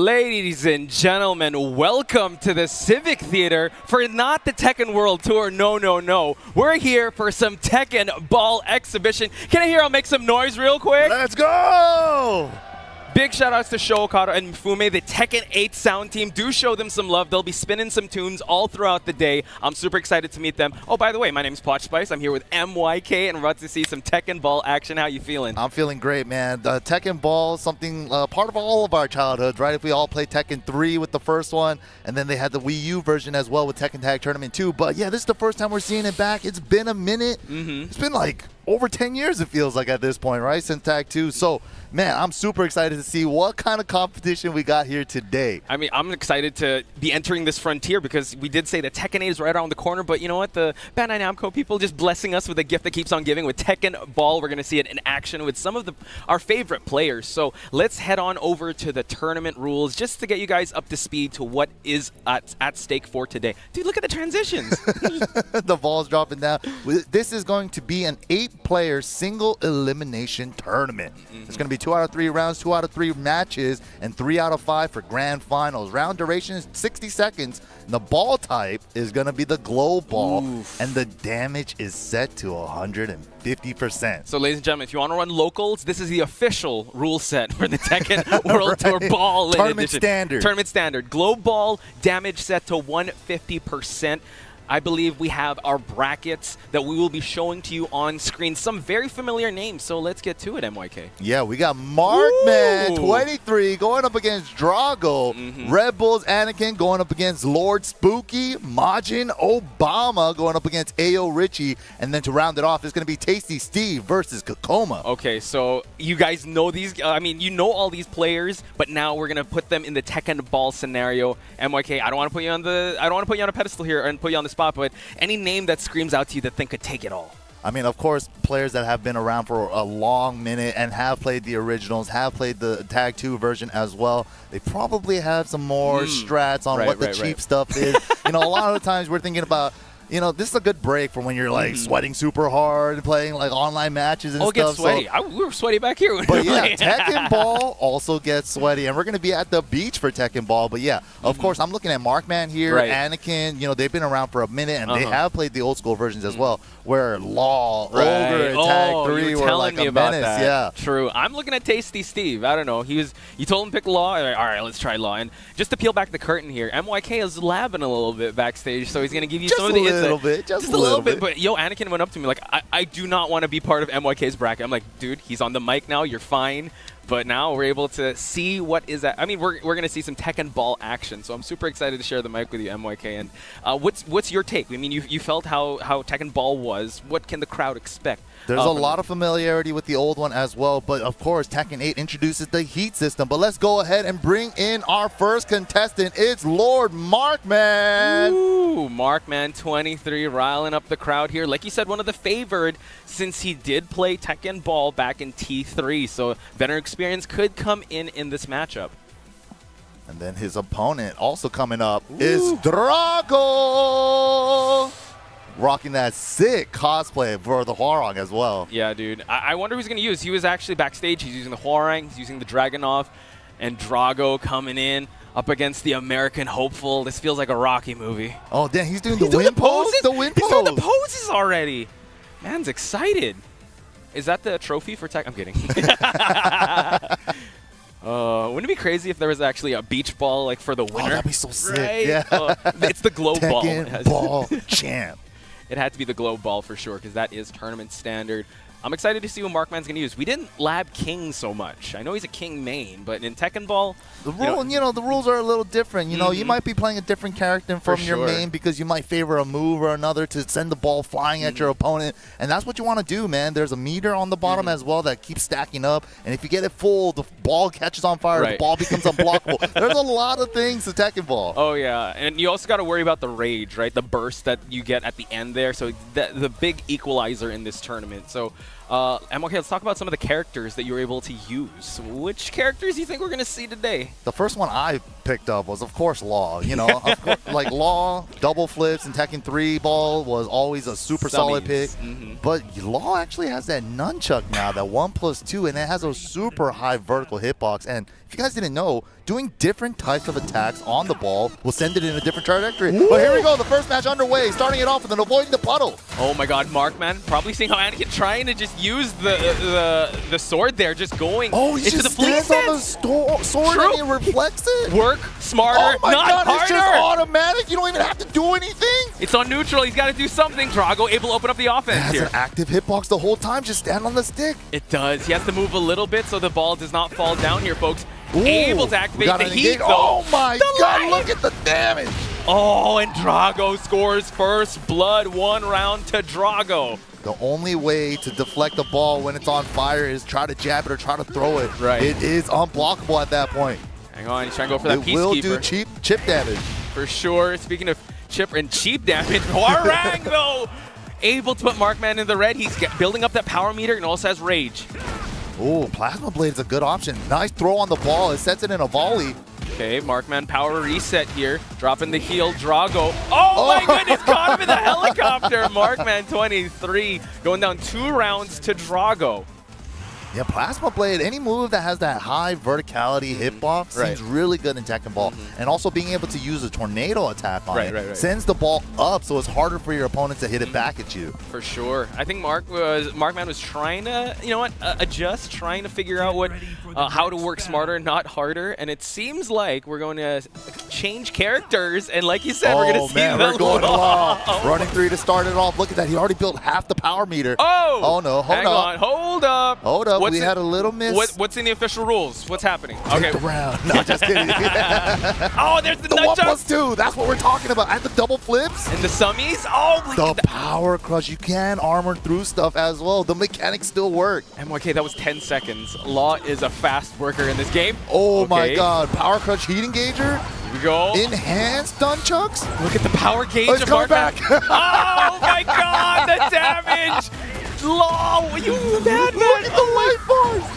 Ladies and gentlemen, welcome to the Civic Theater for not the Tekken World Tour. No, no, no. We're here for some Tekken Ball exhibition. Can I hear I'll make some noise real quick? Let's go! Big shout outs to Sho Okada and Mifume, the Tekken 8 sound team. Do show them some love. They'll be spinning some tunes all throughout the day. I'm super excited to meet them. Oh, by the way, my name's Potch Spice. I'm here with MYK and we're about to see some Tekken Ball action. How you feeling? I'm feeling great, man. The Tekken Ball something uh, part of all of our childhoods, right? If we all played Tekken 3 with the first one, and then they had the Wii U version as well with Tekken Tag Tournament 2. But yeah, this is the first time we're seeing it back. It's been a minute. Mm -hmm. It's been like over 10 years, it feels like at this point, right? Since Tag 2. So, man, I'm super excited to see what kind of competition we got here today. I mean, I'm excited to be entering this frontier because we did say that Tekken 8 is right around the corner, but you know what? The Bandai Namco people just blessing us with a gift that keeps on giving with Tekken Ball. We're going to see it in action with some of the our favorite players. So let's head on over to the tournament rules just to get you guys up to speed to what is at, at stake for today. Dude, look at the transitions. the ball's dropping down. This is going to be an eight-player single elimination tournament. Mm -hmm. It's going to be two out of three rounds, two out of three matches, and three out of five for grand finals. Round duration is 60 seconds. And the ball type is going to be the glow ball, Oof. and the damage is set to 150%. So, ladies and gentlemen, if you want to run locals, this is the official rule set for the Tekken World right. Tour Ball Tournament edition. standard. Tournament standard. Glow ball damage set to 150%. I believe we have our brackets that we will be showing to you on screen. Some very familiar names, so let's get to it, MYK. Yeah, we got Markman, 23, going up against Drago. Mm -hmm. Red Bulls Anakin going up against Lord Spooky. Majin Obama going up against Ayo Richie. And then to round it off, it's going to be Tasty Steve versus Kokoma. Okay, so you guys know these. Uh, I mean, you know all these players, but now we're going to put them in the Tekken Ball scenario. MYK, I don't want to put you on the. I don't want to put you on a pedestal here and put you on the spot spot, but any name that screams out to you that think could take it all. I mean, of course, players that have been around for a long minute and have played the originals, have played the Tag 2 version as well, they probably have some more mm. strats on right, what the right, cheap right. stuff is. you know, a lot of the times we're thinking about you know, this is a good break for when you're like mm. sweating super hard, and playing like online matches and oh, stuff. Oh, get sweaty. So, I, we were sweaty back here. but yeah, Tekken Ball also gets sweaty, and we're going to be at the beach for Tekken Ball. But yeah, of mm-hmm. course, I'm looking at Markman here, right. Anakin. You know, they've been around for a minute, and uh-huh. they have played the old school versions as mm. well, where Law, right. Ogre, and Tag oh, Three were like a about menace. That. Yeah, true. I'm looking at Tasty Steve. I don't know. He was. You told him pick Law. All right, let's try Law. And just to peel back the curtain here, MYK is labbing a little bit backstage, so he's going to give you just some of the a little bit. Just, just a little bit. But yo, Anakin went up to me like, I, I do not want to be part of MYK's bracket. I'm like, dude, he's on the mic now. You're fine. But now we're able to see what is that. I mean, we're, we're going to see some Tekken Ball action. So I'm super excited to share the mic with you, MYK. And uh, what's what's your take? I mean, you, you felt how, how Tekken Ball was. What can the crowd expect? There's a lot of familiarity with the old one as well, but of course, Tekken 8 introduces the heat system. But let's go ahead and bring in our first contestant. It's Lord Markman. Ooh, Markman 23 riling up the crowd here. Like you said, one of the favored since he did play Tekken Ball back in T3. So veteran experience could come in in this matchup. And then his opponent also coming up Ooh. is Drago rocking that sick cosplay for the Hwoarang as well. Yeah, dude. I, I wonder who's going to use. He was actually backstage. He's using the Hwoarang. He's using the Dragunov. And Drago coming in up against the American hopeful. This feels like a Rocky movie. Oh, damn. He's doing he's the wind pose? The wind pose? He's doing the poses already. Man's excited. Is that the trophy for tech? I'm kidding. Uh, wouldn't it be crazy if there was actually a beach ball like for the winner? Oh, that'd be so sick. Right? Yeah. Uh, it's the glow Tekken ball. ball champ it had to be the glow ball for sure because that is tournament standard. I'm excited to see what Markman's going to use. We didn't lab King so much. I know he's a King main, but in Tekken Ball, the rule, you know, you know the rules are a little different. You mm -hmm. know, you mm-hmm. might be playing a different character from For your sure. main because you might favor a move or another to send the ball flying mm -hmm. at your mm-hmm. opponent, and that's what you want to do, man. There's a meter on the bottom mm -hmm. as well that keeps stacking up, and if you get it full, the ball catches on fire, right. the ball becomes unblockable. There's a lot of things to Tekken Ball. Oh yeah, and you also got to worry about the rage, right? The burst that you get at the end there. So the, the big equalizer in this tournament. So Uh, and okay, let's talk about some of the characters that you were able to use. Which characters do you think we're going to see today? The first one I picked up was, of course, Law. You know, course, like Law, double flips, and Tekken 3 ball was always a super Summies. solid pick. Mm -hmm. But Law actually has that nunchuck now, that 1 plus 2, and it has a super high vertical hitbox. And if you guys didn't know, doing different types of attacks on the ball will send it in a different trajectory. Ooh. But here we go, the first match underway, starting it off with an avoiding the puddle. Oh my god, Markman, probably seeing how Anakin trying to just use the uh, the, the sword there, just going oh, he into just the flea stance on the sword True. and he reflects it. Work smarter, oh my not god, harder. it's just automatic. You don't even have to do anything. It's on neutral. He's got to do something. Drago able to open up the offense it has here. an active hitbox the whole time. Just stand on the stick. It does. He has to move a little bit so the ball does not fall down here, folks. Ooh, able to activate the heat, though. Oh my the god, light. look at the damage. Oh, and Drago scores first blood, one round to Drago. The only way to deflect the ball when it's on fire is try to jab it or try to throw it. Right. It is unblockable at that point. Hang on, he's trying to go for that it Peacekeeper. will do cheap chip damage. For sure. Speaking of chip and cheap damage, Hwoarang, though, able to put Markman in the red. He's building up that power meter and also has Rage. Oh, Plasma Blade is a good option. Nice throw on the ball. It sets it in a volley. Okay, Markman power reset here. Dropping the heel, Drago. Oh, oh. my goodness, caught him in the helicopter. Markman 23, going down two rounds to Drago. Yeah, Plasma Blade, any move that has that high verticality hitbox right. seems really good in Tekken Ball. Mm -hmm. And also being able to use a tornado attack on right, it right, sends the ball up, so it's harder for your opponent to hit it back at you. For sure. I think Mark was Markman was trying to, you know what, uh, adjust, trying to figure out what, uh, how to work smarter, not harder. And it seems like we're going to change characters. And like you said, oh, we're going to see man, we're going long. Running three to start it off. Look at that. He already built half the power meter. Oh! Oh, no. Hold Hang up. on. Hold up. Hold up. What's we had a little miss. What, what's in the official rules? What's happening? Take okay. the round. No, just kidding. oh, there's the, the nunchuck. plus two. That's what we're talking about. And the double flips. And the summies. Oh, my The God. power crush. You can armor through stuff as well. The mechanics still work. MYK, that was 10 seconds. Law is a fast worker in this game. Oh okay. my god. Power crush heat engager. Here we go. Enhanced nunchucks. Look at the power gauge Oh, it's of coming back. oh my god, the damage! Law, you bad Look at the light bars.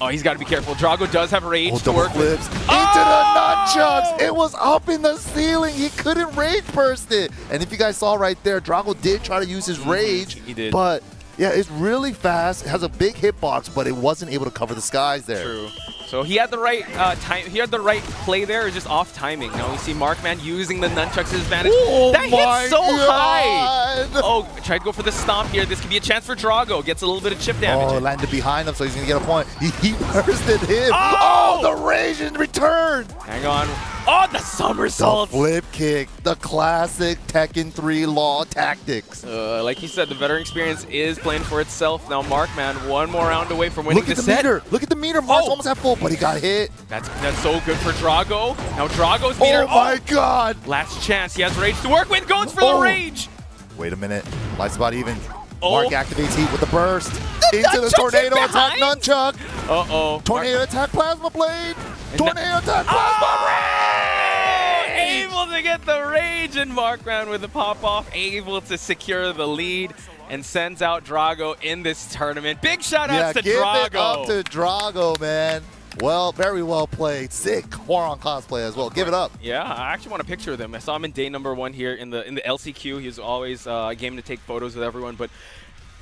Oh, he's got to be careful. Drago does have rage Oh, to double work with. flips into Oh! the nunchucks. It was up in the ceiling. He couldn't rage burst it. And if you guys saw right there, Drago did try to use his rage. He did. But yeah, it's really fast. It has a big hitbox, but it wasn't able to cover the skies there. True. So he had the right uh, time. He had the right play there. It's just off timing. Now we see Markman using the nunchucks to his advantage. Oh that hit so high. God. Oh, tried to go for the stomp here. This could be a chance for Drago. Gets a little bit of chip damage. Oh, landed behind him, so he's gonna get a point. He, he bursted him. Oh! Oh, the rage in return. Hang on. Oh, the The somersault. flip kick, the classic Tekken 3 law tactics. Uh, like you said, the veteran experience is playing for itself. Now Markman, one more round away from winning Look at the the set. meter. Look at the meter. Mark's Oh. almost at full, but he got hit. That's that's so good for Drago. Now Drago's meter. Oh my god. Last chance. He has rage to work with. Goes for the Oh. rage. Wait a minute. Life's about even. Oh. Mark activates heat with the burst. Into the tornado attack nunchuck. Uh oh. Tornado attack plasma blade. And Tornado attack Oh, rage. able to get the rage and Markman with the pop off, able to secure the lead and sends out Drago in this tournament. Big shout Yeah, outs to give Drago. it up to Drago, man. Well, very well played. Sick Hwoarang cosplay as well. Give it up. Yeah, I actually want a picture of him. I saw him in day number one here in the in the LCQ. He was always uh, game to take photos with everyone. But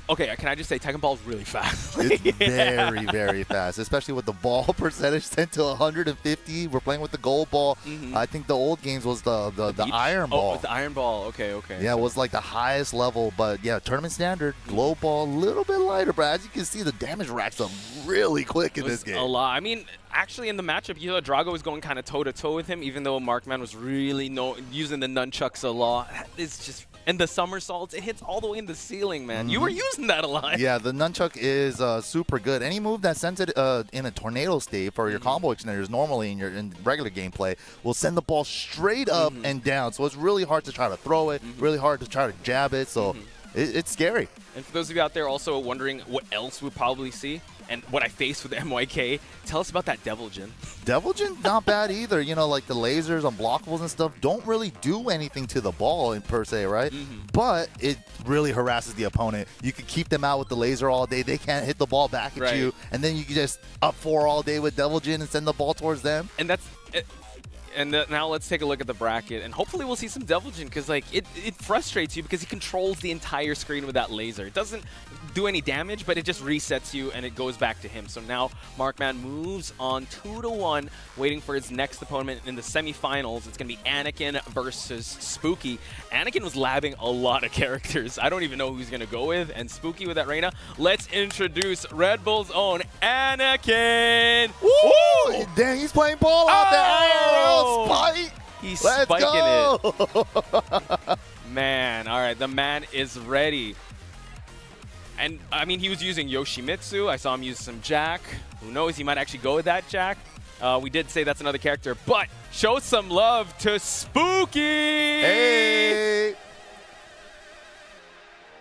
okay, can I just say Tekken Ball is really fast. It's Yeah. very, very fast, especially with the ball percentage sent to 150. We're playing with the glow ball. Mhm. I think the old games was the the, the Beach? iron Oh, ball. with the iron ball. Okay, okay. yeah, it was like the highest level, but yeah, tournament standard, glow ball, a little bit lighter, but as you can see, the damage racks up really quick in this game. a lot. I mean, actually, in the matchup, you know, Drago was going kind of toe to toe with him, even though Markman was really no using the nunchucks a lot. It's just and the somersaults, it hits all the way in the ceiling, man. You were using that a lot. Mm-hmm. Yeah, the nunchuck is uh, super good. Any move that sends it uh, in a tornado state for your combo extenders normally in your in regular gameplay will send the ball straight up and down. So it's really hard to try to throw it, really hard to try to jab it. So it, it's scary. And for those of you out there also wondering what else we'll probably see, and what I faced with MYK. Tell us about that Devil Jin. Devil Jin, not bad either. You know, like the lasers, unblockables, and stuff don't really do anything to the ball in per se, right? Mm-hmm. But it really harasses the opponent. You can keep them out with the laser all day. They can't hit the ball back at Right. you, and then you can just up four all day with Devil Jin and send the ball towards them. and that's it, and the, now let's take a look at the bracket and hopefully we'll see some Devil Jin because like it, it frustrates you because he controls the entire screen with that laser. It doesn't do any damage, but it just resets you and it goes back to him. So now Markman moves on two to one, waiting for his next opponent in the semifinals. It's gonna be Anakin versus Spooky. Anakin was labbing a lot of characters. I don't even know who he's gonna go with, and Spooky with that Reina. Let's introduce Red Bull's own Anakin. Woo! Dang, he's playing ball out Oh! there. Spike. He's Let's spiking go. it. Man, all right, the man is ready. And, I mean, he was using Yoshimitsu. I saw him use some Jack. Who knows, he might actually go with that Jack. Uh, we did say that's another character, but show some love to Spooky! Hey.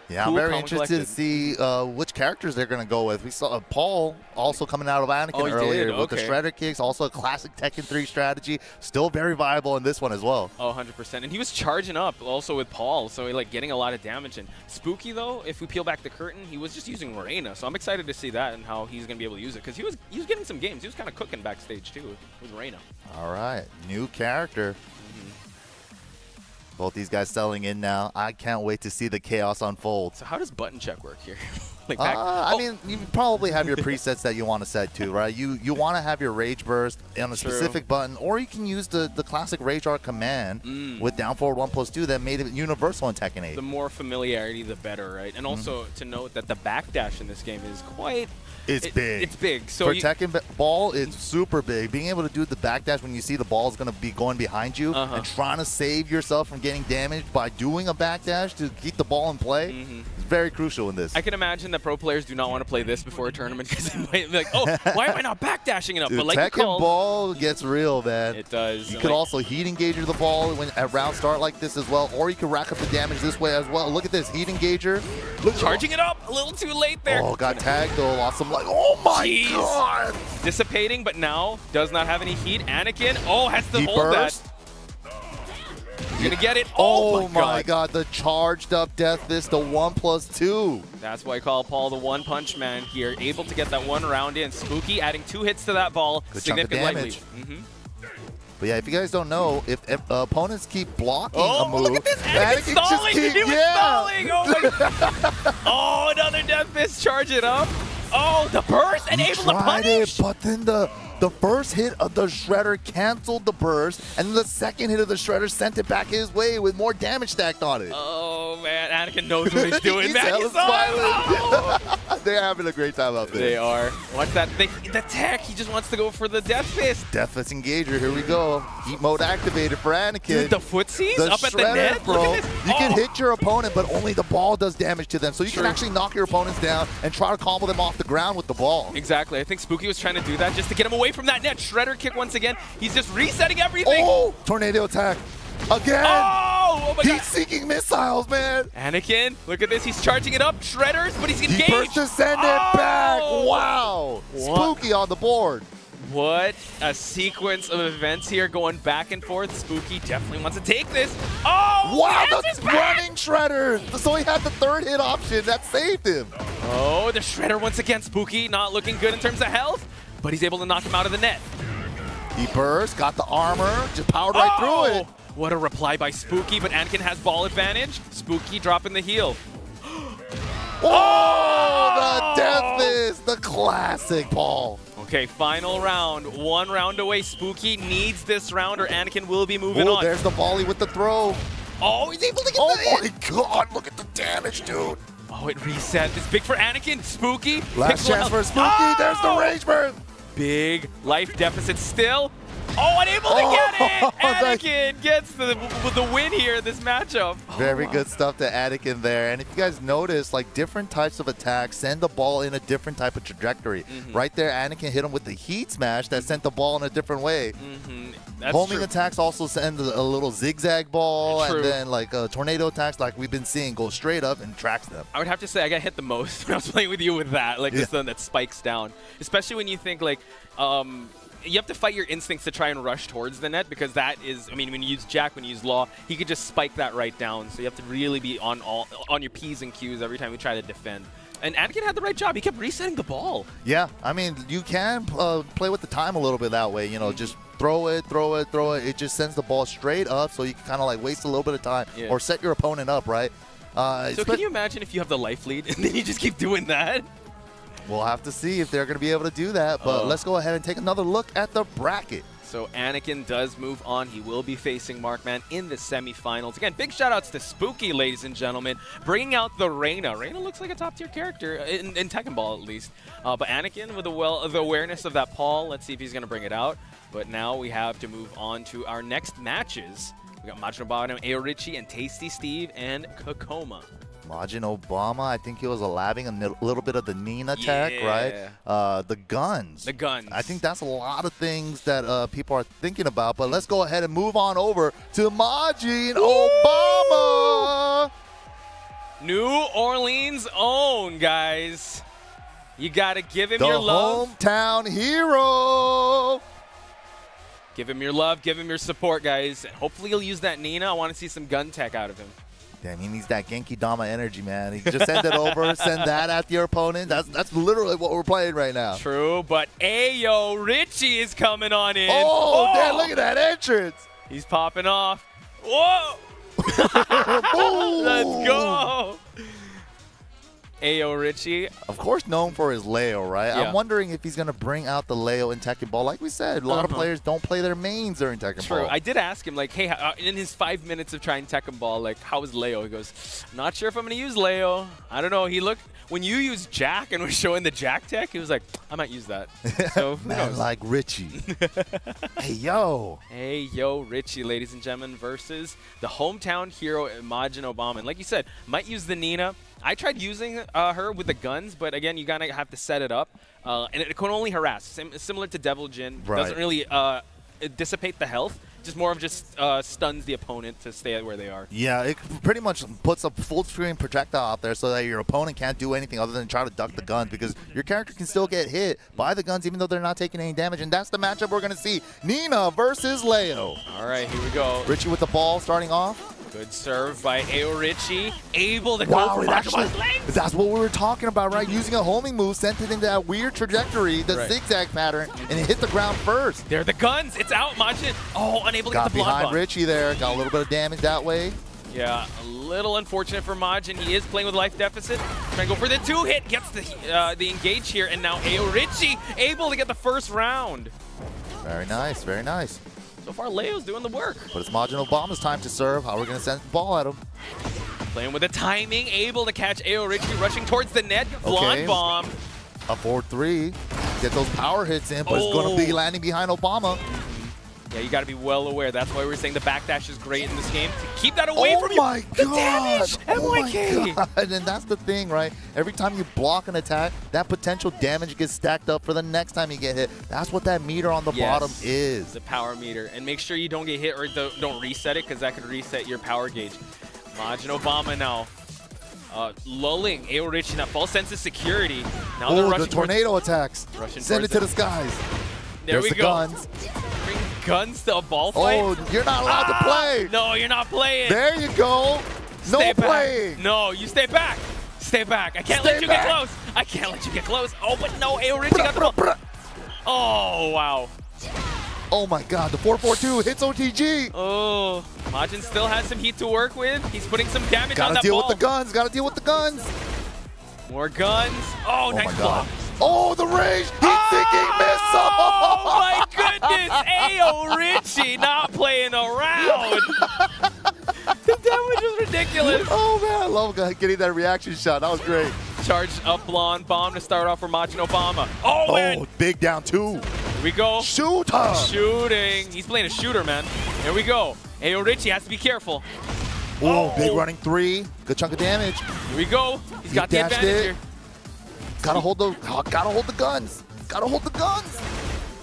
Yeah, Cool, I'm very interested collected. to see uh, which characters they're going to go with. We saw uh, Paul also coming out of Anakin Oh, he earlier did? with the Shredder kicks, also a classic Tekken 3 strategy. Still very viable in this one as well. Oh, 100%. And he was charging up also with Paul, so like getting a lot of damage. And Spooky, though, if we peel back the curtain, he was just using Reina. So I'm excited to see that and how he's going to be able to use it. Because he was, he was getting some games. He was kind of cooking backstage, too, with Reina. All right, new character. Both these guys selling in now. I can't wait to see the chaos unfold. So how does button check work here? like Uh, back, I oh, mean, you probably have your presets that you want to set to, right? You you want to have your rage burst on a True. specific button, or you can use the, the classic rage art command Mm. with down forward one plus two that made it universal in Tekken 8. the more familiarity, the better, right? And also to note that the backdash in this game is quite. It's it- big. It's big. So For Tekken ball, it's super big. Being able to do the backdash when you see the ball is going to be going behind you Uh-huh. and trying to save yourself from getting damaged by doing a backdash to keep the ball in play Mhm. is very crucial in this. I can imagine that pro players do not want to play this before a tournament because they might be like, oh, why am I not backdashing enough? Dude, but like Tekken called, ball gets real, man. it does. You could like- also heat engager the ball when at round start like this as well, or you can rack up the damage this way as well. Look at this heat engager. Look charging it up a little too late there. Oh, got tagged though. Lost some like. Oh my Jeez. god! Dissipating, but now does not have any heat. Anakin, oh, has to He hold burst. that. He's gonna get it. Oh, Oh, my god. the charged up Death Fist, the one plus two. That's why I call Paul the one punch man here. Able to get that one round in. Spooky adding two hits to that ball. Good chunk of damage. lead. Mhm. But yeah, if you guys don't know, if, if uh, opponents keep blocking Oh, a move, look at this! Anakin stalling! keep- he was yeah. stalling! Oh, my oh, another Death Fist charge it up. Oh, the burst and He able to punish! it, but then the the first hit of the shredder canceled the burst, and the second hit of the shredder sent it back his way with more damage stacked on it. Oh, man. Anakin knows what he's doing. He's man. He's smiling. They're having a great time out there. They are. Watch that. They, the tech. He just wants to go for the Death Fist. Death Fist Engager, here we go. Heat mode activated for Anakin. Dude, the footsies The up at the shredder, net. bro. Look at this. You can Oh. hit your opponent, but only the ball does damage to them. So you True. can actually knock your opponents down and try to combo them off the ground with the ball. Exactly. I think Spooky was trying to do that just to get him away from that net. Shredder kick once again. He's just resetting everything. Oh, tornado attack again. Oh, oh my He's god. seeking missiles, man. Anakin, look at this. He's charging it up. Shredders, but he's He engaged. burst to send it Oh! back. Wow. What? Spooky on the board. What a sequence of events here going back and forth. Spooky definitely wants to take this. Oh, Wow, the running shredder. So he had the third hit option that saved him. Oh, the Shredder once again. Spooky not looking good in terms of health, but he's able to knock him out of the net. He burst, got the armor, just powered right oh! through it. Oh, what a reply by Spooky, but Anakin has ball advantage. Spooky dropping the heel. Oh, the death is the classic, Paul. Okay, final round. One round away. Spooky needs this round or Anakin will be moving Oh, on. there's the volley with the throw. Oh, he's able to get Oh the my god, look at the damage, dude. Oh, it reset. It's big for Anakin. Spooky. Last chance for Spooky. Oh! There's the oh! rage burn. Big life deficit still. Oh, unable to Oh, get it! that- Anakin gets the, the win here in this matchup. Very Oh, good stuff to Anakin there. And if you guys notice, like different types of attacks send the ball in a different type of trajectory. Mm-hmm. Right there, Anakin hit him with the heat smash that sent the ball in a different way. hmm That's Homing true. attacks also send a, a little zigzag ball, True. and then like uh, tornado attacks, like we've been seeing, go straight up and tracks them. I would have to say I got hit the most when I was playing with you with that, like this Yeah. one that spikes down. Especially when you think like, um, you have to fight your instincts to try and rush towards the net because that is, I mean, when you use Jack, when you use Law, he could just spike that right down. So you have to really be on all on your p's and q's every time you try to defend. And Anakin had the right job. He kept resetting the ball. Yeah, I mean, you can uh, play with the time a little bit that way. You know, just throw it, throw it, throw it. It just sends the ball straight up, so you can kind of like waste a little bit of time Yeah. or set your opponent up, right? Uh, So can you imagine if you have the life lead and then you just keep doing that? We'll have to see if they're going to be able to do that. But Oh. let's go ahead and take another look at the bracket. So Anakin does move on. He will be facing Markman in the semifinals. Again, big shout outs to Spooky, ladies and gentlemen, bringing out the Reina. Reina looks like a top tier character in, in Tekken Ball at least. Uh, but Anakin with the well the awareness of that Paul. Let's see if he's going to bring it out. But now we have to move on to our next matches. We got Majin Obama, Aorichi, and Tasty Steve, and Kokoma. Majin Obama, I think he was allowing a little bit of the Nina tech, Yeah. right? Uh, the guns. The guns. I think that's a lot of things that uh, people are thinking about. But let's go ahead and move on over to Majin Obama. New Orleans own, guys. You got to give him The your love. hometown hero. Give him your love, give him your support, guys. And hopefully he'll use that Nina. I want to see some gun tech out of him. Damn, he needs that Genki Dama energy, man. He just send it over, send that at your opponent. That's that's literally what we're playing right now. True, but Ayo Richie is coming on in. Oh, oh! damn, look at that entrance. He's popping off. Whoa! Let's go! Ayo Richie. Of course, known for his Leo, right? Yeah. I'm wondering if he's going to bring out the Leo in Tekken Ball. Like we said, a lot of Uh-huh. players don't play their mains during Tekken True. Ball. I did ask him, like, hey, uh, in his five minutes of trying Tekken Ball, like, how was Leo? He goes, not sure if I'm going to use Leo. I don't know. He looked, when you used Jack and was showing the Jack tech, he was like, I might use that. So, Man like Richie. hey, yo. Hey, yo, Richie, ladies and gentlemen, versus the hometown hero, Majin Obama. And like you said, might use the Nina. I tried using uh, her with the guns, but again, you gotta have to set it up. Uh, and it can only harass, Sim- similar to Devil Jin. Right. Doesn't really uh, dissipate the health, just more of just uh, stuns the opponent to stay where they are. Yeah, it pretty much puts a full screen projectile out there so that your opponent can't do anything other than try to duck the guns because your character can still get hit by the guns even though they're not taking any damage. And that's the matchup we're going to see. Nina versus Leo. All right, here we go. Richie with the ball starting off. Good serve by Ao Richie. Able to Wow, go for actually, that's what we were talking about, right? Using a homing move sent it into that weird trajectory, the Right. zigzag pattern, and it hit the ground first. They're the guns. It's out, Majin. Oh, unable to Got get the blonde behind. Richie there, got a little bit of damage that way. Yeah, a little unfortunate for Majin. He is playing with life deficit. Trying to go for the two hit, gets the uh, the engage here, and now Ao Richie able to get the first round. Very nice, very nice. So far, Leo's doing the work. But it's Majin Obama's time to serve. How are we going to send the ball at him? Playing with the timing, able to catch Ao Richie, rushing towards the net. Blonde Okay. bomb. A 4-3. Get those power hits in, but it's going to be Oh. landing behind Obama. Yeah, you got to be well aware. That's why we're saying the backdash is great in this game. To keep that away oh from my you. The god! damage! Oh my MYK! god! And that's the thing, right? Every time you block an attack, that potential damage gets stacked up for the next time you get hit. That's what that meter on the Yes. bottom is. the power meter. And make sure you don't get hit or don't, reset it because that could reset your power gauge. Majin Obama now. Uh, lulling Ao Richie in that false sense of security. Now they're Oh, rushing the tornado attacks. Send it to the skies. There There's we the go. guns. Guns to a ball fight. Oh, you're not allowed Ah! to play. No, you're not playing. There you go. No Stay back. playing. No, you stay back. Stay back. I can't Stay let you back. get close. I can't let you get close. Oh, but no, Ao got the ball. Oh, wow. Oh my god, the 442 hits OTG. Oh, Majin still has some heat to work with. He's putting some damage on that ball. Gotta deal with the guns. Gotta deal with the guns. More guns. Oh, Oh nice block. Oh, the rage heat-seeking missile. Oh my goodness! Ao Richie not playing around. the damage was ridiculous. Oh man, I love getting that reaction shot. That was great. Charged up blonde bomb to start off for Majin Obama. Oh, Oh, man! big down two. Here we go. Shooter. Shooting. He's playing a shooter, man. Here we go. Ao Richie has to be careful. Oh, big Oh. running three. Good chunk of damage. Here we go. He's He got the advantage it. here. Gotta hold the. oh, gotta hold the guns. Gotta hold the guns.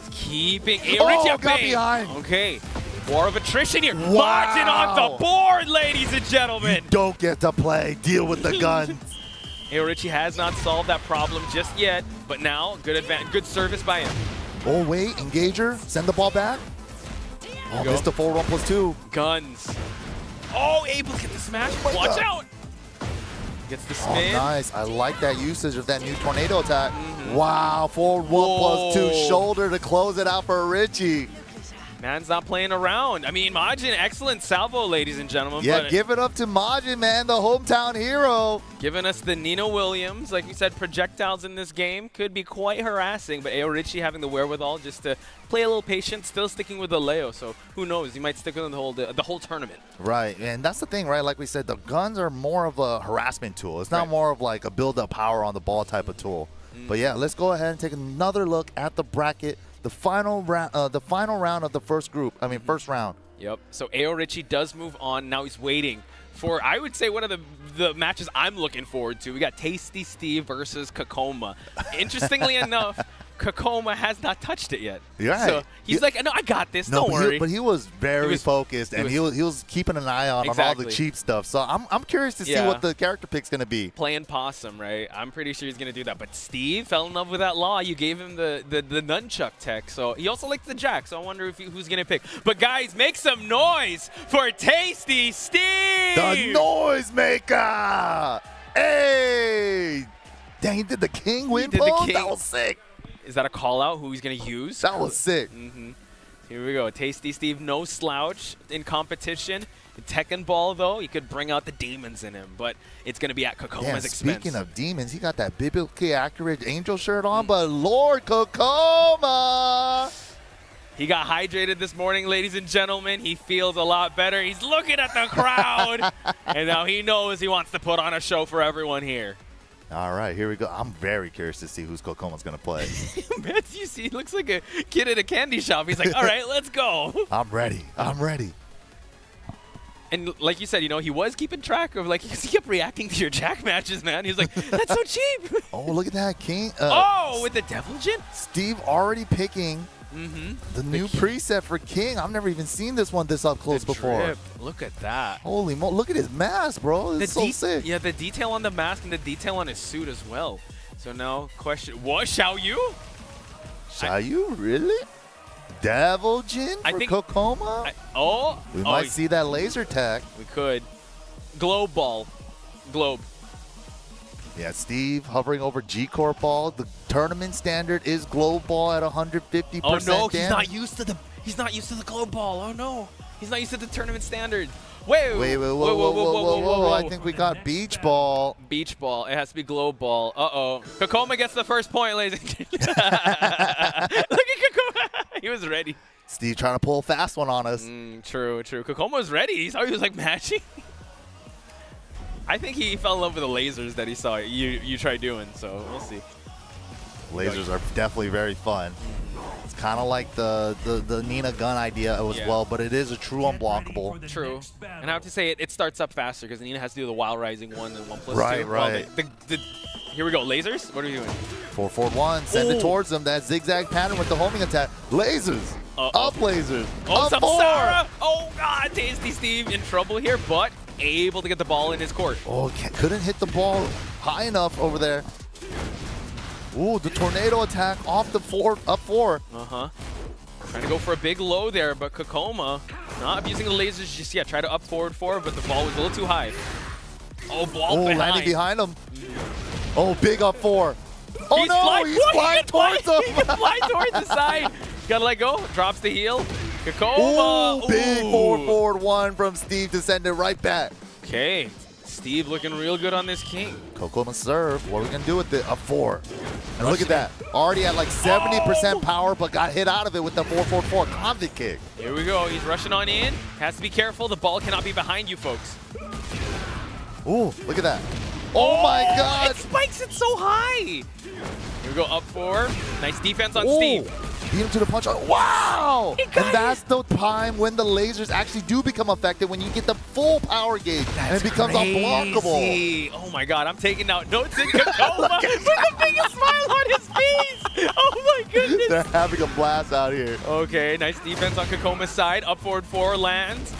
Keeping Oh, Aorichi at got behind. Okay. War of attrition here. Wow. Martin on the board, ladies and gentlemen. Don't get to play. Deal with the guns. Aorichi has not solved that problem just yet, but now good good service by him. oh, wait. Engager. Send the ball back. Oh, missed the 4 1 plus 2. Guns. Oh, able to get the smash. my Watch God. out. Gets the Oh, nice. I like that usage of that new tornado attack. Wow, 4 1 plus 2 Mm-hmm. Shoulder to close it out for Richie. Man's not playing around. I mean, Majin, excellent salvo, ladies and gentlemen. Yeah, give it up to Majin, man, the hometown hero. giving us the Nina Williams. Like we said, projectiles in this game could be quite harassing, but Aorichi having the wherewithal just to play a little patient, still sticking with the Leo. So who knows? He might stick with him the whole the, the whole tournament. Right, and that's the thing, right? Like we said, the guns are more of a harassment tool. It's not Right. more of like a build-up power on the ball type of tool. Mm. But yeah, let's go ahead and take another look at the bracket, the final round, uh, the final round of the first group. I mean, first round. Yep. So Aorichi does move on. Now he's waiting for, I would say, one of the the matches I'm looking forward to. We got Tasty Steve versus Kakoma. Interestingly enough, Kakoma has not touched it yet. You're So he's You- like, no, I got this. No, Don't but worry. he, but he was very He was- focused, he and he was he was keeping an eye on, on all the cheap stuff. So I'm I'm curious to see Yeah. what the character pick's gonna be. playing possum, right? I'm pretty sure he's gonna do that. But Steve fell in love with that law. You gave him the the, the nunchuck tech, so he also likes the jack. So I wonder if he, who's gonna pick. But guys, make some noise for Tasty Steve. The noisemaker! Hey! Dang, he did the king win did the pose? king. That was sick. Is that a call out? Who he's gonna use? That was sick. hmm Here we go. Tasty Steve, no slouch in competition. Tekken Ball, though, he could bring out the demons in him, but it's going to be at Kokoma's Yeah, expense. speaking of demons, he got that biblically accurate angel shirt Mm. on, but Lord Kokoma! He got hydrated this morning, ladies and gentlemen. He feels a lot better. He's looking at the crowd, and now he knows he wants to put on a show for everyone here. All right, here we go. I'm very curious to see who's Kokoma's going to play. You see, he looks like a kid at a candy shop. He's like, all right, let's go. I'm ready. I'm ready. And like you said, you know, he was keeping track of, like, he kept reacting to your jack matches, man. He was like, that's so cheap. Oh, look at that, King. Uh, oh, with the Devil Jin? Steve already picking Mm-hmm. the new preset for King. I've never even seen this one this up close before. Look at that. Holy mo! Look at his mask, bro. The It's so sick. Yeah, the detail on the mask and the detail on his suit as well. So now, question: What shall you? Shall you really? Devil Jin for I think- Kokoma? I, oh, we oh, might see that laser tag. We could. Glow ball, globe. Yeah, Steve hovering over G Core ball. The tournament standard is glow ball at 150 Oh percent no, he's not used to the. He's not used to the glow ball. Oh no, he's not used to the tournament standard. Wait, Wait, wait, whoa, whoa, whoa, whoa, whoa, whoa, I think we got beach ball. Beach ball. It has to be glow ball. Uh oh. Kokoma gets the first point, ladies. and gentlemen. Look at Kokoma. he was ready. Steve trying to pull a fast one on us. Mm, true, true. Kokoma was ready. He saw he was like matching. I think he fell in love with the lasers that he saw you you try doing. So we'll see. Lasers are definitely very fun. It's kind of like the, the, the Nina gun idea as Yeah. well, but it is a true unblockable. True. And I have to say it, it starts up faster because Nina has to do the wild rising one and one plus Right, two. Well, right. the, the, the, here we go. Lasers. What are we doing? 441, send it towards them. That zigzag pattern with the homing attack. Lasers. Uh-oh. Up lasers. Oh, up four. Samsara! Oh God, Tasty Steve in trouble here, but able to get the ball in his court. Oh, couldn't hit the ball high enough over there. Ooh, the tornado attack off the four, up four. Uh huh. Trying to go for a big low there, but Kokoma not abusing the lasers just yet. Try to up forward four, but the ball was a little too high. Oh, ball Oh, behind. landing behind him. Oh, big up four. Oh he's no, flying, he's What? flying he fly- towards He him. can fly towards the side. Gotta let go. Drops the heel. Kokoma. Ooh, big Ooh. four forward one from Steve to send it right back. Okay. Steve looking real good on this king. Kokoma serve. What are we gonna do with it? A four. And look at that. Already at like 70% Oh. power, but got hit out of it with the 444 convict kick. Here we go. He's rushing on in. Has to be careful. The ball cannot be behind you, folks. Ooh, look at that. Oh, oh my God. It spikes it so high. Here we go. Up four. Nice defense on Ooh. Steve. Beat him to the punch. Oh, wow! And that's the time when the lasers actually do become effective when you get the full power gauge and it becomes unblockable. Oh my god, I'm taking out notes in Kakoma with the biggest smile on his face. Oh my goodness. They're having a blast out here. Okay, nice defense on Kakoma's side. Up forward four lands.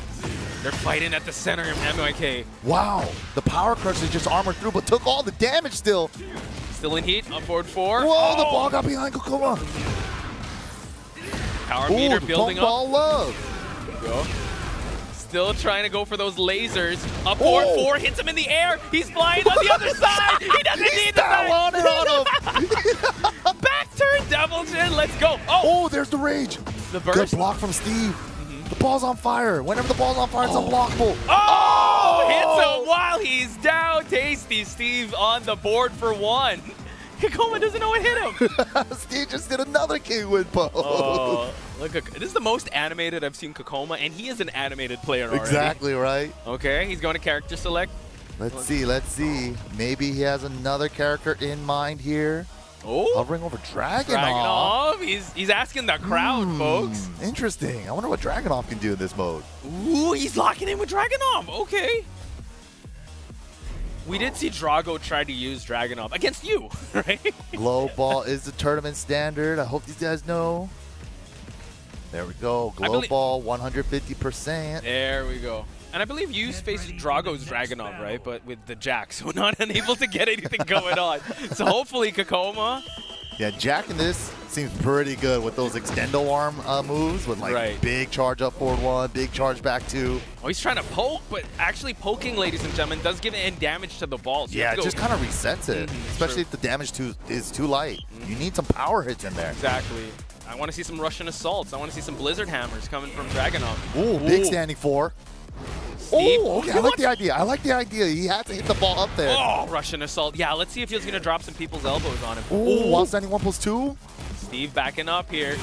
They're fighting at the center of MYK. Wow, the power crusher just armored through, but took all the damage still. Still in heat. Up forward four. Whoa, the Oh, ball got behind Kokoma. Power Ooh, meter building up. ball love. Go. Still trying to go for those lasers. Up forward Oh. four, hits him in the air. He's flying on the other side. He doesn't He's need the on it on him. Back turn, Devil Jin. Let's go. Oh, Oh, there's the rage. the Good block from Steve. Mm-hmm. The ball's on fire. Whenever the ball's on fire, it's oh. unblockable. Oh, hits Oh. him while he's down. Tasty Steve on the board for one. Kakoma doesn't know what hit him. Steve just did another king win pose. oh, look, at- this is the most animated I've seen Kakoma, and he is an animated player already. Exactly right. Okay, he's going to character select. Let's see, let's see. Maybe he has another character in mind here. Oh, Hovering over Dragon. Dragunov. He's he's asking the crowd, Hmm, folks. Interesting. I wonder what Dragunov can do in this mode. Ooh, he's locking in with Dragunov. Okay. We did see Drago try to use Dragunov against you, right? Glow ball is the tournament standard. I hope these guys know. There we go. I Glow ball, 150%. There we go. And I believe you faced Drago's Dragunov, right? But with the Jack, so not unable to get anything going on. So hopefully Kakoma. Yeah, Jack in this seems pretty good with those extendo arm uh, moves with like Right. big charge up forward one, big charge back two. Oh, he's trying to poke, but actually poking, ladies and gentlemen, does give in damage to the ball. So Yeah, it just kind of resets it, Mhm, especially true. if the damage too is too light. You need some power hits in there. Exactly. I want to see some Russian assaults. I want to see some Blizzard hammers coming from Dragunov. Ooh, big standing four. Steve, Oh, okay. I like the idea. I like the idea. He had to hit the ball up there. Oh, Russian assault. Yeah, let's see if he's going to drop some people's elbows on him. Ooh, while standing one plus two. Steve backing up here.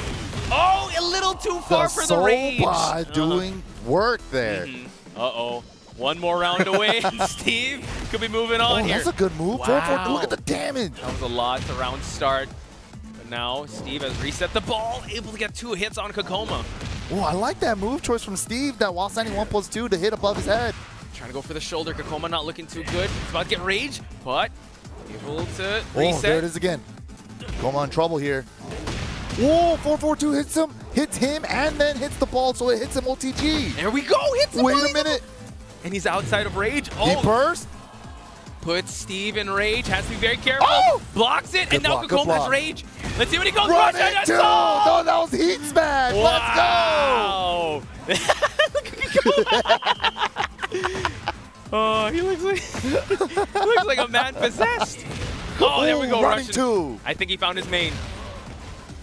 Oh, a little too far The for the rage. Pod Uh-huh. doing work there. Mhm. Uh-oh. One more round away, Steve could be moving Oh, on here. that's a good move. Four, four, look at the damage. That was a lot to round start. Now Steve has reset the ball, able to get two hits on Kakoma. Oh, I like that move choice from Steve. That while standing one plus two to hit above his head. Trying to go for the shoulder. Kakoma not looking too good. He's about to get rage, but able to reset. Oh, there it is again. Coma in trouble here. Whoa, 442 hits him, hits him, and then hits the ball, so it hits him OTG. There we go. Hits him Wait a minute. And he's outside of rage. He Oh, burst. Puts Steve in rage. Has to be very careful. Oh! Blocks it, Good and now Kakoma has rage. Let's see what he goes. Run Russian it, assault! No, oh, that was heat smash. Wow. Look at Kakoma. oh, he looks like he looks like a man possessed. Oh, there we go. running Russian. two. I think he found his main.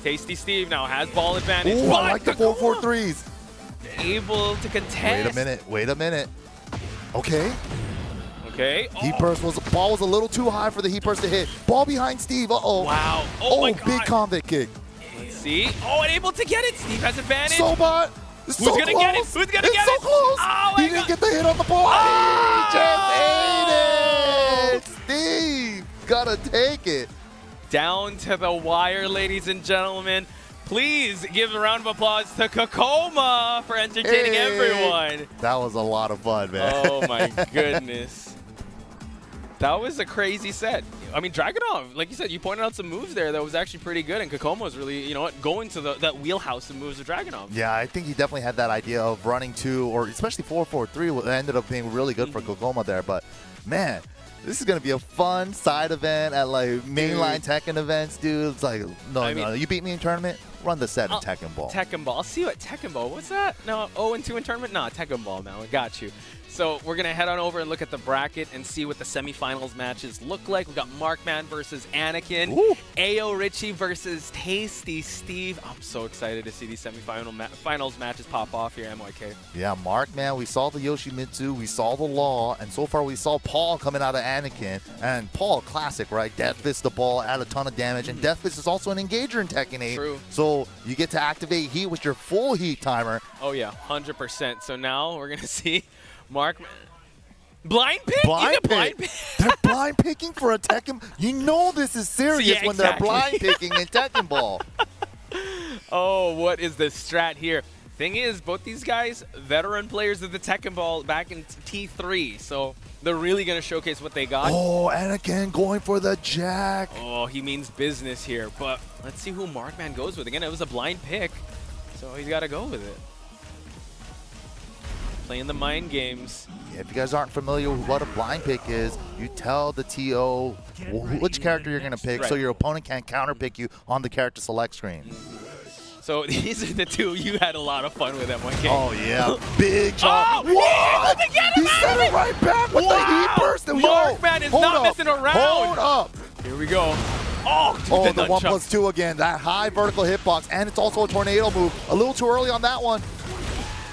Tasty Steve now has ball advantage. Ooh, I like the Kakoma 443s. Able to contest. Wait a minute. Wait a minute. Okay. Okay. Heat Oh, burst was ball was a little too high for the heat burst to hit. Ball behind Steve. Uh oh. Wow. Oh, Oh, my big convict kick. Let's see. Oh, and able to get it. Steve has advantage. Sobot. Who's Who's gonna get it? Who's gonna it's get so it? close. Oh, he didn't God. get the hit on the ball. Oh! He just ate it. Steve, gotta take it. down to the wire, ladies and gentlemen. Please give a round of applause to Kakoma for entertaining Hey. everyone. That was a lot of fun, man. Oh my goodness. That was a crazy set. I mean, Dragunov, like you said, you pointed out some moves there that was actually pretty good, and Kakoma was really, you know what, going to the, that wheelhouse of moves of Dragunov. Yeah, I think he definitely had that idea of running two, or especially four four three. What ended up being really good for Mm-hmm. Kokoma there. But man, this is gonna be a fun side event at like mainline Tekken events, dude. It's like no, I no, mean- you beat me in tournament, run the set in I'll- Tekken Ball. Tekken Ball. I'll see you at Tekken Ball. What's that? No, 0 and 2 in tournament? Nah, Tekken Ball now. I got you. So we're gonna head on over and look at the bracket and see what the semifinals matches look like. We got Markman versus Anakin, Ooh. Ao Richie versus Tasty Steve. I'm so excited to see these semifinal ma- finals matches pop off here, MYK. Yeah, Markman, we saw the Yoshimitsu, we saw the Law, and so far we saw Paul coming out of Anakin. And Paul, classic, right? Death Fist the ball, add a ton of damage, and mm-hmm. Death Fist is also an engager in Tekken 8. True. So you get to activate heat with your full heat timer. Oh yeah, 100%. So now we're gonna see Markman. Blind pick? Blind pick. blind pick? they're blind picking for a Tekken. You know this is serious Yeah, when they're blind picking in Tekken Ball. oh, what is the strat here? Thing is, both these guys, veteran players of the Tekken Ball back in T3, so they're really going to showcase what they got. Oh, Anakin going for the jack. Oh, he means business here, but let's see who Markman goes with. Again, it was a blind pick, so he's got to go with it. Playing the mind games. Yeah, if you guys aren't familiar with what a blind pick is, you tell the TO which character you're going to pick so your opponent can't counter pick you on the character select screen. So these are the two you had a lot of fun with M1K. Oh, yeah. Big job. Oh, he what? was He sent of it right back with the Wow. heat burst. And Markman yo, is hold not up. messing around. Hold up. Here we go. Oh, dude, Oh, the, nunchuck. one plus two again. That high vertical hitbox, and it's also a tornado move. A little too early on that one.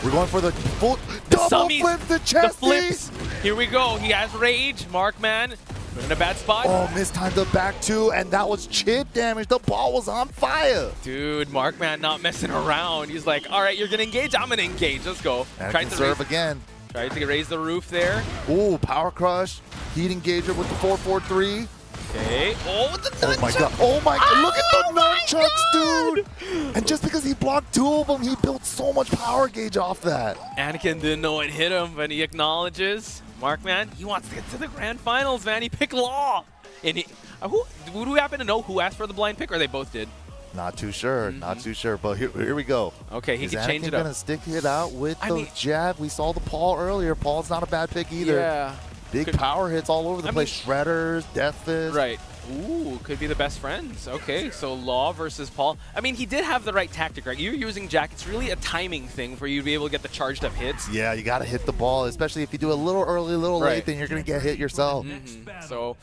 We're going for the full The double summies, flip the the chesty. flips. Here we go. He has rage. Markman in a bad spot. Oh, mistimed the back two, and that was chip damage. The ball was on fire. Dude, Markman not messing around. He's like, all right, you're gonna engage. I'm gonna engage. Let's go. And Tried to serve again. tried to raise the roof there. Ooh, power crush. Heat engager with the 443. Okay. Oh, the Oh my god. Oh my god. Look at the Oh my nunchucks, dude. And just because he blocked two of them, he built so much power gauge off that. Anakin didn't know it hit him, but he acknowledges. Mark, man, he wants to get to the grand finals, man. He picked Law. And he, uh, who, would we happen to know who asked for the blind pick, or they both did? Not too sure. Not too sure. But here, here we go. Okay, he Is can change it up. gonna stick it out with I the mean- jab? We saw the Paul earlier. Paul's not a bad pick either. Yeah. Big Could- power hits all over the I place. Shredders, Death Fist. Right. Ooh, could be the best friends. Okay, so Law versus Paul. I mean, he did have the right tactic, right? You're using Jack. It's really a timing thing for you to be able to get the charged up hits. Yeah, you got to hit the ball, especially if you do a little early, a little Right. late, then you're going to get hit yourself. Mhm. So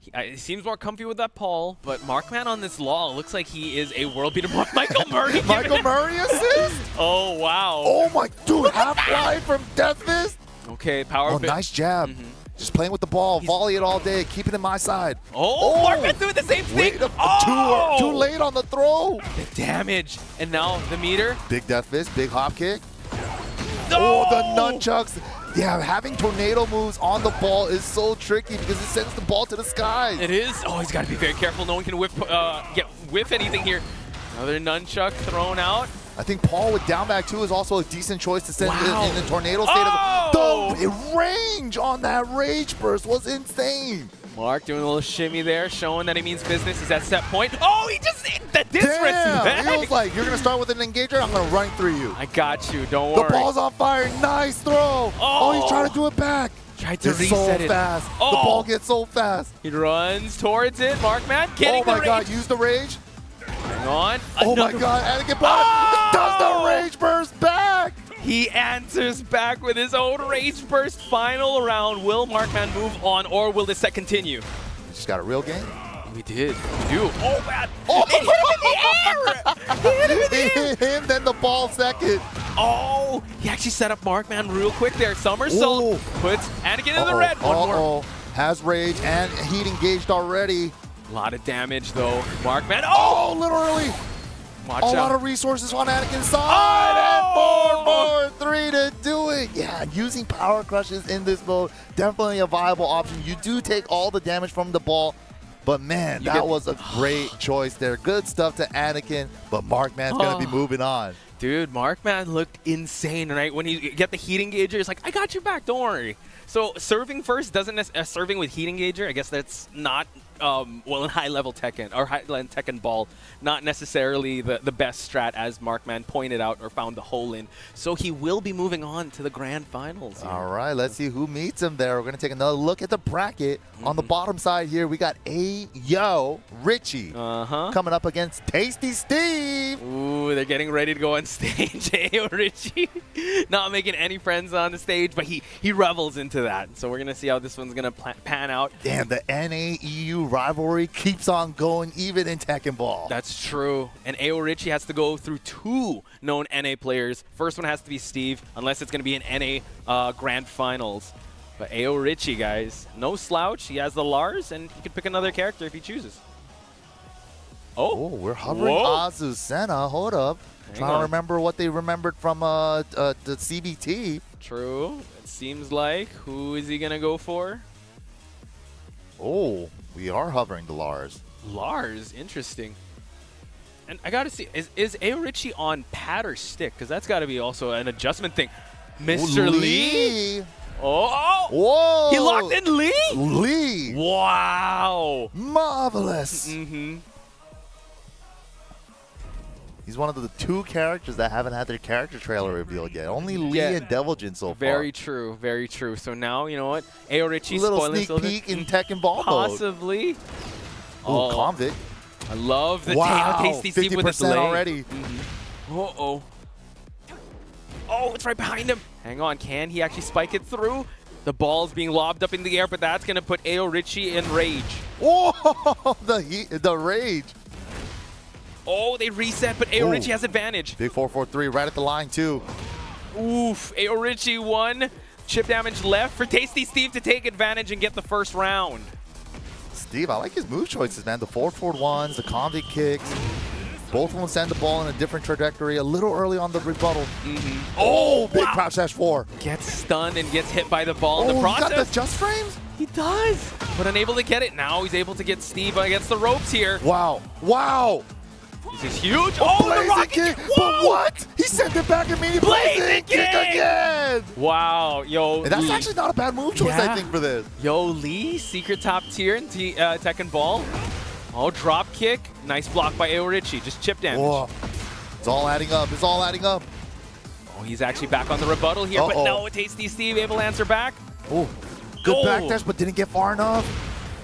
he, seems more comfy with that Paul, but Markman on this Law looks like he is a world beater. Michael Murray. Michael Murray assist? Oh, wow. Oh my, dude, half life from Death Fist? Okay, power Oh, nice jab. Just playing with the ball, volley it all day, keep it in my side. Oh, Markman's doing the same thing. up, oh! too, too late on the throw. The damage. And now the meter. Big Death Fist, big hop kick. No! Oh, the nunchucks. Yeah, having tornado moves on the ball is so tricky because it sends the ball to the sky. It is. Oh, he's got to be very careful. No one can whiff, uh, get whiff anything here. Another nunchuck thrown out. I think Paul with down back two is also a decent choice to send Wow. in, in the tornado state. Oh! Of, the range on that rage burst was insane. Mark doing a little shimmy there, showing that he means business. He's at set point. Oh, he just the Damn! disrespect. He was like, you're going to start with an engager, I'm going to run through you. I got you. Don't worry. The ball's on fire. Nice throw. Oh, he's trying to oh. do it back. Tried to It's reset so it. fast. The Oh. ball gets so fast. He runs towards it. Mark Markman getting oh my god, use the rage. Hang on. Oh my god, Anakin brought Oh! Does the rage burst back? He answers back with his own rage burst. Final round. Will Markman move on, or will this set continue? Just got a real game. We did. We do. Oh man. Oh. It hit him in the air. It hit him in the air. him, then the ball second. Oh, he actually set up Markman real quick there. Somersault Ooh. puts Anakin in the red. One more. uh-oh. Has rage and heat engaged already. A lot of damage though. Markman. Oh, Oh, early. Watch A out. lot of resources on Anakin's side. Oh! And 4 4 3 to do it. Yeah, using power crushes in this mode, definitely a viable option. You do take all the damage from the ball. But man, You that was a great choice there. Good stuff to Anakin, but Markman's going to be Oh. moving on. Dude, Markman looked insane, right? When you get the heat engager, it's like, I got you back, don't worry. So serving first doesn't uh, serving with heat engager. I guess that's not um, well in high level Tekken or high level Tekken ball, not necessarily the, the best strat as Markman pointed out or found the hole in. So he will be moving on to the grand finals. All right, let's see who meets him there. We're going to take another look at the bracket. On Mm-hmm. the bottom side here, we got Ayo Richie Uh huh. coming up against Tasty Steve. Ooh, they're getting ready to go on stage. Ayo Richie, not making any friends on the stage, but he he revels into that. So we're gonna see how this one's gonna pla- pan out. Damn, the NA-EU rivalry keeps on going even in Tekken Ball. That's true. And Ayo Richie has to go through two known NA players. First one has to be Steve, unless it's going to be an NA uh, Grand Finals. But Ayo Richie, guys, no slouch. He has the Lars, and he can pick another character if he chooses. Oh, Oh, we're hovering Whoa. Azucena. Hold up. Hang Trying on. to remember what they remembered from uh, uh, the CBT. true. It seems like. Who is he going to go for? Oh, we are hovering the Lars. Lars. Interesting. And I gotta see, is is Aorichi on pad or stick? Because that's got to be also an adjustment thing. Mr. Lee. Lee. Oh, Whoa. he locked in Lee. Lee. Wow. Marvelous. Mm-hmm. He's one of the two characters that haven't had their character trailer revealed yet. Only Lee Yeah. and Deviljin so far. Very true. Very true. So now you know what? Aorichi. Little sneak peek in Tekken Ball mode. Possibly. Oh, convict. I love the wow, ta- tasty Steve with 50% leg. already. Uh oh. Oh, it's right behind him. Hang on, can he actually spike it through? The ball's being lobbed up in the air, but that's gonna put Aorichi in rage. Oh, the heat, the rage. Oh, they reset, but Aorichi has advantage. Big 443 right at the line too. Oof, Aorichi won. Chip damage left for Tasty Steve to take advantage and get the first round. Steve, I like his move choices, man. The forward forward ones, the convict kicks. Both of them send the ball in a different trajectory, a little early on the rebuttal. Mm-hmm. Oh, oh, big wow. crouch dash four. Gets stunned and gets hit by the ball in oh, the he got process. the just frames? He does, but unable to get it. Now he's able to get Steve against the ropes here. Wow. Wow. This is huge. Oh, the rocket kick. kick. But what? He sent it back immediately. Blazing Blazing kick kick. again. Wow, yo, And that's Lee. actually not a bad move choice, Yeah. I think, for this. yo Lee, secret top tier in T uh, Tekken Ball. Oh, drop kick. Nice block by Aorichi. Just chip damage. Whoa. It's all adding up. It's all adding up. Oh, he's actually back on the rebuttal here, but Uh-oh. no, Tasty Steve able to answer back. Oh, good Oh. back dash, but didn't get far enough.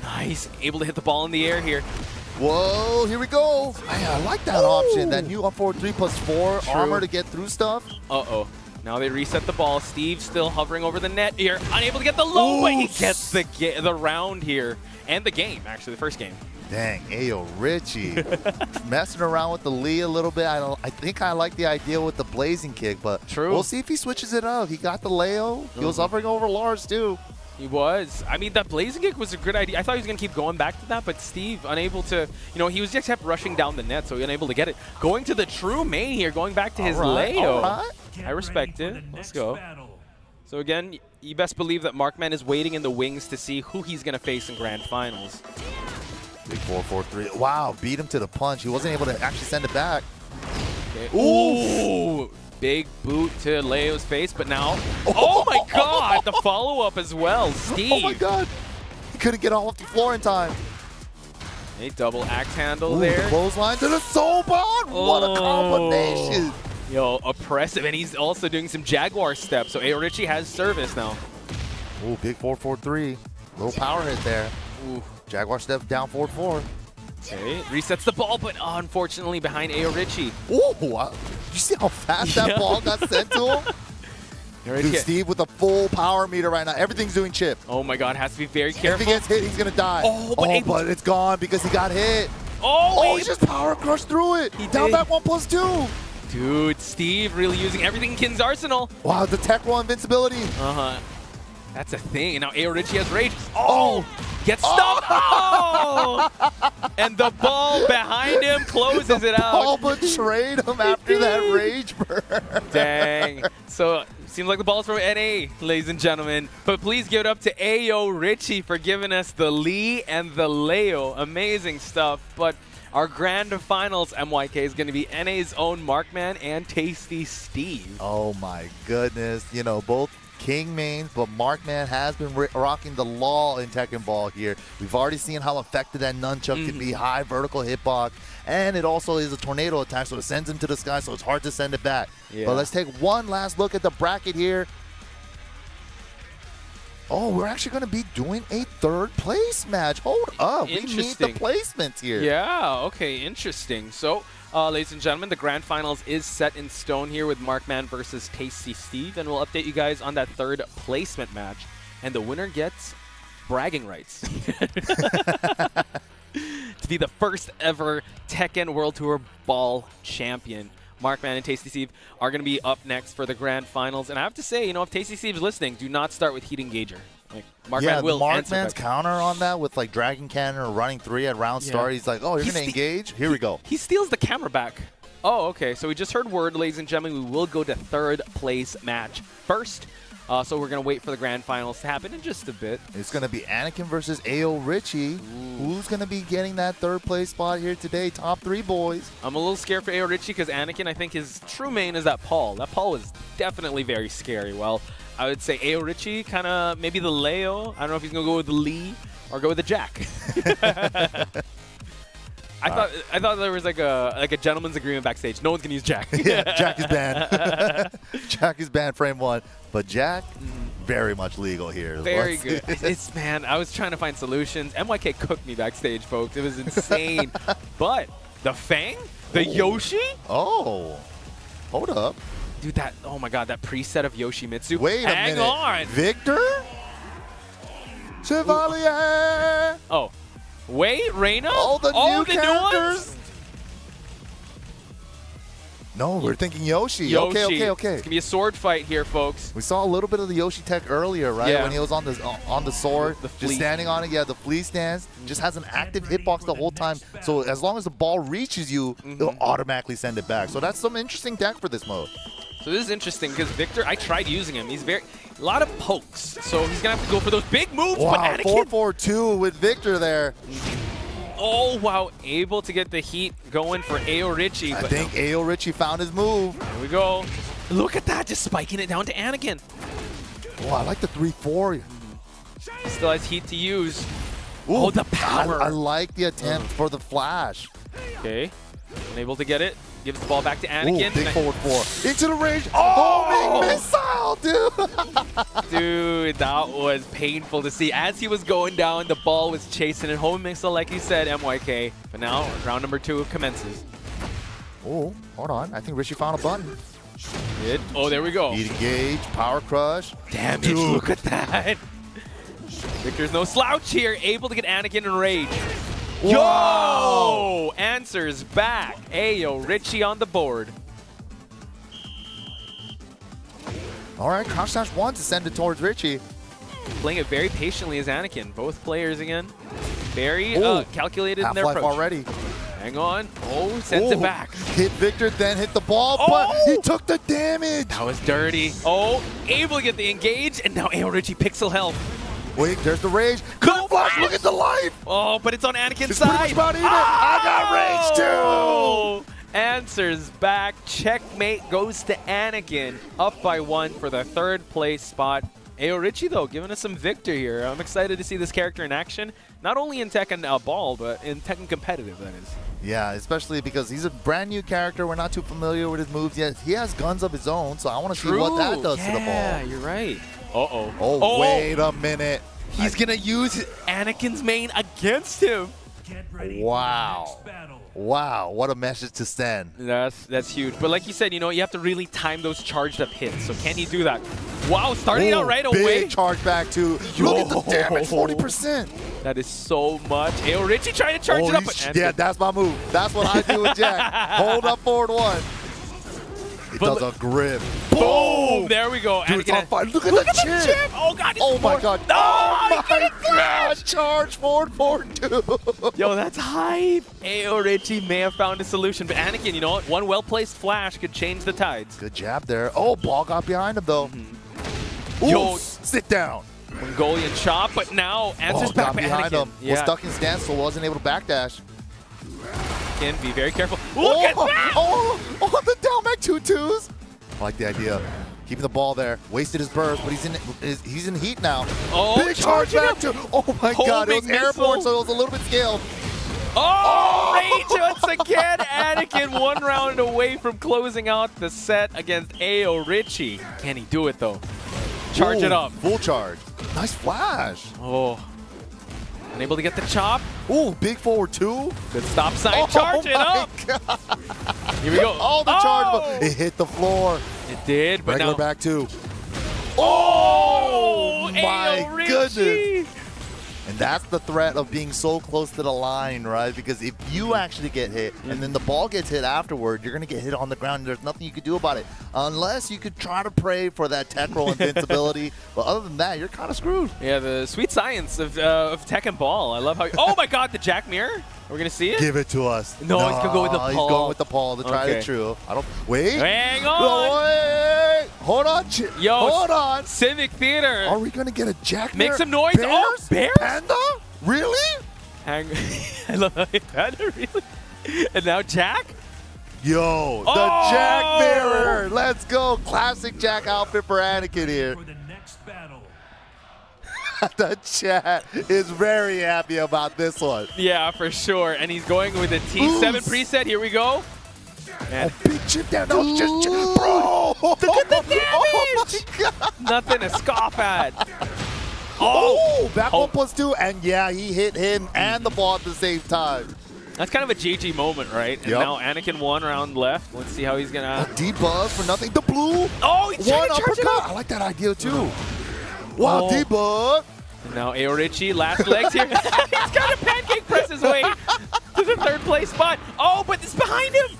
Nice, able to hit the ball in the air here. Whoa, here we go. Man, I like that option. That new up forward three plus four True. armor to get through stuff. Uh-oh. Now they reset the ball. Steve still hovering over the net here, unable to get the low, but he gets the the round here and the game. Actually, the first game. Dang, Ayo Richie. Messing around with the Lee a little bit. I don't I think I like the idea with the blazing kick, but True. we'll see if he switches it up. He got the Leo. He was Mhm. hovering over Lars too. He was. I mean, that blazing kick was a good idea. I thought he was going to keep going back to that, but Steve unable to, you know, he was just kept rushing down the net, so he unable to get it. Going to the true main here, going back to his All right, Leo. all right. I respect it. Let's go. So again, you best believe that Markman is waiting in the wings to see who he's going to face in grand finals. Big four four three. Wow, beat him to the punch. He wasn't able to actually send it back. Okay. Ooh! Big boot to Leo's face, but now, oh, oh my God, the follow-up as well. Steve, Oh my god. He couldn't get off the floor in time. a double axe handle Ooh, there. the clothesline to the soul bond. What a Oh. combination. Yo, oppressive, and he's also doing some Jaguar steps. So Aorichi has service now. Ooh, big 443. Little power hit there. Ooh, Jaguar step down forward four. Okay, resets the ball, but unfortunately behind Aorichi. Oh, wow. you see how fast that Yeah. ball got sent to him? Dude, Steve with a full power meter right now. Everything's doing chip. Oh my God, has to be very careful. If he gets hit, he's gonna die. Oh, but able but it's gone because he got hit. Oh, Oh, he just power crushed through it. He Down did. back one plus two. dude, Steve really using everything in Kin's arsenal. Wow, the tech roll invincibility. Uh-huh. That's a thing. Now Aorichi has rage. Oh, Gets stumped. Oh! and the ball behind him closes it Paul out. betrayed him after that rage burn. Dang. So seems like the ball's from NA, ladies and gentlemen. But please give it up to Ayo Richie for giving us the Lee and the Leo. Amazing stuff. But our grand finals MYK is going to be NA's own Markman and Tasty Steve. Oh my goodness. You know, both King mains, but Markman has been rocking the law in Tekken Ball here. We've already seen how effective that nunchuck can be, Mm-hmm. high vertical hitbox, and it also is a tornado attack, so it sends him to the sky, so it's hard to send it back. Yeah. But let's take one last look at the bracket here. Oh, we're actually going to be doing a third place match. Hold up. We need the placements here. Yeah, okay, interesting. So, uh, ladies and gentlemen, the grand finals is set in stone here with Markman versus Tasty Steve, and we'll update you guys on that third placement match. And the winner gets bragging rights to be the first ever Tekken World Tour Ball champion. Markman and Tasty Steve are going to be up next for the grand finals. And I have to say, you know, if Tasty Steve's listening, do not start with Heat Engager. Like, Markman yeah, will the answer Markman's back. counter on that with like Dragon Cannon or running three at round Yeah. start. He's like, oh, you're He's going to engage? Here we go. He steals the camera back. Oh, okay. So we just heard word, ladies and gentlemen. We will go to third place match. First, Uh, so we're going to wait for the grand finals to happen in just a bit. It's going to be Anakin versus Ao Richie. Who's going to be getting that third place spot here today? Top three boys. I'm a little scared for Ao Richie because Anakin, I think his true main is that Paul. That Paul is definitely very scary. Well, I would say Ao Richie, kind of maybe the Leo. I don't know if he's going to go with the Lee or go with the Jack. I thought I thought there was like a like a gentleman's agreement backstage. No one's gonna use Jack. yeah, Jack is banned. Jack is banned frame one, but Jack mm-hmm. very much legal here. Very good. It's man, I was trying to find solutions. MYK cooked me backstage, folks. It was insane. but the Fang, the oh. Yoshi, oh, hold up. Dude. That oh my god, that preset of Yoshimitsu. Wait a Hang minute. on. Victor? Chevalier! Oh, wait, Reina. All the oh, new the characters? No, we're thinking Yoshi. Yoshi. Okay, okay, okay. It's gonna be a sword fight here, folks. We saw a little bit of the Yoshi tech earlier, right? Yeah. When he was on the on the sword, The just standing on it. Yeah, the flea stance just has an active hitbox the whole time. So as long as the ball reaches you, Mm-hmm. it'll automatically send it back. So that's some interesting tech for this mode. So this is interesting because Victor, I tried using him. He's very a lot of pokes, so he's gonna have to go for those big moves. but Wow, Anakin, four four two with Victor there. oh wow, able to get the heat going for Ao Richie. I think Ao Richie found his move. Here we go. Look at that, just spiking it down to Anakin. Oh, I like the three four. Still has heat to use. Oh, the power. I, I like the attempt mm. for the flash. Okay, unable to get it. Gives the ball back to Ooh, Anakin. big forward four. Into the range. Oh! oh! Homing missile, dude. Dude, that was painful to see. As he was going down, the ball was chasing it. Home missile, like you said, MYK. But now, round number two commences. oh, hold on. I think Richie found a button. Good. Oh, there we go. Heat engage, power crush. Damage, Dude. look at that. Victor's no slouch here, able to get Anakin in Yo! Answers back. Ayo, Richie on the board. All right, crouch dash one to send it towards Richie. Playing it very patiently as Anakin. Both players again. Very Ooh. uh, calculated in their approach. already. Hang on. Oh, sends it back. Hit Victor, then hit the ball, Oh! but he took the damage. That was dirty. Oh, able to get the engage, and now Ayo Richie pixel health. Wait, there's the rage. Good Good flash, look at the life. Oh, but it's on Anakin's It's side. much about even. I got rage, too. Oh! Answers back. Checkmate goes to Anakin. Up by one for the third place spot. Ayo Richie, though, giving us some victor here. I'm excited to see this character in action. Not only in Tekken uh, Ball, but in Tekken Competitive, that is. Yeah, especially because he's a brand new character. We're not too familiar with his moves yet. He has guns of his own, so I want to see what that does yeah, to the ball. Yeah, you're right. Uh-oh. Oh, oh, wait a minute. He's going to use Anakin's main against him. Get ready Wow. for the next battle. Wow, what a message to send. That's that's huge. But like you said, you know, you have to really time those charged up hits. So can he do that? Wow, starting out Ooh, right big away. charge back to. Look at the damage, 40%. That is so much. Ayo Richie trying to charge oh, it up. but yeah, that's my move. That's what I do with Jack. Hold up forward one. It But does a grip. Boom! There we go. Dude, it's Anakin- on fire. Look at Look the at chip. chip! Oh god! Oh my more- god. No! Oh he my god. Charge forward forward two. Yo, that's hype. Ayo Richie may have found a solution, but Anakin, you know what? One well-placed flash could change the tides. Good jab there. Oh, ball got behind him though. Mm-hmm. Ooh, Yo. sit down. Mongolian chop, but now answers oh, back got behind Anakin. him. Yeah, Was stuck in stance, so wasn't able to backdash. Anakin, be very careful. Oh, look oh, at that! Oh, oh, the down back two twos. I like the idea. Keeping the ball there. Wasted his burst, but he's in he's in heat now. Oh, Big charge back to. Oh my god, it was airborne, so it was a little bit scaled. Oh, oh! rage once again. Anakin one round away from closing out the set against Ayo Richie. Can he do it though? Charge Ooh, it up. Full charge. Nice flash. Oh. Unable to get the chop. Ooh, big forward two. Good stop sign. Oh Charge it my up. God. Here we go. Oh, the charge, Oh! but it hit the floor. It did, but Regular now. back two. Oh, oh my goodness. And that's the threat of being so close to the line, right? Because if you actually get hit and then the ball gets hit afterward, you're going to get hit on the ground. And there's nothing you could do about it unless you could try to pray for that tech roll invincibility. but other than that, you're kind of screwed. Yeah, the sweet science of, uh, of Tekken Ball. I love how. oh my God, the Jack Mirror. We're gonna see it. Give it to us. No, he's gonna go with the Paul. He's Paul. going with the Paul to try Okay. the true. I don't. Wait. Hang on. wait. hold on, Yo, hold on. Civic Theater. Are we gonna get a Jack? Make Mirror? some noise. Oh, Bears? Oh, Bears? Panda? Really? Hang. I love how they had it, really. And now Jack. Yo, the Oh! Jack Mirror. Let's go. Classic Jack outfit for Anakin here. For the next battle. the chat is very happy about this one. Yeah, for sure. And he's going with a T7 Oof. preset. Here we go. And Big chip down. That was just chip. Bro. Look at the oh, damage. nothing to scoff at. Oh, back Oh. one plus two. And yeah, he hit him and the ball at the same time. That's kind of a GG moment, right? And Yep. now Anakin one round left. Let's see how he's gonna. Debuzz for nothing. The blue. Oh, he's One trying to charge it uppercut. up. I like that idea too. Wow, Oh. debug. Now Ao Richie, last legs here. he's got a pancake press his way to the third place spot. Oh, but it's behind him.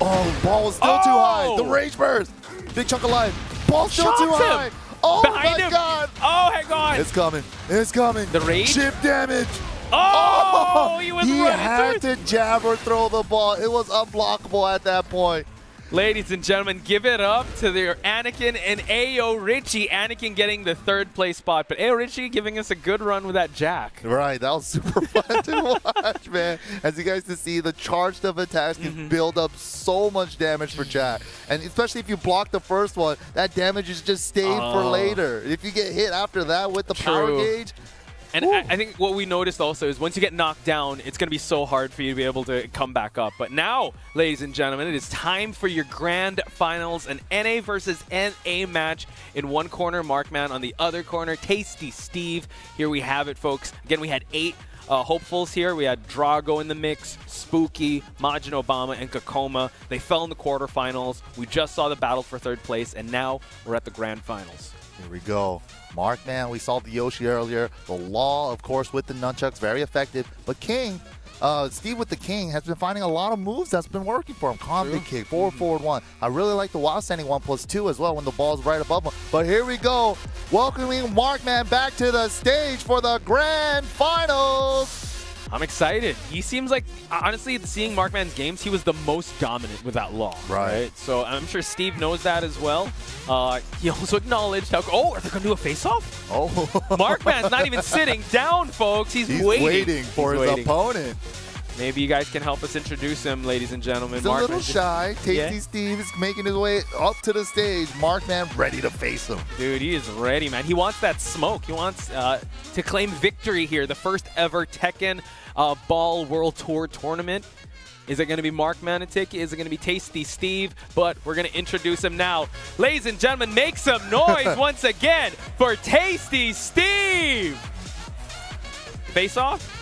Oh, ball is still too high. The Oh. rage burst. Big chunk of life. Ball still Chops too him. high. Oh behind my him. god. Oh, hang on. It's coming. It's coming. The rage? Chip damage. oh, oh he was he had through. to jab or throw the ball. It was unblockable at that point. Ladies and gentlemen, give it up to their Anakin and Ao Richie. Anakin getting the third place spot, but Ao Richie giving us a good run with that jack. Right, that was super fun to watch, man. As you guys can see, the charged up attacks can Mm-hmm. build up so much damage for Jack. And especially if you block the first one, that damage is just stayed for Oh. later. If you get hit after that with the power gauge, And I, I think what we noticed also is once you get knocked down, it's going to be so hard for you to be able to come back up. But now, ladies and gentlemen, it is time for your grand finals, an NA versus NA match. In one corner, Markman. On the other corner, Tasty Steve. Here we have it, folks. Again, we had eight uh, hopefuls here. We had Drago in the mix, Spooky, Majin Obama, and Kakoma. They fell in the quarterfinals. We just saw the battle for third place, and now we're at the grand finals. Here we go. Mark, man, we saw the Yoshi earlier. The law, of course, with the nunchucks, very effective. But King, uh, Steve with the King has been finding a lot of moves that's been working for him. Combi kick, forward, forward one. I really like the wild standing one plus two as well when the ball's right above him. But here we go. Welcoming Markman back to the stage for the grand finals. I'm excited. He seems like, honestly, seeing Markman's games, he was the most dominant with that law. Right. So I'm sure Steve knows that as well. Uh, he also acknowledged how, oh, are they going to do a face-off? Oh, Markman's not even sitting down, folks. He's, He's waiting. waiting, for He's his waiting. opponent. Maybe you guys can help us introduce him, ladies and gentlemen. He's a little shy. Tasty Yeah. Steve is making his way up to the stage. Markman ready to face him. Dude, he is ready, man. He wants that smoke. He wants uh, to claim victory here. The first ever Tekken uh, Ball World Tour tournament. Is it going to be Mark Manitic? Is it going to be Tasty Steve? But we're going to introduce him now. Ladies and gentlemen, make some noise once again for Tasty Steve! Face off?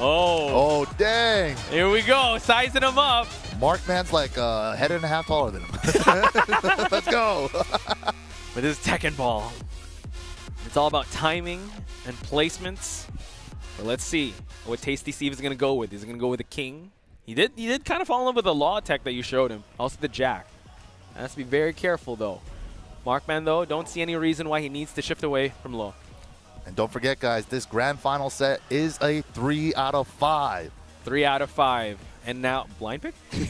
Oh, Oh, dang. here we go. Sizing him up. Markman's like a head and a half taller than him. Let's go. with his Tekken ball. It's all about timing and placements. But let's see what Tasty Steve is going to go with. Is he going to go with the king? He did. He did kind of fall in love with the law tech that you showed him. Also the jack. Has to be very careful though. Markman though, don't see any reason why he needs to shift away from low. And don't forget, guys, this grand final set is a three out of five. Three out of five. And now blind pick.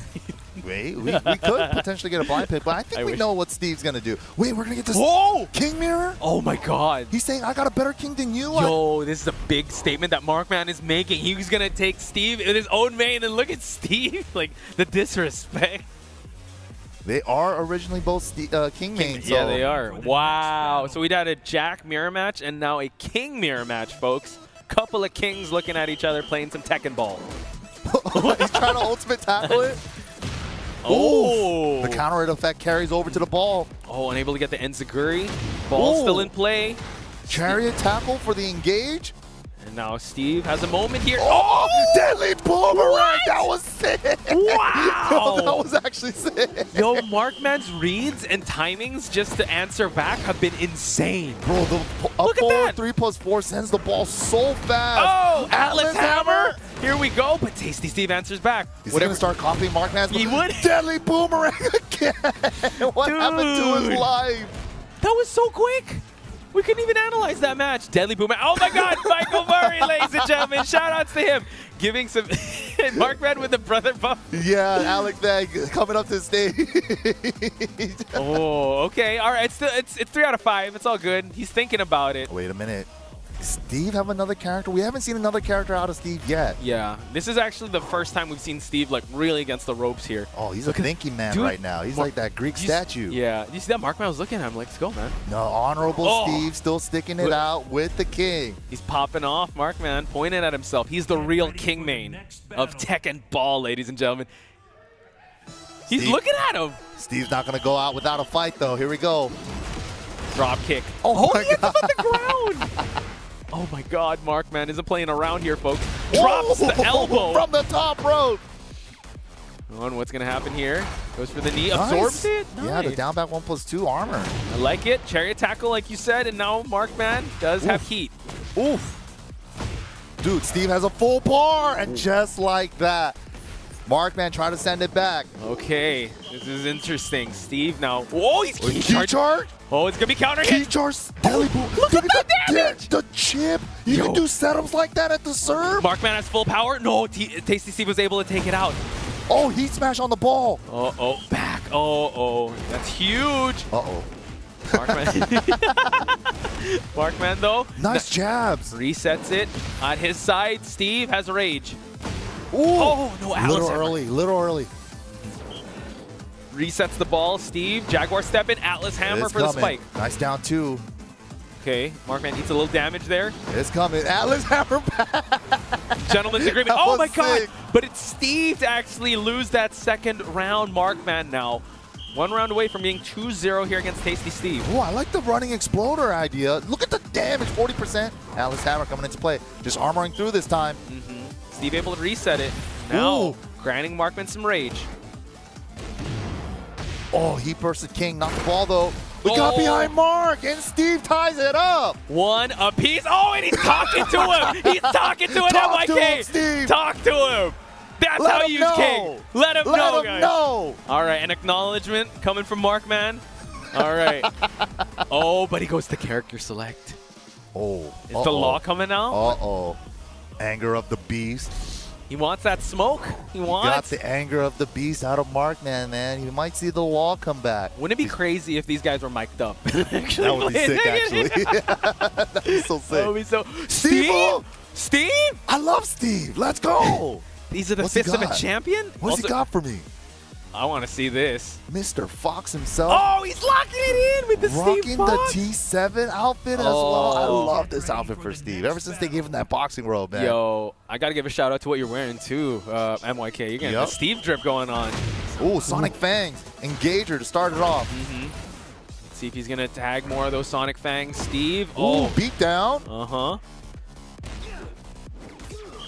Wait, we, we could potentially get a blind pick, but I think I we wish. know what Steve's gonna do. Wait, we're gonna get this Whoa! king mirror. Oh my God. He's saying I got a better king than you. I- Yo, this is a big statement that Markman is making. He's gonna take Steve in his own main, and look at Steve, like the disrespect. They are originally both uh, king mains. Yeah, so- they are. Wow. So we had a Jack mirror match and now a King mirror match, folks. Couple of kings looking at each other playing some Tekken ball. He's trying to ultimate tackle it. Oh. The counter hit effect carries over to the ball. Oh, unable to get the Enziguri. Ball Ooh. still in play. Chariot tackle for the engage. And now Steve has a moment here. Oh, oh! deadly boomerang! What? That was sick. Wow. that was actually sick. Yo, Markman's reads and timings just to answer back have been insane. Bro, the Look at that. three plus four sends the ball so fast. Oh, Atlas, Hammer. Here we go, but Tasty Steve answers back. He's gonna start copying Mark Man's. He would. Deadly boomerang again. what happened to his life? That was so quick. We couldn't even analyze that match. Deadly Boomer. Oh my God, Michael Murray, ladies and gentlemen. Shout outs to him. Giving some Markman with the brother buff. Yeah, Alex Bag coming up to the stage. Oh, okay. All right. It's, still, it's it's three out of five. It's all good. He's thinking about it. Wait a minute. Steve have another character? We haven't seen another character out of Steve yet. Yeah. This is actually the first time we've seen Steve like really against the ropes here. Oh, he's Look a at- thinking man dude, right now. He's Mar- like that Greek statue. Yeah. You see that Mark Markman was looking at him like, let's go, man. No, honorable Oh. Steve still sticking it Look- out with the king. He's popping off, Markman, pointing at himself. He's the real king main of Tekken Ball, ladies and gentlemen. He's Steve- looking at him. Steve's not going to go out without a fight, though. Here we go. Drop kick. Oh, oh my he hits him on the ground. oh my God, Markman isn't playing around here, folks. Drops Whoa! the elbow. From the top rope. On what's gonna happen here? Goes for the knee, Nice. absorbs it. Yeah, the Nice. down back one plus two armor. I like it. Chariot tackle, like you said, and now Markman does have heat. Oof. Dude, Steve has a full bar, and just like that, Markman trying to send it back. Okay, this is interesting. Steve now. Whoa, he's oh, key, Key charge. charge? Oh, it's gonna be counter Key hit. charge, belly boom. Look at that damage! The, the chip. You Yo. can do setups like that at the serve. Markman has full power. No, T Tasty Steve was able to take it out. Oh, heat smash on the ball. Oh, oh, back. Oh, oh, that's huge. Uh-oh. Markman. Markman though Nice jabs. resets it on his side. Steve has rage. Oh no, Alice little early, little early. resets the ball. Steve Jaguar step in. Atlas hammer for the coming. spike. Nice down two. Okay, Markman eats a little damage there. It's coming. Atlas hammer back. Gentlemen's agreement. Oh my god! But it's Steve to actually lose that second round. Markman now. One round away from being 2-0 here against Tasty Steve. Oh, I like the running exploder idea. Look at the damage, 40%. Atlas hammer coming into play. Just armoring through this time. Mm-hmm. Steve able to reset it. Now, Ooh. granting Markman some rage. Oh, he bursted King, not the ball though. We got Oh. behind Mark, and Steve ties it up. One apiece. Oh, and he's talking to him. He's talking to an Talk to him, Steve. Talk to him. That's Let how you use know. King. Let him Let know, him guys. know. All right, an acknowledgement coming from Markman. All right. oh, but he goes to character select. Oh, Is the law coming out? Uh-oh. Anger of the beast. He wants that smoke. He wants. Got wants. the anger of the beast out of Markman, man. He might see the law come back. Wouldn't it be crazy if these guys were mic'd up? Actually That would be sick, actually. That'd be so sick. That would be so. Steve! Steve? Steve? I love Steve. Let's go. These are the What's fists of a champion? What's he got for me? I want to see this. Mr. Fox himself. Oh, he's locking it in with the Steve Rocking Fox. the T7 outfit as well. I Oh. love this outfit for Steve. Ever since they gave him that boxing robe, man. Yo, I got to give a shout out to what you're wearing too, uh, MYK. You're getting Yup. the Steve drip going on. Ooh, Sonic Fangs. Engager to start it off. Let's see if he's going to tag more of those Sonic Fangs. Steve. Ooh, Oh. beat down. Uh-huh.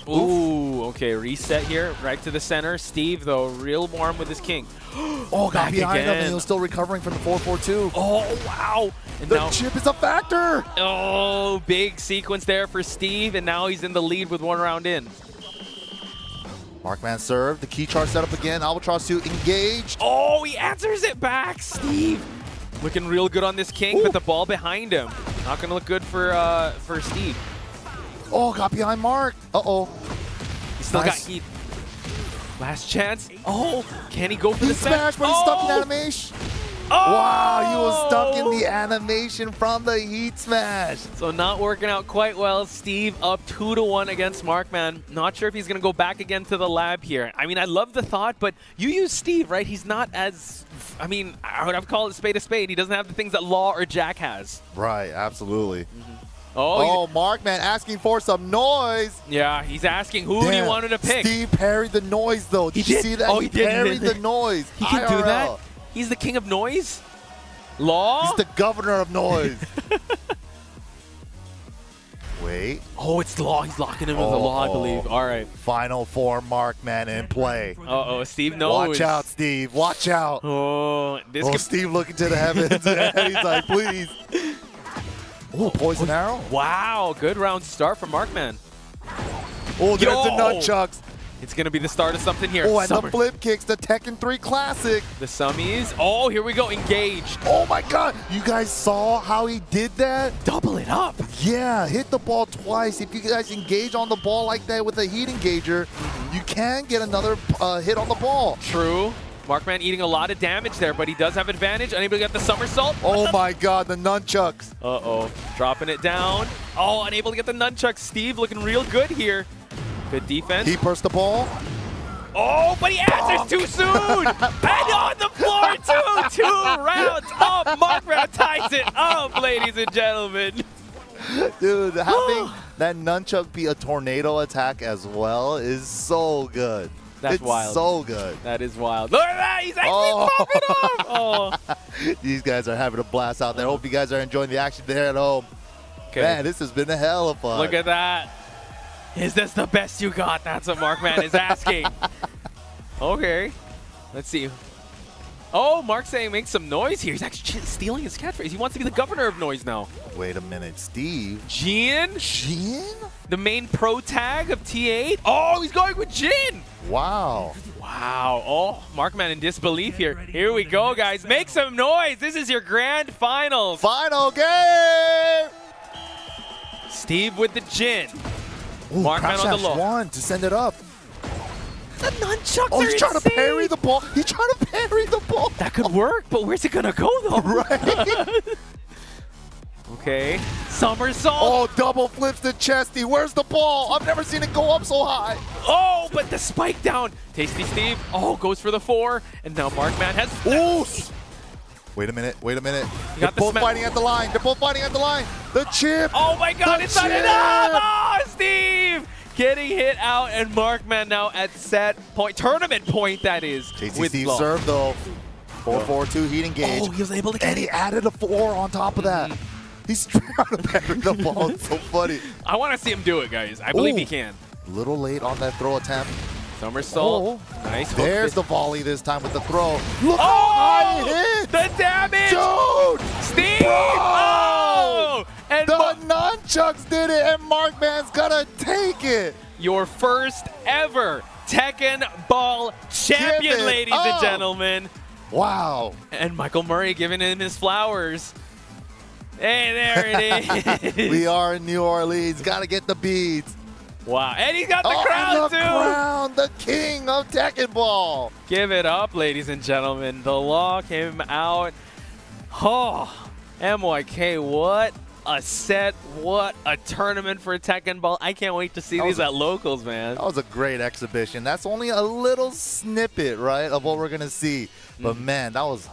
Ooh, okay, reset here, right to the center. Steve, though, real warm with his king. Oh, got Back behind him, and he was still recovering from the 442. Oh, wow. And The now, chip is a factor. oh, big sequence there for Steve, and now he's in the lead with one round in. Markman served. The key charge set up again. Albatross 2 engaged. Oh, he answers it back, Steve. Looking real good on this king, Ooh. but the ball behind him. Not going to look good for uh, for Steve. Oh, got behind Mark. Uh-oh. He still Nice. got heat. Last chance. Oh, can he go for He the smash? but he's stuck in Oh! animation. Oh! Wow, he was stuck in the animation from the heat smash. So not working out quite well. Steve up two to one against Markman. Not sure if he's gonna go back again to the lab here. I mean, I love the thought, but you use Steve, right? He's not as, I mean, I would have called it spade a spade. He doesn't have the things that Law or Jack has. Right, absolutely. Oh, he's- Oh, Markman asking for some noise. yeah. He's asking who Damn, wanted to pick. Steve parried the noise, though. Did He you did. see that? Oh, he did, parried the noise. he can do that. He's the king of noise. Law. He's the governor of noise. Wait. oh, it's Law. He's locking him with the Law, I Oh. believe. All right. Final four Markman in play. Uh oh, Steve knows. Watch out, Steve. Watch out. Oh, this Oh, Steve looking to the heavens. he's like, please. Oh, poison arrow. Wow, good round start for Markman. Oh, there's the nunchucks. It's going to be the start of something here. Oh, and Summer. the flip kicks, the Tekken 3 Classic. The summies. Oh, here we go. Engaged. Oh my god, you guys saw how he did that? Double it up. Yeah, hit the ball twice. If you guys engage on the ball like that with a heat engager, you can get another uh, hit on the ball. True. Markman eating a lot of damage there, but he does have advantage. Unable to get the somersault. Oh my god, the nunchucks. Uh-oh. Dropping it down. Oh, unable to get the nunchucks. Steve looking real good here. Good defense. He burst the ball. Oh, but he answers too oh. soon! and on the floor, too! Two rounds up! Markman ties it up, ladies and gentlemen. Dude, having that nunchuck be a tornado attack as well is so good. That's it's wild. so good. That is wild. Look at that! He's actually Oh. popping off! Oh. These guys are having a blast out there. Hope you guys are enjoying the action there at home. Okay. Man, this has been a hell of fun. Look at that. Is this the best you got? That's what Markman is asking. okay. Let's see. Oh, Mark's saying make some noise here. He's actually stealing his catchphrase. He wants to be the governor of noise now. Wait a minute, Steve. Jin, Jin? The main pro tag of T8. Oh, he's going with Jin. Wow. Wow. Oh, Markman in disbelief here. Here we go, guys. Make some noise. This is your grand finals. Final game! Steve with the Jin. Ooh, Markman Crash on the low. one to send it up. The nunchucks Oh, are he's trying to parry the ball. He's trying to parry the ball. That could work, but where's it gonna go though? Right. Okay. Somersault. oh, double flips to Chesty. Where's the ball? I've never seen it go up so high. Oh, but the spike down. Tasty Steve. Oh, goes for the four. And now Markman has. Ooh. Wait a minute. Wait a minute. They're the both fighting at the line. They're both fighting at the line. The chip. Oh my god, The it's not enough! Oh, Steve! Getting hit out, and Markman now at set point, tournament point, that is. JC with Steve Law. serve though. 4-4-2 heat engage. Oh, he was able to get and he added a four on top of that. Mm-hmm. He's trying to parry the ball. It's so funny. I want to see him do it, guys. I believe Ooh. he can. A Little late on that throw attempt. Somersault. Oh. Nice hook. There's the volley this time with the throw. Look Oh! hit. The damage! Dude! Steve! Bro! Oh! And The Mar- nunchucks did it, and Markman's gonna take it. your first ever Tekken Ball champion, ladies up. and gentlemen. Wow. And Michael Murray giving him his flowers. Hey, there it is. we are in New Orleans. Gotta get the beads. Wow. And he's got the oh, crown, the too. crown, the king of Tekken Ball. Give it up, ladies and gentlemen. The law came out. Oh, MYK, what a set. What a tournament for Tekken Ball. I can't wait to see That these a- at locals, man. That was a great exhibition. That's only a little snippet, right, of what we're gonna see. But mm-hmm. man, that was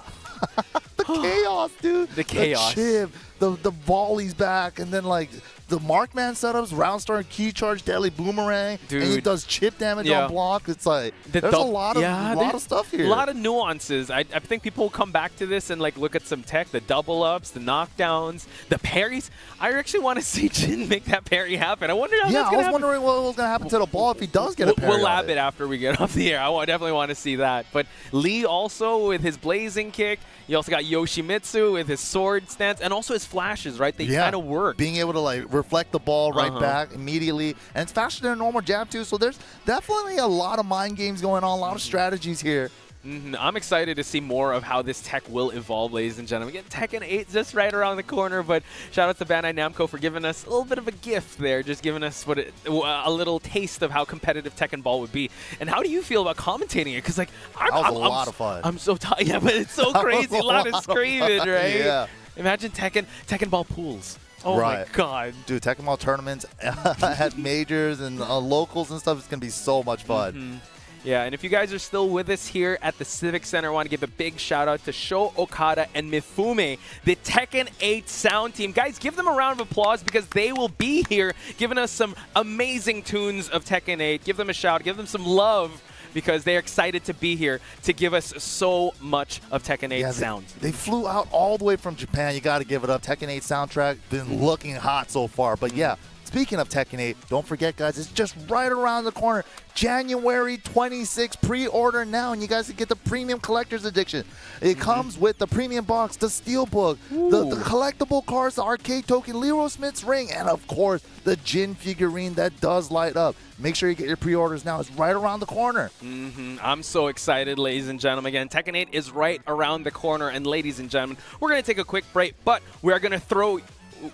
the chaos, dude. The chaos. chip, the the volleys back, and then like the Markman setups, round start, key charge, deadly boomerang, and he does chip damage Yeah. on block. It's like The there's a lot of yeah, lot of stuff here. A lot of nuances. I, I think people will come back to this and like look at some tech, the double ups, the knockdowns, the parries. I actually want to see Jin make that parry happen. I wonder how yeah, that's I gonna was happen. wondering what was gonna happen to the ball if he does get a parry. we'll lab it after we get off the air. I definitely want to see that. But Lee also with his blazing kick. You also got Yoshimitsu with his sword stance and also his flashes, right? They Yeah. kind of work. Being able to like reflect the ball right Uh-huh. back immediately, and it's faster than a normal jab too. So there's definitely a lot of mind games going on, a lot of strategies here. Mhm. I'm excited to see more of how this tech will evolve, ladies and gentlemen. Get Tekken 8 just right around the corner, but shout out to Bandai Namco for giving us a little bit of a gift there, just giving us what it, a little taste of how competitive Tekken Ball would be. And how do you feel about commentating it? Because like, I'm, That was I'm- a I'm lot s- of fun. I'm so tired. Yeah, but it's so crazy. a lot of screaming, right? Yeah. Imagine Tekken Tekken Ball pools. Oh my god. Dude, Tekken Ball tournaments at majors and uh, locals and stuff is gonna be so much fun. Mm-hmm. Yeah, and if you guys are still with us here at the Civic Center, I want to give a big shout out to Sho Okada and Mifune, the Tekken 8 sound team. Guys, give them a round of applause because they will be here giving us some amazing tunes of Tekken 8. Give them a shout, give them some love because they're excited to be here to give us so much of Tekken 8 Yeah, they, sound. they flew out all the way from Japan. You got to give it up. Tekken 8 soundtrack been looking hot so far. But yeah, speaking of Tekken 8, don't forget, guys, it's just right around the corner. January 26, pre-order now, and you guys can get the premium collector's edition. It mm-hmm. comes with the premium box, the steelbook, the, the, collectible cards, the arcade token, Leroy Smith's ring, and of course the Jin figurine that does light up. Make sure you get your pre-orders now. It's right around the corner. Mm-hmm. I'm so excited, ladies and gentlemen. Again, Tekken 8 is right around the corner, and ladies and gentlemen, we're going to take a quick break, but we are going to throw.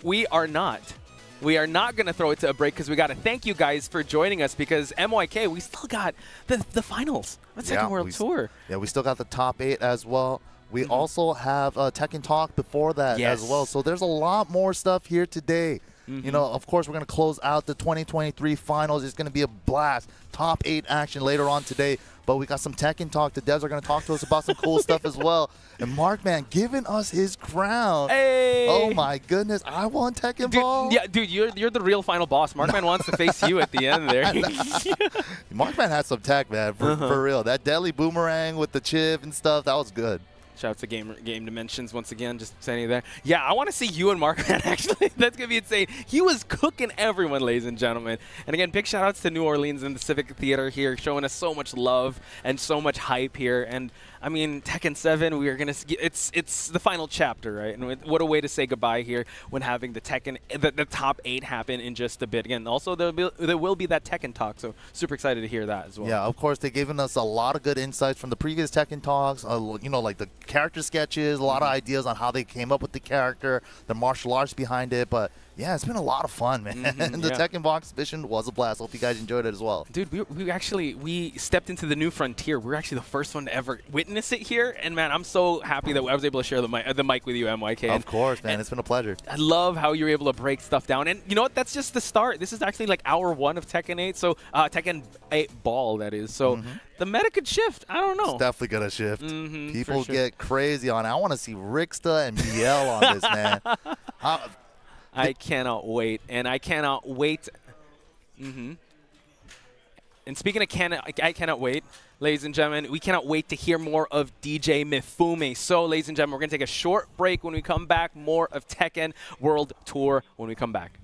We are not we are not going to throw it to a break because we got to thank you guys for joining us because MYK, we still got the, the finals. The Second yeah, World Tour. Yeah, we still got the top eight as well. We mm-hmm. also have uh, Tekken Talk before that yes. as well. So there's a lot more stuff here today. Mm-hmm. You know, of course, we're going to close out the 2023 finals. It's going to be a blast. Top eight action later on today. But we got some Tekken talk. The devs are going to talk to us about some cool stuff as well. And Mark, man, giving us his crown. Hey! Oh my goodness, I want Tekken dude, Ball. Yeah, dude, you're you're the real final boss. Markman wants to face you at the end there. Markman had some tech, man, for, uh-huh. for real. That deadly boomerang with the chip and stuff, that was good. Shout out to Game Game Dimensions once again, just saying there. Yeah, I want to see you and Mark actually. That's gonna be insane. He was cooking everyone, ladies and gentlemen. And again, big shout outs to New Orleans and the Civic Theater here, showing us so much love and so much hype here. And I mean, Tekken 7, we are gonna. It's it's the final chapter, right? And what a way to say goodbye here when having the Tekken, the, the top eight happen in just a bit. Again, also there will, be, there will be that Tekken talk, so super excited to hear that as well. Yeah, of course, they've given us a lot of good insights from the previous Tekken talks. Uh, you know, like the character sketches, a lot mm-hmm. of ideas on how they came up with the character, the martial arts behind it, but yeah, it's been a lot of fun, man. Mm-hmm, the yeah. Tekken Box mission was a blast. Hope you guys enjoyed it as well. Dude, we, we actually we stepped into the new frontier. We are actually the first one to ever witness it here, and man, I'm so happy that I was able to share the mic, the mic with you, MYK. Of course, man. It's been a pleasure. I love how you're able to break stuff down, and you know what? That's just the start. This is actually like hour one of Tekken 8, so uh, Tekken 8 Ball, that is. So. Mm-hmm the meta could shift. I don't know. It's definitely gonna shift. Mm-hmm, People sure. get crazy on. it. I want to see Riksta and BL on this, man. I cannot wait, and I cannot wait. Mm-hmm. And speaking of can, I cannot wait, ladies and gentlemen. We cannot wait to hear more of DJ Mifune. So, ladies and gentlemen, we're going to take a short break. When we come back, more of Tekken World Tour when we come back.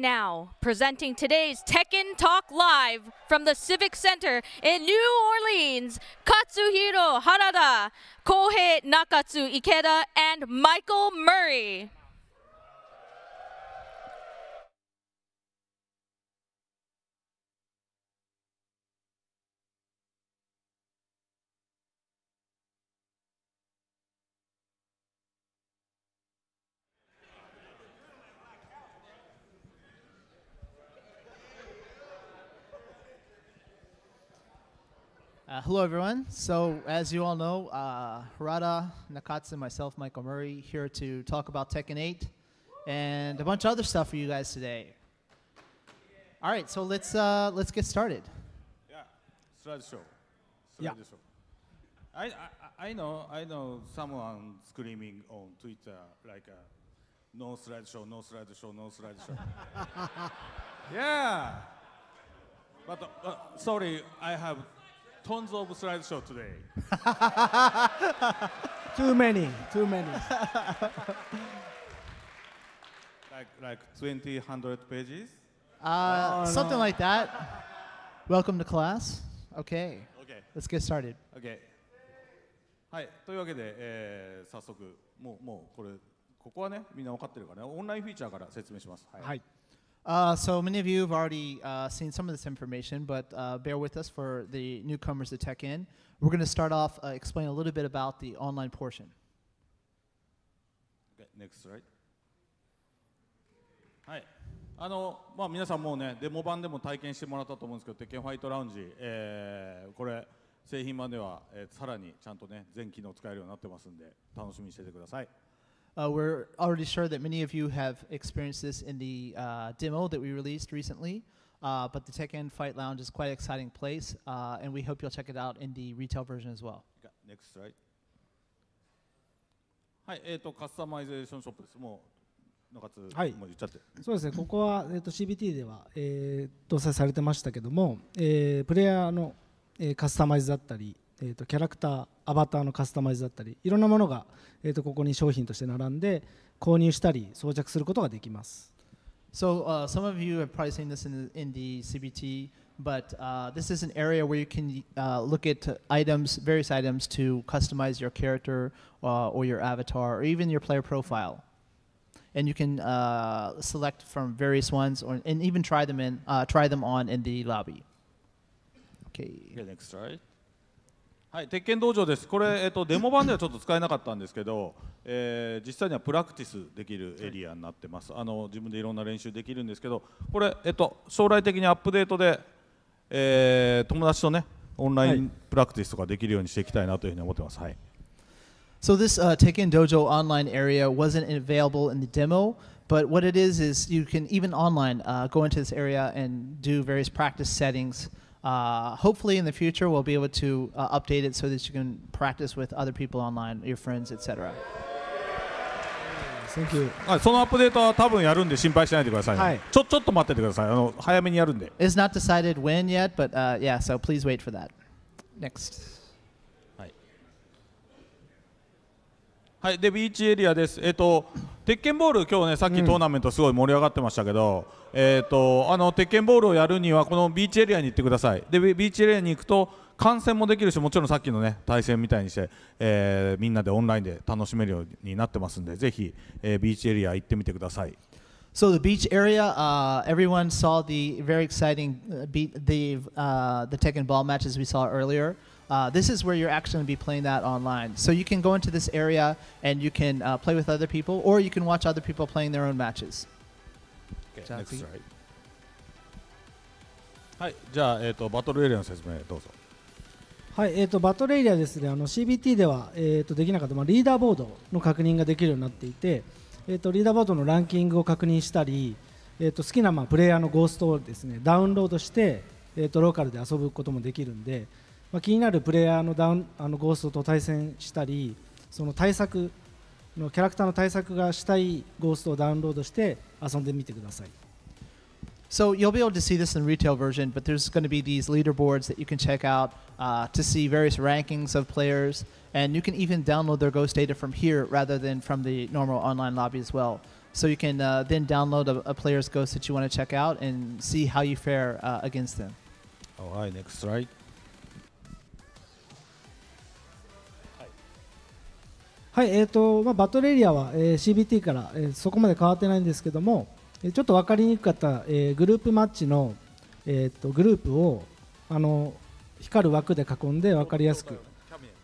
Now, presenting today's Tekken Talk Live from the Civic Center in New Orleans, Katsuhiro Harada, Kohei Nakatsu Ikeda, and Michael Murray. Hello, everyone. So, as you all know, uh, Harada, Nakatsu, myself, Michael Murray, here to talk about Tekken 8 and a bunch of other stuff for you guys today. All right, so let's uh, let's get started. Yeah, slide show. Yeah. Show. I, I I know I know someone screaming on Twitter like uh, no slide show, no slide show, no slide show. yeah. But uh, sorry, I have tons of slide show today. Too many, too many. Like like 20, 100 pages. Uh, Oh, something no. like that. Welcome to class. Okay, Okay. let's get started. OK。はい、というわけで、えー早速、もうもうこれ、ここはね、みんな分かってるからね、オンラインフィーチャーから説明します。はい。はい。Uh, so many of you have already uh, seen some of this information, but uh, bear with us for the newcomers to Tekken. We're going to start off, uh, explain a little bit about the online portion. Okay, next, right? はい。あのまあ、皆さんもね、デモ版でも体験してもらったと思うんですけど、鉄拳ホワイトラウンジ、えー、これ、製品版では、えー、さらにちゃんとね、全機能使えるようになってますんで、楽しみにしててください。uh, we're already sure that many of you have experienced this in the uh, demo that we released recently, uh, but the Tekken Fight Lounge is quite an exciting place, uh, and we hope you'll check it out in the retail version as well. Next slide. はい、えっ、ー、とカスタマイゼーションショップです。もう中津はい、もう言っちゃって。そうですね。ここはえっ、ー、と eh, CBT では、えー、搭載されてましたけども、えー、プレイヤーの、えー、カスタマイズだったり、えー、とキャラクター、アバターのカスタマイズだったり、いろんなものが、えー、とここに商品として並んで、購入したり、装着することができます。 So uh, some of you have probably seen this in the, in the CBT, but uh, this is an area where you can uh, look at items, various items, to customize your character uh, or your avatar or even your player profile. And you can uh, select from various ones, or and even try them in, uh, try them on in the lobby. Okay. Okay, next slide. はい、鉄拳道場です。これ、えっと、デモ版ではちょっと使えなかったんですけど、えー実際にはプラクティスできるエリアになってます。あの自分でいろんな練習できるんですけど、これ、えっと、将来的にアップデートで、えー友達とね、オンライはいンプラクティスとかできるようにしていきたいなというふうに思ってます。はい。So this uh, Tekken Dojo online area wasn't available in the demo, but what it is is you can even online uh, go into this area and do various practice settings. Uh, hopefully, in the future, we'll be able to uh, update it so that you can practice with other people online, your friends, etc. Thank you. はい、そのアップデートは多分やるんで心配しないでくださいね、はいちょちょっと待っててくださいあの早めにやるんで It's not decided when yet, but uh, yeah, so please wait for that. Next. はい、でビーチエリアです。えっ、と 鉄拳ボール今日ねさっきトーナメントすごい盛り上がってましたけど、えっ、とあの鉄拳ボールをやるにはこのビーチエリアに行ってください。でビビーチエリアに行くと観戦もできるしもちろんさっきのね対戦みたいにして、えーみんなでオンラインで楽しめるようになってますんでぜひ、えービーチエリア行ってみてください。So the beach area, uh, everyone saw the very exciting uh, beat the uh, the Tekken ball matches we saw earlier. Uh, this is where you're actually going to be playing that online. So you can go into this area and you can uh, play with other people, or you can watch other people playing their own matches. Okay, じゃあ next 次 slide はい、じゃあ、えー、とバトルエリアの説明どうぞ。はい、えー、とバトルエリアですね、あの CBT では、えー、とできなかった、まあ、リーダーボードの確認ができるようになっていて、えー、とリーダーボードのランキングを確認したり、えー、と好きな、まあ、プレイヤーのゴーストをですねダウンロードして、えー、とローカルで遊ぶこともできるんで、まあ、気になるプレイヤーのダウンあのゴーストと対戦したり、その対策のキャラクターの対策がしたいゴーストをダウンロードして遊んでみてください。 So you'll be able to see this in the retail version, but there's going to be these leaderboards that you can check out uh, to see various rankings of players, and you can even download their ghost data from here rather than from the normal online lobby as well. So you can uh, then download a, a player's ghost that you want to check out and see how you fare uh, against them. Alright, next slide. はい、えーとまあ、バトルエリアは、えー CBT から、えーそこまで変わってないんですけども、えーちょっと分かりにくかった、えーグループマッチの、えー、とグループをあの光る枠で囲んで分かりやすく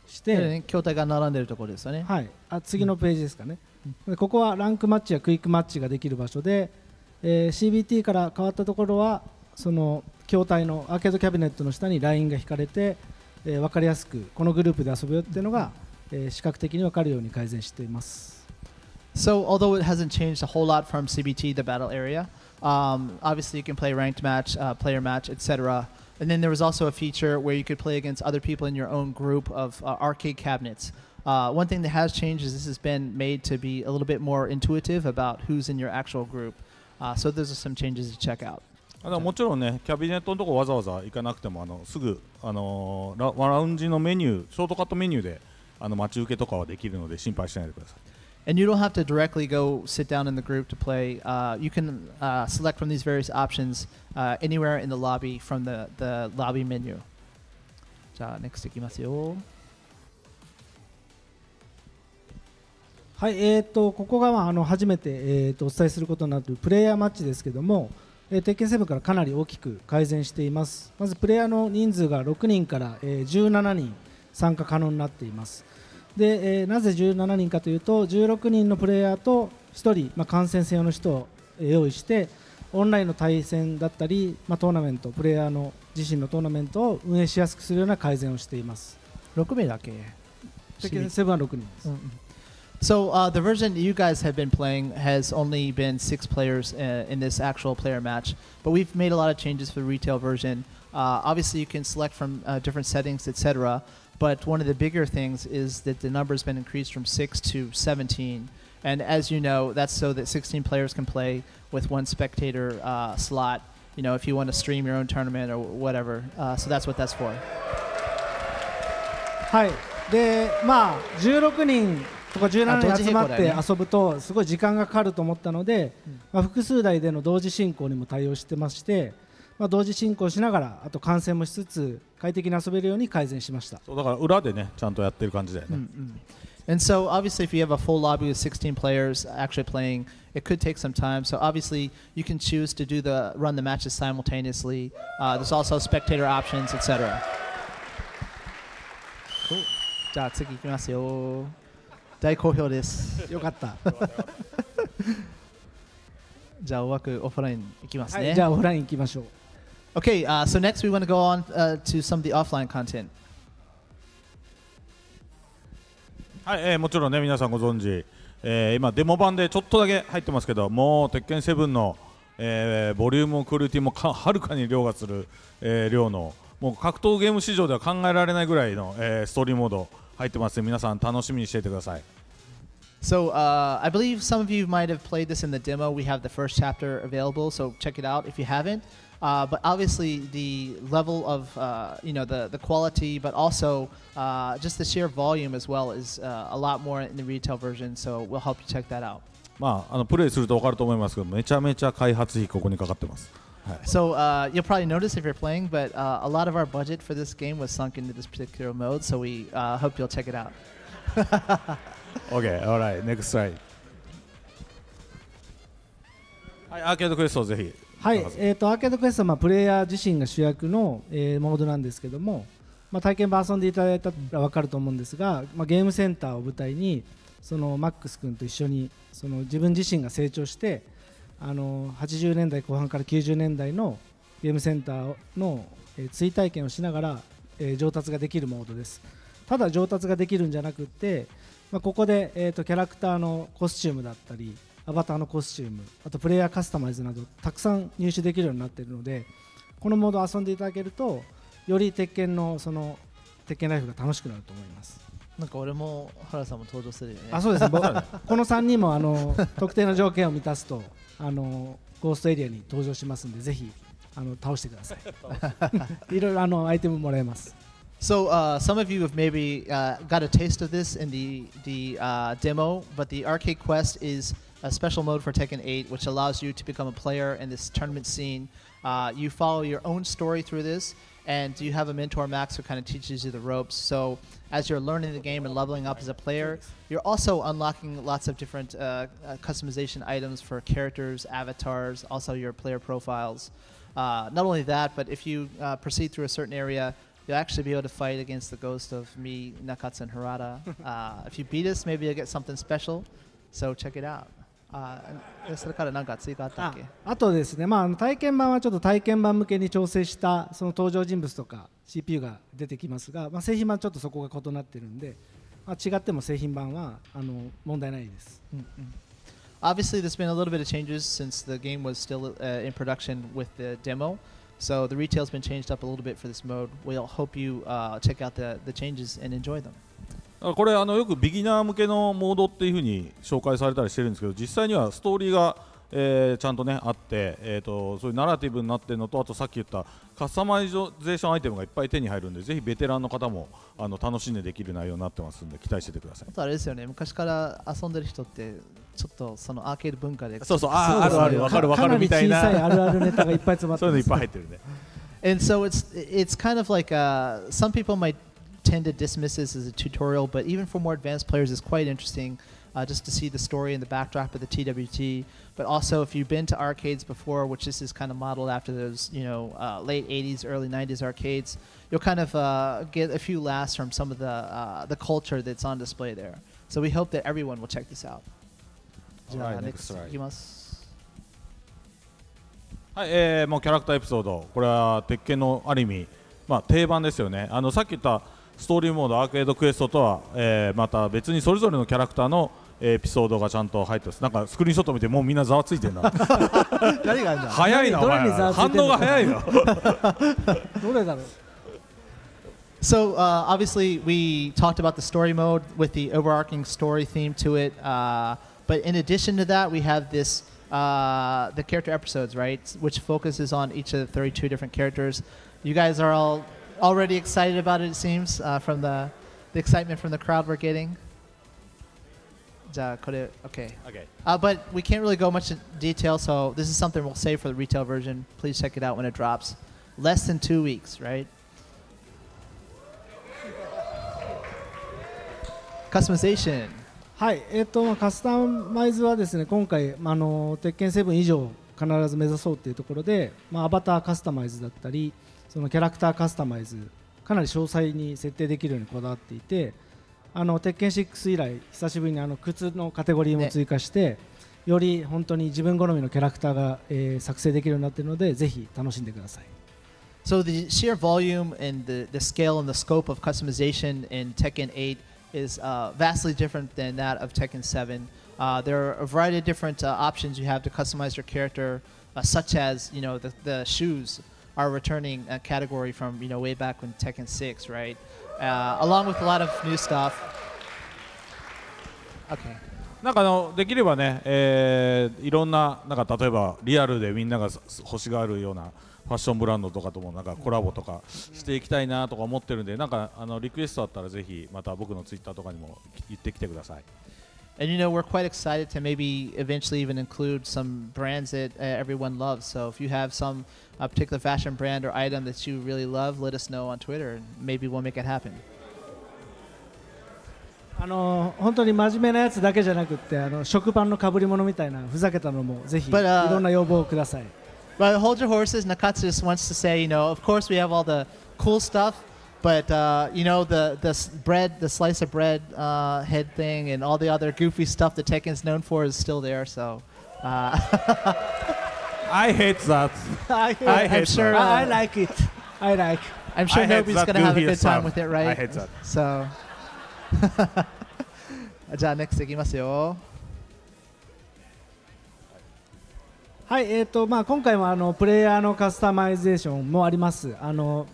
して、で筐体が並んでるところですよね。はい、あ次のページですかね、でここはランクマッチやクイックマッチができる場所で、えー CBT から変わったところはその筐体のアーケードキャビネットの下にラインが引かれて、えー分かりやすくこのグループで遊ぶよっていうのが、えー視覚的に分かるように改善しています So although it hasn't changed a whole lot from CBT, the battle area, um, obviously you can play ranked match, uh, player match, etc. And then there was also a feature where you could play against other people in your own group of uh, arcade cabinets. Uh, one thing that has changed is this has been made to be a little bit more intuitive about who's in your actual group. Uh, so those are some changes to check out. あのもちろんね、キャビネットのとこわざわざ行かなくてもあのすぐ、あのーララウンジのメニュー、ショートカットメニューであの待ち受けとかはできるので心配しないでください。And you don't have to directly go sit down in the group to play. Uh, you can uh, select from these various options uh, anywhere in the lobby from the, the lobby menu. じゃあ next いきますよ。はい、えー、とここが、まあ、あの初めて、えー、とお伝えすることになるプレイヤーマッチですけども、えー、鉄拳7からかなり大きく改善していますまずプレイヤーの人数が6人から、えー17人参加可能になっていますで、えーなぜ17人かというと16人のプレイヤーと1人、まあ、観戦専用の人をえー用意してオンラインの対戦だったり、まあ、トーナメントプレイヤーの自身のトーナメントを運営しやすくするような改善をしています6名だけ。鉄拳7は6人です So uh, the version you guys have been playing has only been six players uh, in this actual player match, but we've made a lot of changes for the retail version. Uh, obviously, you can select from uh, different settings, etc. But one of the bigger things is that the number has been increased from six to 17. And as you know, that's so that 16 players can play with one spectator uh, slot. You know, if you want to stream your own tournament or whatever. Uh, so that's what that's for. はい、でまあ16人とかあ17同人集まって時並行だよね遊ぶとすごい時間がかかると思ったので、まあ、複数台での同時進行にも対応してまして、まあ、同時進行しながらあと観戦もしつつ 快適に遊べるように改善しましたそうだから裏でね、ちゃんとやってる感じだよね。And so, obviously, if you have a full lobby with 16 players actually playing, it could take some time. So, obviously, you can choose to do the run the matches simultaneously. Uh, there's also spectator options, etc. Cool. じゃあ次行きますよ。大好評です。よかった、じゃあ、お枠オフライン行きますね。はい、じゃあオフライン行きましょう Okay, uh, so next we want to go on uh, to some of the offline content. はい、えーもちろんね皆さんご存知、えー今デモ版でちょっとだけ入ってますけどもう鉄拳7の、えーボリュームもクオリティもかはるかに凌駕する、えー量のもう格闘ゲーム市場では考えられないぐらいの、えーストーリーモード入ってます皆さん楽しみにしていてください So uh, I believe some of you might have played this in the demo. We have the first chapter available, so check it out if you haven't. Uh, but obviously, the level of uh, you know the the quality, but also uh, just the sheer volume as well is uh, a lot more in the retail version. So we'll help you check that out. まああのプレイすると分かると思いますけどめちゃめちゃ開発費ここにかかってます、はい So uh, you'll probably notice if you're playing, but uh, a lot of our budget for this game was sunk into this particular mode. So we uh, hope you'll check it out. OK alright next slide はいアーケードクエストをぜひ はいえー、とアーケードクエストはまあプレイヤー自身が主役の、えーモードなんですけども、まあ、体験版遊んでいただいたら分かると思うんですが、まあ、ゲームセンターを舞台にそのマックス君と一緒にその自分自身が成長してあの80年代後半から90年代のゲームセンターの、えー追体験をしながら、えー上達ができるモードです。ただ上達ができるんじゃなくって、まあ、ここで、えー、とキャラクターのコスチュームだったりアバターのコスチュームあとプレイヤーカスタマイズなどたくさん入手できるようになっているのでこのモードを遊んでいただけるとより鉄拳のその鉄拳ライフが楽しくなると思います。なんか俺も原さんも登場するよね。あそうですね。僕 この3人もあの特定の条件を満たすとあのゴーストエリアに登場しますんでぜひあの倒してください。いろいろあのアイテムもらえます。So uh, some of you have maybe uh, got a taste of this in the the uh, demo, but the arcade quest is a special mode for Tekken 8, which allows you to become a player in this tournament scene. Uh, you follow your own story through this, and you have a mentor, Max, who kind of teaches you the ropes. So as you're learning the game and leveling up as a player, you're also unlocking lots of different uh, uh, customization items for characters, avatars, also your player profiles. Uh, not only that, but if you uh, proceed through a certain area, you'll actually be able to fight against the ghost of me, Nakatsu, and Harada. uh, if you beat us, maybe you'll get something special. So check it out. あーそれから何か追加あったっあけあとですね、まあ体験版はちょっと体験版向けに調整したその登場人物とか CPU が出てきますが、まあ、製品版ちょっとそこが異なってるんで、まあ、違っても製品版はあの問題ないです。Obviously, there's been a little bit of changes since the game was still uh, in production with the demo. So the retail's been changed up a little bit for this mode. We'll hope you uh, check out the, the changes and enjoy them. これあのよくビギナー向けのモードっていうふうに紹介されたりしてるんですけど実際にはストーリーが、えーちゃんとねあって、えー、とそういうナラティブになってるのとあとさっき言ったカスタマイゼーションアイテムがいっぱい手に入るんでぜひベテランの方もあの楽しんでできる内容になってますんで期待しててください。あとあれですよね、昔から遊んでる人って、ちょっとそのアーケード文化で。そうそうああるあるわかるわかるみたいな。小さいあるあるネタがいっぱい詰まってそういうのいっぱい入ってるね And so it's it's kind of like uh, some people might tend to dismiss this as a tutorial, but even for more advanced players, it's quite interesting uh, just to see the story and the backdrop of the TWT. But also, if you've been to arcades before, which this is kind of modeled after those, you know, uh, late '80s, early '90s arcades, you'll kind of uh, get a few laughs from some of the uh, the culture that's on display there. So we hope that everyone will check this out. uh, じゃあ Alright, next next, right. いきます。はい、えーもうキャラクターエピソード、これは鉄拳のある意味、まあ、定番ですよね、あのさっき言った ストーリーモード、アーケードクエストとは、えーまた別にそれぞれのキャラクターのえーエピソードがちゃんと入ってます、なんかスクリーンショット見て、もうみんなざわついてるな、何があるんだ早いな、お前反応が早いな。どれだろう So uh, obviously, we talked about the story mode with the overarching story theme to it. Uh, but in addition to that, we have this uh, the character episodes, right, which focuses on each of the 32 different characters. You guys are all already excited about it. It seems uh, from the the excitement from the crowd we're getting. じゃあこれ okay. Okay. Uh, but we can't really go much in detail, so this is something we'll save for the retail version. Please check it out when it drops. Less than two weeks, right? Customization. はい、えっとまあカスタマイズはですね今回、まあ、あの鉄拳7以上必ず目指そうっていうところで、まあ、アバターカスタマイズだったり そのキャラクターカスタマイズかなり詳細に設定できるようにこだわっていてあの鉄拳6以来久しぶりにあの靴のカテゴリーも追加して、より本当に自分好みのキャラクターが、えー作成できるようになっているのでぜひ楽しんでください。So the sheer volume and the, the scale and the scope of customization in Tekken 8 is uh, vastly different than that of Tekken 7. Uh, there are a variety of different uh, options you have to customize your character, uh, such as you know the, the shoes are returning a category from you know way back when Tekken 6, right? Uh, along with a lot of new stuff. Okay. なんかあのできればね、えーいろんななんか例えばリアルでみんなが欲しがるようなファッションブランドとかともなんかコラボとかしていきたいなとか思ってるんでなんかあのリクエストあったらぜひまた僕のツイッターとかにも言ってきてください。And you know, we're quite excited to maybe eventually even include some brands that uh, everyone loves. So if you have some uh, particular fashion brand or item that you really love, let us know on Twitter, and maybe we'll make it happen. あの本当に真面目なやつだけじゃなくってあの食パンのかぶり物みたいなふざけたのもぜひい But, uh, ろんな要望をください。 But hold your horses. Nakatsu just wants to say, you know, of course we have all the cool stuff, but uh, you know the the s- bread, the slice of bread uh, head thing, and all the other goofy stuff that Tekken's known for is still there. So. Uh, I hate that. I, I I'm hate sure. that. I Uh, like it. I like. I'm sure I hate nobody's that gonna have a goofy good time stuff. with it, right? I hate that. So. じゃあ next いきますよ。はい、えーとまあ、今回もあのプレイヤーのカスタマイゼーションもありますあの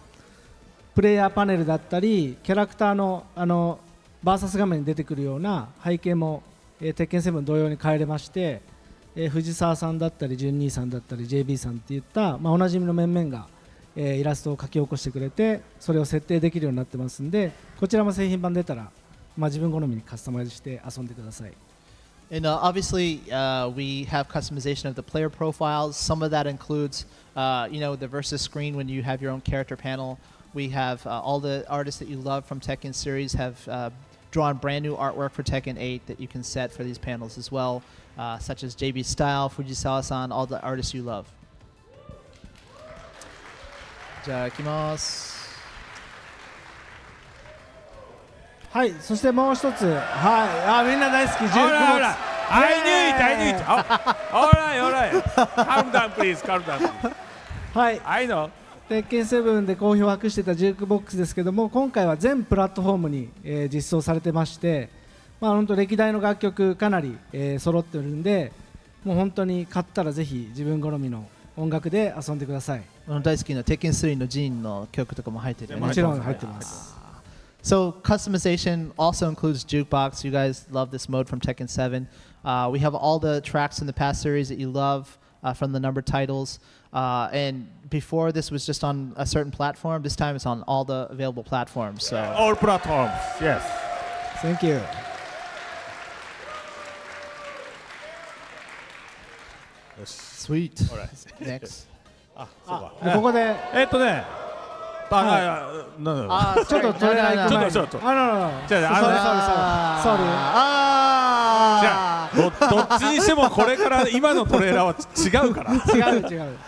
プレイヤーパネルだったりキャラクターのあのバーサス画面に出てくるような背景も、えー鉄拳7同様に変えれまして、えー藤沢さんだったり純兄さんだったり JB さんっていった、まあ、おなじみの面々が、えーイラストを描き起こしてくれてそれを設定できるようになってますんでこちらも製品版出たら、まあ、自分好みにカスタマイズして遊んでください。And uh, obviously, uh, we have customization of the player profiles. Some of that includes, uh, you know, the versus screen when you have your own character panel. We have uh, all the artists that you love from Tekken series have uh, drawn brand new artwork for Tekken 8 that you can set for these panels as well, uh, such as JB Style, Fujisawa-san, all the artists you love. じゃあ、行きます。はいそしてもう一つはいあみんな大好き19 All right, all right. I knew it, I knew Yay! it. Oh, all right, all right. Calm down, please. Calm down. Please. はい I know. 鉄拳7で好評を博してたジュークボックスですけども今回は全プラットフォームに、えー実装されてましてまあ本当歴代の楽曲かなり、えー揃ってるんでもう本当に買ったらぜひ自分好みの音楽で遊んでくださいあの大好きな Tekken 3のジーンの曲とかも入ってて、ももちろん入ってます So customization also includes jukebox. You guys love this mode from Tekken 7. Uh, we have all the tracks in the past series that you love uh, from the numbered titles. Uh, and before this was just on a certain platform. This time it's on all the available platforms. So All platforms. Yes. Thank you よし。 sweet. Alright. Next. あ、そうか。でここでえっとね。あ、あ、あ、なな。あちょっとトレーラー行く前にちょっとちょっとあらららじゃあねあの Sorry, sorry, sorry. Sorry. じゃあ、 ど、どっちにしてもこれから今のトレーラーは違うから。違う違う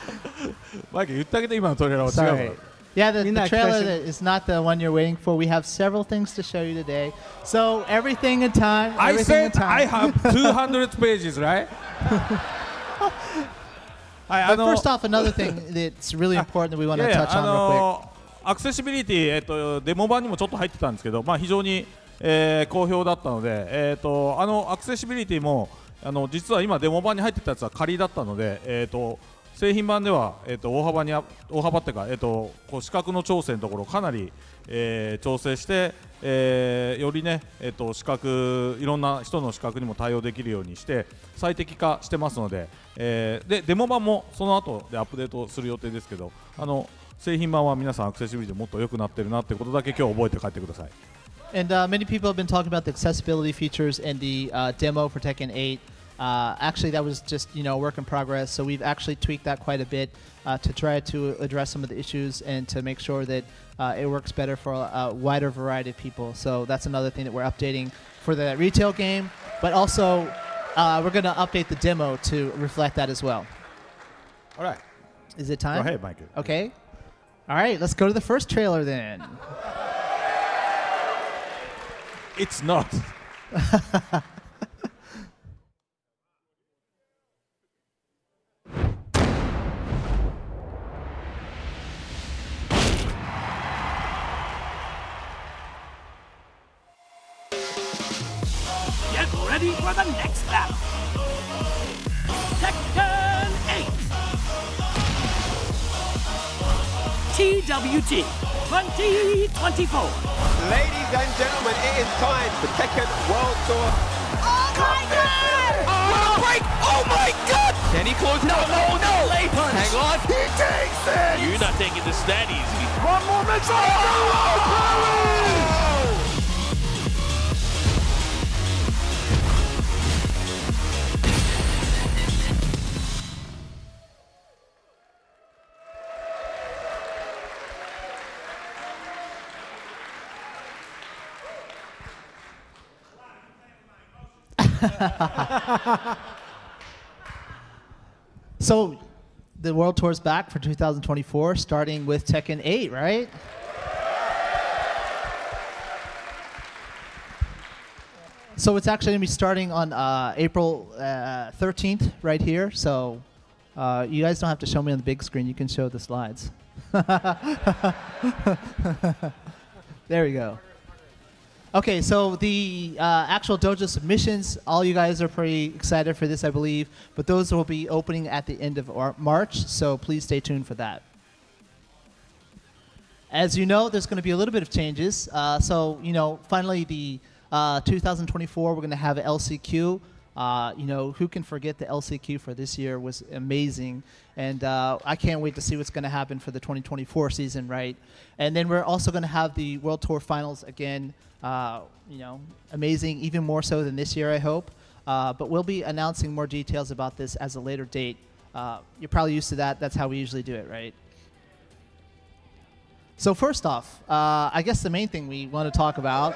マイケル言ってあげて今のトレーラーは違う.から。Yeah, the, the trailer that is not the one you're waiting for. We have several things to show you today. So everything in time. I everything in said I time. have 200 pages, right? はい、But first off, another thing that's really important that we want い to やいや touch あ on real quick. アクセシビリティ、えっとデモ版にもちょっと入ってたんですけど、まあ、非常に、えー好評だったので、えっとあのアクセシビリティもあの実は今デモ版に入ってたやつは仮だったので、えっと製品版では、えっと大幅に大幅っていうか、えっとこう視覚の調整のところかなり、えー調整して、えーよりね、えっと視覚いろんな人の視覚にも対応できるようにして最適化してますので、えーでデモ版もその後でアップデートする予定ですけど、あの製品版は皆さんアクセシビリティもっと良くなってるなってことだけ今日覚えて帰ってください。And uh, many people have been talking about the accessibility features in the uh, demo for Tekken 8. Uh, actually, that was just you know work in progress. So we've actually tweaked that quite a bit uh, to try to address some of the issues and to make sure that uh, it works better for a, wider variety of people. So that's another thing that we're updating for the retail game, but also uh, we're going to update the demo to reflect that as well. Alright. Is it time? Go ahead, Michael. Okay. All right, let's go to the first trailer then. It's not. Get ready for the next battle. Tekken 8. TWT 2024. Ladies and gentlemen, it is time for Tekken World Tour. Oh my god! Oh, oh, break! Oh my god! Can he close it No, out? no, no! Lay punch! Hang on. He takes it! You're not taking this that easy. One more mix So, the World Tour's back for 2024, starting with Tekken 8, right? So it's actually going to be starting on uh, April uh, 13th, right here. So uh, you guys don't have to show me on the big screen. You can show the slides. there we go. Okay, so the uh, actual dojo submissions, all you guys are pretty excited for this, I believe, but those will be opening at the end of Ar- March, so please stay tuned for that. As you know, there's going to be a little bit of changes. Uh, so, you know, finally, the uh, 2024, we're going to have LCQ. Uh, you know, who can forget the LCQ for this year was amazing. And uh, I can't wait to see what's going to happen for the 2024 season, right? And then we're also going to have the World Tour Finals again. Uh, you know, amazing, even more so than this year, I hope. Uh, but we'll be announcing more details about this as a later date. Uh, you're probably used to that. That's how we usually do it, right? So first off, uh, I guess the main thing we want to talk about.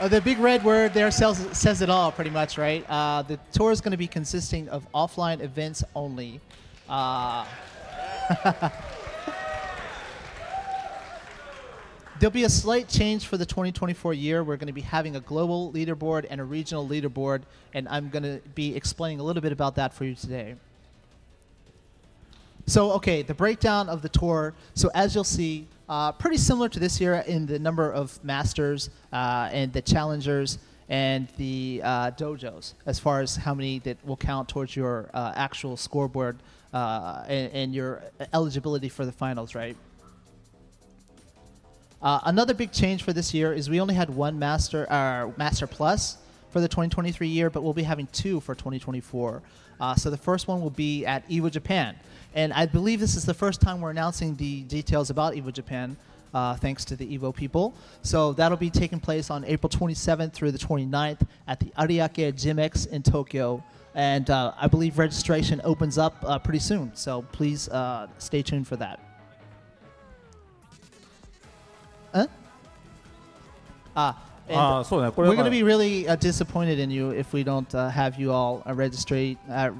Uh, the big red word there says, says it all, pretty much, right? Uh, the tour is going to be consisting of offline events only. There'll be a slight change for the 2024 year. We're going to be having a global leaderboard and a regional leaderboard, and I'm going to be explaining a little bit about that for you today. So, okay, the breakdown of the tour. So, as you'll see, uh, pretty similar to this year in the number of masters uh, and the challengers and the uh, dojos, as far as how many that will count towards your uh, actual scoreboard uh, and, and your eligibility for the finals, right? Uh, another big change for this year is we only had one master, uh, master plus for the 2023 year, but we'll be having two for 2024. Uh, so the first one will be at EVO Japan, and I believe this is the first time we're announcing the details about EVO Japan. Uh, thanks to the EVO people. So that'll be taking place on April 27th through the 29th at the Ariake GYM-EX in Tokyo. And uh, I believe registration opens up uh, pretty soon, so please uh, stay tuned for that. Huh? Ah, and we're going to be really uh, disappointed in you if we don't uh, have you all uh, register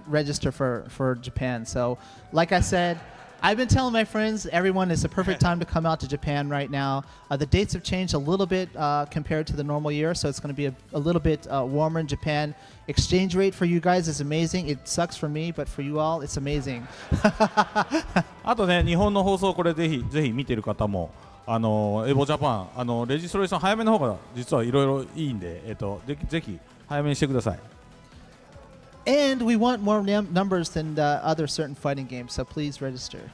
register for, for Japan. So, like I said, I've been telling my friends, everyone, it's a perfect time to come out to Japan right now. Uh, the dates have changed a little bit uh, compared to the normal year, so it's going to be a, a little bit uh, warmer in Japan. Exchange rate for you guys is amazing. It sucks for me, but for you all, it's amazing. あとね日本の放送これぜひぜひ見てる方もあのエボジャパンあのレジストレーション早めの方が実はいろいろいいんでえっとぜぜひ早めにしてください And we want more num- numbers than uh, other certain fighting games, so please register.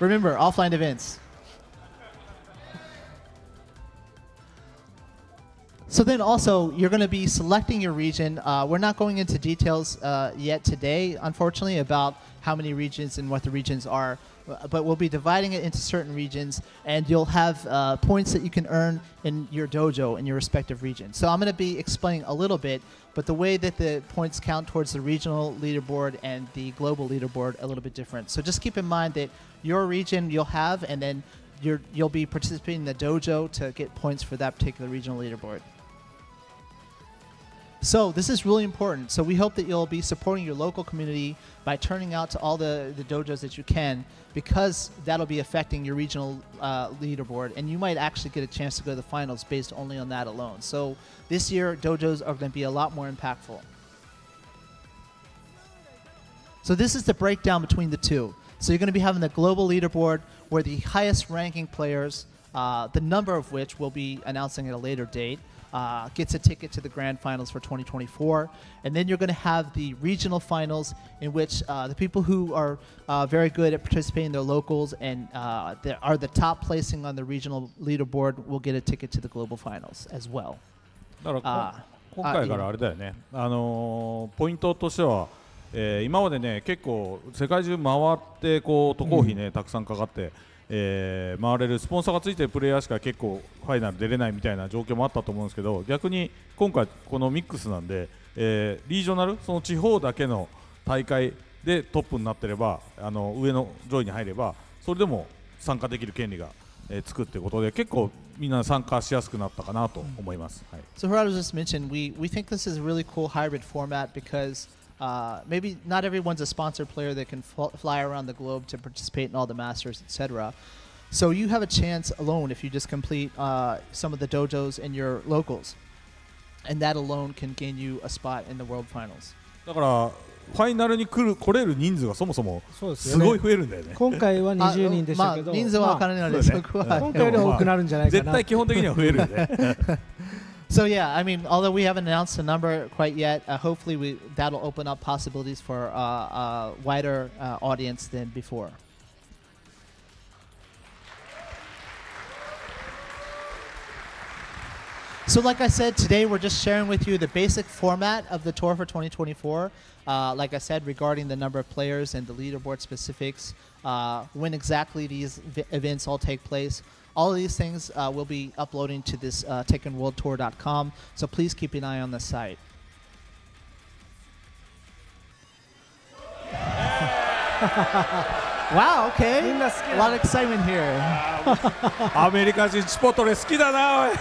Remember, offline events. So then also, you're going to be selecting your region. Uh, we're not going into details uh, yet today, unfortunately, about how many regions and what the regions are. But we'll be dividing it into certain regions, and you'll have uh, points that you can earn in your dojo in your respective region. So I'm going to be explaining a little bit, but the way that the points count towards the regional leaderboard and the global leaderboard a little bit different. So just keep in mind that your region you'll have, and then you're, you'll be participating in the dojo to get points for that particular regional leaderboard. So this is really important. So we hope that you'll be supporting your local community by turning out to all the, the dojos that you can, because that'll be affecting your regional uh, leaderboard, and you might actually get a chance to go to the finals based only on that alone. So this year, dojos are going to be a lot more impactful. So this is the breakdown between the two. So you're going to be having the global leaderboard where the highest ranking players, uh, the number of which we'll be announcing at a later date, uh, gets a ticket to the grand finals for 2024. And then you're going to have the regional finals, in which uh, the people who are uh, very good at participating, their locals, and uh, are the top placing on the regional leaderboard will get a ticket to the global finals as well. 今回からあれだよね、あのー、ポイントとしては、えー、今までね結構世界中回ってこう渡航費ね、うん、たくさんかかってえー回れるスポンサーがついてるプレイヤーしか結構ファイナル出れないみたいな状況もあったと思うんですけど逆に今回このミックスなんで、えーリージョナルその地方だけの大会でトップになってればあの上の上位に入ればそれでも参加できる権利が、えーつくってことで結構みんな参加しやすくなったかなと思います。はい So Gerardo just mentioned we, we think this is a really cool hybrid format because uh, maybe not everyone's a sponsored player that can fl- fly around the globe to participate in all the masters, etc. So you have a chance alone if you just complete uh, some of the dojos in your locals, and that alone can gain you a spot in the world finals. だからファイナルに来る来れる人数がそもそもそうですよねすごい増えるんだよね。今回は20人でしたけど、まあ、人数は分からないので、そうねそこは今回よりは多くなるんじゃないかな絶対基本的には増えるよね。 So yeah, I mean, although we haven't announced a number quite yet, uh, hopefully we that'll open up possibilities for uh, a wider uh, audience than before. So, like I said, today we're just sharing with you the basic format of the tour for 2024. Uh, like I said, regarding the number of players and the leaderboard specifics, uh, when exactly these events all take place All of these things uh, will be uploading to this uh, TekkenWorldTour.com, so please keep an eye on the site. wow, okay. みんな好き A lot of excitement here. アメリカ人チポトレ好きだなおい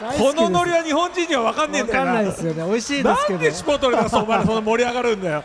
大好きですこのノリは日本人には分かんねえんわかんだよなないですよね美味しいですけどなんでチポトレがそお前らそんな盛り上がるんだよ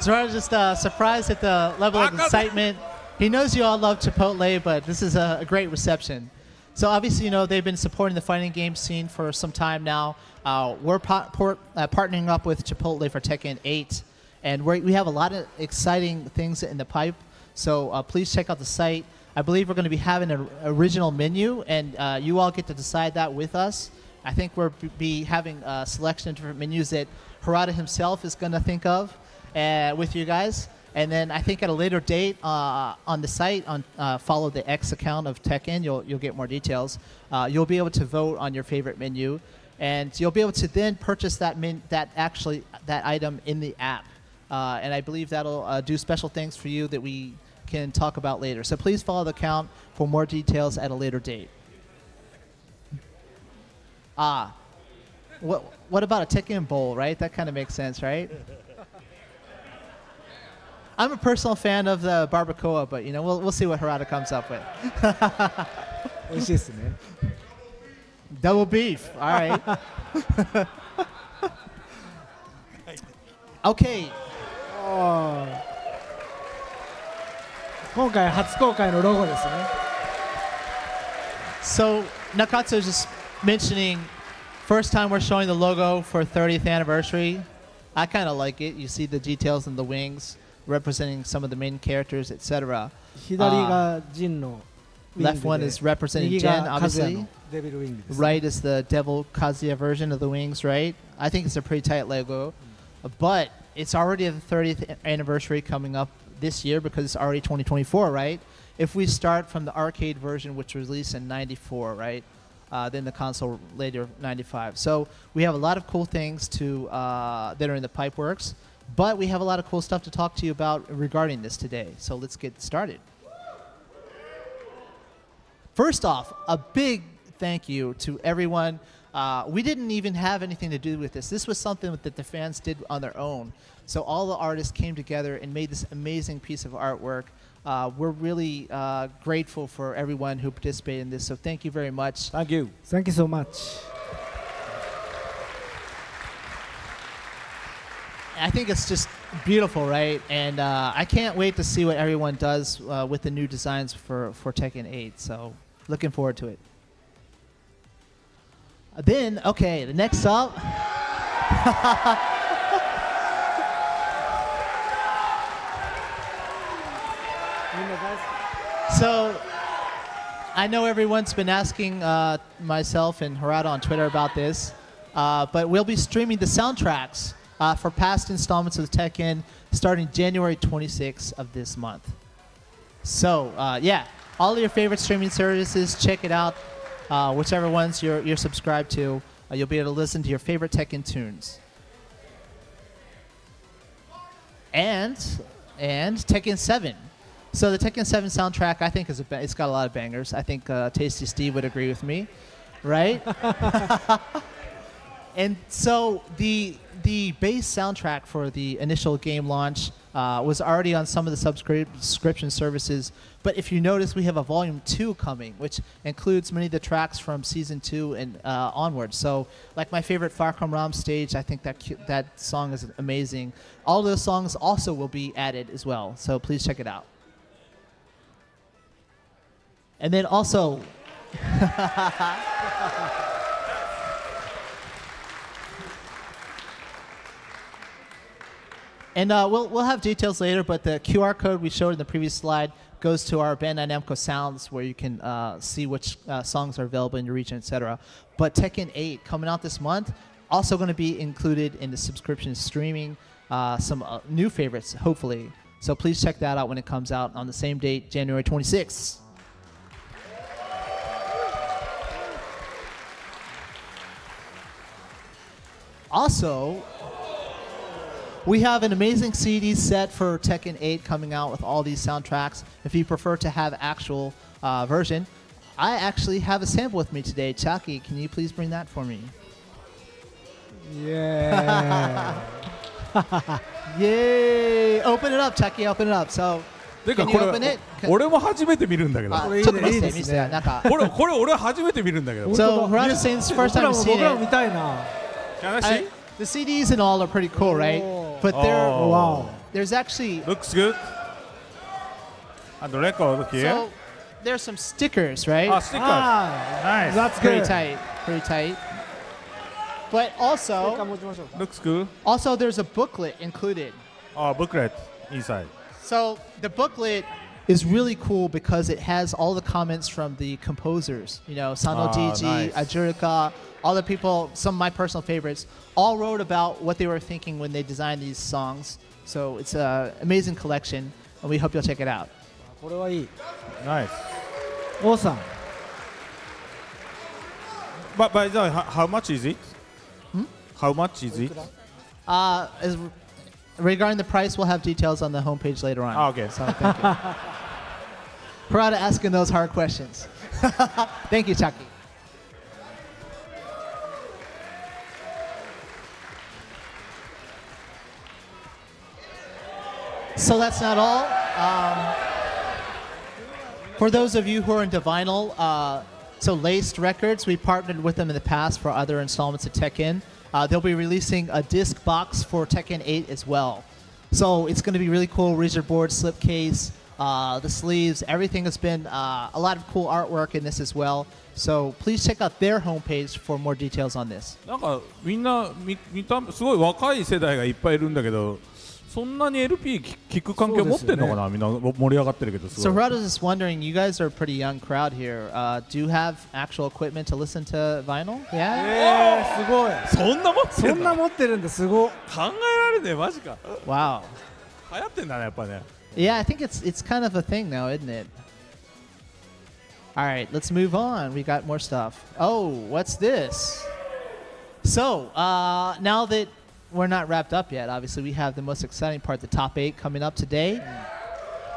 So I was just uh, surprised at the level of excitement. He knows you all love Chipotle, but this is a, a great reception. So obviously, you know they've been supporting the fighting game scene for some time now. Uh, we're pa- por- uh, partnering up with Chipotle for Tekken 8, and we have a lot of exciting things in the pipe. So uh, please check out the site. I believe we're going to be having an original menu, and uh, you all get to decide that with us. I think we'll be having a selection of different menus that Harada himself is going to think of uh, with you guys. And then I think at a later date uh, on the site, on uh, follow the X account of Tekken, you'll you'll get more details. Uh, you'll be able to vote on your favorite menu, and you'll be able to then purchase that min- that actually that item in the app. Uh, and I believe that'll uh, do special things for you that we can talk about later. So please follow the account for more details at a later date. Ah, what what about a Tekken bowl, right? That kind of makes sense, right? I'm a personal fan of the barbacoa, but you know we'll we'll see what Harada comes up with. 美味しいですね Double beef, all right. okay, 今回初公開のロゴですね so Nakatsu is just mentioning first time we're showing the logo for 30th anniversary. I kind of like it. You see the details in the wings representing some of the main characters, etc. Uh, left one is representing Jin, obviously. Right is the Devil Kazuya version of the wings, right? I think it's a pretty tight logo, but it's already the 30th anniversary coming up this year because it's already 2024, right? If we start from the arcade version, which was released in '94, right? Uh, then the console later '95. So we have a lot of cool things to uh, that are in the pipeworks but we have a lot of cool stuff to talk to you about regarding this today. So let's get started. First off, a big thank you to everyone. Uh, we didn't even have anything to do with this. This was something that the fans did on their own. So all the artists came together and made this amazing piece of artwork. Uh, we're really uh, grateful for everyone who participated in this. So thank you very much. Thank you Thank you so much I think it's just beautiful, right? And uh, I can't wait to see what everyone does uh, with the new designs for, for Tekken 8. So looking forward to it. Then, okay, the next up. So, I know everyone's been asking uh, myself and Harada on Twitter about this, uh, but we'll be streaming the soundtracks uh, for past installments of the Tekken starting January 26th of this month. So, uh, yeah, all of your favorite streaming services, check it out. Uh, whichever ones you're, you're subscribed to, uh, you'll be able to listen to your favorite Tekken tunes. And and Tekken 7. So the Tekken 7 soundtrack, I think, is a it's got a lot of bangers. I think uh, Tasty Steve would agree with me, right? and so the the base soundtrack for the initial game launch uh, was already on some of the subscription services. But if you notice, we have a volume two coming, which includes many of the tracks from season two and uh, onwards. So, like my favorite Far Cry Ram stage, I think that that song is amazing. All those songs also will be added as well. So please check it out. And then also, and uh, we'll, we'll have details later, but the QR code we showed in the previous slide goes to our Bandai Namco Sounds where you can uh, see which uh, songs are available in your region, etc. But Tekken 8 coming out this month, also going to be included in the subscription streaming, uh, some uh, new favorites, hopefully. So please check that out when it comes out on the same date, January 26th. Also, we have an amazing CD set for Tekken 8 coming out with all these soundtracks. If you prefer to have actual uh, version, I actually have a sample with me today. Chucky, can you please bring that for me? Yeah. Yay! Open it up, Chucky. Open it up. So, てか can こ you open れ it? Can- 俺も初めて見るんだけどあこれいいねちょっと見せていいですね見せてなんか。これこれ俺初めて見るんだけど So Harada Sain's first 僕ら time も seeing 僕らも it. 見たいな。 Can I I, see? the CDs and all are pretty cool, right? But there, oh. wow. There's actually. Looks good. And the record here. So there's some stickers, right? Ah, stickers. Ah, nice. That's pretty good. tight. Pretty tight. But also, looks good. Also, there's a booklet included. Oh, booklet inside. So the booklet is really cool because it has all the comments from the composers. You know, Sano ah, oh, Diji, nice. Ajurika, all the people, some of my personal favorites, all wrote about what they were thinking when they designed these songs. So it's an amazing collection, and we hope you'll check it out. Ah, nice. Awesome. But by the way, how much is it? Hmm? How much is it? Uh, regarding the price, we'll have details on the homepage later on. Ah, okay. So thank you. Harada asking those hard questions. thank you, Chucky. So that's not all. Um, for those of you who are into vinyl, uh, so Laced Records, we partnered with them in the past for other installments of Tekken. Uh, they'll be releasing a disc box for Tekken 8 as well. So it's going to be really cool. Razor board, slipcase, uh, the sleeves, everything has been uh, a lot of cool artwork in this as well. So please check out their homepage for more details on this. なんかみんな見見たすごい若い世代がいっぱいいるんだけど そんなに LP 聞聞く環境持ってんのかな、みんな盛り上がってるけどす So ごい Harada's just wondering, you guys are a pretty young crowd here. Uh, do you have actual equipment to listen to vinyl? Yeah. えー、すごい。そんな持ってそんんの考な持ってるんだ、すごい。えられねえマジか Wow. 流行ってんだねやっぱね Yeah, I think it's it's kind of a thing now, isn't it? All right, let's move on. We got more stuff. Oh, what's this? So, uh, now that we're not wrapped up yet, obviously we have the most exciting part, the top eight, coming up today,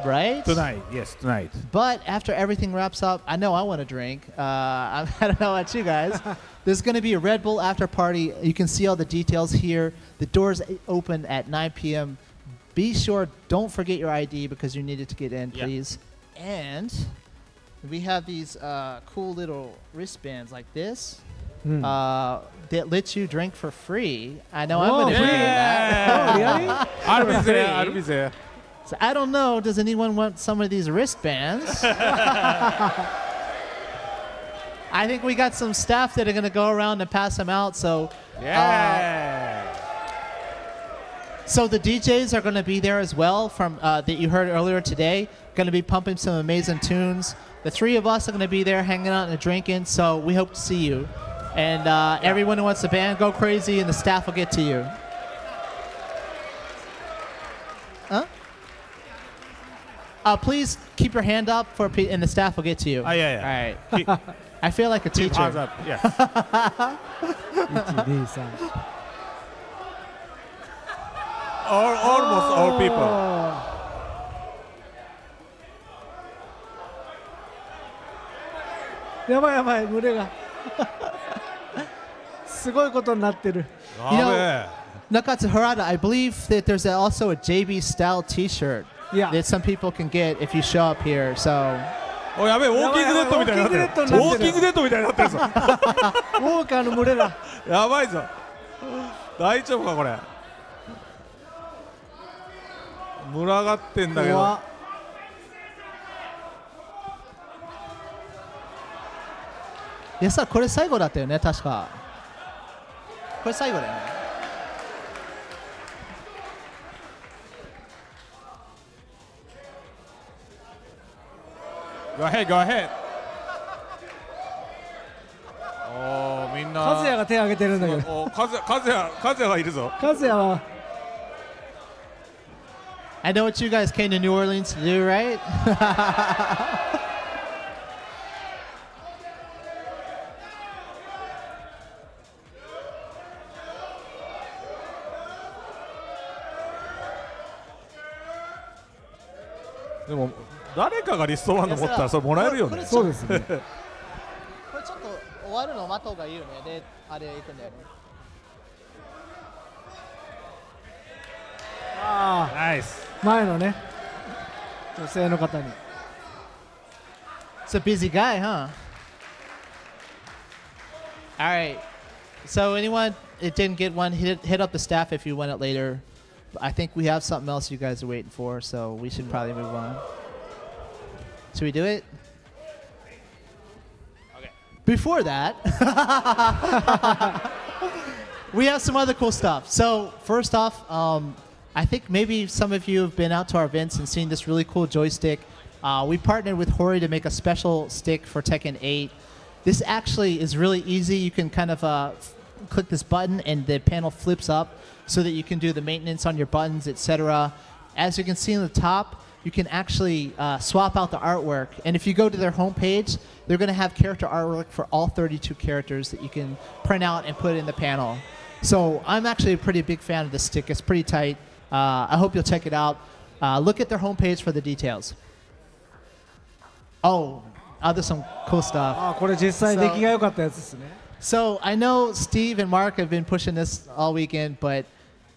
right? Tonight yes tonight But after everything wraps up, I know I want to drink. Uh, I, don't know about you guys. There's going to be a Red Bull after party. You can see all the details here. The doors open at 9 p.m. Be sure, don't forget your ID because you need it to get in, Yeah. please. And we have these uh, cool little wristbands like this Hmm. uh, that lets you drink for free. I know I'm going to Whoa, be that. Oh? I'll be there I'll be there So I don't know. Does anyone want some of these wristbands? I think we got some staff that are going to go around and pass them out. So, yeah so the DJs are going to be there as well from uh, that you heard earlier today. Going to be pumping some amazing tunes. The three of us are going to be there hanging out and drinking. So we hope to see you. And uh, yeah. everyone who wants the band, go crazy, and the staff will get to you. Huh? Uh, please keep your hand up for P- and the staff will get to you. Oh yeah, yeah. All right. Keep, I feel like a teacher. Keep up. Yes. All, almost oh. all people. 야바 すごいことになってる。やべえ Nakatsu Harada, I believe that there's also a JB style T-shirt Yeah. that some people can get if you show up here. So. おやべえウォーキングデッドみたいになってるウォーキングデッドみたいになってるぞ。ウォーカーの群れだ。やばいぞ。大丈夫かこれ。群がってんだけど。いやさこれ最後だったよね確かこれ最後だよね Go ahead, go ahead. おーみんなカズヤが手を挙げてるんだけど。おーカズヤカズヤカズヤがいるぞカズヤは I know what you guys came to New Orleans to do, right? でも誰かがリストバンド持ったらそれもらえるよねそうですねこれちょっと終わるの待った方がいいよね。で、あれ行くんだよね。あナイスあ前のね女性の方に It's a busy guy, huh? All right. So anyone it didn't get one, hit, hit up the staff if you want it later. I think we have something else you guys are waiting for, so we should probably move on. Should we do it? Okay. Before that, we have some other cool stuff. So first off, um, I think maybe some of you have been out to our events and seen this really cool joystick. Uh, we partnered with Hori to make a special stick for Tekken 8. This actually is really easy. You can kind of uh, click this button and the panel flips up so that you can do the maintenance on your buttons, etc. As you can see on the top, you can actually uh, swap out the artwork. And if you go to their homepage, they're going to have character artwork for all 32 characters that you can print out and put in the panel. So I'm actually a pretty big fan of this stick. It's pretty tight. Uh, I hope you'll check it out. Uh, look at their homepage for the details. Oh, uh, there's some cool stuff. ああこれ実際出来が良かったやつですね So I know Steve and Mark have been pushing this all weekend, but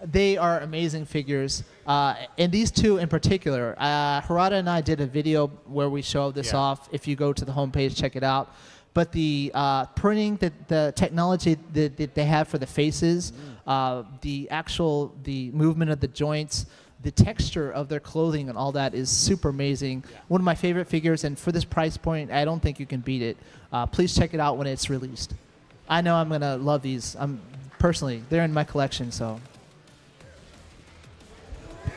they are amazing figures. Uh, and these two in particular, uh, Harada and I did a video where we showed this Yeah. off. If you go to the homepage, check it out. But the uh, printing, the, the technology that, that they have for the faces, uh, the actual the movement of the joints, the texture of their clothing and all that is super amazing. One of my favorite figures, and for this price point, I don't think you can beat it. Uh, please check it out when it's released. I know I'm gonna love these. I'm personally, they're in my collection, so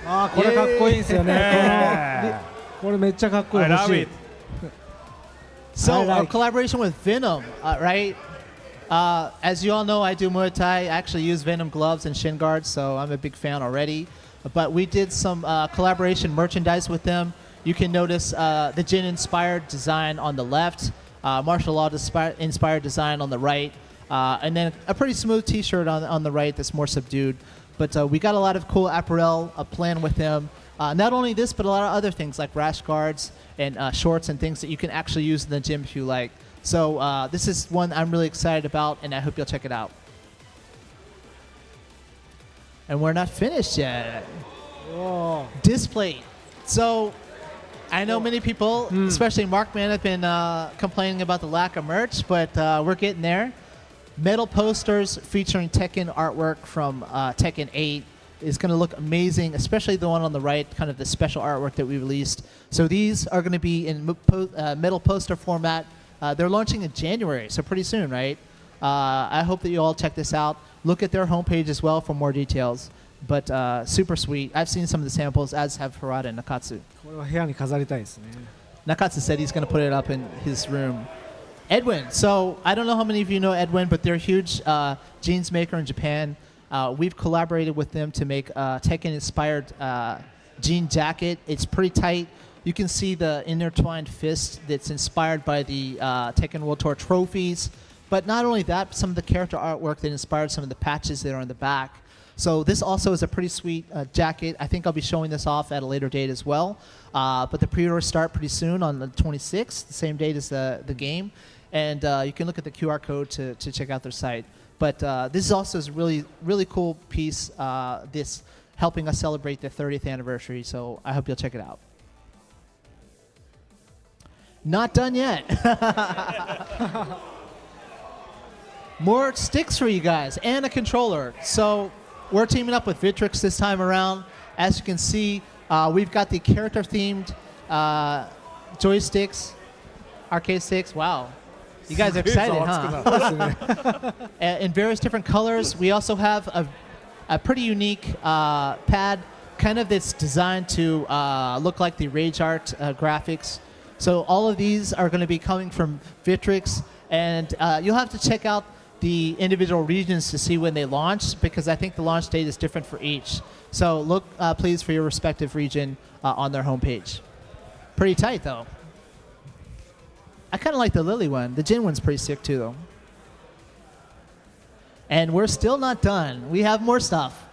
あこれかっこいいですよね。これめっちゃかっこいい。I. So like. collaboration with Venum, uh, right? Uh, as you all know, I do Muay Thai. I actually use Venum gloves and shin guards, so I'm a big fan already. But we did some uh, collaboration merchandise with them. You can notice uh, the Jin-inspired design on the left, uh, Marshall Law-inspired design on the right, uh, and then a pretty smooth T-shirt on, on the right that's more subdued. But uh, we got a lot of cool apparel uh, planned with them. Uh, not only this, but a lot of other things like rash guards and uh, shorts and things that you can actually use in the gym if you like. So uh, this is one I'm really excited about, and I hope you'll check it out. And we're not finished yet. おー Display. So I know many people, especially Markman, have been uh, complaining about the lack of merch, but uh, we're getting there. Metal posters featuring Tekken artwork from uh, Tekken 8 is going to look amazing, especially the one on the right, kind of the special artwork that we released. So these are going to be in po uh, metal poster format. Uh, they're launching in January, so pretty soon, right? Uh, I hope that you all check this out. Look at their homepage as well for more details. But uh, super sweet. I've seen some of the samples, as have Harada and Nakatsu. Nakatsu said he's going to put it up in his room. Edwin. So I don't know how many of you know Edwin, but they're a huge uh, jeans maker in Japan. Uh, we've collaborated with them to make a Tekken-inspired uh, jean jacket. It's pretty tight. You can see the intertwined fist that's inspired by the uh, Tekken World Tour trophies. But not only that, some of the character artwork that inspired some of the patches that are on the back. So this also is a pretty sweet uh, jacket. I think I'll be showing this off at a later date as well. Uh, but the pre-orders start pretty soon on the 26th, the same date as the, the game. And uh, you can look at the QR code to, to check out their site. But uh, this is also a really, really cool piece, uh, this helping us celebrate the 30th anniversary. So I hope you'll check it out. Not done yet. More sticks for you guys and a controller. So we're teaming up with Victrix this time around. As you can see, uh, we've got the character-themed uh, joysticks, arcade sticks. Wow, you guys are excited, huh? Uh, in various different colors. We also have a, a pretty unique uh, pad, kind of that's designed to uh, look like the Rage Art uh, graphics. So all of these are going to be coming from Victrix, and uh, you'll have to check out the individual regions to see when they launch because I think the launch date is different for each. So look, uh, please, for your respective region uh, on their homepage. Pretty tight though. I kind of like the Lily one. The Jin one's pretty sick too, though. And we're still not done. We have more stuff.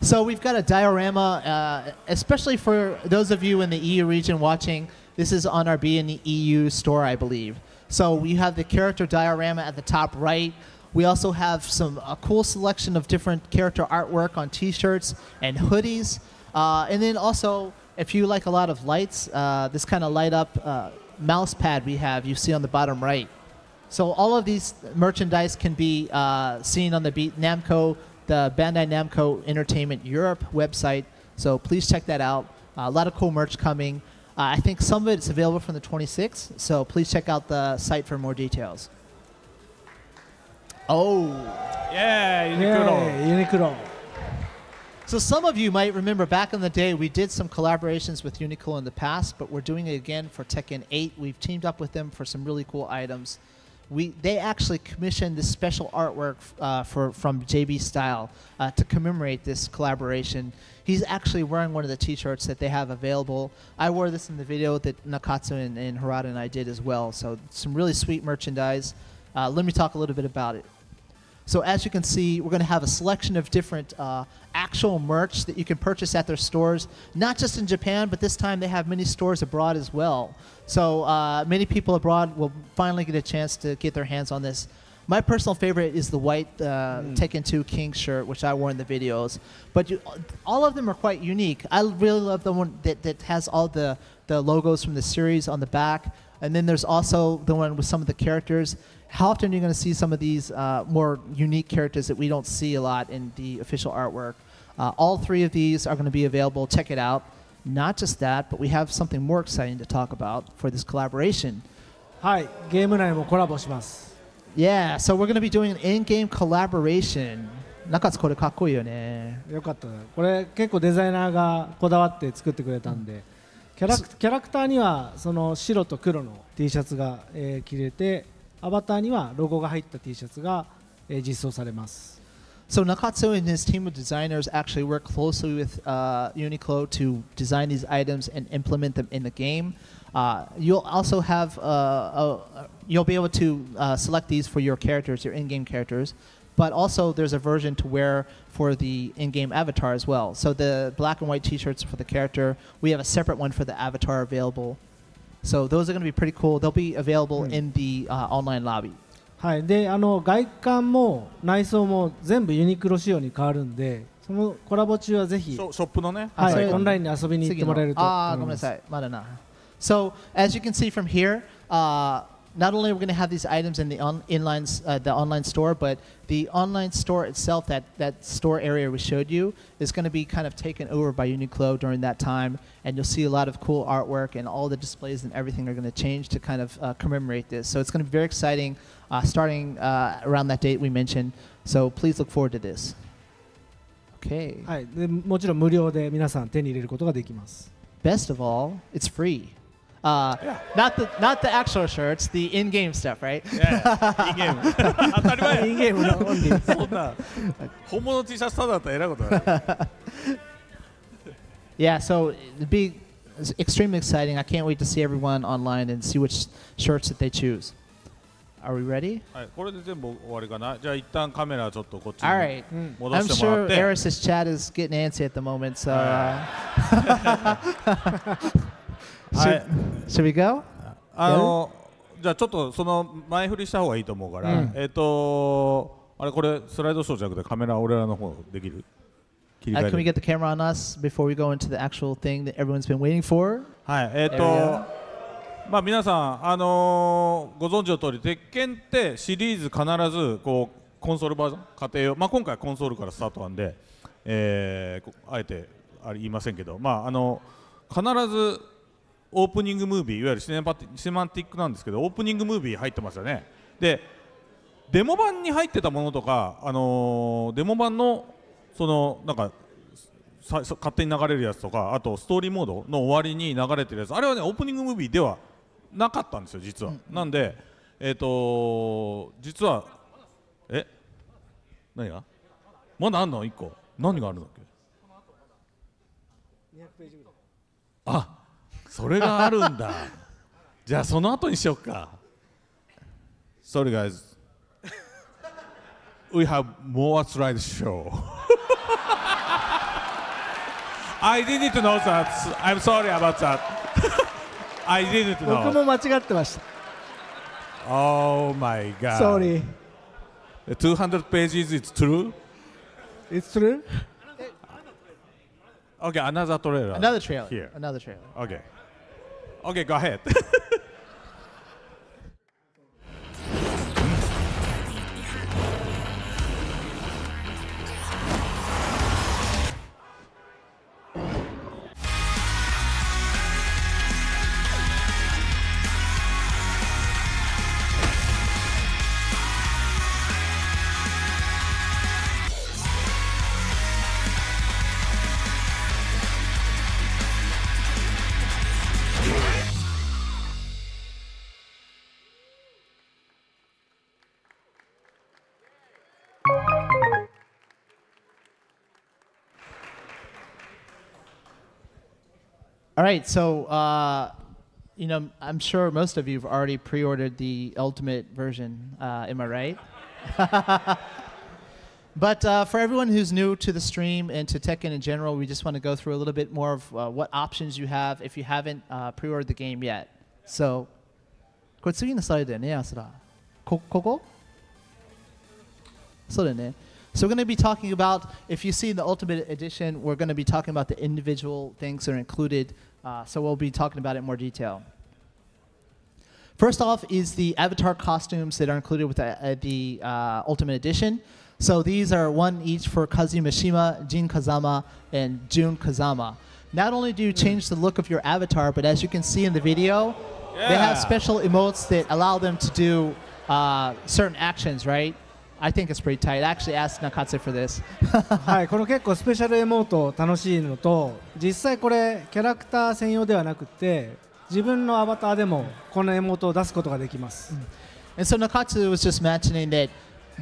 So we've got a diorama, uh, especially for those of you in the EU region watching. This is on our B in the EU store, I believe. So we have the character diorama at the top right. We also have some a cool selection of different character artwork on T-shirts and hoodies, uh, and then also if you like a lot of lights, uh, this kind of light up uh, mouse pad we have, you see on the bottom right. So all of these merchandise can be uh, seen on the Beat Namco, the Bandai Namco Entertainment Europe website. So please check that out. Uh, a lot of cool merch coming. Uh, I think some of it's available from the 26th, so please check out the site for more details. Oh. Yeah, Unicron. Yeah, Unicron. So some of you might remember back in the day we did some collaborations with Uniqlo in the past, but we're doing it again for Tekken 8. We've teamed up with them for some really cool items. We they actually commissioned this special artwork uh, for from JB Style uh, to commemorate this collaboration. He's actually wearing one of the T-shirts that they have available. I wore this in the video that Nakatsu and, and Harada and I did as well. So some really sweet merchandise. Uh, let me talk a little bit about it. So as you can see, we're going to have a selection of different uh, actual merch that you can purchase at their stores, not just in Japan, but this time they have many stores abroad as well. So uh, many people abroad will finally get a chance to get their hands on this. My personal favorite is the white uh, Tekken 2 King shirt, which I wore in the videos. But you, all of them are quite unique. I really love the one that, that has all the, the logos from the series on the back. And then there's also the one with some of the characters How often are you going to see some of these uh, more unique characters that we don't see a lot in the official artwork? Uh, all three of these are going to be available. Check it out. Not just that, but we have something more exciting to talk about for this collaboration. はいゲーム内もコラボします Yeah, so we're going to be doing an in-game collaboration. 中津これかっこいいよね。よかったねこれ結構デザイナーがこだわって作ってくれたんで、キャラクキャラクターにはその白と黒の T シャツが、えー着れて アバターにはロゴが入った T シャツが、えー実装されます So Nakatsu and his team of designers actually work closely with uh, Uniqlo to design these items and implement them in the game. Uh, you'll also have uh, uh, you'll be able to uh, select these for your characters, your in-game characters. But also, there's a version to wear for the in-game avatar as well. So the black and white T-shirts for the character. We have a separate one for the avatar available. So those are going to be pretty cool. They'll be available in the uh, online lobby. はいであの外観も内装も全部ユニクロ仕様に変わるんでそのコラボ中はぜひショップのねはい、オンラインに遊びに行ってもらえるとあー、ご思いますめんなさい。まだな。So, as you can see from here, uh, not only are we going to have these items in the on, inline, s- uh, the online store, but the online store itself, that, that store area we showed you, is going to be kind of taken over by Uniqlo during that time. And you'll see a lot of cool artwork, and all the displays and everything are going to change to kind of uh, commemorate this. So, it's going to be very exciting uh, starting uh, around that date we mentioned. So, please look forward to this. Okay. はい、でもちろん無料で皆さん手に入れることができます best of all, it's free. Uh, Not the not the actual shirts, the in-game stuff, right? いいゲーム当たり前やインゲームのオンリーそんな本物の T シャツただだったらえらいことだ Yeah, so it'd be extremely exciting. I can't wait to see everyone online and see which shirts that they choose. Are we ready? はい、これで全部終わりかなじゃあ一旦カメラちょっとこっち All に right. 戻 I'm してもら sure って、 Eris's chat is getting antsy at the moment, so uh, はい、should we go? あのじゃあちょっとその前振りした方がいいと思うから、えっ、とあれこれスライドショーじゃなくてカメラ俺らの方できる？切り Uh, 替え can we る get the camera on us before we go into the actual thing that everyone's been waiting for? はいえっ、we と.まあ皆さんあのーご存知の通り鉄拳ってシリーズ必ずこうコンソールバージョン家庭用まあ今回コンソールからスタートなんで、えーこあえてあれ言いませんけどまああの必ずオープニングムービーいわゆるシネマティシネマティックなんですけどオープニングムービー入ってますよね。でデモ版に入ってたものとか、あのーデモ版のそのなんか勝手に流れるやつとかあとストーリーモードの終わりに流れてるやつあれはねオープニングムービーではなかったんですよ実は、なんでえっ、と実はえ？何が？まだあんの？1個。何があるんだっけ？あそれがあるんだじゃあその後にしよっか Sorry guys We have more slide show I didn't know that. I'm sorry about that. I didn't 僕 know. も間違ってました Oh my god. Sorry The 200 pages is true? It's true? Okay, another trailer. Another trailer. Here. Another trailer. Okay. Okay, go ahead. All right, so uh, you know, I'm sure most of you have already pre-ordered the ultimate version. Uh, am I right? but uh, for everyone who's new to the stream and to Tekken in general, we just want to go through a little bit more of uh, what options you have if you haven't uh, pre-ordered the game yet. So, これ次のスライドだよね、アスラ。こここそうだよね。So we're going to be talking about, if you see the Ultimate Edition, we're going to be talking about the individual things that are included. uh, so we'll be talking about it in more detail. First off is the avatar costumes that are included with the, uh, the uh, Ultimate Edition. So these are one each for Kazu Mishima, Jin Kazama, and Jun Kazama. Not only do you change the look of your avatar, but as you can see in the video, they have special emotes that allow them to do uh, certain actions, right? I think it's pretty tight. I actually asked Nakatsu for this. はい、この結構スペシャルエモート楽しいのと実際これキャラクター専用ではなくて自分のアバターでもこのエモートを出すことができます、 And so Nakatsu was just mentioning that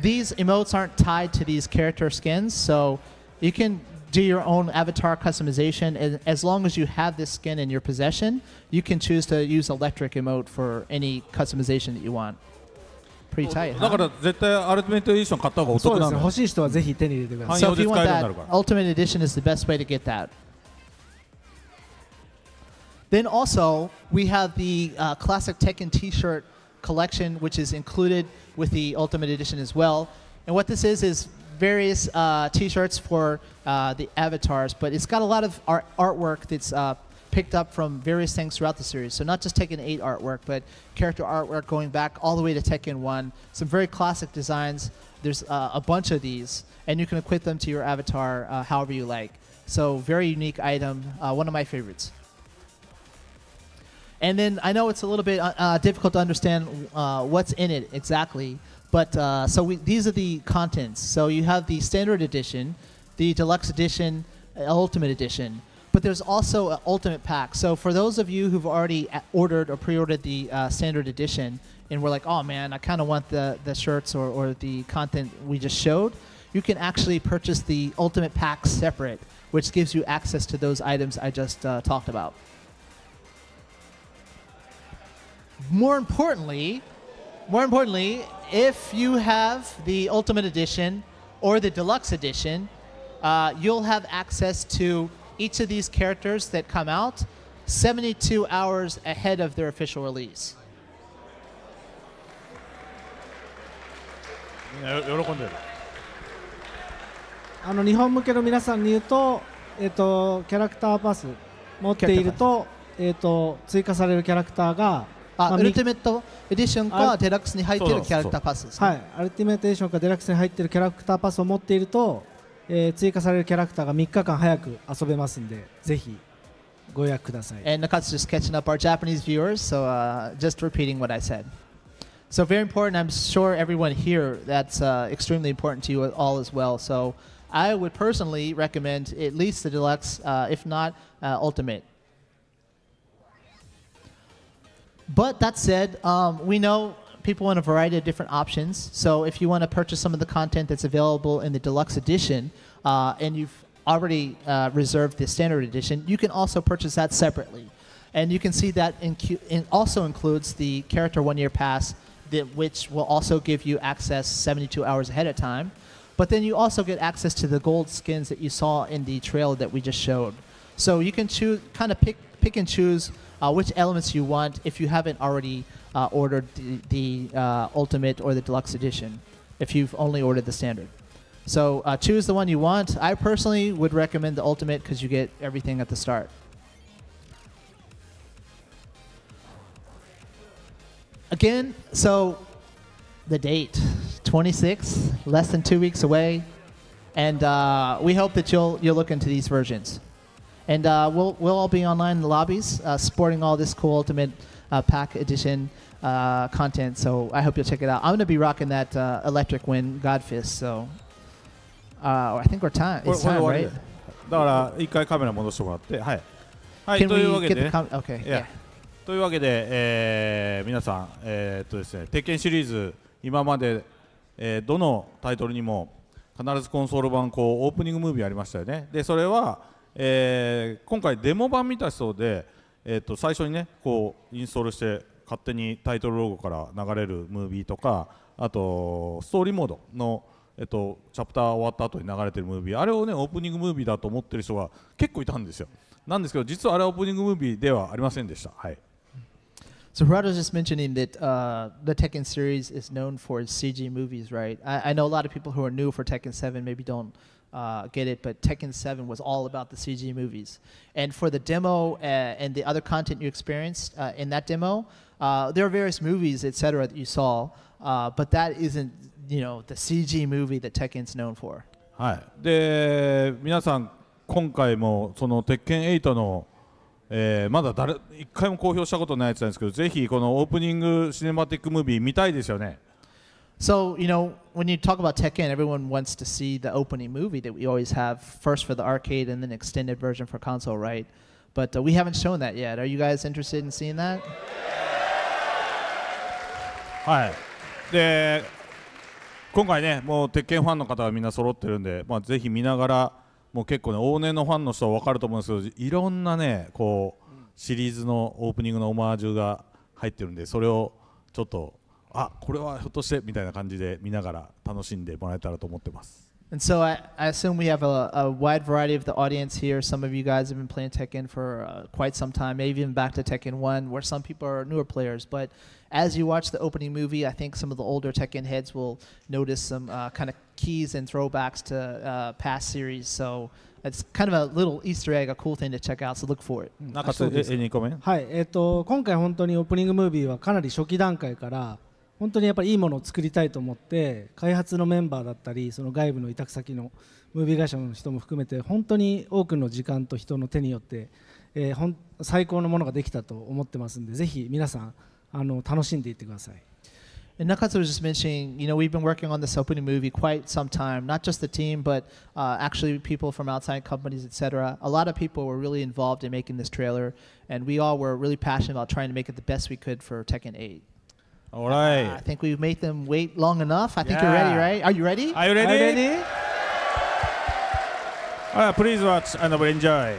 these emotes aren't tied to these character skins, so you can do your own avatar customization. And as long as you have this skin in your possession, you can choose to use electric emote for any customization that you want. Pretty tight. だ Huh? から絶対アルティメットエディション買った方がおそうですね得なの欲しい人はぜひ手に入れてください、 So if you want 汎用で使えるようにな that, るから Ultimate Edition is the best way to get that. Then also, we have the uh, classic Tekken T-shirt collection, which is included with the Ultimate Edition as well. And what this is is various uh, T-shirts for uh, the avatars, but it's got a lot of art- artwork that's uh, picked up from various things throughout the series. So not just Tekken 8 artwork, but character artwork going back all the way to Tekken 1. Some very classic designs. There's uh, a bunch of these, and you can equip them to your avatar uh, however you like. So very unique item. Uh, one of my favorites. And then I know it's a little bit uh, uh, difficult to understand uh, what's in it exactly, but so we, these are the contents. So you have the standard edition, the deluxe edition, ultimate edition, but there's also an ultimate pack. So for those of you who've already ordered or pre-ordered the uh, standard edition, and we're like, oh man, I kind of want the the shirts or, or the content we just showed, you can actually purchase the ultimate pack separate, which gives you access to those items I just uh, talked about. more importantly, more importantly, if you have the Ultimate Edition or the Deluxe Edition, uh, you'll have access to each of these characters that come out 72 hours ahead of their official release. あの日本向けの皆さんに言うと,、えっとキャラクターパス持っていると,、えっと追加されるキャラクターが、あ、まあみウルティメットエディションかデラックスに入ってるキャラクターパスですね。はい、アルティメットエディションかデラックスに入っているキャラクターパスを持っていると、えー追加されるキャラクターが3日間早く遊べますんでぜひご予約ください And Nakatsu's just catching up our Japanese viewers, so uh, just repeating what I said. So very important. I'm sure everyone here that's uh, extremely important to you all as well. So I would personally recommend at least the deluxe, uh, if not uh, ultimate. But that said, um, we know people want a variety of different options. So if you want to purchase some of the content that's available in the deluxe edition, uh, and you've already uh, reserved the standard edition, you can also purchase that separately. And you can see that in, in also includes the character one year pass, that, which will also give you access 72 hours ahead of time. But then you also get access to the gold skins that you saw in the trailer that we just showed. So you can choose, kind of pick pick and choose uh, which elements you want if you haven't already uh, ordered the, the uh, Ultimate or the Deluxe Edition. If you've only ordered the standard. So uh, choose the one you want. I personally would recommend the Ultimate because you get everything at the start. Again, so the date, 26, less than two weeks away, and uh, we hope that you'll you'll look into these versions. And uh, we'll we'll all be online in the lobbies, uh, sporting all this cool Ultimate uh, Pack Edition uh, content. So I hope you'll check it out. I'm gonna be rocking that uh, Electric Wind Godfist. So uh, I think we're time. It's time, right? だから一回カメラ戻してもらってはい、はい、というわけで okay? Yeah. というわけで、えー皆さん、えーっとですね、鉄拳シリーズ、今まで、えーどのタイトルにも必ずコンソール版こうオープニングムービーありましたよね。でそれは、えー今回デモ版見た人で、えーと最初にねこうインストールして勝手にタイトルロゴから流れるムービーとか、あとストーリーモードのえっと、チャプター終わった後に流れてるムービーあれをねオープニングムービーだと思ってる人が結構いたんですよ。なんですけど実はあれはオープニングムービーではありませんでした。はい。So Rod was just mentioning that uh, the Tekken series is known for its CG movies, right? I, I know a lot of people who are new for Tekken 7 maybe don't uh, get it, but Tekken 7 was all about the CG movies. And for the demo uh, and the other content you experienced uh, in that demo, uh, there are various movies, etc., that you saw, uh, but that isn't, you know, the CG movie that Tekken's known for. はい、で皆さん、今回もその鉄拳8の、えーまだ誰一回も公表したことないやつなんですけど、ぜひこのオープニングシネマティックムービー見たいですよね。 So, you know, when you talk about Tekken, everyone wants to see the opening movie that we always have first for the arcade and then extended version for console, right? But uh, we haven't shown that yet. Are you guys interested in seeing that? はい、で今回ね、もう鉄拳ファンの方がみんな揃ってるんで、まあ、ぜひ見ながら、もう結構ね、往年のファンの人は分かると思うんですけど、いろんなね、こうシリーズのオープニングのオマージュが入ってるんで、それをちょっと、あこれはひょっとしてみたいな感じで見ながら楽しんでもらえたらと思ってます。And so I, I assume we have a, a wide variety of the audience here. Some of you guys have been playing Tekken for uh, quite some time, maybe even back to Tekken 1, where some people are newer players. But as you watch the opening movie, I think some of the older Tekken heads will notice some uh, kind of keys and throwbacks to uh, past series. So it's kind of a little Easter egg, a cool thing to check out. So look for it. 中津そうですえ2個目はい、えっ、と今回本当にオープニングムービーはかなり初期段階から本当にやっぱりいいものを作りたいと思って開発のメンバーだったりその外部の委託先のムービー会社の人も含めて本当に多くの時間と人の手によって、えーほん最高のものができたと思ってますんでぜひ皆さんあの楽しんでいってください。And Nakatsu was just mentioning, you know, we've been working on this opening movie quite some time. Not just the team, but uh, actually people from outside companies, etc. A lot of people were really involved in making this trailer, and we all were really passionate about trying to make it the best we could for Tekken 8. All right. Uh, I think we've made them wait long enough. I think you're ready, right? Are you ready? Are you ready? Are you ready? All right, please watch and enjoy.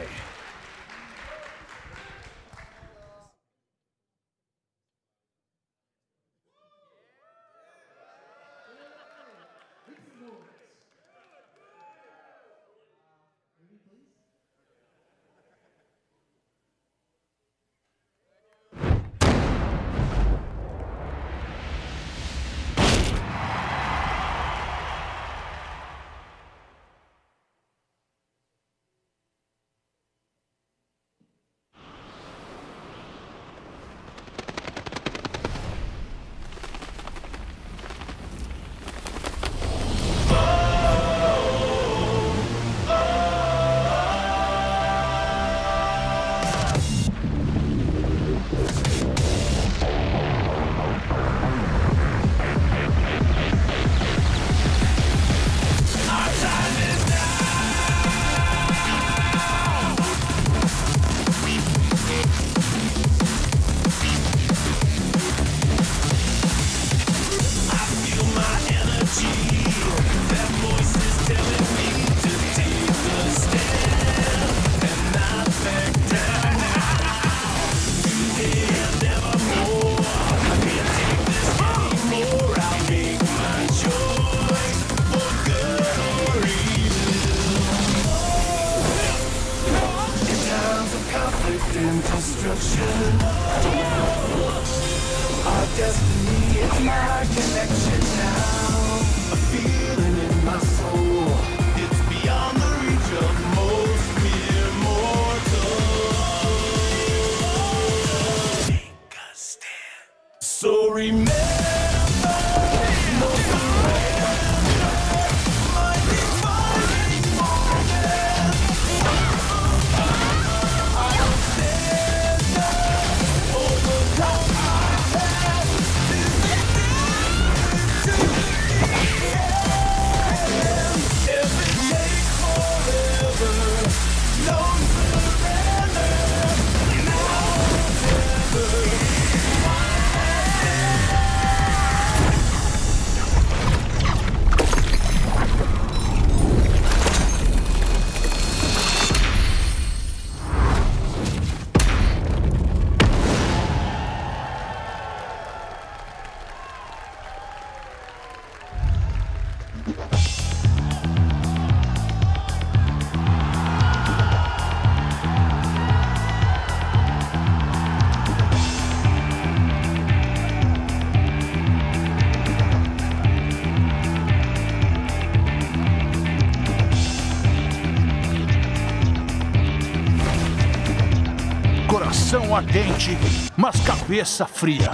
Mas cabeça fria.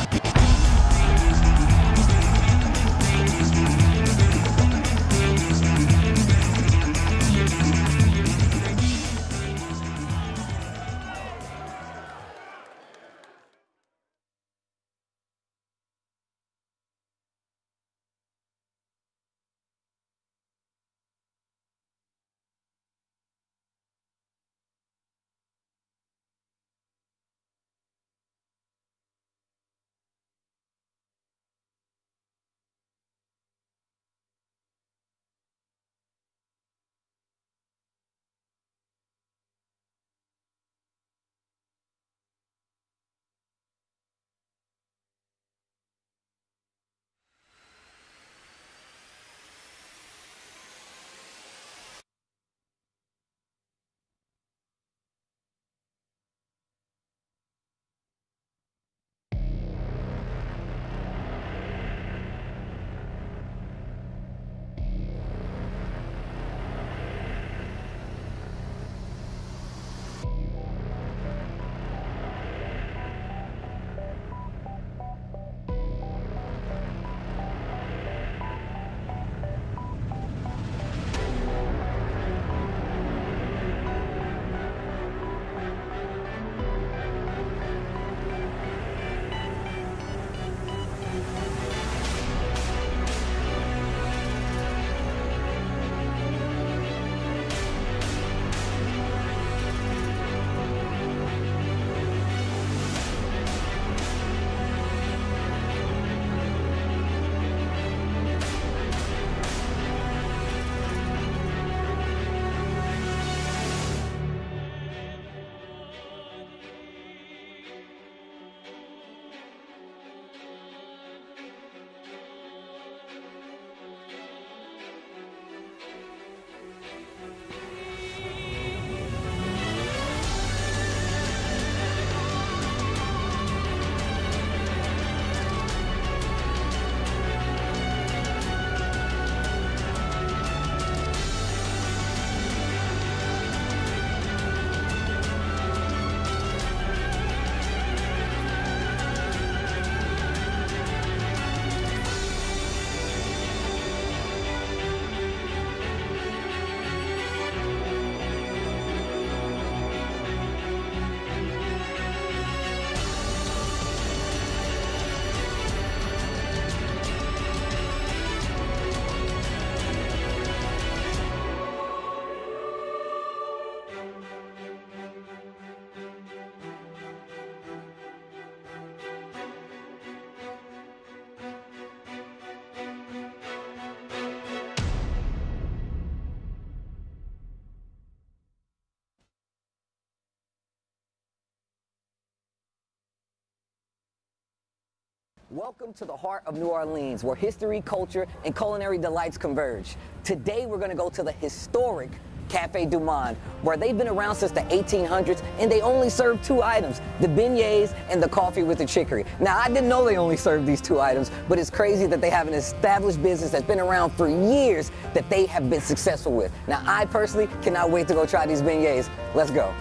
Welcome to the heart of New Orleans, where history, culture, and culinary delights converge. Today, we're going to go to the historic Cafe Du Monde, where they've been around since the 1800s and they only serve two items the beignets and the coffee with the chicory. Now, I didn't know they only serve these two items, but it's crazy that they have an established business that's been around for years that they have been successful with. Now, I personally cannot wait to go try these beignets. Let's go.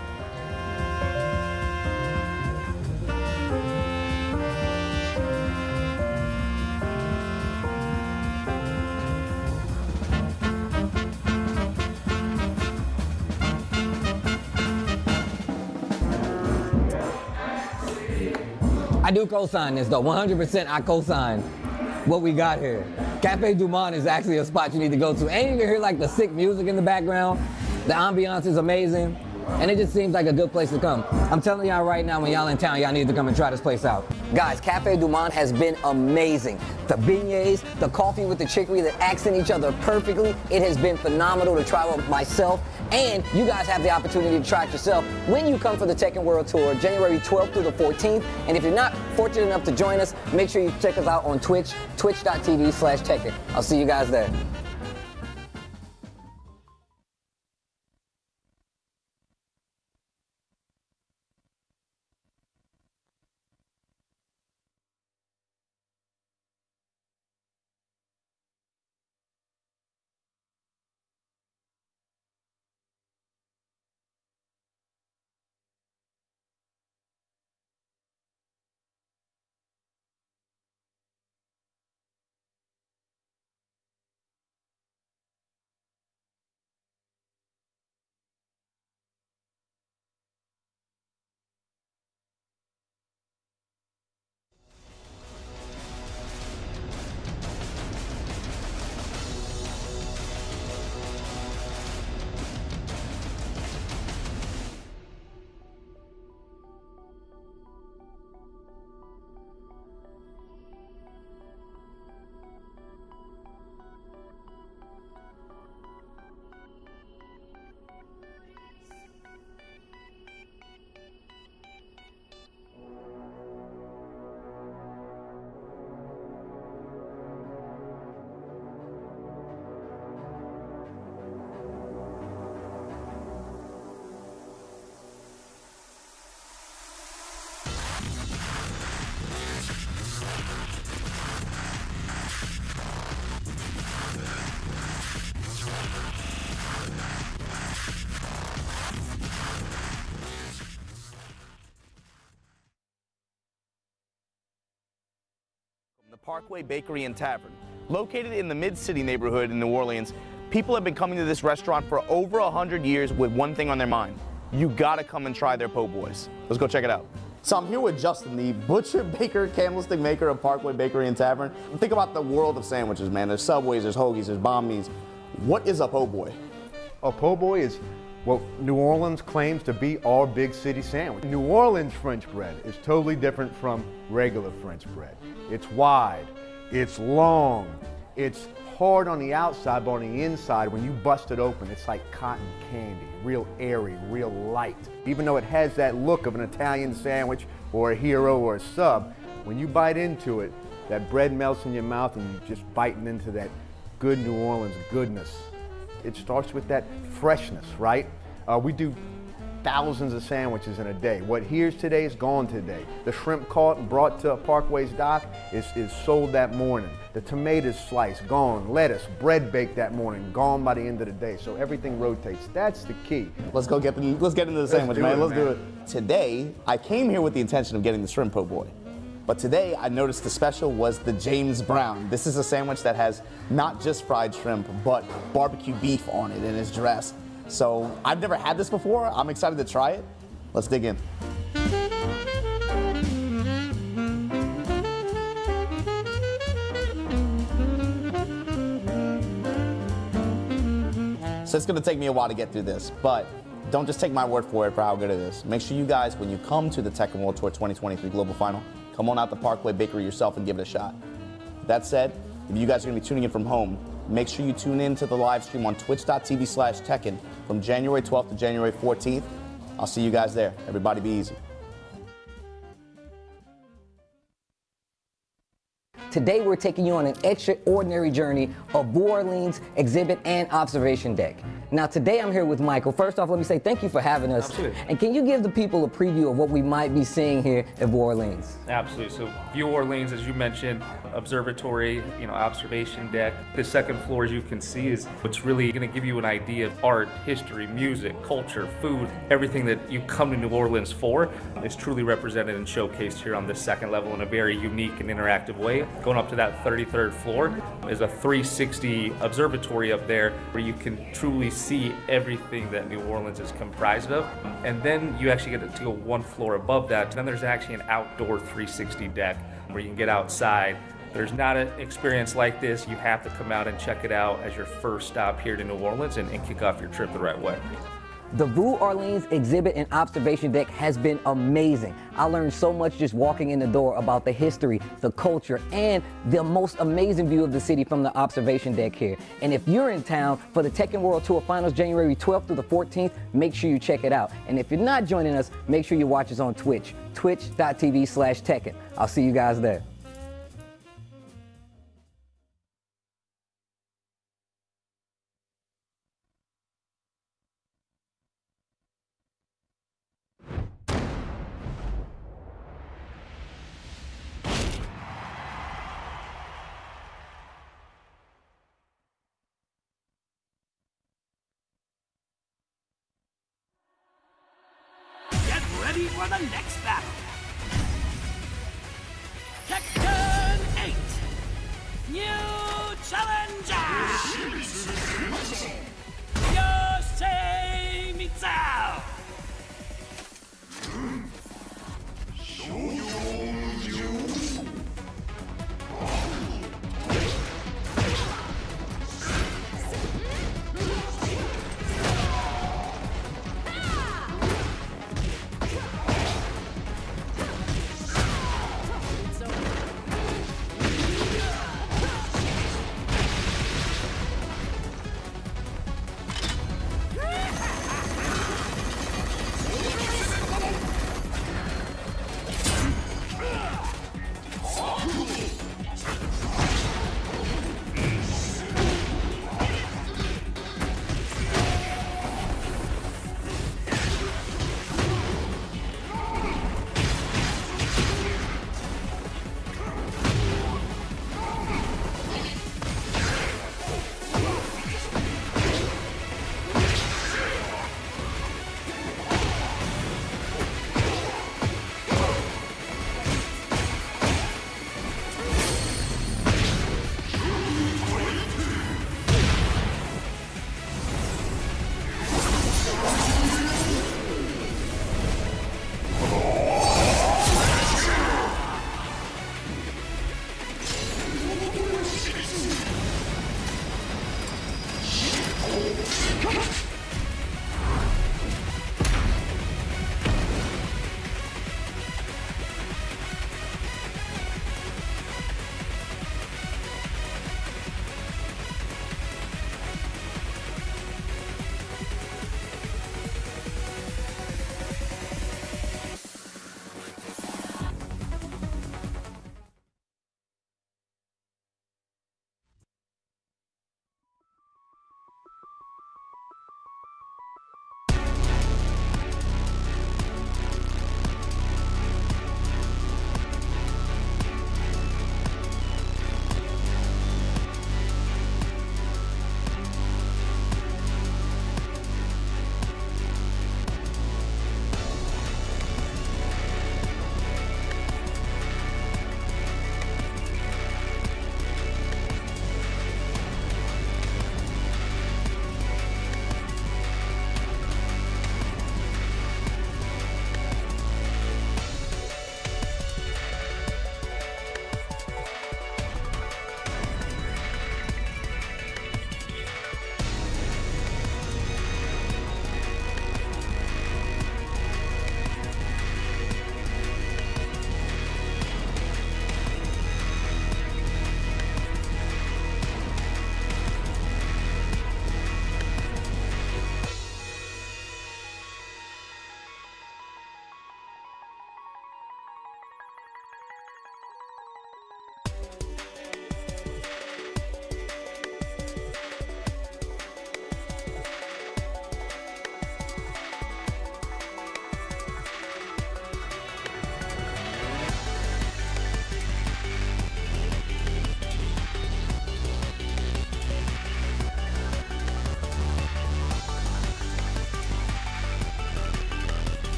Co-sign this though. 100% I co-sign what we got here. Cafe Du Monde is actually a spot you need to go to. And you can hear like the sick music in the background. The ambiance is amazing. And it just seems like a good place to come. I'm telling y'all right now, when y'all in town, y'all need to come and try this place out. Guys, Cafe Du Monde has been amazing. The beignets, the coffee with the chicory that accent each other perfectly. It has been phenomenal to try with myself. And you guys have the opportunity to try it yourself when you come for the Tekken World Tour, January 12th through the 14th. And if you're not fortunate enough to join us, make sure you check us out on Twitch, twitch.tv slash Tekken. I'll see you guys there. Parkway Bakery and Tavern. Located in the Mid-City neighborhood in New Orleans, people have been coming to this restaurant for over 100 years with one thing on their mind. You gotta come and try their po' boys. Let's go check it out. So I'm here with Justin, the butcher, baker, candlestick maker of Parkway Bakery and Tavern. Think about the world of sandwiches, man. There's Subways, there's Hoagies, there's Banh Mi's. What is a po' boy? A po' boy is what New Orleans claims to be our big city sandwich. New Orleans French bread is totally different from regular French bread. It's wide, it's long, it's hard on the outside, but on the inside, when you bust it open, it's like cotton candy, real airy, real light. Even though it has that look of an Italian sandwich or a hero or a sub, when you bite into it, that bread melts in your mouth and you're just biting into that good New Orleans goodness. It starts with that freshness, right? Uh, we do thousands of sandwiches in a day. What here's today is gone today. The shrimp caught and brought to Parkway's dock is, is sold that morning. The tomatoes sliced, gone. Lettuce, bread baked that morning, gone by the end of the day. So everything rotates. That's the key. Let's go get the, let's get into the Let's sandwich, man. it, let's do it. Today, I came here with the intention of getting the shrimp po' boy. But today, I noticed the special was the James Brown. This is a sandwich that has not just fried shrimp, but barbecue beef on it and is dressed. So I've never had this before. I'm excited to try it. Let's dig in. So it's gonna take me a while to get through this, but don't just take my word for it for how good it is. Make sure you guys, when you come to the Tekken World Tour 2023 Global Final, come on out to Parkway Bakery yourself and give it a shot. That said, if you guys are gonna be tuning in from home, make sure you tune in to the live stream on twitch.tv slash Tekken from January 12th to January 14th. I'll see you guys there. Everybody be easy. Today we're taking you on an extraordinary journey of New Orleans exhibit and observation deck. Now today I'm here with Michael. First off, let me say thank you for having us. Absolutely. And can you give the people a preview of what we might be seeing here at New Orleans? Absolutely. So Vue Orleans, as you mentioned, observatory, you know, observation deck. The second floor, as you can see, is what's really going to give you an idea of art, history, music, culture, food, everything that you come to New Orleans for is truly represented and showcased here on this second level in a very unique and interactive way. Going up to that 33rd floor is a 360 observatory up there where you can truly see everything that New Orleans is comprised of. And then you actually get to go one floor above that. Then there's actually an outdoor 360 deck where you can get outside. There's not an experience like this. You have to come out and check it out as your first stop here to New Orleans and, and kick off your trip the right way. The Vue Orleans exhibit and observation deck has been amazing. I learned so much just walking in the door about the history, the culture, and the most amazing view of the city from the observation deck here. And if you're in town for the Tekken World Tour Finals January 12th through the 14th, make sure you check it out. And if you're not joining us, make sure you watch us on Twitch, twitch.tv slash Tekken. I'll see you guys there.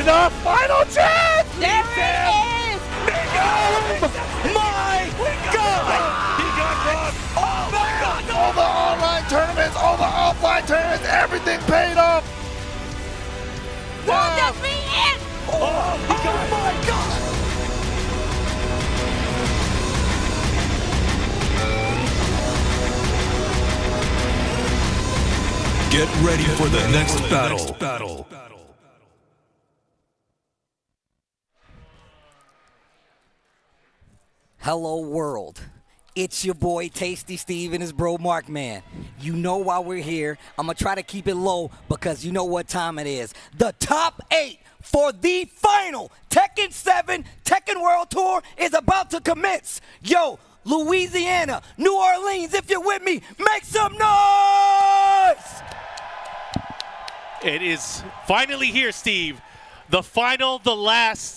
Enough? Final chance! There it is! My God! He got robbed! Oh my God! All the online tournaments, all the offline tournaments, everything paid off. Will this be it? Oh, he got oh my God! Get ready for the next battle. battle. Hello, world. It's your boy Tasty Steve and his bro Markman. You know why we're here. I'm gonna try to keep it low because you know what time it is. The top eight for the final Tekken 7 Tekken World Tour is about to commence. Yo, Louisiana, New Orleans, if you're with me, make some noise! It is finally here, Steve. The final, the last,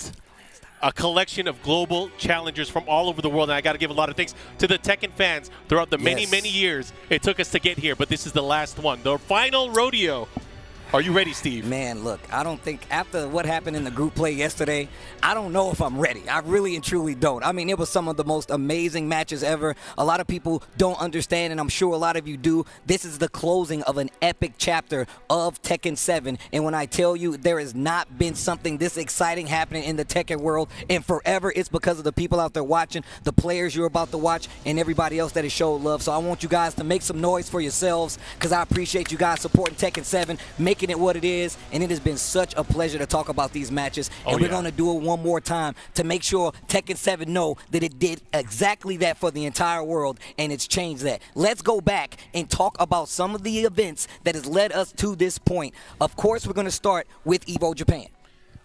a collection of global challengers from all over the world. And I got to give a lot of thanks to the Tekken fans throughout the many, Yes. many years it took us to get here. But this is the last one, the final rodeo. Are you ready, Steve? Man, look, I don't think after what happened in the group play yesterday, I don't know if I'm ready. I really and truly don't. I mean, it was some of the most amazing matches ever. A lot of people don't understand, and I'm sure a lot of you do. This is the closing of an epic chapter of Tekken 7. And when I tell you there has not been something this exciting happening in the Tekken world and forever, it's because of the people out there watching, the players you're about to watch, and everybody else that has showed love. So I want you guys to make some noise for yourselves because I appreciate you guys supporting Tekken 7, making it what it is. And it has been such a pleasure to talk about these matches. Oh, and we're yeah. going to do it one more time to make sure Tekken 7 know that it did exactly that for the entire world and it's changed that. Let's go back and talk about some of the events that has led us to this point. Of course, we're going to start with Evo Japan.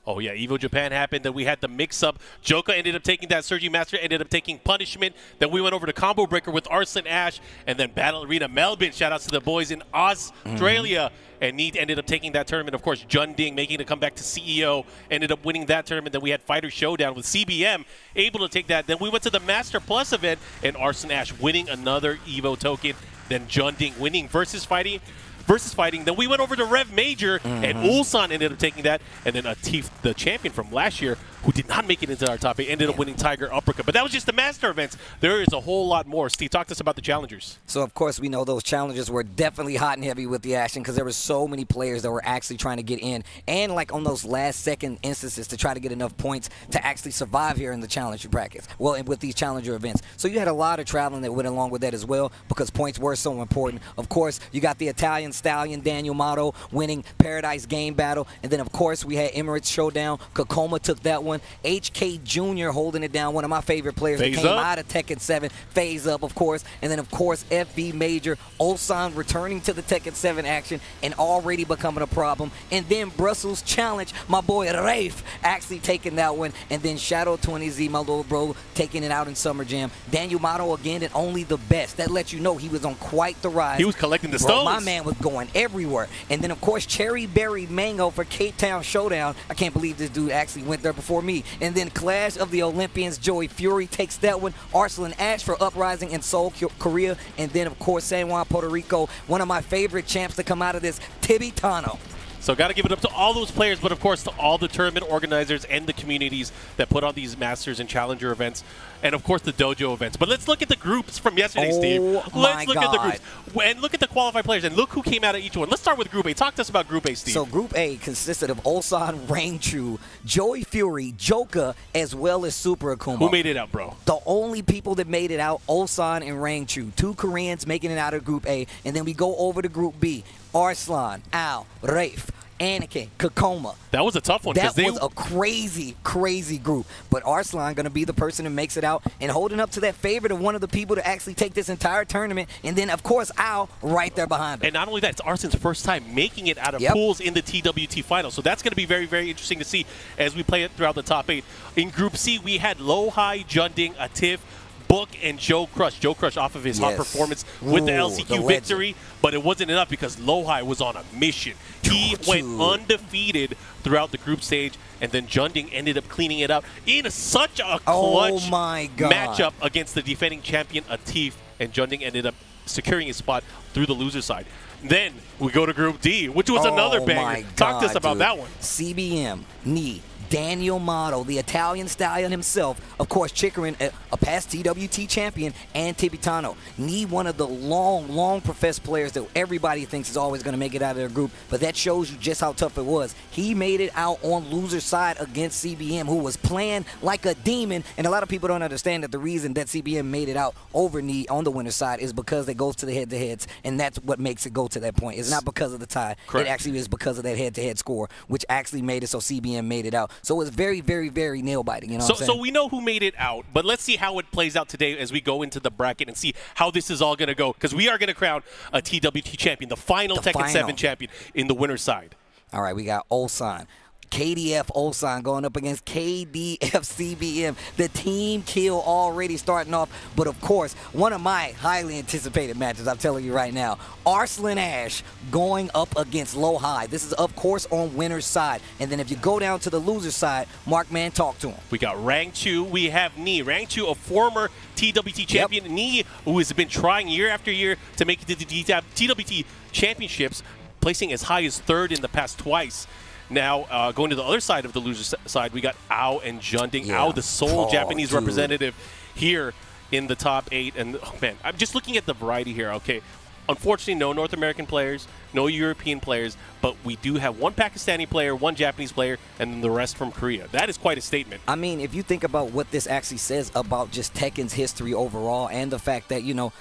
Oh yeah, Evo Japan happened. Then we had the mix-up. Joka ended up taking that Sergi Master, ended up taking punishment. Then we went over to Combo Breaker with Arslan Ash, and then Battle Arena Melbourne. Shout outs to the boys in Australia. Mm-hmm. And Neat ended up taking that tournament. Of course, Jeondding making a comeback to CEO, ended up winning that tournament. Then we had Fighter Showdown with CBM able to take that. Then we went to the Master Plus event, and Arslan Ash winning another Evo token. Then Jeondding winning versus fighting versus fighting. Then we went over to Rev Major, and mm-hmm. Ulsan ended up taking that. And then Atif, the champion from last year, who did not make it into our top eight, ended up winning Tiger Uppercut. But that was just the master events. There is a whole lot more. Steve, talk to us about the challengers. So of course we know those challengers were definitely hot and heavy with the action because there were so many players that were actually trying to get in and like on those last second instances to try to get enough points to actually survive here in the challenger brackets. Well, and with these challenger events. So you had a lot of traveling that went along with that as well because points were so important. Of course, you got the Italian stallion Daniel Mato winning Paradise Game Battle, and then of course we had Emirates Showdown. Kokoma took that one. HK Jr. holding it down. One of my favorite players Phase that came up. out of Tekken 7. Phase up, of course. And then, of course, FB Major. Ulsan returning to the Tekken 7 action and already becoming a problem. And then Brussels Challenge, my boy Rafe actually taking that one. And then Shadow 20Z, my little bro, taking it out in Summer Jam. Daniel Mato again and only the best. That lets you know he was on quite the rise. He was collecting the Bro, My stones. man was going everywhere. And then, of course, Cherry Berry Mango for Cape Town Showdown. I can't believe this dude actually went there before me. And then Clash of the Olympians, Joey Fury takes that one. Arslan Ash for Uprising in Seoul, Korea. And then, of course, San Juan, Puerto Rico. One of my favorite champs to come out of this, Tibitano. So got to give it up to all those players, but of course to all the tournament organizers and the communities that put on these Masters and Challenger events, and of course the dojo events. But let's look at the groups from yesterday, Oh Steve. Let's look at the groups and look at the qualified players and look who came out of each one. Let's start with Group A. Talk to us about Group A, Steve. So Group A consisted of Ulsan Rangchu, Joey Fury, Joka, as well as Super Akuma. who made it out, bro? The only people that made it out, Ulsan and Rangchu. Two Koreans making it out of Group A. And then we go over to Group B. Arslan, Al, Rafe, Anakin, Kakoma. That was a tough one That they was a crazy, crazy group. But Arslan going to be the person who makes it out and holding up to that favorite of one of the people to actually take this entire tournament. And then, of course, Al right there behind him. And not only that, it's Arsen's first time making it out of Yep. pools in the TWT final. So that's going to be very, very interesting to see as we play it throughout the top eight. In Group C, we had Lowhigh, Jeondding, Atif, Book, and Joe Crush. Joe Crush off of his hot performance with the LCQ the victory, but it wasn't enough because Lowhigh was on a mission. He went undefeated throughout the group stage, and then Jeondding ended up cleaning it up in such a Oh clutch my God. matchup against the defending champion Atif, and Jeondding ended up securing his spot through the loser side. Then we go to Group D, which was another Oh banger. my Talk to us about dude. that one. CBM, Knee, Daniel Motto, the Italian stallion himself, of course, Chikrin, a, a past TWT champion, and Tibitano. Knee, one of the long, long professed players that everybody thinks is always going to make it out of their group, but that shows you just how tough it was. He made it out on loser side against CBM, who was playing like a demon, and a lot of people don't understand that the reason that CBM made it out over Knee on the winner's side is because it goes to the head-to-heads, and that's what makes it go to that point. It's not because of the tie. Correct. It actually is because of that head-to-head score, which actually made it so CBM made it out. So it was very, very, very nail biting. You know so, what I'm so we know who made it out, but let's see how it plays out today as we go into the bracket and see how this is all going to go. Because we are going to crown a TWT champion, the final The Tekken 7 champion in the winner's side. All right, we got Ulsan. KDF Ulsan going up against KDF CBM. The team kill already starting off. But of course, one of my highly anticipated matches, I'm telling you right now. Arslan Ash going up against Lowhigh. This is, of course, on winner's side. And then if you go down to the loser's side, Markman, talk to him. We got Rangchu. We have Knee. Rang Chu, a former TWT champion. Knee, who has been trying year after year to make it to the TWT championships, placing as high as third in the past twice. Now, uh, going to the other side of the loser side, we got Ao and Jeondding. Yeah. Ao, the sole Oh, Japanese dude. representative here in the top eight. And, oh, man, I'm just looking at the variety here. Okay. Unfortunately, no North American players, no European players, but we do have one Pakistani player, one Japanese player, and then the rest from Korea. That is quite a statement. I mean, if you think about what this actually says about just Tekken's history overall and the fact that, you know,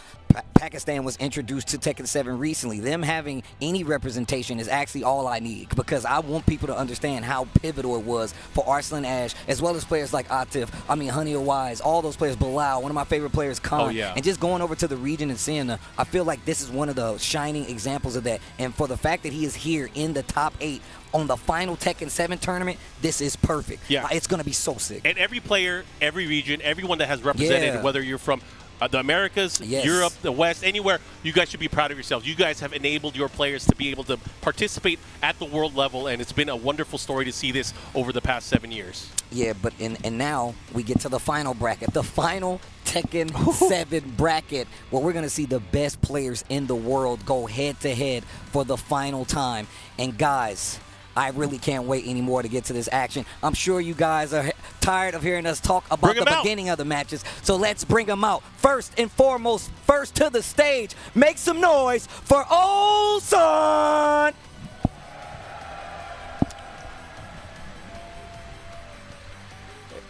Pakistan was introduced to Tekken 7 recently, them having any representation is actually all I need because I want people to understand how pivotal it was for Arslan Ash, as well as players like Atif, I mean, Honey Wise, all those players, Bilal, one of my favorite players, Khan. Oh, yeah. And just going over to the region and seeing the, I feel like this is one of the shining examples of that. And for the fact that he is here in the top eight on the final Tekken 7 tournament, this is perfect. Yeah. It's going to be so sick. And every player, every region, everyone that has represented, Yeah. whether you're from uh, the Americas, Yes. Europe, the West, anywhere, you guys should be proud of yourselves. You guys have enabled your players to be able to participate at the world level, and it's been a wonderful story to see this over the past seven years. Yeah, but and and now we get to the final bracket, the final Tekken 7 bracket, where we're gonna see the best players in the world go head to head for the final time. And guys, I really can't wait anymore to get to this action. I'm sure you guys are tired of hearing us talk about Bring the out. beginning of the matches. So let's bring them out. First and foremost, first to the stage, make some noise for Ulsan!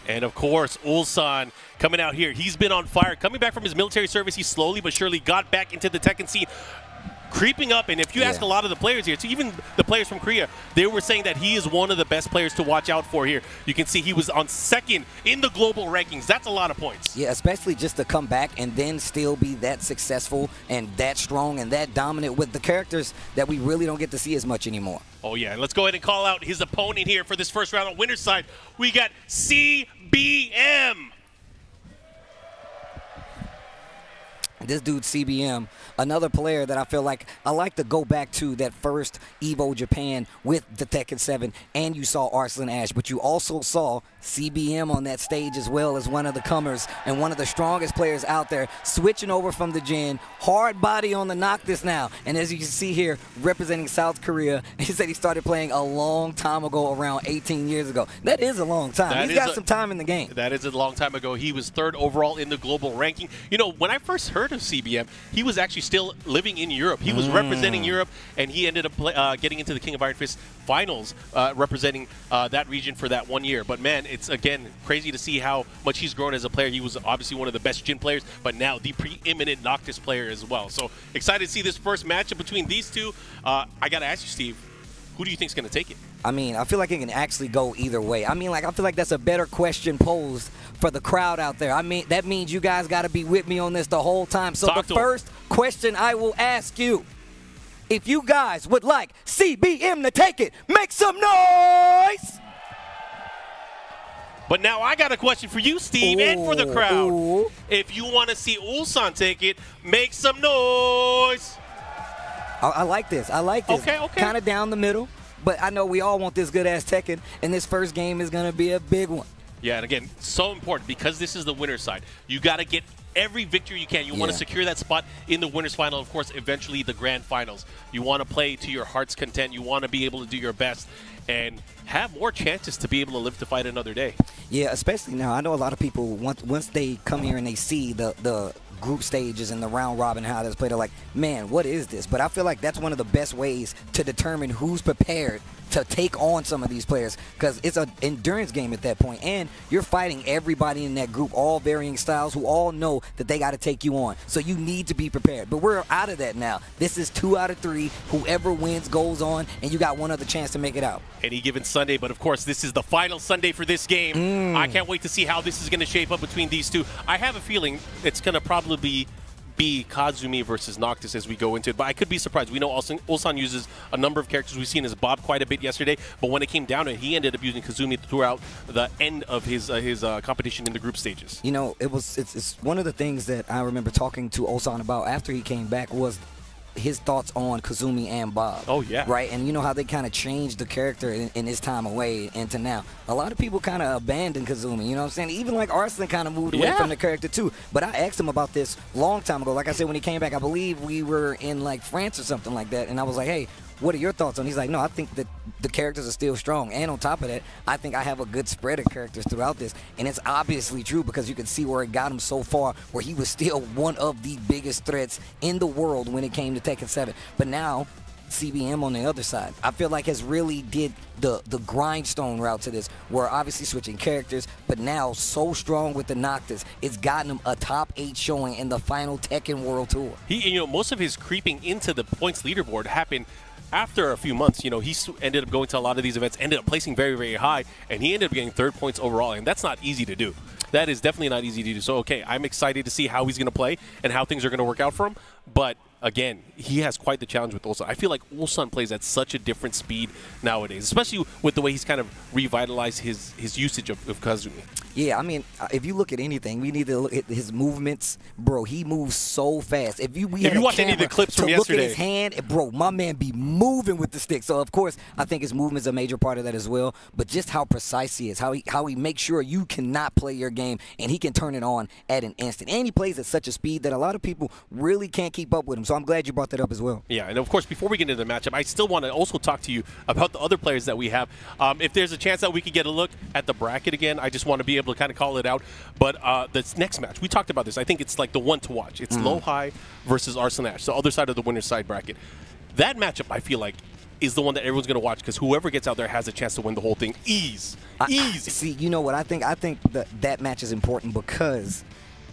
And of course, Ulsan coming out here. He's been on fire. Coming back from his military service, he slowly but surely got back into the Tekken scene. Creeping up, and if you ask a lot of the players here, so even the players from Korea, they were saying that he is one of the best players to watch out for here. You can see he was on second in the global rankings. That's a lot of points. Yeah, especially just to come back and then still be that successful and that strong and that dominant with the characters that we really don't get to see as much anymore. Oh yeah, let's go ahead and call out his opponent here for this first round on winner's side. We got CBM. This dude CBM, another player that I feel like I like to go back to that first Evo Japan with the Tekken 7, and you saw Arslan Ash, but you also saw CBM on that stage as well as one of the comers and one of the strongest players out there, switching over from the Jin, hard body on the Noctis now, and as you can see here, representing South Korea, he said he started playing a long time ago, around 18 years ago. That is a long time. That He's got a- some time in the game. That is a long time ago. He was third overall in the global ranking. You know, when I first heard of CBM, he was actually still living in Europe. He was Mm. representing Europe, and he ended up play, uh, getting into the King of Iron Fist finals, uh, representing uh, that region for that one year. But man, it's again crazy to see how much he's grown as a player. He was obviously one of the best Jin players, but now the preeminent Noctis player as well. So excited to see this first matchup between these two. Uh, I got to ask you, Steve, who do you think's going to take it? I mean, I feel like it can actually go either way. I mean, like, I feel like that's a better question posed for the crowd out there. I mean, that means you guys got to be with me on this the whole time. So, Talk the first question I will ask you if you guys would like CBM to take it, make some noise! But now I got a question for you, Steve, and for the crowd. ooh. If you want to see Ulsan take it, make some noise. I, I like this. I like this. Okay, okay. Kind of down the middle, but I know we all want this good ass Tekken, and this first game is going to be a big one. Yeah, and again, so important because this is the winner's side. You got to get every victory you can. You want to secure that spot in the winners final, of course, eventually the grand finals. You want to play to your heart's content. You want to be able to do your best and have more chances to be able to live to fight another day. Yeah, especially now. I know a lot of people once once they come here and they see the the group stages and the round robin how that's played, they're like, man, what is this? But I feel like that's one of the best ways to determine who's prepared to take on some of these players because it's an endurance game at that point, and you're fighting everybody in that group, all varying styles, who all know that they got to take you on. So you need to be prepared. But we're out of that now. This is two out of three. Whoever wins goes on, and you got one other chance to make it out. any given Sunday. But of course, this is the final Sunday for this game. Mm. I can't wait to see how this is going to shape up between these two. I have a feeling it's going to probably be be Kazumi versus Noctis as we go into it, but I could be surprised. We know Ulsan, Ulsan uses a number of characters. We've seen his Bob quite a bit yesterday, but when it came down to it, he ended up using Kazumi throughout the end of his uh, his uh, competition in the group stages. You know, it was it's, it's one of the things that I remember talking to Ulsan about after he came back was his thoughts on Kazumi and Bob. Oh yeah, Right, and you know how they kind of changed the character in, in his time away into now. A lot of people kind of abandoned Kazumi. You know what I'm saying? Even like Arslan kind of moved away Yeah. from the character too. But I asked him about this long time ago. Like I said, when he came back, I believe we were in like France or something like that, and I was like, hey. What are your thoughts on? He's like, no, I think that the characters are still strong, and on top of that, I think I have a good spread of characters throughout this, and it's obviously true because you can see where it got him so far, where he was still one of the biggest threats in the world when it came to Tekken 7. But now CBM on the other side. I feel like has really did the the grindstone route to this, where obviously switching characters, but now so strong with the Noctis, it's gotten him a top eight showing in the final Tekken World Tour. He, you know, most of his creeping into the points leaderboard happened after a few months. You know, he ended up going to a lot of these events, ended up placing very, very high, and he ended up getting third points overall, and that's not easy to do. That is definitely not easy to do. So, okay, I'm excited to see how he's going to play and how things are going to work out for him. But again, he has quite the challenge with Ulsan. I feel like Ulsan plays at such a different speed nowadays, especially with the way he's kind of revitalized his his usage of, of Kazumi. Yeah, I mean, uh, if you look at anything, we need to look at his movements, bro. He moves so fast. If you we If you watch any of the clips from look at his yesterday- hand, bro, my man be moving with the stick. So of course, I think his movement is a major part of that as well. But just how precise he is, how he how he makes sure you cannot play your game, and he can turn it on at an instant. And he plays at such a speed that a lot of people really can't keep up with him. So I'm glad you brought that up as well. Yeah, and of course, before we get into the matchup, I still want to also talk to you about the other players that we have. Um, if there's a chance that we could get a look at the bracket again, I just want to be able to kind of call it out. But uh, this next match, we talked about this. I think it's like the one to watch. It's. Lowhigh versus Arslan Ash, the other side of the winner's side bracket. That matchup, I feel like, is the one that everyone's going to watch because whoever gets out there has a chance to win the whole thing. Ease. Easy. See, you know what I think? I think that that match is important because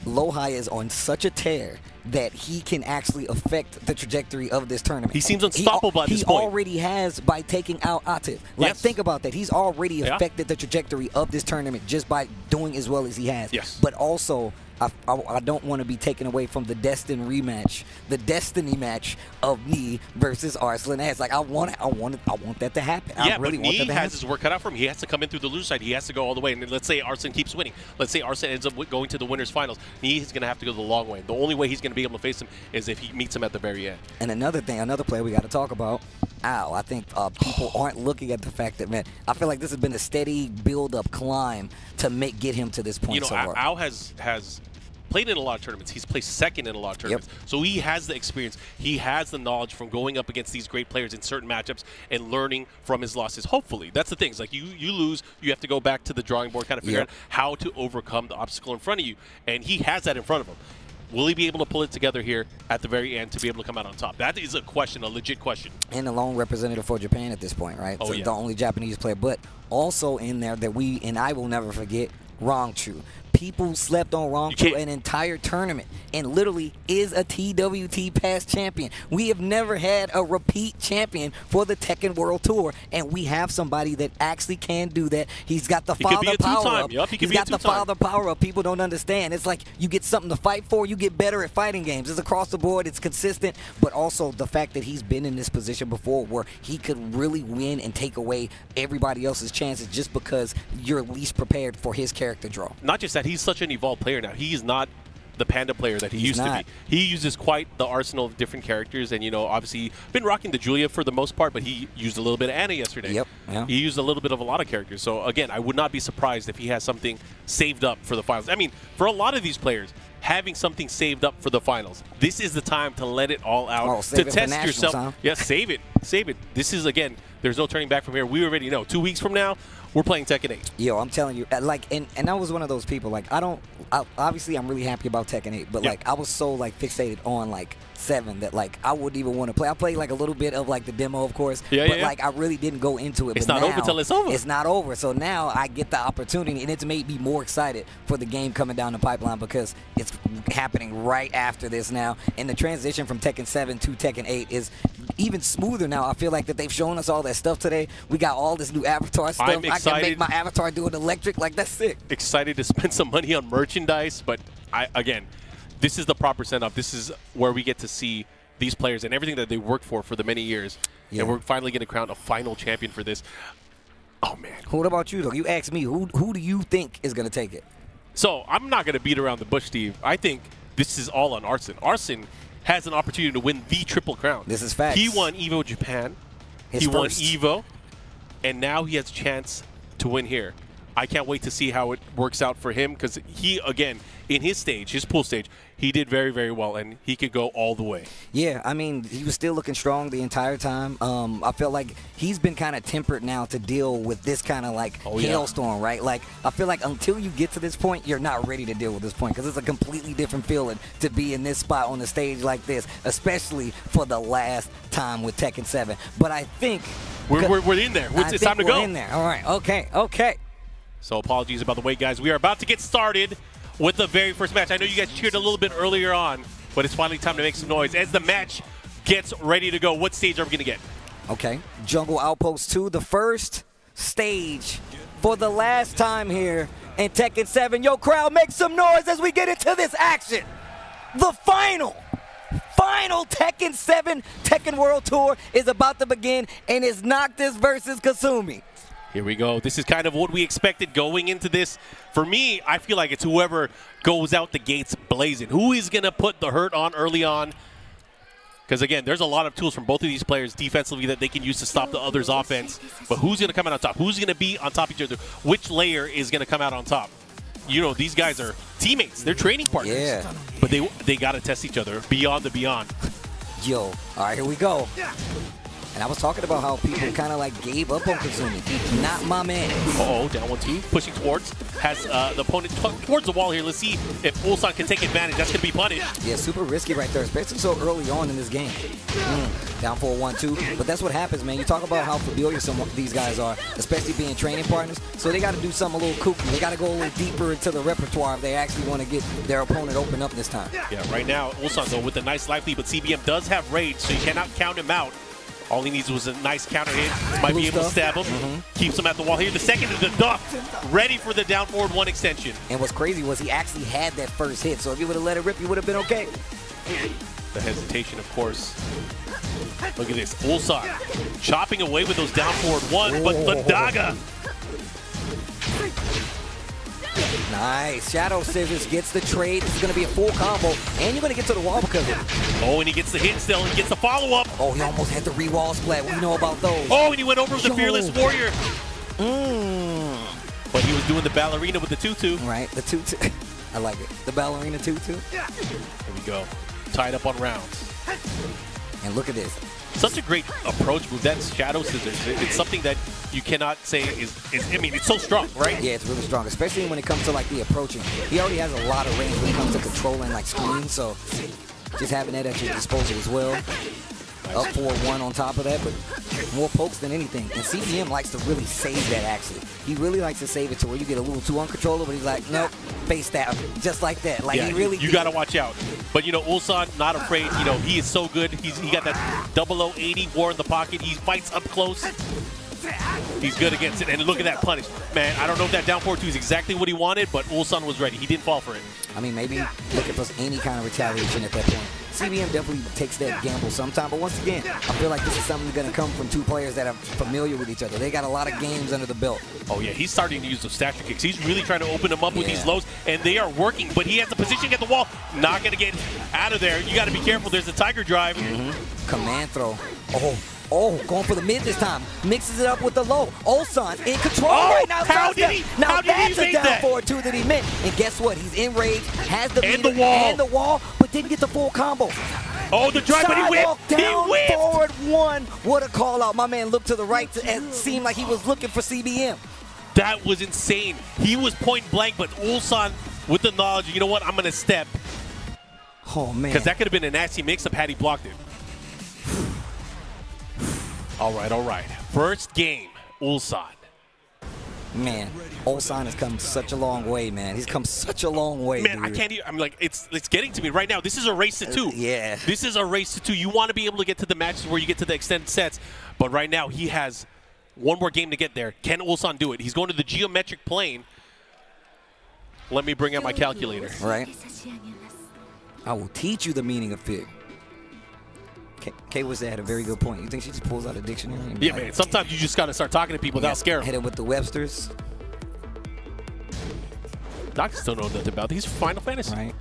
Lowhigh is on such a tear that he can actually affect the trajectory of this tournament. He seems He- unstoppable he, this point. already has by taking out Atif. Like, Yes. think about that. He's already Yeah. affected the trajectory of this tournament just by doing as well as he has. Yes. But also, I, I, I don't want to be taken away from the Destin rematch, the Destiny match of me versus Arslan Ash. Like I want, it, I want, it, I want that to happen. Yeah, I really but want he that to has his work cut out for him. He has to come in through the loser side. He has to go all the way. And let's say Arslan keeps winning. Let's say Arslan ends up going to the winners finals. He's going to have to go the long way. The only way he's going to be able to face him is if he meets him at the very end. And another thing, another player we got to talk about, Ao, I think uh, people aren't looking at the fact that man, I feel like this has been a steady build-up climb to make get him to this point You know, so. Ao has has played in a lot of tournaments. He's placed second in a lot of tournaments. So he has the experience. He has the knowledge from going up against these great players in certain matchups and learning from his losses. Hopefully, that's the thing. It's like you you lose, you have to go back to the drawing board, kind of figure Yep. out how to overcome the obstacle in front of you. And he has that in front of him. Will he be able to pull it together here at the very end to be able to come out on top? That is a question, a legit question. and the lone representative for Japan at this point, right? Oh, so yeah. the only Japanese player, but also in there that we and I will never forget, Rangchu. People slept on Rangchu an entire tournament and literally is a TWT past champion. We have never had a repeat champion for the Tekken World Tour, and we have somebody that actually can do that. He's got the He father power up. Yup, he He's got the father power up. People don't understand. It's like you get something to fight for, you get better at fighting games. It's across the board, it's consistent, but also the fact that he's been in this position before where he could really win and take away everybody else's chances just because you're least prepared for his character draw. Not just that, he's such an evolved player now. He's not the Panda player that he He's used not. to be. He uses quite the arsenal of different characters, and you know, obviously, been rocking the Julia for the most part, but he used a little bit of Anna yesterday. Yep, yeah. He used a little bit of a lot of characters. So again, I would not be surprised if he has something saved up for the finals. I mean, for a lot of these players. Having something saved up for the finals. This is the time to let it all out. Oh, to test yourself. huh? Yeah, save it. Save it. This is, again, there's no turning back from here. We already know. Two weeks from now, we're playing Tekken 8. Yo, I'm telling you, uh, like, and, and I was one of those people. Like, I don't. I, obviously, I'm really happy about Tekken 8, but like, I was so like fixated on like seven that like I wouldn't even want to play. I played like a little bit of like the demo, of course, Yeah, but yeah, like I really didn't go into it. It's but not over till it's over. It's not over. So now I get the opportunity, and it's made me more excited for the game coming down the pipeline because it's happening right after this now, and the transition from Tekken 7 to Tekken 8 is even smoother now. I feel like that they've shown us all that stuff today. We got all this new avatar stuff. I'm excited. I can make my avatar do an electric. Like that's sick. excited to spend some money on merchandise, but I again, this is the proper send off. This is where we get to see these players and everything that they worked for for the many years, Yeah. and we're finally going to crown a final champion for this. Oh man! What about you though? You asked me who who do you think is gonna take it? So I'm not going to beat around the bush, Steve. I think this is all on Arslan. Arslan has an opportunity to win the triple crown. This is facts. He won Evo Japan. His he won first. Evo, and now he has a chance to win here. I can't wait to see how it works out for him because he, again, in his stage, his pool stage, he did very, very well, and he could go all the way. Yeah, I mean, he was still looking strong the entire time. Um, I felt like he's been kind of tempered now to deal with this kind of like Oh, yeah. hailstorm, right? Like, I feel like until you get to this point, you're not ready to deal with this point because it's a completely different feeling to be in this spot on the stage like this, especially for the last time with Tekken 7. But I think We're, we're, we're in there. It's, it's time to we're go. in there. All right. Okay. Okay. So apologies about the wait, guys. We are about to get started with the very first match. I know you guys cheered a little bit earlier on, but it's finally time to make some noise as the match gets ready to go. What stage are we going to get? Okay. Jungle Outpost 2, the first stage for the last time here in Tekken 7. Yo, crowd, make some noise as we get into this action. The final, final Tekken 7 Tekken World Tour is about to begin, and it's Noctis versus Kazumi. Here we go. This is kind of what we expected going into this. For me, I feel like it's whoever goes out the gates blazing. Who is going to put the hurt on early on? Because, again, there's a lot of tools from both of these players defensively that they can use to stop the other's offense. But who's going to come out on top? Who's going to be on top of each other? Which layer is going to come out on top? You know, these guys are teammates. They're training partners. Yeah. But they they got to test each other beyond the beyond. Yo, all right, here we go. And I was talking about how people kind of like gave up on Kazumi. Not my man. Uh-oh, down one, two. Pushing towards. Has uh, the opponent towards the wall here. Let's see if Ulsan can take advantage. That's going to be punished. Yeah, super risky right there, especially so early on in this game. Mm, down 4 1 2. But that's what happens, man. You talk about how familiar some of these guys are, especially being training partners. So they got to do something a little kooky. They got to go a little deeper into the repertoire if they actually want to get their opponent open up this time. Yeah, right now, Ulsan, though, with a nice life lead, but CBM does have rage, so you cannot count him out. All he needs was a nice counter hit. Might Blue be able to stab him. Mhm. Keeps him at the wall here. The second is the duck. Ready for the down forward one extension. And what's crazy was he actually had that first hit. So if you would have let it rip, you would have been okay. The hesitation, of course. Look at this. Ulsan chopping away with those down forward one, but the Daga. Nice. Shadow Scissors gets the trade. This is going to be a full combo. And you're going to get to the wall because of it. Oh, and he gets the hit still and gets the follow up. Oh, he almost had the re-wall splat. We know about those. Oh, and he went over with the Yo. Fearless Warrior. Mmm. But he was doing the ballerina with the tutu. Right, the tutu. I like it. The ballerina tutu. Here we go. Tied up on rounds. And look at this. Such a great approach move. That's Shadow Scissors. It's something that you cannot say is, is I mean, it's so strong, right? Yeah, it's really strong, especially when it comes to like the approaching. He already has a lot of range when it comes to controlling like screens, so just having that at your disposal as well. Up 4-1 on top of that, but more pokes than anything. And CBM likes to really save that actually. He really likes to save it to where you get a little too uncontrollable, but he's like, nope, face stab. Just like that. Like yeah, he really you got to watch out. But you know, Ulsan not afraid. You know, he is so good. He's he got that 0080 war in the pocket. He fights up close. He's good against it. And look at that punish. Man, I don't know if that down 4-2 is exactly what he wanted, but Ulsan was ready. He didn't fall for it. I mean, maybe looking for any kind of retaliation at that point. CBM definitely takes that gamble sometime, but once again, I feel like this is something going to come from two players that are familiar with each other. They got a lot of games under the belt. Oh yeah, he's starting to use those stature kicks. He's really trying to open them up with Yeah. these lows, and they are working. But he has the position at the wall. Not going to get out of there. You got to be careful. There's a tiger drive. Mm-hmm. Command throw. Oh, oh, going for the mid this time. Mixes it up with the low. Ulsan in control Oh, right now. how did he- Now how did he that's a down that? forward two that he meant. And guess what? He's enraged, has the And meter the wall. and the wall, but didn't get the full combo. Oh, the drive, but he whipped. He down, whipped. forward one. What a call out. My man looked to the right to, and seemed like he was looking for CBM. That was insane. He was point blank, but Ulsan with the knowledge, you know what? I'm going to step. Oh, man. Because that could have been a nasty mix-up had he blocked it. All right, all right. First game, Ulsan. Man, Ulsan has come such a long way, man. He's come such a long way, Man, I can't. Even, I'm like, it's it's getting to me right now. This is a race to uh, two. yeah. This is a race to two. You want to be able to get to the matches where you get to the extended sets, but right now he has one more game to get there. Can Ulsan do it? He's going to the geometric plane. Let me bring out my calculator. Right? I will teach you the meaning of pig. Kay, Kay was had a very good point. You think she just pulls out a dictionary? Yeah, like, man. Sometimes you just got to start talking to people without scaring Hit them. him with the Websters. Doctors don't know nothing about these Final Fantasy. Right.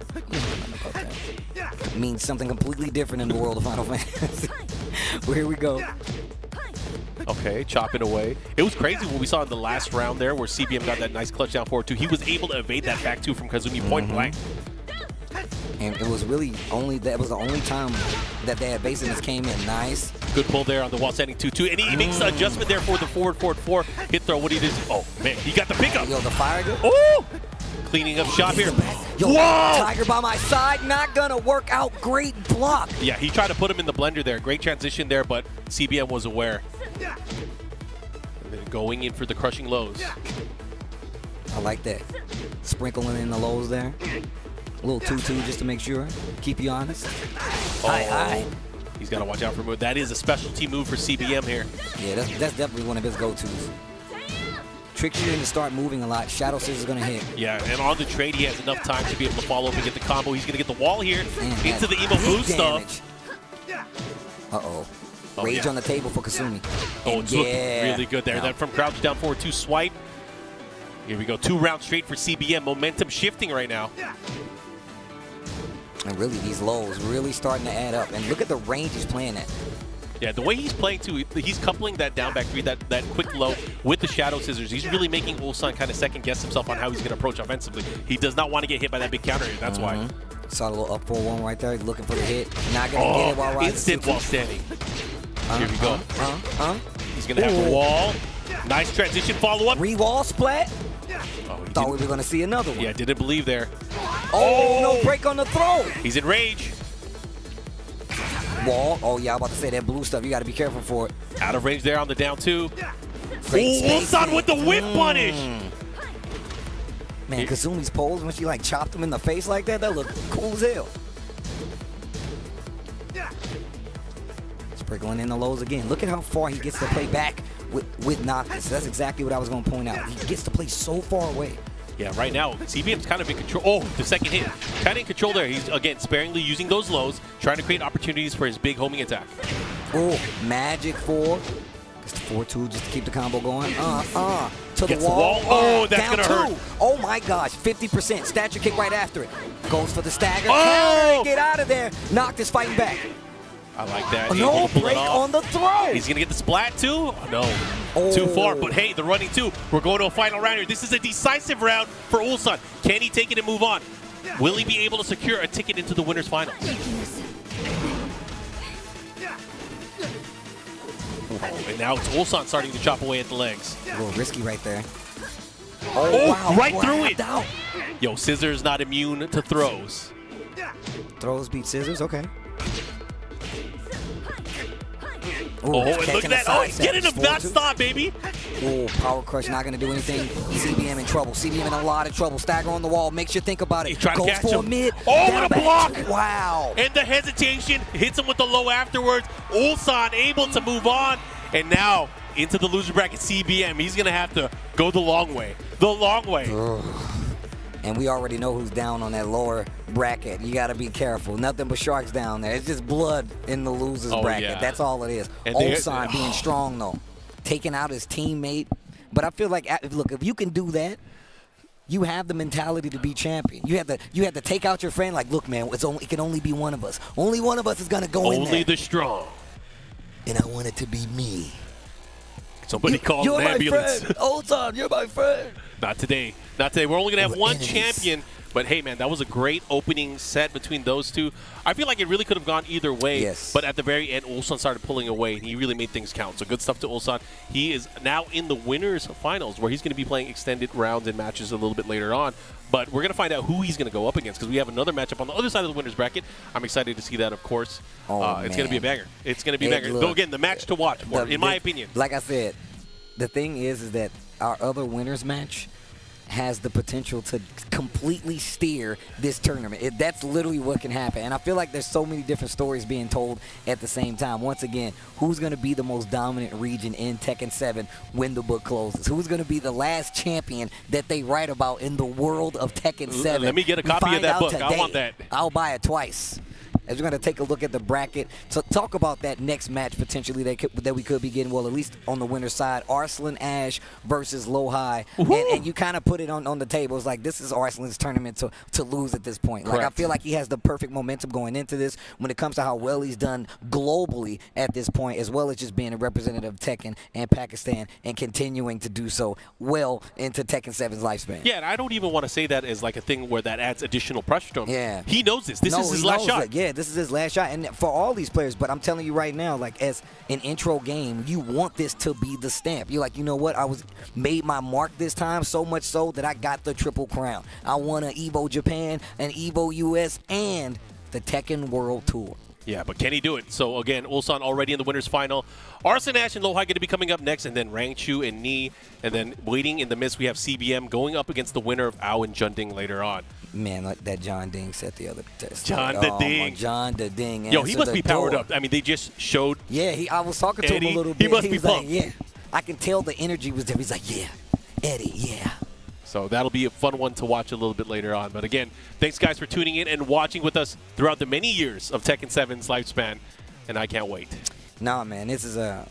Means something completely different in the world of Final Fantasy. well, here we go. Okay, chopping away. It was crazy what we saw in the last round there where CBM got that nice clutch down forward two. He was able to evade that back two from Kazumi point Mm-hmm. blank. And it was really only that was the only time that they had came in nice. Good pull there on the wall standing 2-2. And he mm. makes an adjustment there for the forward, forward, four. Hit throw. What he did? Oh, man. He got the pickup. Yo, the fire. Oh! Cleaning up shot here. Yo, Whoa! Tiger by my side, not gonna work out. Great block. Yeah, he tried to put him in the blender there. Great transition there, but CBM was aware. Going in for the crushing lows. I like that. Sprinkling in the lows there. A little 2-2 just to make sure. Keep you honest. Oh. Hi, hi. He's got to watch out for move. That is a specialty move for CBM here. Yeah, that's, that's definitely one of his go-tos. Tricks you into start moving a lot. Shadow Scissors is gonna hit. Yeah, and on the trade, he has enough time to be able to follow up and get the combo. He's going to get the wall here into the emo big stuff. Uh-oh. Oh, Rage yeah. on the table for Kazumi. Oh, it's yeah. really good there. Now, That from crouch down forward two swipe. Here we go. Two rounds straight for CBM. Momentum shifting right now. And really, these lows really starting to add up. And look at the range he's playing at. Yeah, the way he's playing too, he's coupling that down back three, that, that quick low with the shadow scissors. He's really making Ulsan kind of second guess himself on how he's going to approach offensively. He does not want to get hit by that big counter here. That's why. Saw a little up 4-1 right there. Looking for the hit. Not gonna get it while Oh, rising. instant wall standing. Here we go. Uh, uh, He's going to have Ooh. wall. Nice transition follow up. Re-wall splat. Oh, Thought we were gonna see another one. Yeah, didn't believe there. Oh, no oh! break on the throw. He's in rage. Wall. Oh yeah, I'm about to say that blue stuff. You got to be careful for it. Out of range there on the down two. Great Ooh, spacing. Ulsan with the whip hmm. punish. Man, Kazumi's pose when she like chopped him in the face like that, that looked cool as hell. Sprinkling in the lows again. Look at how far he gets to play back with, with Noctis. That's exactly what I was going to point out. He gets to play so far away. Yeah, right now, CBM's kind of in control. Oh, the second hit. Kind of in control there. He's, again, sparingly using those lows, trying to create opportunities for his big homing attack. Oh, magic four. It's the 4-2 just to keep the combo going. Uh, uh. To the the wall. wall. Oh, that's gonna hurt. Oh my gosh, 50%. Stature kick right after it. Goes for the stagger. Oh! Counter, Get out of there. Noctis fighting back. I like that. Oh, no to pull it break on the throw. He's going to get the splat too? Oh, no. Too far. Oh. But hey, the running two. We're going to a final round here. This is a decisive round for Ulsan. Can he take it and move on? Will he be able to secure a ticket into the winner's finals? Oh, and now it's Ulsan starting to chop away at the legs. A little risky right there. Oh, oh wow, right through it. Yo, Scissors not immune to throws. Throws beat scissors. Okay. Oh, and look at that. Oh, he's getting him not two. stop, baby. Oh, power crush not going to do anything. CBM in trouble. CBM in a lot of trouble. Stagger on the wall. Makes you think about it. He's trying Goes to catch for him. mid. Oh, what a back. block. Wow. And the hesitation hits him with the low afterwards. Ulsan able to move on. And now into the loser bracket CBM. He's going to have to go the long way. The long way. And we already know who's down on that lower bracket. You got to be careful. Nothing but sharks down there. It's just blood in the losers Oh, bracket. yeah. That's all it is. And Ulsan being oh. strong though, taking out his teammate. But I feel like, look, if you can do that, you have the mentality to be champion. You have to, you have to take out your friend. Like, look, man, it's only, it can only be one of us. Only one of us is gonna go in there. Only the strong. and I want it to be me. Somebody call You're an ambulance. friend. Ulsan, you're my friend. Not today. Not today. We're only going to have one enemies. champion. But hey, man, that was a great opening set between those two. I feel like it really could have gone either way. Yes. But at the very end, Ulsan started pulling away, and he really made things count. So good stuff to Ulsan. He is now in the winners finals, where he's going to be playing extended rounds and matches a little bit later on. But we're going to find out who he's going to go up against because we have another matchup on the other side of the winners bracket. I'm excited to see that, of course. Oh, uh, it's going to be a banger. It's going to be a banger. Though again, the match to watch, for, The- in my the- opinion. Like I said, the thing is, is that our other winners match has the potential to completely steer this tournament. It, that's literally what can happen. And I feel like there's so many different stories being told at the same time. Once again, who's going to be the most dominant region in Tekken 7 when the book closes? Who's going to be the last champion that they write about in the world of Tekken L- 7? let me get a copy of that book. I want that. I'll buy it twice. As we're going to take a look at the bracket, to talk about that next match potentially that, could, that we could be getting. Well, at least on the winner's side, Arslan Ash versus Lowhigh, and, and you kind of put it on, on the table. It's like this is Arslan's tournament to, to lose at this point. Like I feel like he has the perfect momentum going into this when it comes to how well he's done globally at this point, as well as just being a representative of Tekken and Pakistan and continuing to do so well into Tekken 7's lifespan. Yeah, and I don't even want to say that as like a thing where that adds additional pressure to him. Yeah. He knows this. This No, is his last shot. it. Yeah, this is his last shot, and for all these players. But I'm telling you right now, like as an intro game, you want this to be the stamp. You're like, you know what? I was made my mark this time, so much so that I got the triple crown. I won an Evo Japan, an Evo US, and the Tekken World Tour. Yeah, but can he do it? So again, Ulsan already in the winners final. Arslan Ash and Lowhigh going to be coming up next, and then Rangchu and Knee, and then waiting in the midst we have CBM going up against the winner of Ao and Jeondding later on. Man, like that John Ding said the other test. John oh, the my- Ding. John the Ding. Yo, he must be powered door. up. I mean, they just showed. Yeah, he, I was talking to him a little bit. he must be was like, pumped. yeah, I can tell the energy was there. He's like, yeah, Eddy, yeah. So that'll be a fun one to watch a little bit later on. But again, thanks guys for tuning in and watching with us throughout the many years of Tekken 7's lifespan, and I can't wait. Nah, man, this is a.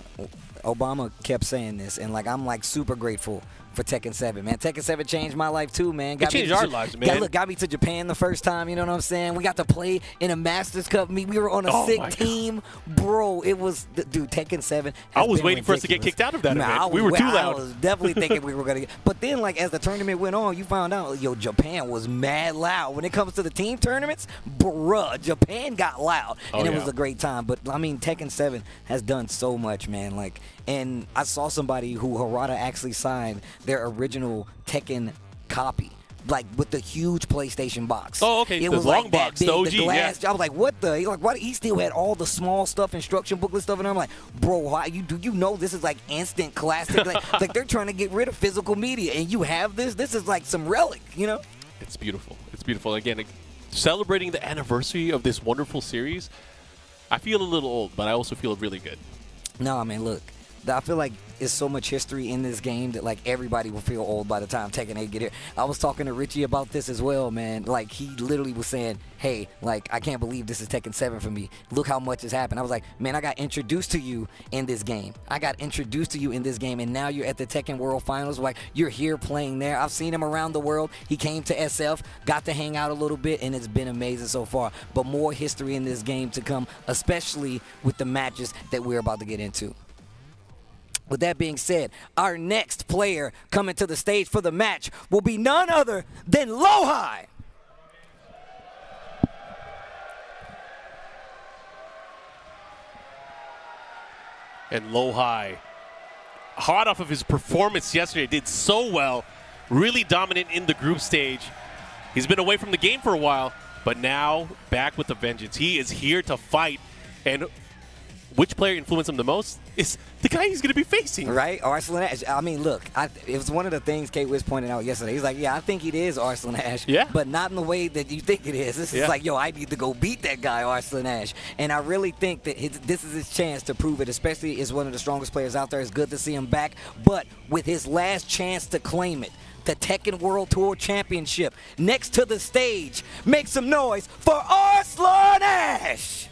Obama kept saying this, and like I'm like super grateful for Tekken 7, man. Tekken 7 changed my life too, man. me changed to our Ja- lives, got- man. look, got me to Japan the first time. You know what I'm saying? We got to play in a Masters Cup. Me, we were on a Oh sick team, bro. It was, dude. Tekken 7. I was waiting for us to get kicked out of that event. We were too loud. I was definitely thinking we were gonna get. But then, like as the tournament went on, you found out, yo, Japan was mad loud when it comes to the team tournaments. Bruh, Japan got loud, Oh, and it yeah. was a great time. But I mean, Tekken 7 has done so much, man. Like, and I saw somebody who Harada actually signed their original Tekken copy. Like with the huge PlayStation box. Oh, okay, It the was long like box, that the big, OG, the yeah. I was like, what the? He like, why? He still had all the small stuff, instruction booklet stuff, and I'm like, bro, why you do you know this is like instant classic? like, like they're trying to get rid of physical media, and you have this. This is like some relic, you know? It's beautiful. It's beautiful. Again, celebrating the anniversary of this wonderful series. I feel a little old, but I also feel really good. No, man, look. I feel like there's so much history in this game that like everybody will feel old by the time Tekken 8 get here. I was talking to Richie about this as well, man. Like he literally was saying, "Hey, like I can't believe this is Tekken 7 for me. Look how much has happened." I was like, "Man, I got introduced to you in this game. I got introduced to you in this game, and now you're at the Tekken World Finals. Like you're here playing there. I've seen him around the world. He came to SF, got to hang out a little bit, and it's been amazing so far. But more history in this game to come, especially with the matches that we're about to get into." With that being said, our next player coming to the stage for the match will be none other than Lowhigh. and Lowhigh, hot off of his performance yesterday, did so well, really dominant in the group stage. He's been away from the game for a while, but now back with a vengeance. He is here to fight, and which player influenced him the most is the guy he's going to be facing. Right, Arslan Ash. I mean, look, I, it was one of the things Kate Wiz pointed out yesterday. He's like, "Yeah, I think it is Arslan Ash, Yeah. but not in the way that you think it is. This Yeah. is like, yo, I need to go beat that guy, Arslan Ash." And I really think that his, this is his chance to prove it. Especially as one of the strongest players out there. It's good to see him back, but with his last chance to claim it the Tekken World Tour Championship. Next to the stage, make some noise for Arslan Ash.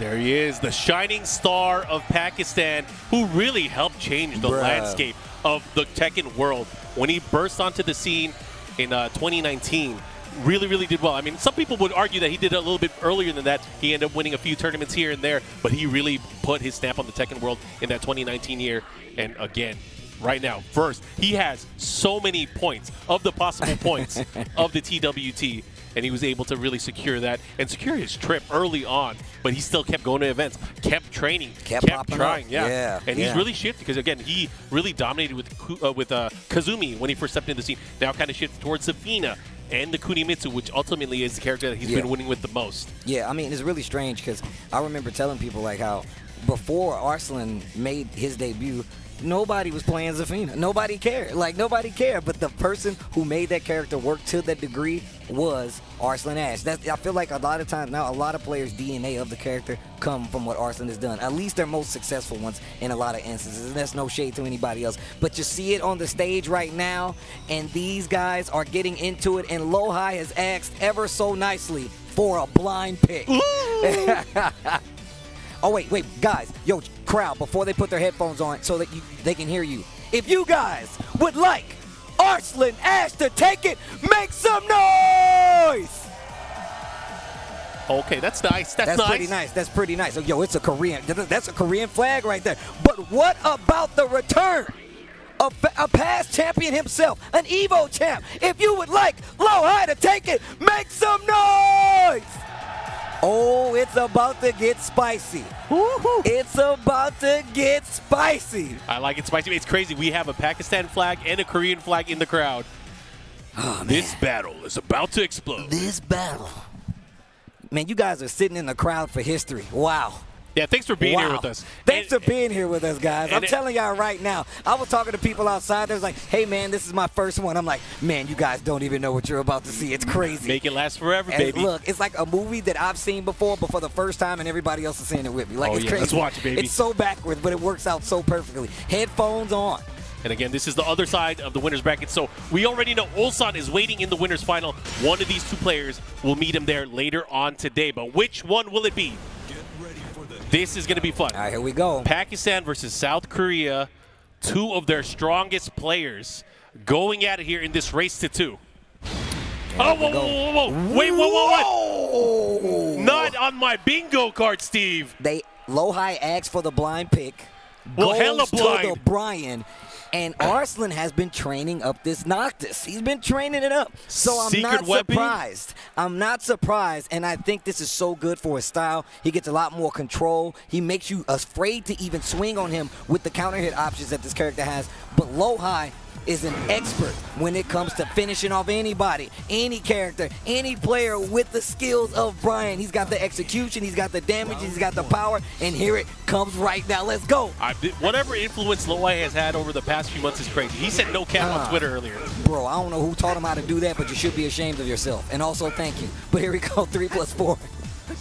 There he is, the shining star of Pakistan, who really helped change the Bruh. landscape of the Tekken world. When he burst onto the scene in uh, 2019, really, really did well. I mean, some people would argue that he did a little bit earlier than that. He ended up winning a few tournaments here and there, but he really put his stamp on the Tekken world in that 2019 year. And again, right now, first, he has so many points of the possible points of the TWT. And he was able to really secure that and secure his trip early on. But he still kept going to events, kept training, Kept up. trying. Yeah, Yeah, and yeah. he's really shifted because again, he really dominated with uh, with uh, Kazumi when he first stepped into the scene. Now kind of shifted towards Zafina and the Kunimitsu, which ultimately is the character that he's Yeah. been winning with the most. Yeah, I mean, it's really strange because I remember telling people like how before Arslan made his debut, nobody was playing Zafina. Nobody cared. Like nobody cared. But the person who made that character work to that degree was Arslan Ash. That's, I feel like a lot of times now, a lot of players' DNA of the character come from what Arslan has done. At least their most successful ones in a lot of instances. And that's no shade to anybody else. But you see it on the stage right now, and these guys are getting into it. And Lohai has asked ever so nicely for a blind pick. oh wait, wait, guys, yo, crowd, before they put their headphones on, so that you they can hear you. If you guys would like Arslan Ash to take it, make some noise. Okay, that's nice. That's, nice. That's nice. pretty nice. That's pretty nice. Oh, Yo, it's a Korean. That's a Korean flag right there. But what about the return? of a past champion himself, an Evo champ. If you would like Lowhigh to take it, make some noise! Oh, it's about to get spicy. It's about to get spicy. I like it spicy. It's crazy. We have a Pakistan flag and a Korean flag in the crowd. Oh, this battle is about to explode. This battle. Man, you guys are sitting in the crowd for history. Wow. Yeah, thanks for being here with us. Thanks for being here with us, guys. I'm it- telling y'all right now. I was talking to people outside. They was like, "Hey, man, this is my first one." I'm like, "Man, you guys don't even know what you're about to see. It's crazy." Make it last forever, And baby. look, it's like a movie that I've seen before, but for the first time, and everybody else is seeing it with me. Like Oh, it's yeah, crazy. let's watch it, baby. It's so backwards, but it works out so perfectly. Headphones on. And again, this is the other side of the winner's bracket. So we already know Ulsan is waiting in the winner's final. One of these two players will meet him there later on today. But which one will it be? This is going to be fun. All right, here we go. Pakistan versus South Korea. Two of their strongest players going at it here in this race to two. Oh, whoa, whoa, whoa, whoa, whoa. Wait, whoa, whoa, what? Not on my bingo card, Steve. They Lowhigh asked for the blind pick. Well, hella to the Bryan. And Arslan has been training up this Noctis. He's been training it up. So I'm Secret not weapon? surprised. I'm not surprised. And I think this is so good for his style. He gets a lot more control. He makes you afraid to even swing on him with the counter hit options that this character has. But Lowhigh is an expert when it comes to finishing off anybody, any character, any player with the skills of Bryan. He's got the execution, he's got the damage, he's got the power, and here it comes right now. Let's go. I, whatever influence Lowhigh has had over the past few months is crazy. He said no cap Ah. on Twitter earlier. Bro, I don't know who taught him how to do that, but you should be ashamed of yourself. And also, thank you. But here we go, three plus four.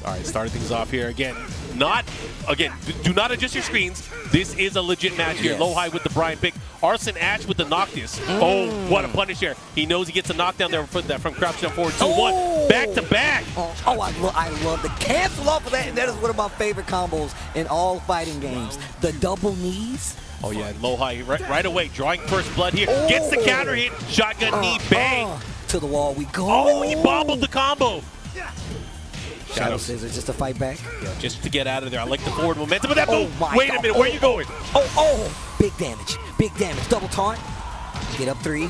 All right, starting things off here again. Not again. Do not adjust your screens. This is a legit match here. Yes. Lowhigh with the Bryan pick. Arslan Ash with the Noctis. Oh, what a punish here. He knows he gets a knockdown there from, that from crouch down forward 2 1. Back to back. Oh, oh, I, lo- I love the cancel off of that. And that is one of my favorite combos in all fighting games. The double knees. Oh, yeah. Lowhigh right, right away. Drawing first blood here. Gets the counter hit. Shotgun knee. Bang. Uh, to the wall we go. Oh, he bobbled the combo. Shadow scissors just to fight back. Just to get out of there. I like the forward momentum of that Oh move. Wait a minute. Where are you going? Oh, oh, big damage. Big damage. Double taunt. Get up three.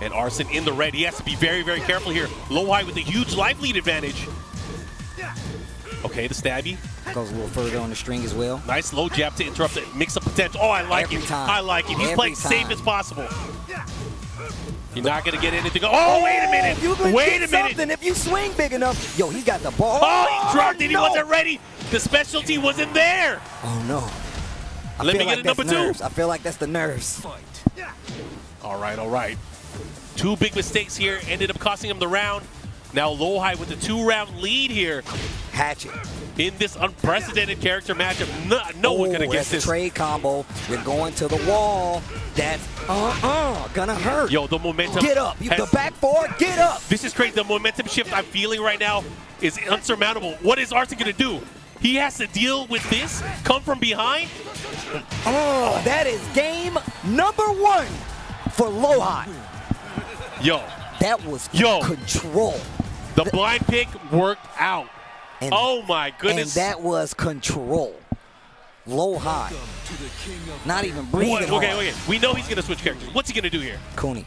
And Arslan in the red. He has to be very, very careful here. Lowhigh with a huge life lead advantage. Okay, the stabby. Goes a little further on the string as well. Nice low jab to interrupt it. Mix up potential. Oh, I like Every it. time. I like it. He's Every playing safe as possible. You're not going to get anything. Oh, wait a oh, minute. You can Wait get a minute. something if you swing big enough. Yo, he's got the ball. Oh, he dropped it. He oh, no. wasn't ready. The specialty wasn't there. Oh, no. I Let me like get a that's number two. I feel like that's the nerves. All right, all right. Two big mistakes here ended up costing him the round. Now Lowhigh with the two-round lead here. Hatchet. In this unprecedented character matchup, no, no one could have Oh, guessed this. trade combo. You're going to the wall. That's uh-uh. Gonna hurt. Yo, the momentum. Get up. You, the has- back four, get up. This is crazy. The momentum shift I'm feeling right now is unsurmountable. What is Arslan going to do? He has to deal with this, come from behind. Oh, that is game number one for Lowhigh. Yo, That was Yo. control. The blind pick worked out. And- oh my goodness. And that was control. Lowhigh. Not even breathing okay, hard. okay. We know he's going to switch characters. What's he going to do here? Cooney.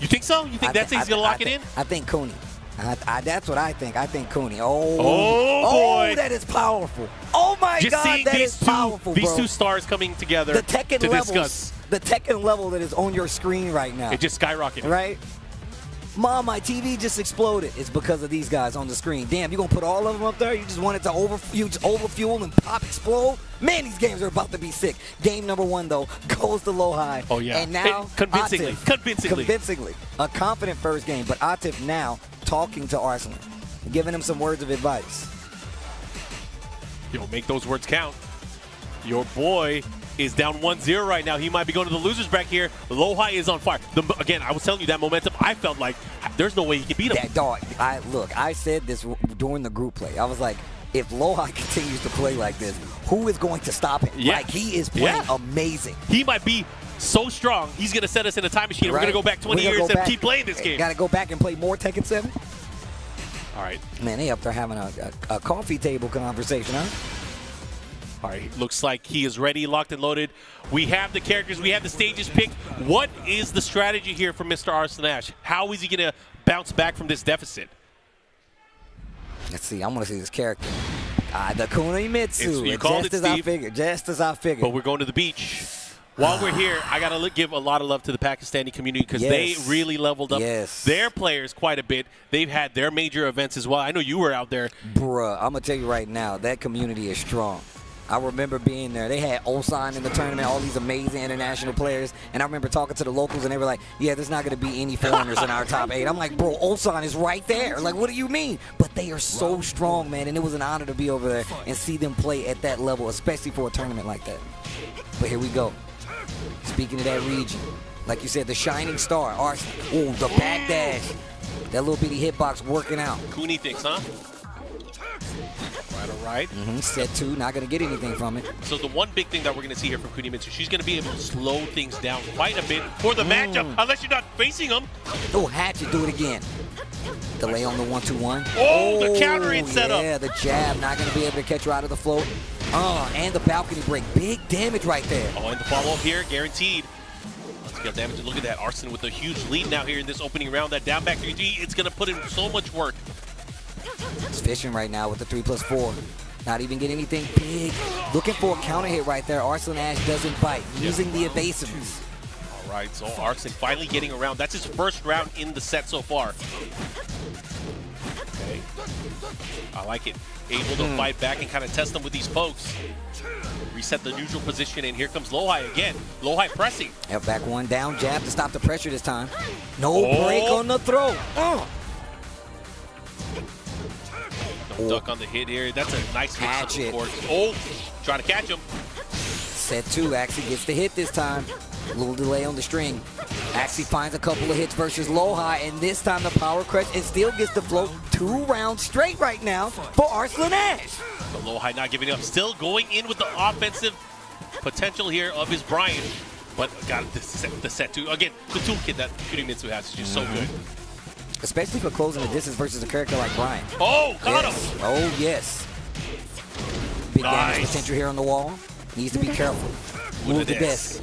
You think so? You think I that's thi- he's going to lock I it in? I think Cooney. I, I, that's what I think. I think Cooney. Oh, Oh, oh boy. that is powerful. Oh my Just God, that these is two, powerful, these bro. two stars coming together the Tekken to levels, discuss. the Tekken level that is on your screen right now. It just skyrocketed. right? Mom, my TV just exploded. It's because of these guys on the screen. Damn, you gonna put all of them up there? You just want it to over, you just overfuel and pop explode? Man, these games are about to be sick. Game number one though goes to Lowhigh. Oh, yeah. and now convincingly, Atif- convincingly. convincingly, a confident first game. But Atif now talking to Arslan, giving him some words of advice. Yo, make those words count. Your boy is down 1-0 right now. He might be going to the losers back here. Lowhigh is on fire. The, again, I was telling you that momentum. I felt like there's no way he can beat him. That dog. I look. I said this during the group play. I was like, if Lowhigh continues to play like this, who is going to stop him? Yeah. Like he is playing Yeah. amazing. He might be so strong. He's going to set us in a time machine. We're going to go back 20 years and keep playing this game. Got to go back and play more Tekken 7. All right. Man, they up there having a, a, a coffee table conversation, huh? All right, looks like he is ready, locked and loaded. We have the characters, we have the stages picked. What is the strategy here for Mr. Arslan Ash? How is he going to bounce back from this deficit? Let's see. I want to see this character. Uh, the Kunimitsu. It's- you called just it, as I figured. Just as I figured. But we're going to the beach. While we're here, I got to give a lot of love to the Pakistani community because Yes. they really leveled up Yes. their players quite a bit. They've had their major events as well. I know you were out there. Bruh, I'm gonna tell you right now, that community is strong. I remember being there. They had Ulsan in the tournament, all these amazing international players, and I remember talking to the locals, and they were like, "Yeah, there's not gonna be any foreigners in our top eight. I'm like, "Bro, Ulsan is right there. Like, what do you mean?" But they are so strong, man, and it was an honor to be over there and see them play at that level, especially for a tournament like that. But here we go. Speaking of that region, like you said, the shining star, Arslan. Ooh, the backdash. That little bitty hitbox working out. Kunimitsu, huh? Right, all right. hmm Set two, not gonna get anything from it. So the one big thing that we're going to see here from Kunimitsu, she's going to be able to slow things down quite a bit for the matchup, unless you're not facing him. Oh, Hatchet, do it again. Delay on the one-two-one. Oh, the countering setup. Yeah, the jab, not gonna be able to catch her out of the float. Oh, and the balcony break. Big damage right there. Oh, and the follow-up here, guaranteed. Let's damage. Look at that. Arslan with a huge lead now here in this opening round. That down back 3G, it's going to put in so much work. It's fishing right now with the three plus four. Not even get anything big. Looking for a counter hit right there. Arslan Ash doesn't bite. Using the evasiveness. All right, so Arslan finally getting around. That's his first round in the set so far. Okay. I like it. Able to Hmm. fight back and kind of test them with these pokes. Reset the neutral position, and here comes Lowhigh again. Lowhigh pressing. Have back one down, jab to stop the pressure this time. No Oh. break on the throw. Uh. Duck on the hit here. That's a nice mix of Hatchet. course. Oh, trying to catch him. Set two actually gets the hit this time. A little delay on the string. Actually finds a couple of hits versus Lowhigh, and this time the power crush and still gets the float two rounds straight right now for Arslan Ash. The Lowhigh not giving up. Still going in with the offensive potential here of his Bryan. But got the set, the set two. Again, the toolkit that Kunimitsu has is just so mm-hmm. good. Especially for closing the distance versus a character like Bryan. Oh, got yes. him. Oh, yes. Big damage Nice. potential here on the wall. Needs to be careful. Move the this. desk.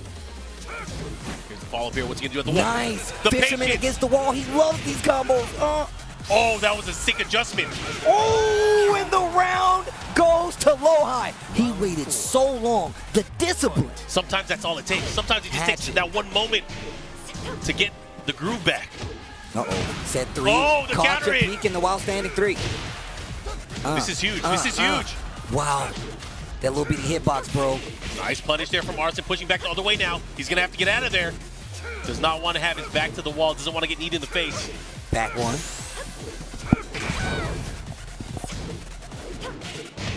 Here's the follow-up here. What's he going to do at the wall? Nice. The Fisherman against the wall. He loves these combos. Uh, Oh, that was a sick adjustment. Oh, and the round goes to Lowhigh. He waited so long. The discipline. Sometimes that's all it takes. Sometimes it just takes that one moment to get the groove back. Uh-oh. Set three. Oh, the Caught counter peek in the while standing three. Uh, this is huge. Uh, this is uh. huge. Wow. That little bitty hitbox, bro. Nice punish there from Arslan, pushing back the other way now. He's going to have to get out of there. Does not want to have his back to the wall. Doesn't want to get kneed in the face. Back one.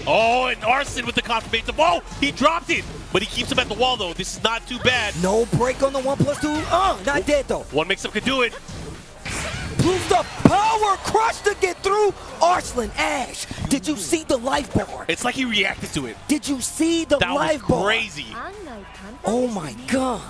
Oh, and Arslan with the confirmation. The ball, he dropped it, but he keeps him at the wall, though. This is not too bad. No break on the one plus two. Oh, not dead, though. One mix-up could do it. Proves the power crush to get through. Arslan Ash, did you see the life bar? It's like he reacted to it. Did you see the That was life bar? crazy. Oh my god.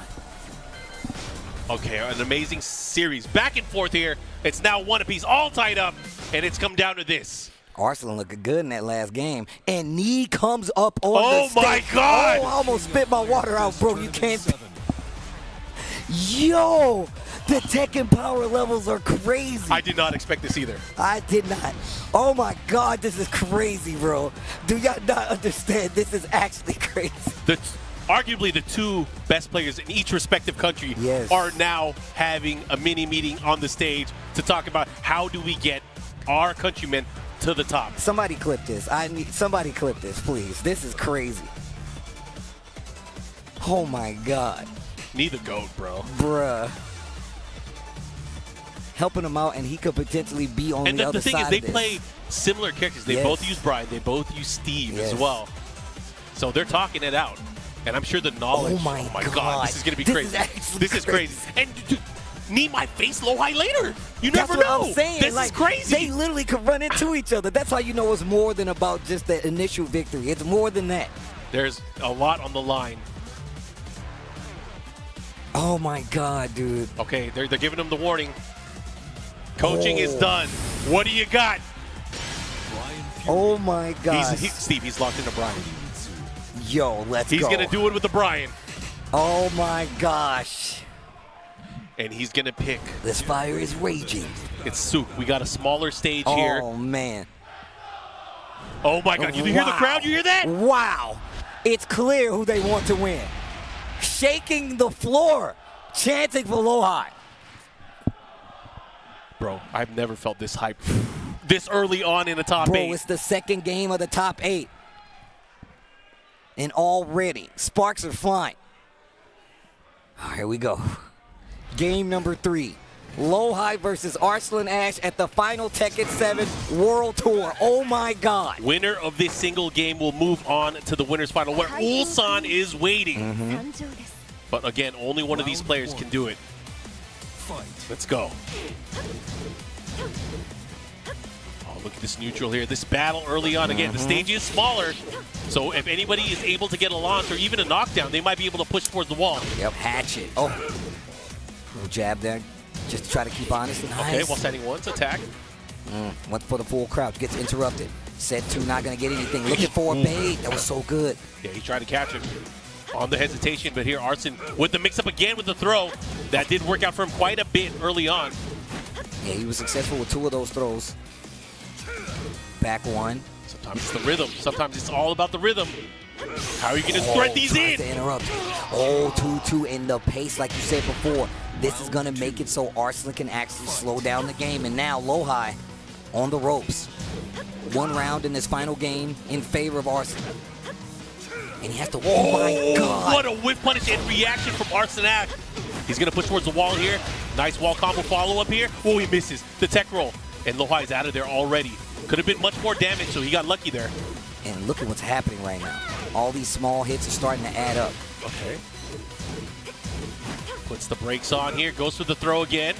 Okay, an amazing series. Back and forth here. It's now one apiece, all tied up, and it's come down to this. Arslan looking good in that last game. And knee comes up on Oh the my. God! Oh, I almost spit my water out, bro. You can't. Yo, the Tekken power levels are crazy. I did not expect this either. I did not. Oh my God, this is crazy, bro. Do y'all not understand? This is actually crazy. The arguably the two best players in each respective country Yes. are now having a mini meeting on the stage to talk about how do we get our countrymen to the top. Somebody clip this. I need somebody clip this, please. This is crazy. Oh my God, Neither goat, bro. bruh. Helping him out, and he could potentially be on and the, the, other the thing side is, they play similar characters. They Yes. both use Bryan. They both use Steve Yes. as well. So they're talking it out. And I'm sure the knowledge. Oh my oh god. God. This is gonna be This crazy. is this is crazy. And dude, need my face Lowhigh later. You That's never what know. I'm saying. This like, is crazy. They literally could run into each other. That's how you know it's more than about just the initial victory. It's more than that. There's a lot on the line. Oh my God, dude. Okay, they're, they're giving him the warning. Coaching is Oh. done. What do you got? Oh my God. He's, he, Steve, he's locked into Bryan. Yo, let's He's go. gonna do it with the Bryan, Oh my gosh. and he's gonna pick. This fire is raging. It's Souk. We got a smaller stage Oh here. Oh, man. Oh my God! You hear the crowd? You hear that? Wow. It's clear who they want to win. Shaking the floor, chanting for Lowhigh. Bro, I've never felt this hype this early on in the top Bro, eight. it's the second game of the top eight. And already, sparks are flying. Oh, here we go. Game number three. Lowhigh versus Arslan Ash at the final Tekken 7 World Tour. Oh my God. Winner of this single game will move on to the winners final where Ulsan is waiting. Mm-hmm. But again, only one of these players can do it. Let's go. Oh, look at this neutral here. This battle early on. Again, the Mhm. stage is smaller. So if anybody is able to get a launch or even a knockdown, they might be able to push towards the wall. Yep, hatchet. Oh. Little jab there, just to try to keep honest and Okay, nice. while setting one's attack. Mm, went for the full crouch, gets interrupted. Set two, not gonna get anything. Looking for a bait. That was so good. Yeah, he tried to catch him on the hesitation, but here Arslan with the mix-up again with the throw. That did work out for him quite a bit early on. Yeah, he was successful with two of those throws. Back one. Sometimes it's the rhythm. Sometimes it's all about the rhythm. How are you going to Oh, thread these in? To interrupt. Oh, 2-2 in the pace, like you said before. This is going to make it so Arslan can actually slow down the game. And now Lowhigh on the ropes. One round in this final game in favor of Arslan. And he has to, oh my oh, God. What a whip punish and reaction from Arslan Ash. He's going to push towards the wall here. Nice wall combo follow-up here. Oh, he misses. The tech roll. And Lowhigh is out of there already. Could have been much more damage, so he got lucky there. And look at what's happening right now. All these small hits are starting to add up. Okay. Puts the brakes on here. Goes for the throw again.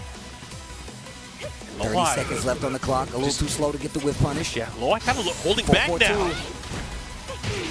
30 Lowhigh. seconds left on the clock. A little Just- too slow to get the whip punish. Yeah, Lowhigh kind of holding Four, back four, now. two.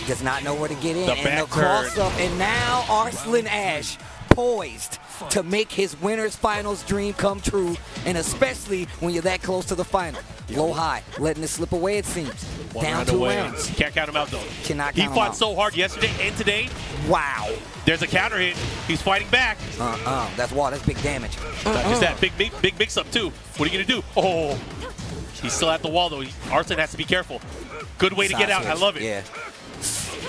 Does not know where to get in. The and the cross up. And now Arslan Ash poised to make his winner's finals dream come true. And especially when you're that close to the final. Lowhigh, letting it slip away, it seems. One Down round two away. rounds. Can't count him out, though. Cannot He fought so hard yesterday and today. Wow. There's a counter hit. He's fighting back. Uh-uh. That's wow, that's big damage. Uh-uh. just that, big, big, big mix-up too. What are you gonna do? Oh, he's still at the wall though. Arslan has to be careful. Good way to get Side out. I love it. Yeah.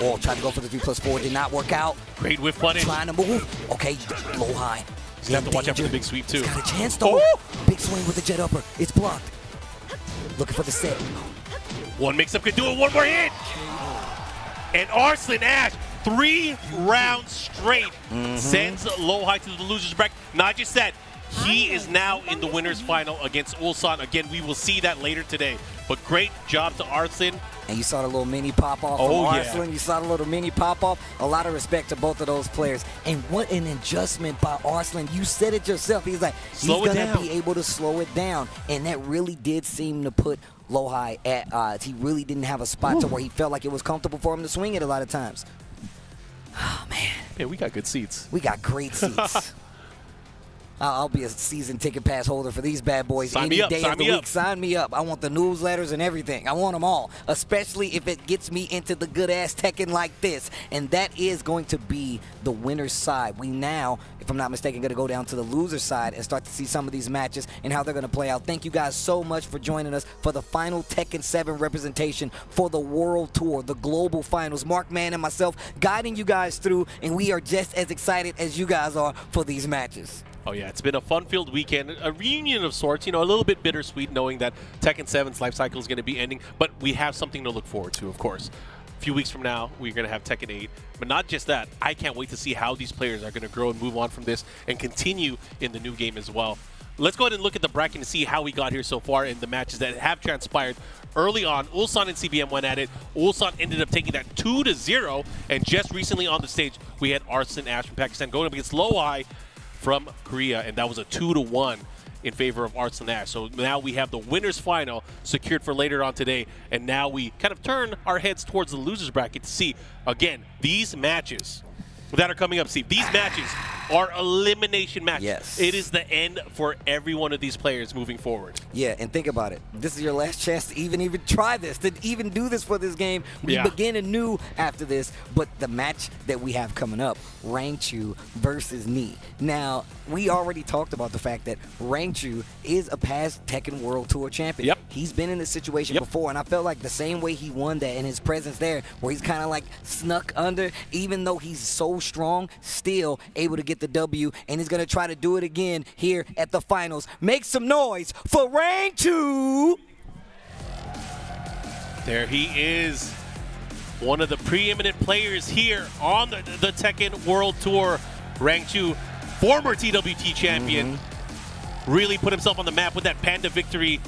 Oh, tried to go for the three plus four. Did not work out. Great whiff punish. Trying to move. Okay, Lowhigh. He's gonna have to watch out for the big sweep too. Got a chance though. Big swing with the jet upper. It's blocked. Looking for the set. One mix-up could do it. One more hit. And Arslan Ash, three rounds straight, Mm-hmm. sends Lowhigh to the losers bracket. Not just that, he is now in the winners final against Ulsan. Again, we will see that later today. But great job to Arslan. And you saw the little mini pop off Oh, from yeah. You saw the little mini pop off. A lot of respect to both of those players. And what an adjustment by Arslan. You said it yourself. He's like, Slow he's gonna be able to slow it down, and that really did seem to put Lowhigh at odds. He really didn't have a spot to where he felt like it was comfortable for him to swing it a lot of times. Oh man. Yeah, we got good seats. We got great seats. I'll be a season ticket pass holder for these bad boys Sign any me up, day sign of the me week. up. Sign me up. I want the newsletters and everything. I want them all, especially if it gets me into the good ass Tekken like this. And that is going to be the winner's side. We now, if I'm not mistaken, going to go down to the loser's side and start to see some of these matches and how they're going to play out. Thank you guys so much for joining us for the final Tekken 7 representation for the World Tour, the global finals. Markman and myself guiding you guys through, and we are just as excited as you guys are for these matches. Oh yeah, it's been a fun-filled weekend, a reunion of sorts. You know, a little bit bittersweet knowing that Tekken 7's life cycle is going to be ending, but we have something to look forward to, of course. A few weeks from now, we're going to have Tekken 8, but not just that. I can't wait to see how these players are going to grow and move on from this and continue in the new game as well. Let's go ahead and look at the bracket and see how we got here so far in the matches that have transpired. Early on, Ulsan and CBM went at it. Ulsan ended up taking that 2 to 0, and just recently on the stage, we had Arslan Ash from Pakistan going up against Lowhigh from Korea, and that was a two to one in favor of Arts. So now we have the winners final secured for later on today, and now we kind of turn our heads towards the losers bracket to see again these matches that are coming up. See these matches are elimination matches. Yes. it is the end for every one of these players moving forward. Yeah, and think about it. This is your last chance to even even try this, to even do this for this game. We Yeah. begin anew after this, but the match that we have coming up, Rangchu versus Knee. Now, we already talked about the fact that Rangchu is a past Tekken World Tour champion. Yep. He's been in this situation before, and I felt like the same way he won that in his presence there, where he's kind of like snuck under, even though he's so strong, still able to get the W, and he's going to try to do it again here at the finals. Make some noise for Rangchu! There he is, one of the preeminent players here on the, the Tekken World Tour. Rangchu, former TWT champion, mm-hmm. really put himself on the map with that Panda victory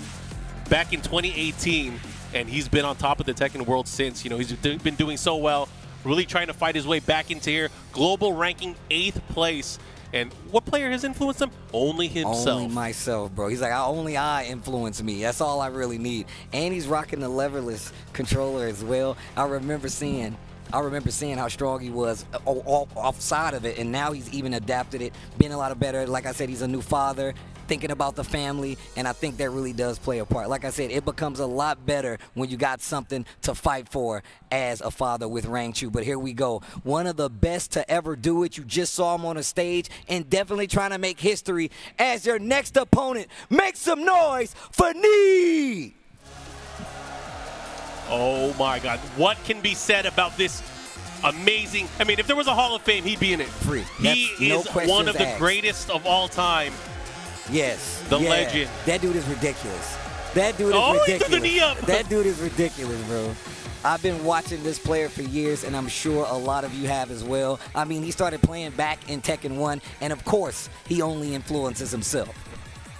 back in 2018, and he's been on top of the Tekken World since. You know, he's been doing so well, really trying to fight his way back into here. Global ranking eighth place. And what player has influenced him? Only himself. Only myself, bro. He's like, I, only I influence me. That's all I really need. And he's rocking the leverless controller as well. I remember seeing. I remember seeing how strong he was uh, offside of it, and now he's even adapted it, been a lot better. Like I said, he's a new father, thinking about the family, and I think that really does play a part. Like I said, it becomes a lot better when you got something to fight for as a father with Rangchu. But here we go. One of the best to ever do it. You just saw him on a stage and definitely trying to make history as your next opponent. Make some noise for Knee! Oh my God. What can be said about this amazing? I mean, if there was a Hall of Fame, he'd be in it. Free. He That's is questions one of the asked. greatest of all time. Yes. The yeah. legend. That dude is ridiculous. That dude is Oh, he ridiculous. threw the knee up. That dude is ridiculous, bro. I've been watching this player for years, and I'm sure a lot of you have as well. I mean, he started playing back in Tekken 1, and of course, he only influences himself.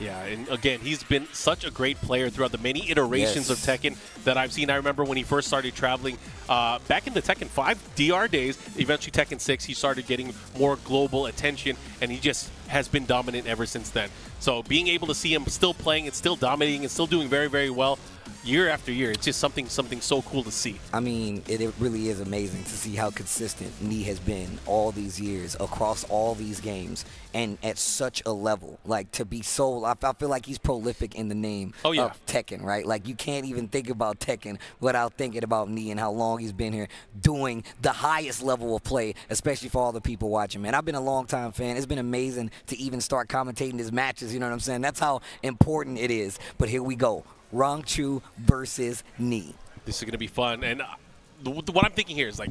Yeah, and again, he's been such a great player throughout the many iterations Yes. of Tekken that I've seen. I remember when he first started traveling uh, back in the Tekken 5 DR days, eventually Tekken 6, he started getting more global attention, and he just has been dominant ever since then. So being able to see him still playing and still dominating and still doing very, very well year after year, it's just something something so cool to see. I mean, it, it really is amazing to see how consistent Knee has been all these years across all these games and at such a level. Like to be so, I, I feel like he's prolific in the name Oh, yeah. of Tekken, right? Like you can't even think about Tekken without thinking about Knee and how long he's been here doing the highest level of play, especially for all the people watching. Man, I've been a long time fan. It's been amazing to even start commentating his matches. You know what I'm saying? That's how important it is. But here we go. Rangchu versus Knee. This is going to be fun. And uh, what I'm thinking here is like,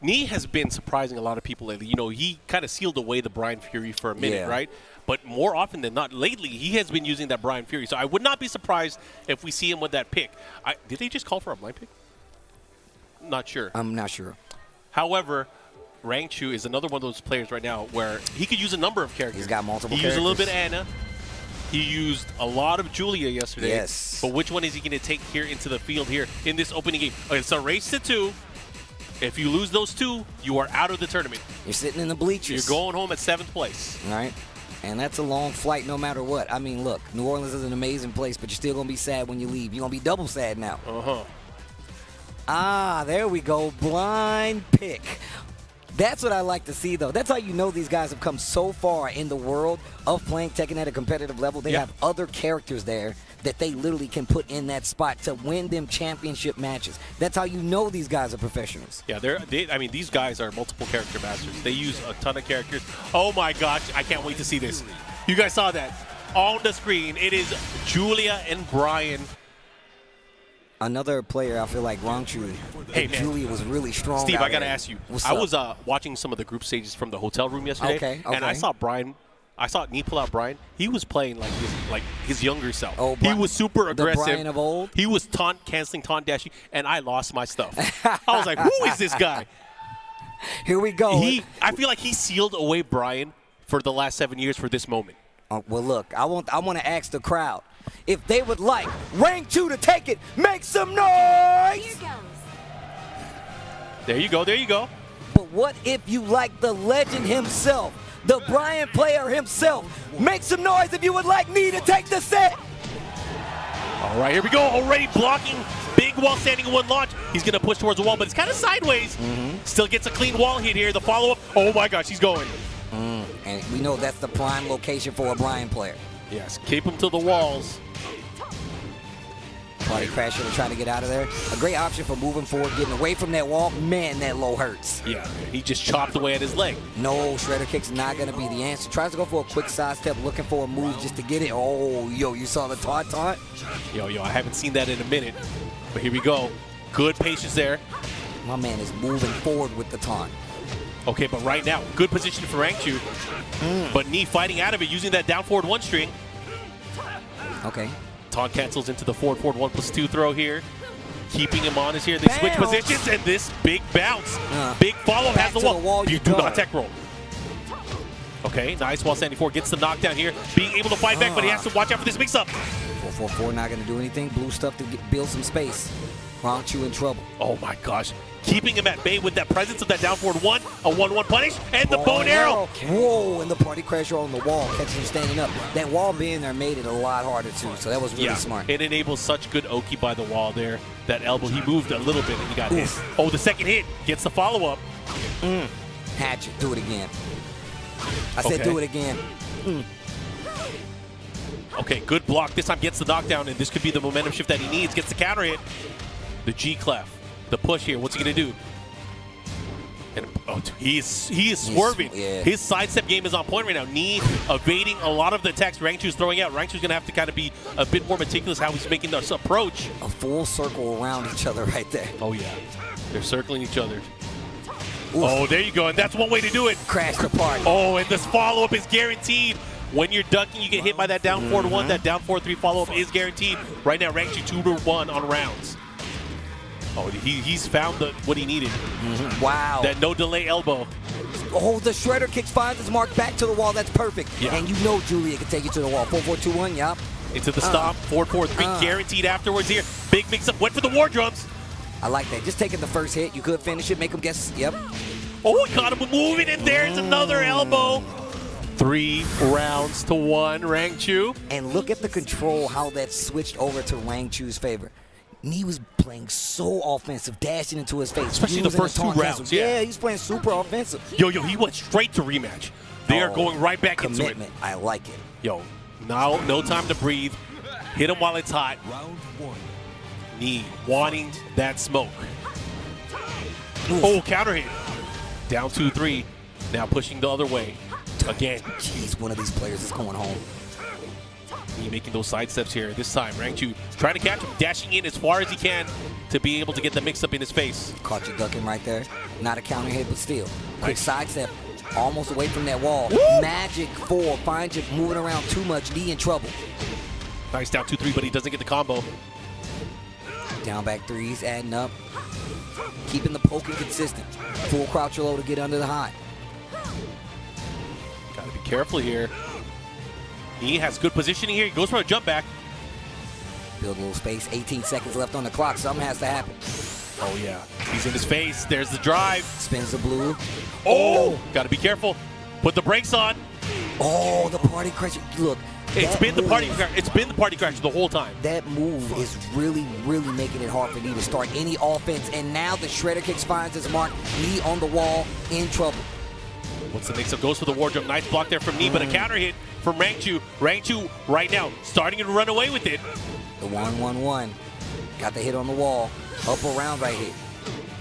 Knee has been surprising a lot of people lately. You know, he kind of sealed away the Bryan Fury for a minute, Yeah. right? But more often than not, lately he has been using that Bryan Fury. So I would not be surprised if we see him with that pick. I, did they just call for a blind pick? Not sure. I'm not sure. However, Rangchu is another one of those players right now where he could use a number of characters. He's got multiple He used a little bit of Anna. He used a lot of Julia yesterday. Yes. But which one is he going to take here into the field here in this opening game? Okay, It's a race to two. If you lose those two, you are out of the tournament. You're sitting in the bleachers. You're going home at seventh place. All right. And that's a long flight no matter what. I mean, look, New Orleans is an amazing place, but you're still going to be sad when you leave. You're going to be double sad now. Uh huh. Ah, there we go. Blind pick. That's what I like to see, though. That's how you know these guys have come so far in the world of playing Tekken at a competitive level. They Yeah. have other characters there that they literally can put in that spot to win them championship matches. That's how you know these guys are professionals. Yeah, they're. They, I mean, these guys are multiple character masters. They use a ton of characters. Oh my gosh, I can't wait to see this. You guys saw that on the screen. It is Julia and Bryan. Another player, I feel like Rangchu. Hey, man. Julia was really strong. Steve, I gotta there. ask you. I was uh, watching some of the group stages from the hotel room yesterday, Okay, and I saw Bryan. I saw Knee pull out Bryan. He was playing like his like his younger self. Oh, he was super aggressive. the. Bryan of old? He was taunt canceling, taunt dashing, and I lost my stuff. I was like, "Who is this guy?" Here we go. He, I feel like he sealed away Bryan for the last seven years for this moment. Uh, well, look, I want I want to ask the crowd if they would like Rangchu to take it. Make some noise. There you go. There you go. But what if you like the legend himself, the Bryan player himself? Make some noise if you would like Knee to take the set. All right, here we go. Already blocking big wall standing in one launch. He's going to push towards the wall, but it's kind of sideways. Still gets a clean wall hit here. The follow up. Oh my gosh, he's going. Mm, and we know that's the prime location for a Bryan player. Yes, keep him to the walls. Body crasher trying to get out of there. A great option for moving forward, getting away from that wall. Man, that low hurts. Yeah, he just chopped away at his leg. No, shredder kick's not going to be the answer. Tries to go for a quick side step, looking for a move just to get it. Oh, yo, you saw the taunt taunt? Yo, yo, I haven't seen that in a minute. But here we go. Good patience there. My man is moving forward with the taunt. Okay, but right now, good position for Rangchu. But Knee fighting out of it using that down forward one string. Okay. Taunt cancels into the forward forward one plus two throw here. Keeping him on is here. They switch positions and this big bounce. Uh, big follow has the to the wall. wall you you do not tech roll. Okay, nice while standing forward. Gets the knockdown here. Being able to fight back, but he has to watch out for this mix up. 444 not going to do anything. Blue stuff to get, build some space. Rangchu in trouble. Oh my gosh. Keeping him at bay with that presence of that down forward one, a 1 1 punish, and the bow and arrow. Whoa, and the party crasher on the wall, catching him standing up. That wall being there made it a lot harder too, so that was really yeah, smart. it enables such good Oki by the wall there. That elbow, he moved a little bit and he got Oof. hit. Oh, the second hit gets the follow up. Mm. Hatchet, do it again. I said Okay. do it again. Mm. Okay, good block. This time gets the knockdown, and this could be the momentum shift that he needs. Gets the counter hit. The G clef. The push here. What's he going to do? And oh, dude, he is he is He's- swerving. yeah. His sidestep game is on point right now. Knee evading a lot of the attacks Rangchu's throwing out. Rangchu's going to have to kind of be a bit more meticulous how he's making this approach. A full circle around each other right there. Oh yeah, they're circling each other. Oh, there you go, and that's one way to do it. Crash the party. Oh, and this follow up is guaranteed. When you're ducking, you get hit by that down four to one. Mm-hmm. That down four three follow up is guaranteed. Right now, Rangchu two to one on rounds. Oh, he, he's found the, what he needed. Wow. That no delay elbow. Oh, the shredder kicks finds his mark back to the wall. That's perfect. Yeah. And you know Julia can take you to the wall. 4421, yup. Into the Uh, stop. Four four three uh. guaranteed afterwards here. Big mix up. Went for the war drums. I like that. Just taking the first hit. You could finish it, make him guess. Yep. Oh, he caught him moving, and there's another elbow. Three rounds to one, Rangchu. And look at the control, how that switched over to Rangchu's favor. Knee was playing so offensive, dashing into his face. Especially the first two rounds, yeah. Yeah, he's playing super offensive. Yo, yo, he went straight to rematch. They are Oh, going right back into it. Commitment. I like it. Yo, now no time to breathe. Hit him while it's hot. Round one. Knee wanting that smoke. Oh, counter hit. Down two three. Now pushing the other way. Again, Jeez, one of these players is going home. Making those side steps here. This time, Rangchu trying to catch him, dashing in as far as he can to be able to get the mix up in his face. Caught you ducking right there. Not a counter hit, but still. Quick sidestep. Almost away from that wall. Magic four. Finds you moving around too much. Knee in trouble. Nice down two three, but he doesn't get the combo. Down back threes, adding up. Keeping the poking consistent. Full crouch low to get under the high. Gotta be careful here. He has good positioning here. He goes for a jump back. Build a little space. 18 seconds left on the clock. Something has to happen. Oh, yeah. He's in his face. There's the drive. Spins the blue. Oh! Got to be careful. Put the brakes on. Oh, the party crasher. Look. It's been the party. It's been the party crasher the whole time. That move is really, really making it hard for Knee to start any offense. And now the Shredder kicks finds his mark. Knee on the wall, in trouble. What's the mix-up? Goes for the wardrobe. Nice block there from Knee, but a mm. counter hit from Rangchu. Rangchu right now starting to run away with it. The one-one-one. Got the hit on the wall. Up around right here.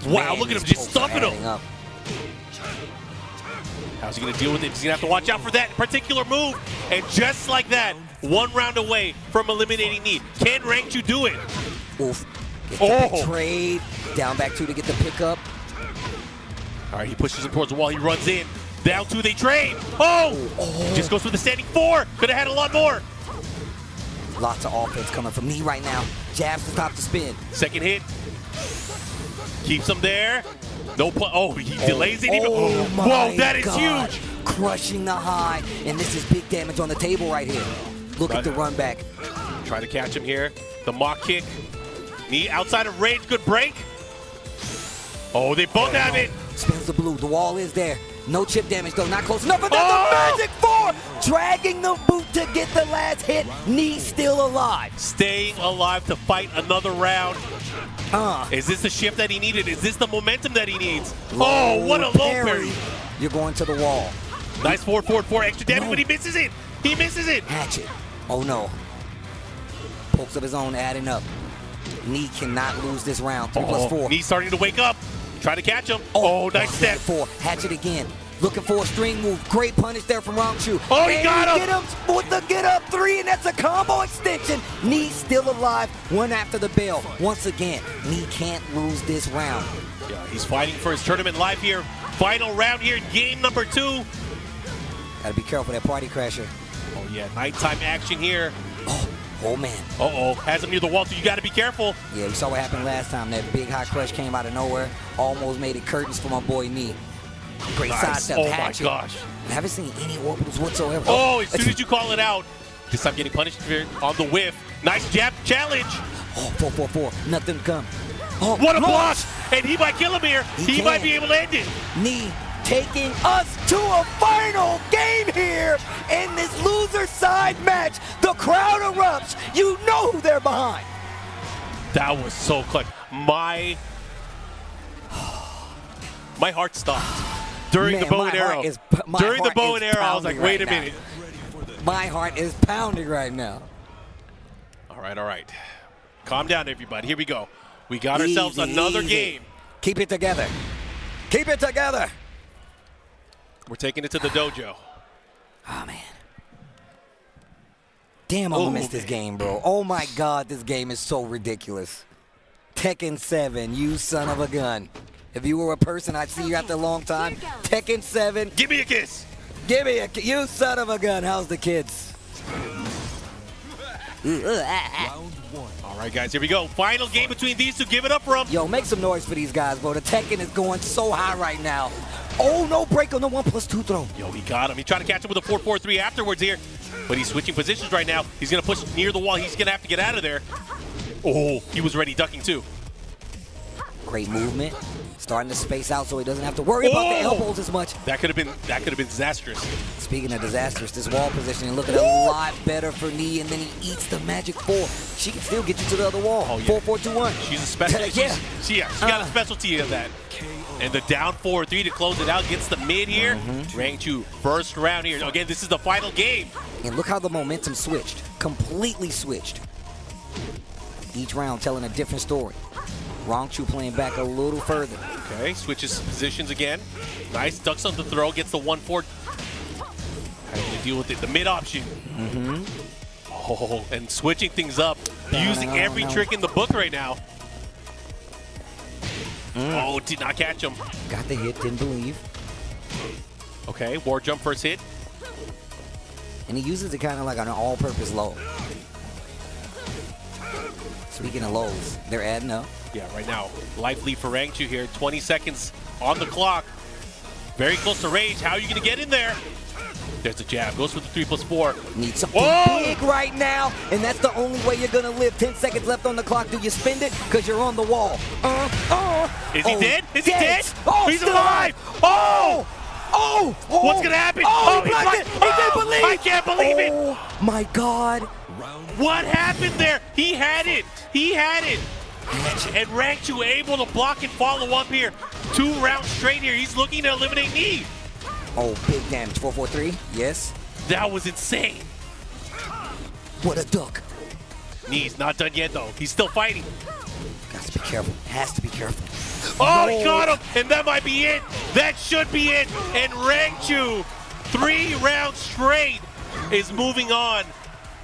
Wow, Man, look at him just stuffing him. up. How's he going to deal with it? He's going to have to watch out for that particular move. And just like that, one round away from eliminating Knee. Can Rangchu do it? Oof. Oh. trade. Down back two to get the pickup. All right, he pushes him towards the wall. He runs in. Down two, they trade. Oh! Just goes for the standing four. Could have had a lot more. Lots of offense coming from Knee right now. Jabs to stop the spin. Second hit. Keeps him there. No pu- Oh, he oh, delays it even. Oh, Whoa, that is God. huge. Crushing the high. And this is big damage on the table right here. Look at the run back. Try to catch him here. The mock kick. Knee outside of range. Good break. Oh, they both have it. Spins the blue. The wall is there. No chip damage though. Not close enough. But there's Oh! the magic four. Dragging the boot to get the last hit. Knee still alive. Staying alive to fight another round. Uh, Is this the shift that he needed? Is this the momentum that he needs? Oh, what a low parry. You're going to the wall. Nice forward, forward, four extra damage, but he misses it. He misses it. Hatchet. Oh no. Pokes of his own adding up. Knee cannot lose this round. Three four. Knee starting to wake up. Try to catch him. Oh, oh nice Lock step. Four. Hatchet again. Looking for a string move. Great punish there from Rangchu. Oh, he and got him. Get him with the get up three, and that's a combo extension. Knee still alive. One after the bell. Once again, Knee can't lose this round. Yeah, he's fighting for his tournament life here. Final round here, game number two. Gotta be careful that party crasher. Oh yeah, nighttime action here. Oh man. Uh-oh, has him near the wall, so you gotta be careful. Yeah, we saw what happened last time. That big high crush came out of nowhere. Almost made it curtains for my boy Knee. Great Nice. sidestep. Oh my hatchet. gosh. I haven't seen any orbitals whatsoever. Oh, as soon as you call it out. This time getting punished here on the whiff. Nice jab challenge. Oh, Oh, four, four, four. Nothing to come. Oh, What a block! launch! And he might kill him here. He He, might be able to end it. Knee taking us to a final game here in this loser side match. The crowd erupts. You know who they're behind. That was so clutch. My my heart stopped during Man, the bow and arrow. is during the bow and arrow, I was like, wait a now. minute. My heart is pounding right now. All right, all right. Calm down, everybody. Here we go. We got ourselves another easy. game. Keep it together. Keep it together. We're taking it to the dojo. Oh man. Damn, I'm Oh, gonna this game, bro. Oh my god, this game is so ridiculous. Tekken 7, you son of a gun. If you were a person I'd see you after a long time, Tekken 7. Give me a kiss. Give me a ki- you son of a gun. How's the kids? All right, guys, here we go. Final game between these two. Give it up for them. Yo, make some noise for these guys, bro. The Tekken is going so high right now. Oh, no break on the one plus two throw. Yo, he got him. He tried to catch him with a 4-4-3 afterwards here, but he's switching positions right now. He's going to push near the wall. He's going to have to get out of there. Oh, he was ready ducking too. Great movement. Starting to space out so he doesn't have to worry about the Oh! elbows as much. That could have been that could have been disastrous. Speaking of disastrous, this wall positioning looking a lot better for Knee, and then he eats the magic four. She can still get you to the other wall. Oh, yeah. Four, four, two, one. She's a specialty. yeah. She's, she, yeah, she got a Uh. specialty of that. And the down 4-3 to close it out gets the mid here. Mm-hmm. First round here. Again, this is the final game. And look how the momentum switched. Completely switched. Each round telling a different story. Rangchu playing back a little further. Okay, switches positions again. Nice, ducks on the throw, gets the 1-4. Having to deal with it. The mid option. Mm-hmm. Oh, and switching things up. using no, every no. trick in the book right now. Mm. Oh, did not catch him. Got the hit, didn't believe. Okay, war jump first hit. And he uses it kind of like on an all-purpose low. Speaking of lows, they're adding up. Yeah, right now, life lead for Rangchu here. 20 seconds on the clock. Very close to range. How are you going to get in there? There's a jab. Goes for the three plus four. Need something Whoa! big right now, and that's the only way you're gonna live. 10 seconds left on the clock. Do you spend it? Because you're on the wall. Uh, uh. Is he Oh, dead? Is he dead? Oh, He's still alive. Oh! Oh! oh. What's gonna happen? Oh, Oh, he blocked blocked- it! He didn't Oh, believe! I can't believe it. Oh, my God. What happened there? He had it. He had it. And Rangchu able to block and follow up here. Two rounds straight here. He's looking to eliminate Knee. Oh, big damage. 443. Yes. That was insane. What a duck. Knee's not done yet though. He's still fighting. Got to be careful. Has to be careful. Oh, he No. got him, and that might be it. That should be it. And Rangchu, three rounds straight, is moving on.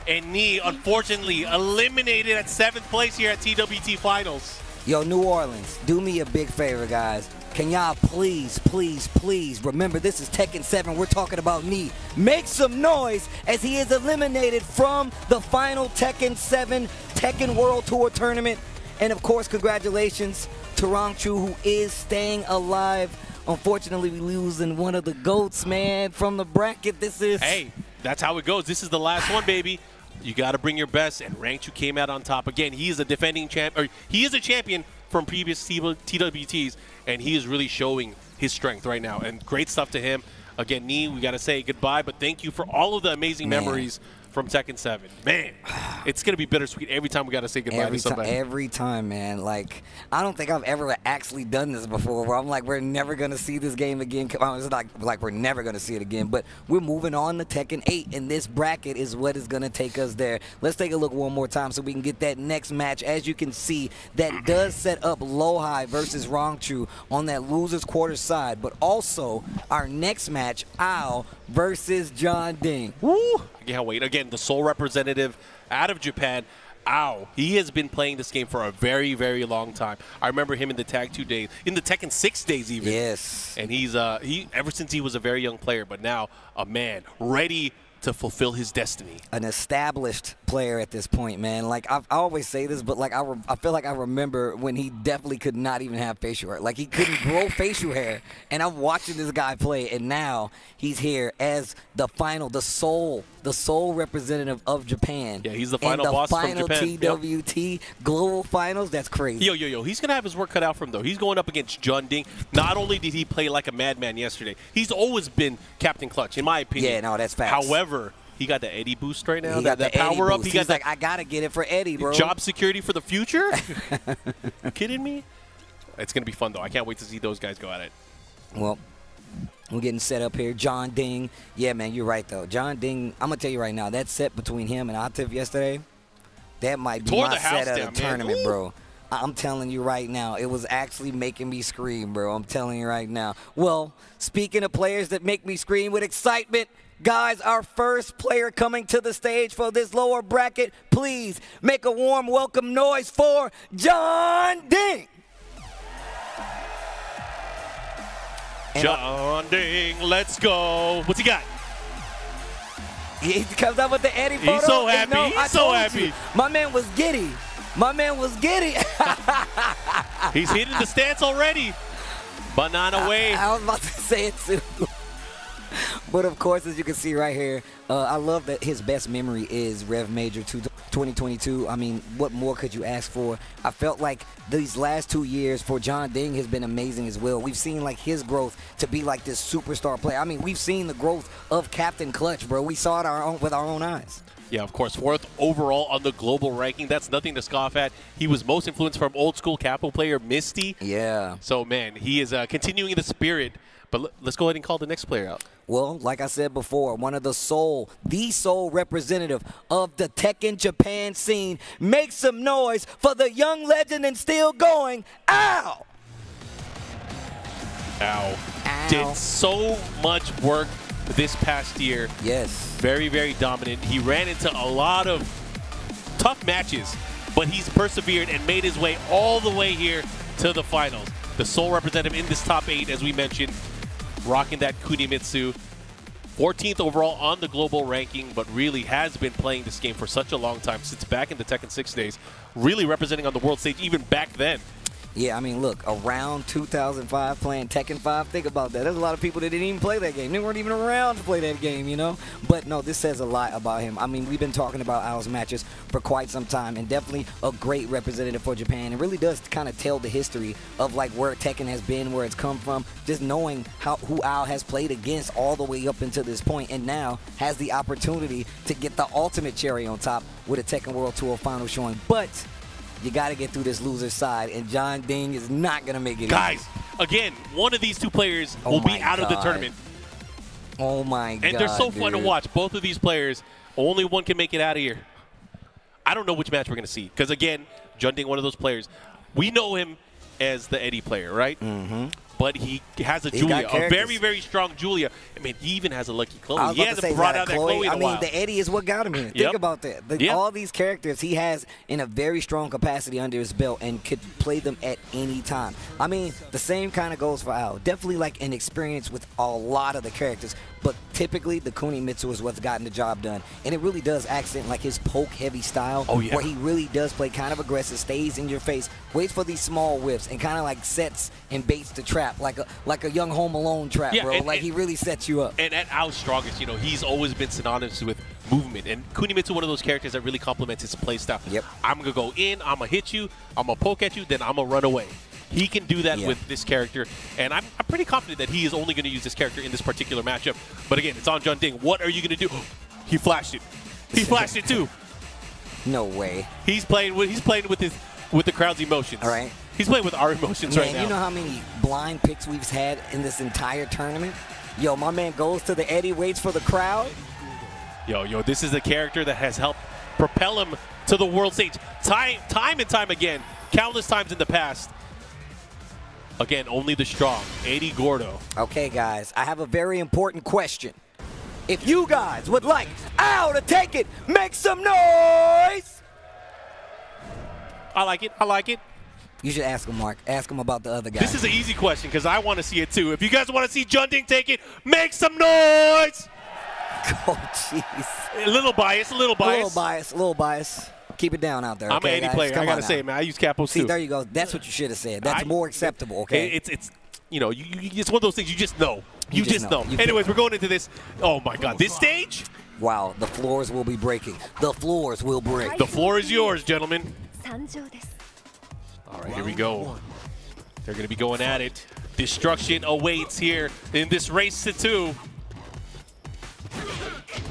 And Knee, unfortunately, eliminated at seventh place here at TWT Finals. Yo, New Orleans, do me a big favor, guys. Can y'all please, please, please remember this is Tekken 7. We're talking about Knee. Make some noise as he is eliminated from the final Tekken 7 Tekken World Tour tournament. And of course, congratulations to Rangchu, who is staying alive. Unfortunately, we losing one of the goats, man, from the bracket. This is. Hey, that's how it goes. This is the last one, baby. You got to bring your best, and Rangchu came out on top again. He is a defending champ, or he is a champion from previous TWTs, and he is really showing his strength right now. And great stuff to him. Again, Knee, we got to say goodbye, but thank you for all of the amazing Man. memories from Tekken 7. Man, it's gonna be bittersweet every time we got to say goodbye Every to time, somebody. every time, man. Like, I don't think I've ever actually done this before. Where I'm like, we're never gonna see this game again. On, It's like, like we're never gonna see it again. But we're moving on to Tekken 8, and this bracket is what is gonna take us there. Let's take a look one more time so we can get that next match. As you can see, that does set up Lowhigh versus Rangchu on that losers quarter side, but also our next match, Ao versus Jeondding. Woo! Can't wait. Again, the sole representative out of Japan. Ao. He has been playing this game for a very, very long time. I remember him in the Tag 2 days, in the Tekken 6 days even. Yes. And he's, uh, he ever since he was a very young player, but now a man ready to fulfill his destiny. an established player at this point, man. Like I, I always say this, but like I, re- I feel like I remember when he definitely could not even have facial hair. Like he couldn't grow facial hair, and I'm watching this guy play, and now he's here as the final, the sole, the sole representative of Japan. Yeah, he's the final the boss from final Japan. Yep. TWT Global Finals. That's crazy. Yo, yo, yo. He's going to have his work cut out for him, though. He's going up against Jeondding. Not only did he play like a madman yesterday, he's always been Captain Clutch, in my opinion. Yeah, no, that's facts. However, he got the Eddie boost right now. He that got that the Eddie power up. boost. He got He's that like, I gotta get it for Eddie, bro. job security for the future. you kidding me? It's going to be fun, though. I can't wait to see those guys go at it. Well, we're getting set up here. Jeondding. Yeah, man, you're right though. Jeondding. I'm gonna tell you right now. That set between him and Atif yesterday, that might be Tore my set of the man. tournament, Ooh. bro. I'm telling you right now, it was actually making me scream, bro. I'm telling you right now. Well, speaking of players that make me scream with excitement, guys, our first player coming to the stage for this lower bracket, please make a warm welcome noise for Jeondding. Jeondding, let's go. What's he got? He comes out with the Eddie He's so happy. no, He's I so happy. you, my man was giddy. My man was giddy. He's hitting the stance already. Banana. I, I was about to say it too. but of course, as you can see right here, uh, I love that his best memory is Rev Major 2 2022. I mean, what more could you ask for? I felt like these last two years for Jeondding has been amazing as well. We've seen like his growth to be like this superstar player. I mean, we've seen the growth of Captain Clutch, bro. We saw it our own, with our own eyes. Yeah, of course, fourth overall on the global ranking. That's nothing to scoff at. He was most influenced from old school Capital player Misty. Yeah. So, man, he is uh, continuing the spirit. But l- let's go ahead and call the next player out. Well, like I said before, one of the sole, the sole representative of the Tekken Japan scene. Make some noise for the young legend and still going. Ao! Ow. Ow. Did so much work this past year. Yes. Very, very dominant. He ran into a lot of tough matches, but he's persevered and made his way all the way here to the finals. The sole representative in this top eight, as we mentioned, rocking that Kunimitsu. 14th overall on the global ranking, but really has been playing this game for such a long time since back in the Tekken 6 days, really representing on the world stage even back then. Yeah, I mean, look, around 2005 playing Tekken 5, think about that. There's a lot of people that didn't even play that game. They weren't even around to play that game, you know? But no, this says a lot about him. I mean, we've been talking about Ao's matches for quite some time and definitely a great representative for Japan. It really does kind of tell the history of like where Tekken has been, where it's come from, just knowing how who Al has played against all the way up until this point and now has the opportunity to get the ultimate cherry on top with a Tekken World Tour final showing. But you got to get through this loser side, and Jeondding is not going to make it. Guys, easy. again, one of these two players Oh will be out of the tournament. Oh my god. And they're so fun to watch. Both of these players, only one can make it out of here. I don't know which match we're going to see. Because, again, Jeondding, one of those players, we know him as the Eddie player, right? Mm-hmm. But he has a He Julia, a very, very strong Julia. I mean, he even has a lucky Chloe. He hasn't say brought that, out that Chloe. Chloe I mean, while. the Eddie is what got him here. Yep. Think about that. The- Yep. All these characters he has in a very strong capacity under his belt and could play them at any time. I mean, the same kind of goes for Ao. Definitely like an experience with a lot of the characters, but typically the Kunimitsu is what's gotten the job done. And it really does accent like his poke heavy style, Oh, yeah. where he really does play kind of aggressive, stays in your face, waits for these small whiffs, and kind of like sets and baits the trap, like a like a young Home Alone trap, Yeah, bro. and- like and- he really sets you up. And at our strongest, you know, he's always been synonymous with movement. And Kunimitsu, one of those characters that really complements his play style. Yep. I'm gonna go in, I'm gonna hit you, I'm gonna poke at you, then I'm gonna run away. He can do that Yeah. with this character, and I'm, I'm pretty confident that he is only going to use this character in this particular matchup. But again, it's on Jeondding. What are you going to do? He flashed it. He flashed it too. No way. He's playing with he's playing with his with the crowd's emotions. All right. He's playing with our emotions Man, right now. you know how many blind picks we've had in this entire tournament? Yo, my man goes to the Eddy, waits for the crowd. Yo, yo, this is a character that has helped propel him to the world stage time, time and time again, countless times in the past. Again, only the strong, Eddy Gordo. Okay, guys, I have a very important question. If you guys would like Ao to take it, make some noise. I like it. I like it. You should ask him, Mark. Ask him about the other guy. This is an easy question because I want to see it too. If you guys want to see Jeondding take it, make some noise. Oh, jeez. A little bias, a little bias. A little bias, a little bias. Keep it down out there. I'm an 80 guys? player. Come I gotta say, man, I use capos See, too. there you go. That's what you should have said. That's I, more acceptable. Okay. It's it's you know you, you, it's one of those things you just know. You, you just, just, know. know. You Anyways, we're going into this. Oh my God, this stage. Wow, the floors will be breaking. The floors will break. The floor is yours, gentlemen. All right, here we go. They're going to be going at it. Destruction awaits here in this race to two.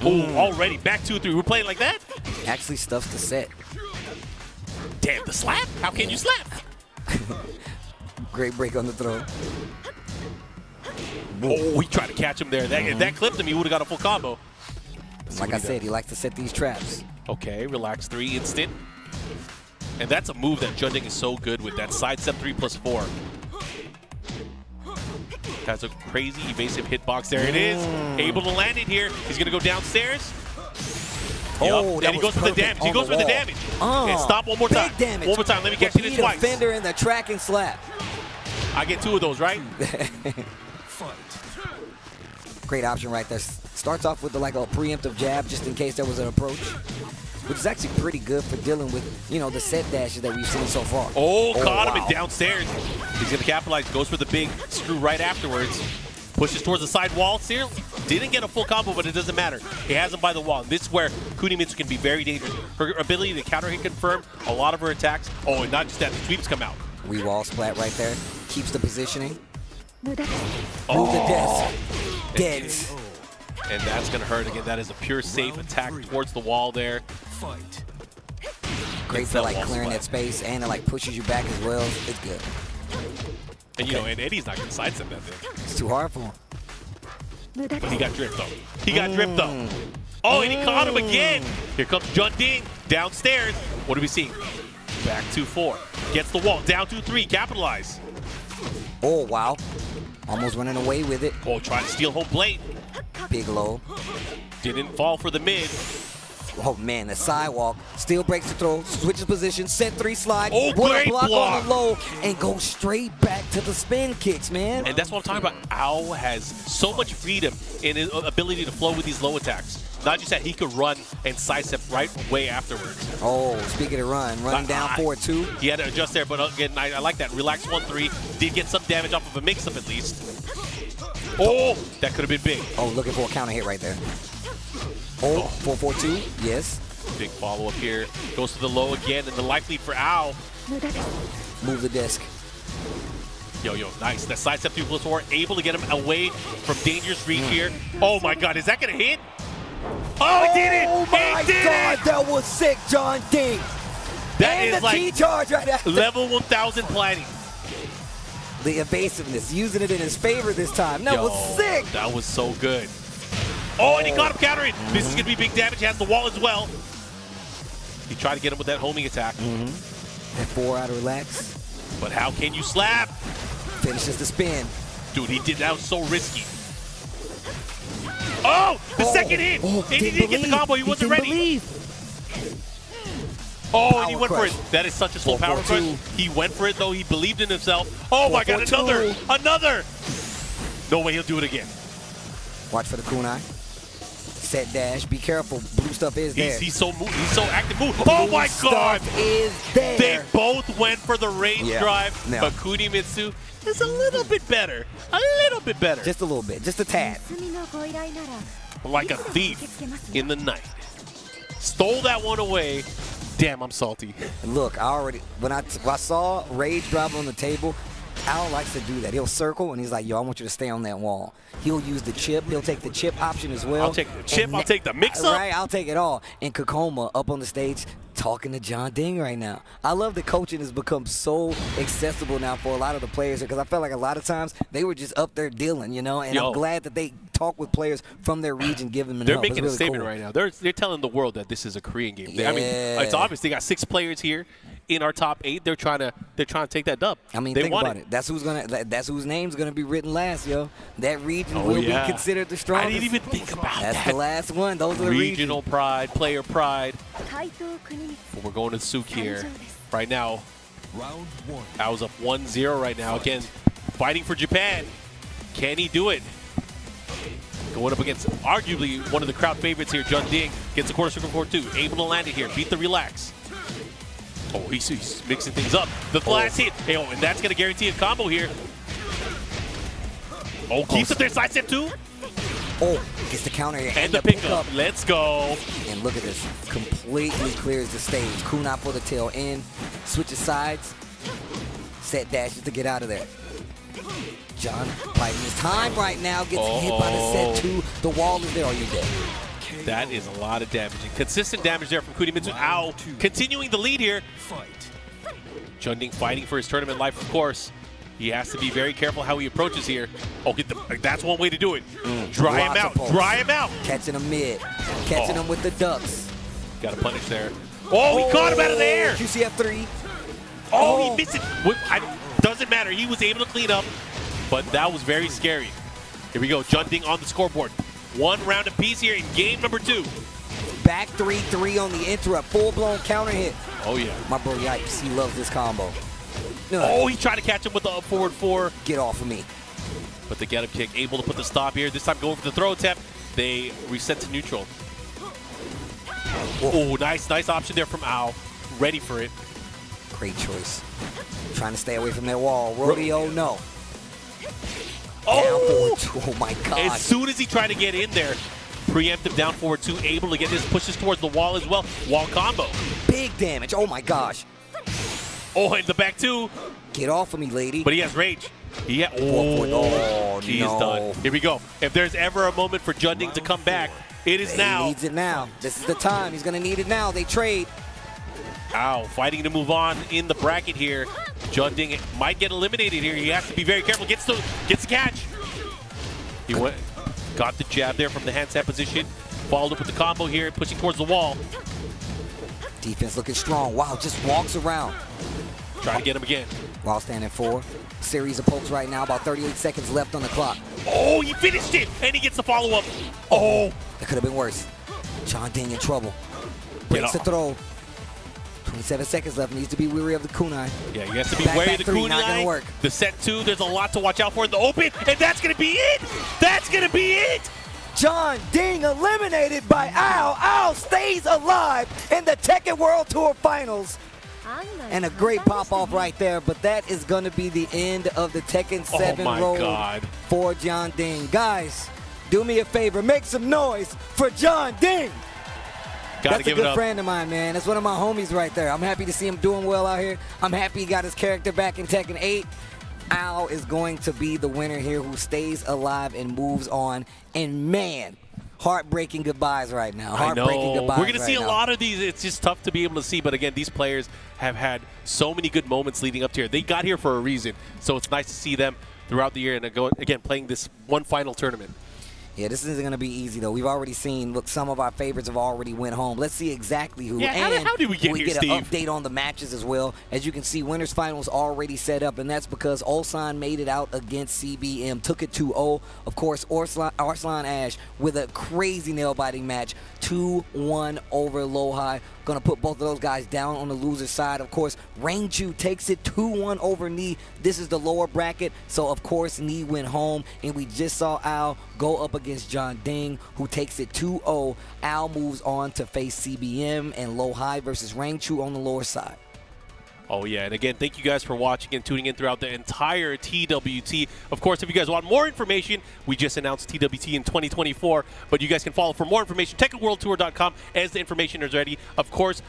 Ooh, mm. already back two three. We're playing like that. Actually, stuffs the set. Damn, the slap. How can you slap? Great break on the throw. Oh, he tried to catch him there. That, If that mm-hmm. clipped him, he would have got a full combo. Let's Like I said, does. he likes to set these traps. Okay, relax three instant. And that's a move that Jeondding is so good with, that side step three plus four. Has a crazy evasive hitbox. There it is. Mm. Able to land it here. He's going to go downstairs. Oh, and he goes for the damage. He goes the for the damage. Uh, and stop one more time. big damage. One more time. Let me catch this twice. defender in the track and slap. I get two of those, right? Great option right there. Starts off with the, like a preemptive jab just in case there was an approach, which is actually pretty good for dealing with, you know, the set dashes that we've seen so far. Oh, oh caught wow. him downstairs. He's going to capitalize. Goes for the big screw right afterwards. Pushes towards the side wall. Here. Didn't get a full combo, but it doesn't matter. He has him by the wall. This is where Kunimitsu can be very dangerous. Her ability to counter hit confirm a lot of her attacks. Oh, and not just that, the sweeps come out. We wall splat right there. Keeps the positioning. Oh. Move the desk. Dead. Oh. And that's going to hurt. Again, that is a pure safe attack towards the wall there. Fight. Great for like clearing that space and it like pushes you back as well. It's good. And you know, and Eddy's not going to sidestep that thing. It's too hard for him. But he got dripped though. He got mm. dripped though. Oh, and he mm. caught him again. Here comes Jeondding downstairs. What do we see? Back 2-4. Gets the wall. Down 2-3. Capitalize. Oh, wow. Almost running away with it. Oh, trying to steal whole blade. Big low. Didn't fall for the mid. Oh man, the sidewalk still breaks the throw, switches position, set three slide, Oh, what great a block, block. on the low, and go straight back to the spin kicks, man. And that's what I'm talking about. Ao has so much freedom in his ability to flow with these low attacks. Not just that, he could run and sidestep right way afterwards. Oh, speaking of run, running down 4-2. He had to adjust there, but again, I, I like that. Relax 1-3. Did get some damage off of a mix-up at least. Oh, that could have been big. Oh, looking for a counter hit right there. Oh, 442, yes. Big follow-up here. Goes to the low again, and the life lead for Ao. Move the disc. Yo, yo, nice. That sidestep through plus four, able to get him away from dangerous reach hmm. here. Oh my god, is that gonna hit? Oh, he did it! Oh my did God, it! that was sick, John Ding. That and is the like T-charge right after. level 1000 planning. The evasiveness, using it in his favor this time. That Yo, was sick. That was so good. Oh, and he got him countering. This is gonna be big damage. He has the wall as well. He tried to get him with that homing attack. Mm-hmm. That four out of relax. But how can you slap? Finishes the spin. Dude, he did that was so risky. Oh, the Oh, second hit! oh, and he didn't didn't get the combo, he, He wasn't didn't ready. believe. Oh, power and he went crush. for it. That is such a slow power crush. He went for it, though. He believed in himself. Oh, four, my God, four, another, two. another. No way he'll do it again. Watch for the kunai. Set dash. Be careful. Blue stuff is there. He's, he's so move, he's so active. Move. Blue oh my god! Is there. They both went for the range yeah. drive, no. but Kunimitsu is a little bit better. A little bit better. Just a little bit. Just a tad. Like a thief in the night. Stole that one away Damn, I'm salty. Look, I already when I when I saw Rage drop on the table, Ao likes to do that. He'll circle and he's like, "Yo, I want you to stay on that wall." He'll use the chip. He'll take the chip option as well. I'll take the chip, I'll take the mix-up. Right, I'll take it all. And Kokoma up on the stage talking to Jeondding right now. I love that coaching has become so accessible now for a lot of the players because I felt like a lot of times they were just up there dealing, you know. And Yo. I'm glad that they talk with players from their region, giving them They're help. Making really a statement cool. right now. They're they're telling the world that this is a Korean game. They- I mean, it's obvious. They got six players here in our top eight. They're trying to they're trying to take that dub. I mean, they think about it. it. That's who's gonna that's whose name's gonna be written last, yo. That region oh, will yeah. be considered the strongest. I didn't even think about that's that. That's the last one. Those Regional are the Regional pride, player pride. But we're going to Suki here right now. Round one. I was up 1-0 right now. Again, fighting for Japan. Can he do it? Going up against arguably one of the crowd favorites here, Jeondding. Gets a quarter circle for two. Able to land it here. Beat the relax. Oh, he's, he's mixing things up. The last oh. hit. Hey, oh, and that's going to guarantee a combo here. Oh, oh keeps it there. Side step two. Oh, gets the counter here And the pickup. Let's go. And look at this. Completely clears the stage. Kunai for the tail in, Switches sides. Set dashes to get out of there. John fighting his time right now. Gets hit by the Oh. set two. The wall is there. Are you dead? That is a lot of damage. And consistent damage there from Kunimitsu. Ow. Continuing the lead here. Jeondding fighting for his tournament life, of course. He has to be very careful how he approaches here. Oh, get the, that's one way to do it. Mm. Dry him Lots of out. Dry him out. Catching him mid. Catching Oh. him with the ducks. Got to punish there. Oh, he caught him out of the air. QCF three. Oh, he oh. missed it. I- doesn't matter. He was able to clean up, but that was very scary. Here we go. Jeondding on the scoreboard. One round apiece here in game number two. Back 3-3 on the interrupt. Full-blown counter hit. Oh, yeah. My bro Yipes, he loves this combo. Oh, he tried to catch him with the up forward four. Get off of me. But the get up kick able to put the stop here. This time going for the throw attempt. They reset to neutral. Oh, nice, nice option there from Ao. Ready for it. Great choice. Trying to stay away from that wall. Rodeo, no. Oh! Down forward two. Oh my god. As soon as he tried to get in there, preemptive down forward two, able to get his pushes towards the wall as well. Wall combo. Big damage. Oh my gosh. Oh, and the back two. Get off of me, lady. But he has rage. He ha- Four, four, oh, oh, he no. done. Here we go. If there's ever a moment for Jeondding to come back, it is He now. He needs it now. This is the time. He's gonna need it now. They trade. Ow, fighting to move on in the bracket here. John Jeondding might get eliminated here. He has to be very careful. Gets the gets the catch. He went, got the jab there from the handstand position. Followed up with the combo here, pushing towards the wall. Defense looking strong. Wow, just walks around. Try to get him again. While standing four. Series of pokes right now. About 38 seconds left on the clock. Oh, he finished it, and he gets the follow up. Oh, That could have been worse. Jeondding in trouble. Breaks the throw. 27 seconds left. Needs to be weary of the kunai. Yeah, he has to be Back, wary back of the three, not gonna kunai. work. The set two, there's a lot to watch out for in the open, and that's gonna be it. That's gonna be it. John Ding eliminated by Ao. Ao stays alive in the Tekken World Tour Finals. And a great pop off right there, but that is going to be the end of the Tekken Oh 7 my road God. for Jeondding. Guys, do me a favor, make some noise for Jeondding. Gotta That's give a good friend of mine, man. That's one of my homies right there. I'm happy to see him doing well out here. I'm happy he got his character back in Tekken 8. Ao is going to be the winner here who stays alive and moves on. And man, heartbreaking goodbyes right now. I Heartbreaking know. goodbyes We're going to see a lot of these. It's just tough to be able to see. But again, these players have had so many good moments leading up to here. They got here for a reason. So it's nice to see them throughout the year and go, again playing this one final tournament. Yeah, this isn't going to be easy, though. We've already seen, look, some of our favorites have already went home. Let's see exactly who. Yeah, how did- and how did we get we here, get an update on the matches as well. As you can see, winners finals already set up, and that's because Ulsan made it out against CBM, took it 2-0. Of course, Arslan, Arslan Ash with a crazy nail-biting match, 2-1 over Lowhigh. Gonna put both of those guys down on the loser side. Of course, Rangchu takes it 2-1 over Knee. This is the lower bracket, so of course Knee went home, and we just saw Ao go up against Jeondding, who takes it 2-0. Ao moves on to face CBM and Lowhigh versus Rangchu on the lower side. Oh, yeah. And again, thank you guys for watching and tuning in throughout the entire TWT. Of course, if you guys want more information, we just announced TWT in 2024, but you guys can follow for more information, TekkenWorldTour.com as the information is ready. Of course,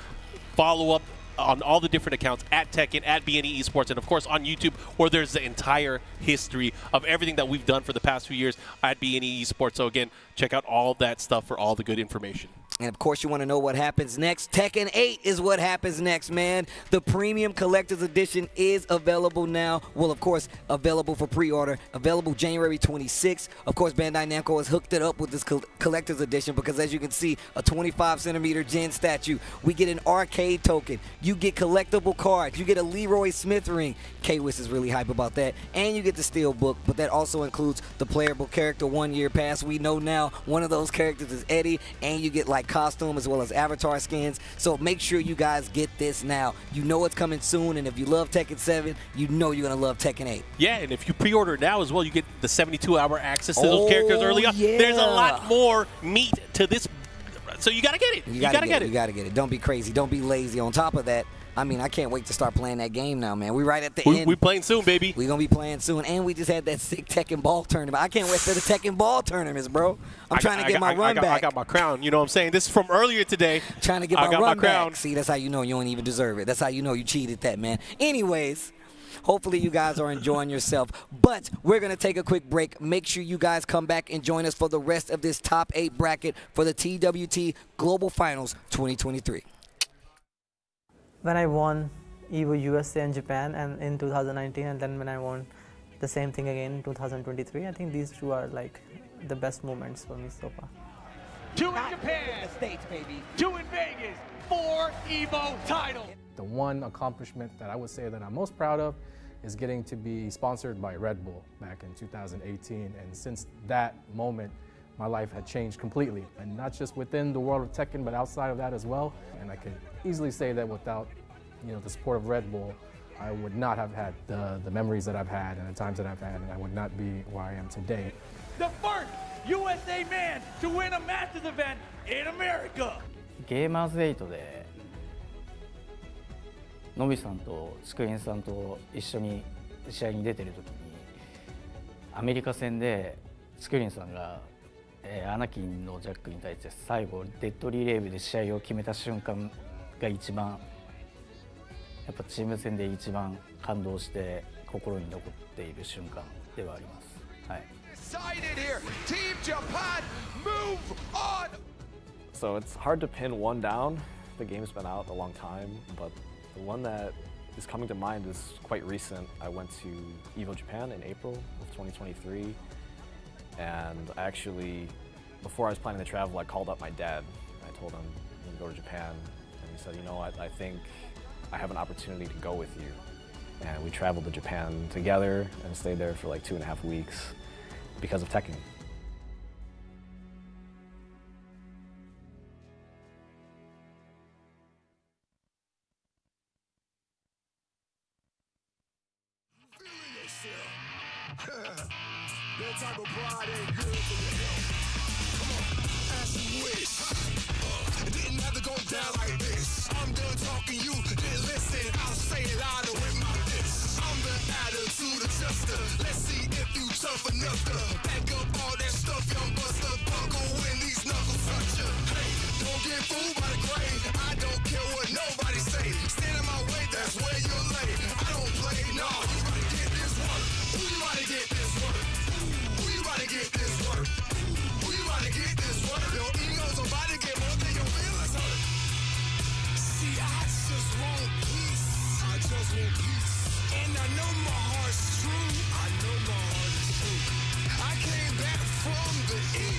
follow up on all the different accounts at Tekken, at BNE Esports, and of course on YouTube, where there's the entire history of everything that we've done for the past few years at BNE Esports. So again, check out all that stuff for all the good information. And of course, you want to know what happens next. Tekken 8 is what happens next, man. The premium collector's edition is available now. Well, of course, available for pre order. Available January 26th. Of course, Bandai Namco has hooked it up with this collector's edition because, as you can see, a 25 centimeter Jin statue. We get an arcade token. You get collectible cards. You get a Leroy Smith ring. K-Wiss is really hype about that. And you get the steel book, but that also includes the playable character one year pass. We know now one of those characters is Eddy, and you get like costume as well as avatar skins. So make sure you guys get this now. You know it's coming soon, and if you love Tekken 7, you know you're gonna love Tekken 8. Yeah, and if you pre-order now as well, you get the 72-hour access to Oh, those characters early on. Oh, There's a lot more meat to this, so you gotta get it. You gotta, get, it. You gotta get it. Don't be crazy. Don't be lazy. On top of that, I mean, I can't wait to start playing that game now, man. We right at the We, end. we playing soon, baby. We gonna be playing soon, and we just had that sick Tekken Ball tournament. I can't wait for the Tekken Ball tournaments, bro. I'm I trying got- to get got- my I run got, back. I got my crown. You know what I'm saying? This is from earlier today. trying to get I my got run my crown. back. See, that's how you know you don't even deserve it. That's how you know you cheated that, man. Anyways. Hopefully you guys are enjoying yourself. But we're going to take a quick break. Make sure you guys come back and join us for the rest of this top eight bracket for the TWT Global Finals 2023. When I won EVO USA and Japan and in 2019 and then when I won the same thing again in 2023 I think these two are like the best moments for me so far. Two in Japan. The States, baby. Two in Vegas. Four Evo titles. The one accomplishment that I would say that I'm most proud of is getting to be sponsored by Red Bull back in 2018. And since that moment, my life had changed completely. And not just within the world of Tekken, but outside of that as well. And I can easily say that without you know, the support of Red Bull, I would not have had the, the memories that I've had and the times that I've had, and I would not be where I am today. The first USA man to win a Masters event in America. ゲーマーズ8でのびさんとスクリーンさんと一緒に試合に出てる時にアメリカ戦でスクリーンさんが、 えーアナキンのジャックに対して最後デッドリレーブで試合を決めた瞬間が一番やっぱチーム戦で一番感動して心に残っている瞬間ではあります。はい. So it's hard to pin one down. The game's been out a long time, but the one that is coming to mind is quite recent. I went to Evo Japan in April of 2023, and actually, before I was planning to travel, I called up my dad. I told him I'm gonna go to Japan, and he said, you know I think I have an opportunity to go with you. And we traveled to Japan together and stayed there for like two and a half weeks because of Tekken. That type of pride ain't good for your health. you wish. Uh, didn't have to go down like this. I'm done talking, you didn't listen. I'll say it louder with my fist. I'm the attitude adjuster. Let's see if you tough enough to back up all that stuff, young buster. Buckle when these knuckles touch you. Hey, don't get fooled by the grain. I don't care what nobody say. Stand in my way, that's where you're late. I don't play, no. You to get this work. Who you to get this work? To get this work? Who you about to get this work? Your ego's about to get more than your feelings hurt. See, I just want peace. I just want peace. And I know my heart's true. I know my heart is true. I came back from the east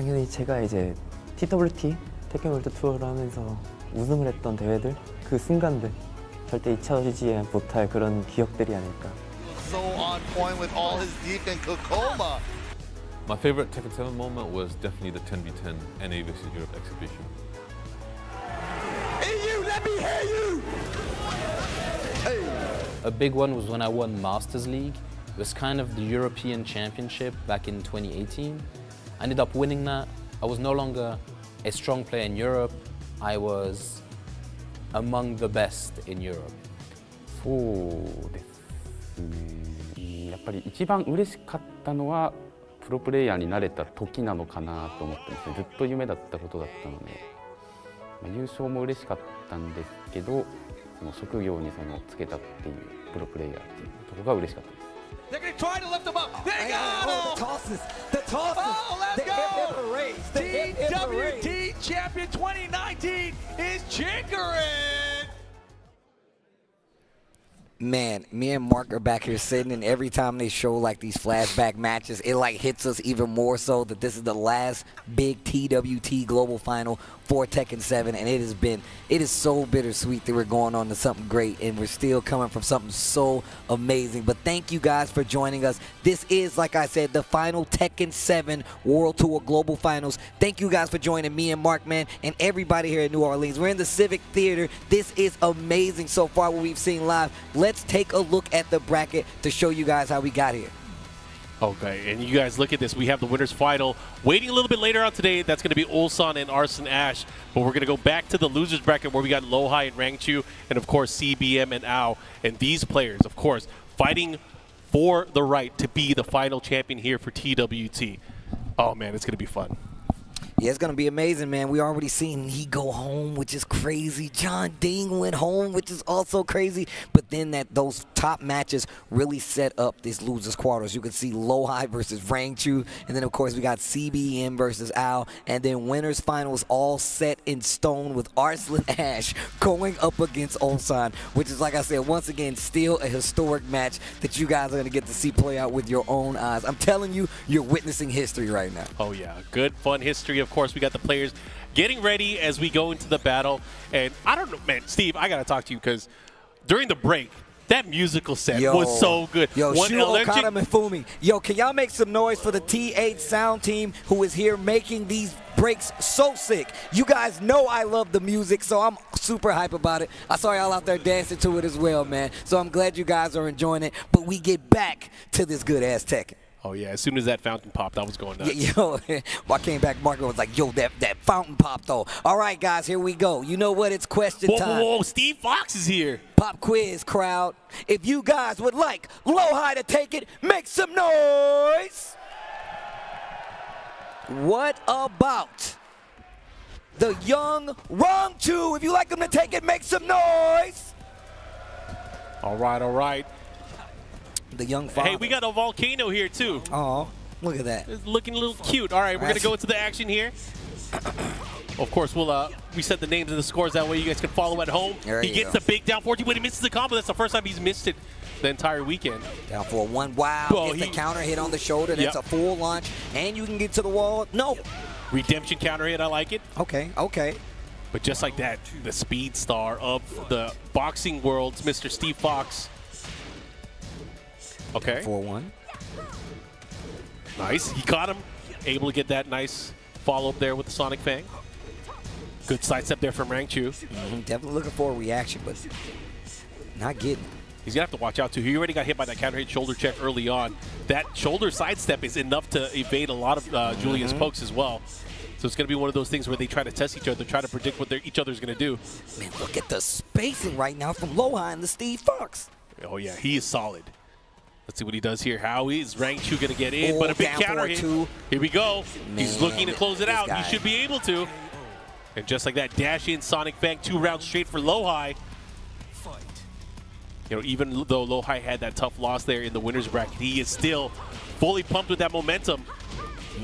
당연히 제가 이제 TWT 테kken 월드 투어를 하면서 우승을 했던 대회들 그 순간들 절대 잊혀지지 못할 그런 기억들이 아닐까. So on point with all his deep in Kokoma. My favorite Tekken 7 moment was definitely the 10v10 NA vs Europe exhibition. EU, let me hear you! A big one was when I won Masters League. It was kind of the European Championship back in 2018. I ended up winning that. I was no longer a strong player in Europe. I was among the best in Europe. そうですねやっぱり一番嬉しかったのはプロプレイヤーになれた時なのかなと思ってますねずっと夢だったことだったので、まあ、優勝も嬉しかったんですけどその職業にそのつけたっていうプロプレイヤーっていうところが嬉しかった They're going to try to lift him up. They got Oh, him! the tosses, the tosses. Oh, let's the go! hip, hip the hip, hip. TWT Champion 2019 is Jinkarin! Man, me and Mark are back here sitting, and every time they show like these flashback matches, it like hits us even more so that this is the last big TWT Global Final for Tekken 7, and it has been, it is so bittersweet that we're going on to something great, and we're still coming from something so amazing. But thank you guys for joining us. This is, like I said, the final Tekken 7 World Tour Global Finals. Thank you guys for joining me and Mark, man, and everybody here in New Orleans. We're in the Civic Theater. This is amazing so far what we've seen live. Let's take a look at the bracket to show you guys how we got here. Okay, and you guys look at this. We have the winners final waiting a little bit later on today. That's going to be Ulsan and Arslan Ash. But we're going to go back to the losers bracket where we got Lowhigh and Rangchu, and of course CBM and Ao. And these players, of course, fighting for the right to be the final champion here for TWT. Oh man, it's going to be fun. Yeah, it's gonna be amazing, man. We already seen he go home, which is crazy. Jeondding went home, which is also crazy. But then that those top matches really set up this losers quarters. You can see Lowhigh versus Rangchu. and then of course we got CBM versus Ao, and then winners finals all set in stone with Arslan Ash going up against Ulsan, which is like I said, once again still a historic match that you guys are gonna get to see play out with your own eyes. I'm telling you, you're witnessing history right now. Oh yeah, good fun history. Of course, we got the players getting ready as we go into the battle. And I don't know, man, Steve, I got to talk to you because during the break, that musical set Yo. was so good. Yo, One Shu Okada Mifumi. Yo, can y'all make some noise for the T8 sound team who is here making these breaks so sick? You guys know I love the music, so I'm super hype about it. I saw y'all out there dancing to it as well, man. So I'm glad you guys are enjoying it. But we get back to this good ass Tekken. Oh yeah, as soon as that fountain popped, I was going nuts. Yeah, yo, when I came back, Marco was like, yo, that, that fountain popped though. All right, guys, here we go. You know what? It's question Whoa, time. whoa, whoa, Steve Fox is here. Pop quiz crowd. If you guys would like Lowhigh to take it, make some noise. What about the young Rangchu? If you like them to take it, make some noise. All right, all right. The young father. Hey, we got a volcano here too. Oh, look at that. It's looking a little cute. All right, we're gonna go into the action here. Of course, we'll uh, we set the names and the scores that way you guys can follow at home. There he gets go. the big down 14 when he misses the combo. That's the first time he's missed it the entire weekend. Down for one. Wow. Well, Gets the counter hit on the shoulder. That's Yep. a full launch. And you can get to the wall. No. Redemption counter hit, I like it. Okay, okay. But just like that, the speed star of the boxing world's Mr. Steve Fox. Okay. 4-1. Nice. He caught him. Able to get that nice follow up there with the Sonic Fang. Good sidestep there from Rangchu. Mhm, Definitely looking for a reaction, but not getting it. He's gonna have to watch out too. He already got hit by that counter hit shoulder check early on. That shoulder sidestep is enough to evade a lot of uh, Julian's Mhm. pokes as well. So it's gonna be one of those things where they try to test each other, try to predict what each other's gonna do. Man, look at the spacing right now from Lowhigh and the Steve Fox. Oh yeah, he is solid. Let's see what he does here. How is two gonna get in? Oh, but a big counter hit. two. Here we go. He's looking to close it out. guy. He should be able to. And just like that, dash in Sonic Fang, two rounds straight for Lowhigh. You know, even though Lowhigh had that tough loss there in the winner's bracket, he is still fully pumped with that momentum.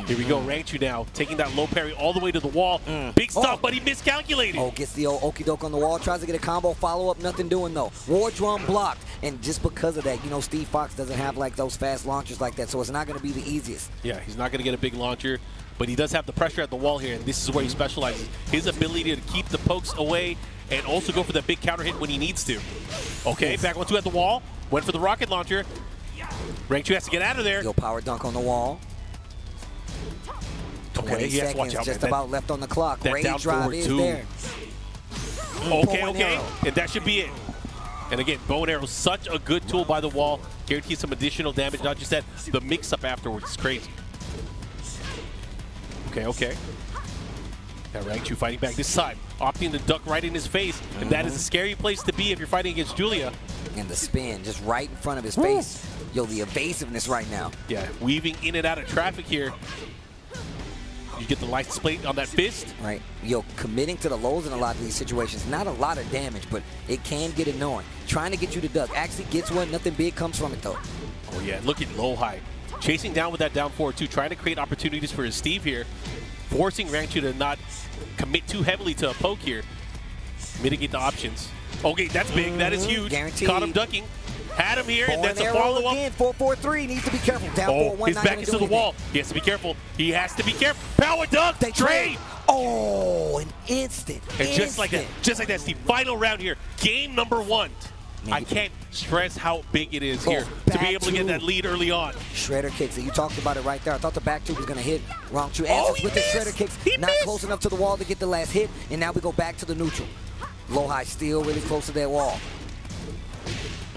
Here we go, Rangchu now, taking that low parry all the way to the wall. Mm. Big stop, oh. but he miscalculated. Oh, gets the old okey doke on the wall, tries to get a combo follow up, nothing doing though. War drum blocked, and just because of that, you know, Steve Fox doesn't have like those fast launchers like that, so it's not going to be the easiest. Yeah, he's not going to get a big launcher. but he does have the pressure at the wall here, and this is where he specializes. His ability to keep the pokes away and also go for the big counter hit when he needs to. Okay, back one two at the wall. Went for the rocket launcher. Rangchu has to get out of there. Yo, power dunk on the wall. Okay, 20 he has watch seconds out. just man. about left on the clock. that Rage drive is too. there. Okay, Bow okay. And that should be it. And again, bow and arrow, such a good tool by the wall. Guarantees some additional damage, not just that, the mix-up afterwards is crazy. Okay, okay. Now Rangchu fighting back this time, opting to duck right in his face. And that is mm-hmm. a scary place to be if you're fighting against Julia. And the spin just right in front of his face. Yo, the evasiveness right now. Yeah, weaving in and out of traffic here. You get the license plate on that fist. Right. Yo, committing to the lows in a lot of these situations. Not a lot of damage, but it can get annoying. Trying to get you to duck. Actually gets one. Nothing big comes from it, though. Oh yeah, look at Lowhigh. Chasing down with that down forward too, trying to create opportunities for his Steve here. Forcing Rangchu to not commit too heavily to a poke here. Mitigate the options. Okay, that's big. That is huge. Guaranteed. Caught him ducking. Had him here, and that's a follow-up. again. 4-4-3. Needs to be careful. Down Oh, 4-1. his back is to the wall. He has to be careful. He has to be careful. Power dunk. They trade. Oh, an instant. And just like that, Instant. just like that, Steve. Final round here. Game number one. I can't stress how big it is oh, here to be able to get that lead early on. Shredder kicks. You talked about it right there. I thought the back two was going to hit. Rangchu. Oh, Answers he with the shredder kicks. He Not missed. close enough to the wall to get the last hit. And now we go back to the neutral. Lowhigh still really close to that wall.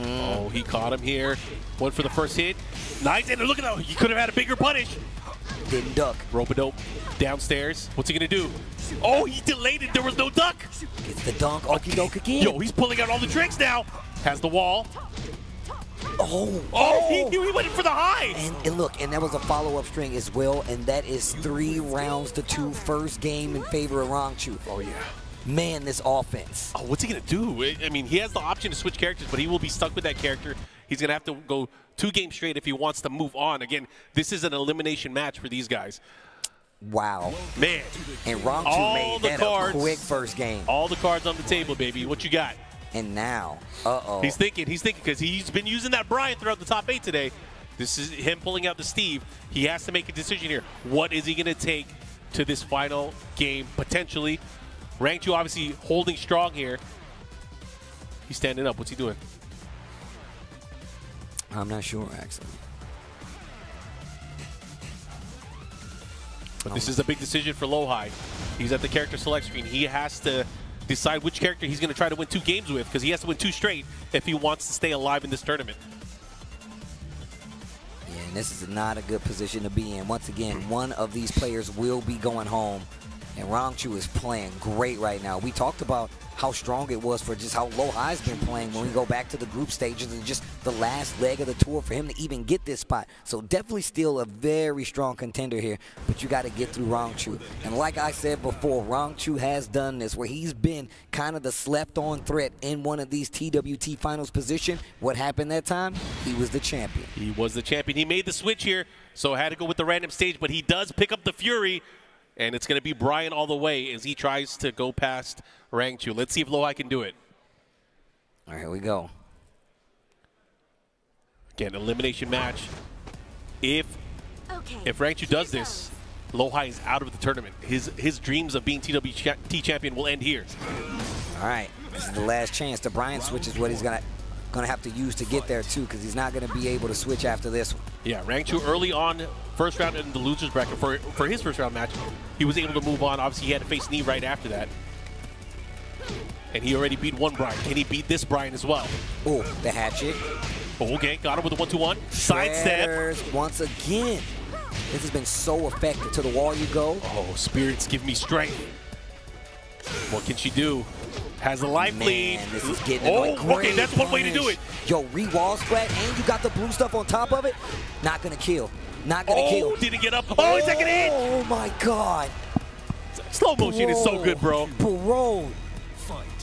Mm. Oh, he caught him here. Went for the first hit. Nice, and look at that. He could have had a bigger punish. Didn't duck. Rope-a-dope downstairs. What's he going to do? Oh, he delayed it. There was no duck. Gets the dunk. Okie doke again. Yo, he's pulling out all the tricks now. Has the wall. Oh, Oh, he, he went for the high. And, and look, and that was a follow-up string as well, and that is three rounds to two, first game in favor of Rangchu. Oh, yeah. Man, this offense. Oh, what's he going to do? I- mean, he has the option to switch characters, but he will be stuck with that character. He's going to have to go two games straight if he wants to move on. Again, this is an elimination match for these guys. Wow. Man. And Rangchu All made the that cards. a quick first game. All the cards on the table, baby. What you got? And now, uh-oh. He's thinking, he's thinking, because he's been using that Bryan throughout the top eight today. This is him pulling out the Steve. He has to make a decision here. What is he going to take to this final game, potentially? Rangchu obviously holding strong here. He's standing up. What's he doing? I'm not sure, actually. But this is a big decision for Lowhigh. He's at the character select screen. He has to decide which character he's going to try to win two games with because he has to win two straight if he wants to stay alive in this tournament. Yeah, and this is not a good position to be in. Once again, hmm. one of these players will be going home. And Rangchu is playing great right now. We talked about how strong it was for just how Lowhigh's been playing when we go back to the group stages and just the last leg of the tour for him to even get this spot. So definitely still a very strong contender here, but you got to get through Rangchu. And like I said before, Rangchu has done this where he's been kind of the slept on threat in one of these TWT finals position. What happened that time? He was the champion. He was the champion. He made the switch here, so had to go with the random stage, but he does pick up the Fury, and it's going to be Bryan all the way as he tries to go past Rangchu. Let's see if Lowhigh can do it. All right, here we go. Again, elimination match. If okay. if Rangchu does this, Lowhigh is out of the tournament. His his dreams of being TWT cha- T champion will end here. All right, this is the last chance. The Bryan switch is what he's gonna gonna have to use to get there too, because he's not gonna be able to switch after this one. Yeah, Rangchu early on, first round in the losers bracket for for his first round match, he was able to move on. Obviously, he had to face Knee right after that. And he already beat one Bryan. Can he beat this Bryan as well? Oh, the hatchet. Oh, okay, got him with a one-two-one. Sidestep. Shredders once again. This has been so effective. To the wall you go. Oh, spirits give me strength. What can she do? Has a life lead. This is getting Oh, okay, that's one way to do it. Yo, re-wall splat, and you got the blue stuff on top of it. Not gonna kill. Not gonna Oh, kill. did he get up? Oh, he's second hit. Oh my God. Slow motion is so good, bro. Bro.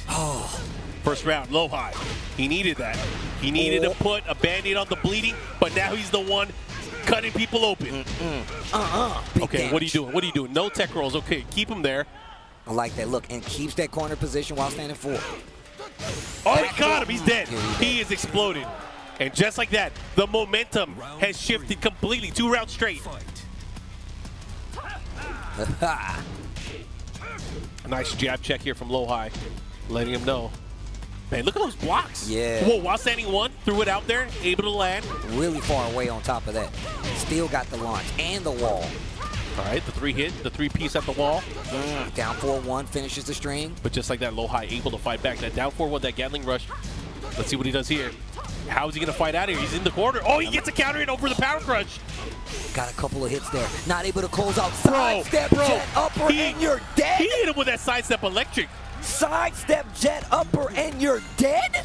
Oh. First round, Lowhigh. He needed that. He needed to oh. put a band-aid on the bleeding, but now he's the one cutting people open. Uh-uh. Okay, what are you doing? What are you doing? No tech rolls. Okay, keep him there. I like that look, and keeps that corner position while standing full. Oh, he got him. He's dead. Mm-hmm. He is exploded. And just like that, the momentum has shifted completely. Two rounds straight. Nice jab check here from Lowhigh, letting him know. Man, look at those blocks. Yeah. Whoa, while standing one, threw it out there, able to land. Really far away on top of that. Still got the launch and the wall. All right, the three hit, the three piece at the wall. Down 4-1, finishes the string. But just like that, Lowhigh able to fight back. That down 4 1, that Gatling rush. Let's see what he does here. How is he going to fight out of here? He's in the corner. Oh, he gets a counter in over the power crush. Got a couple of hits there. Not able to close out. Bro, Side step bro, jet upper he- and you're dead. He hit him with that sidestep electric. Side step jet upper and you're dead.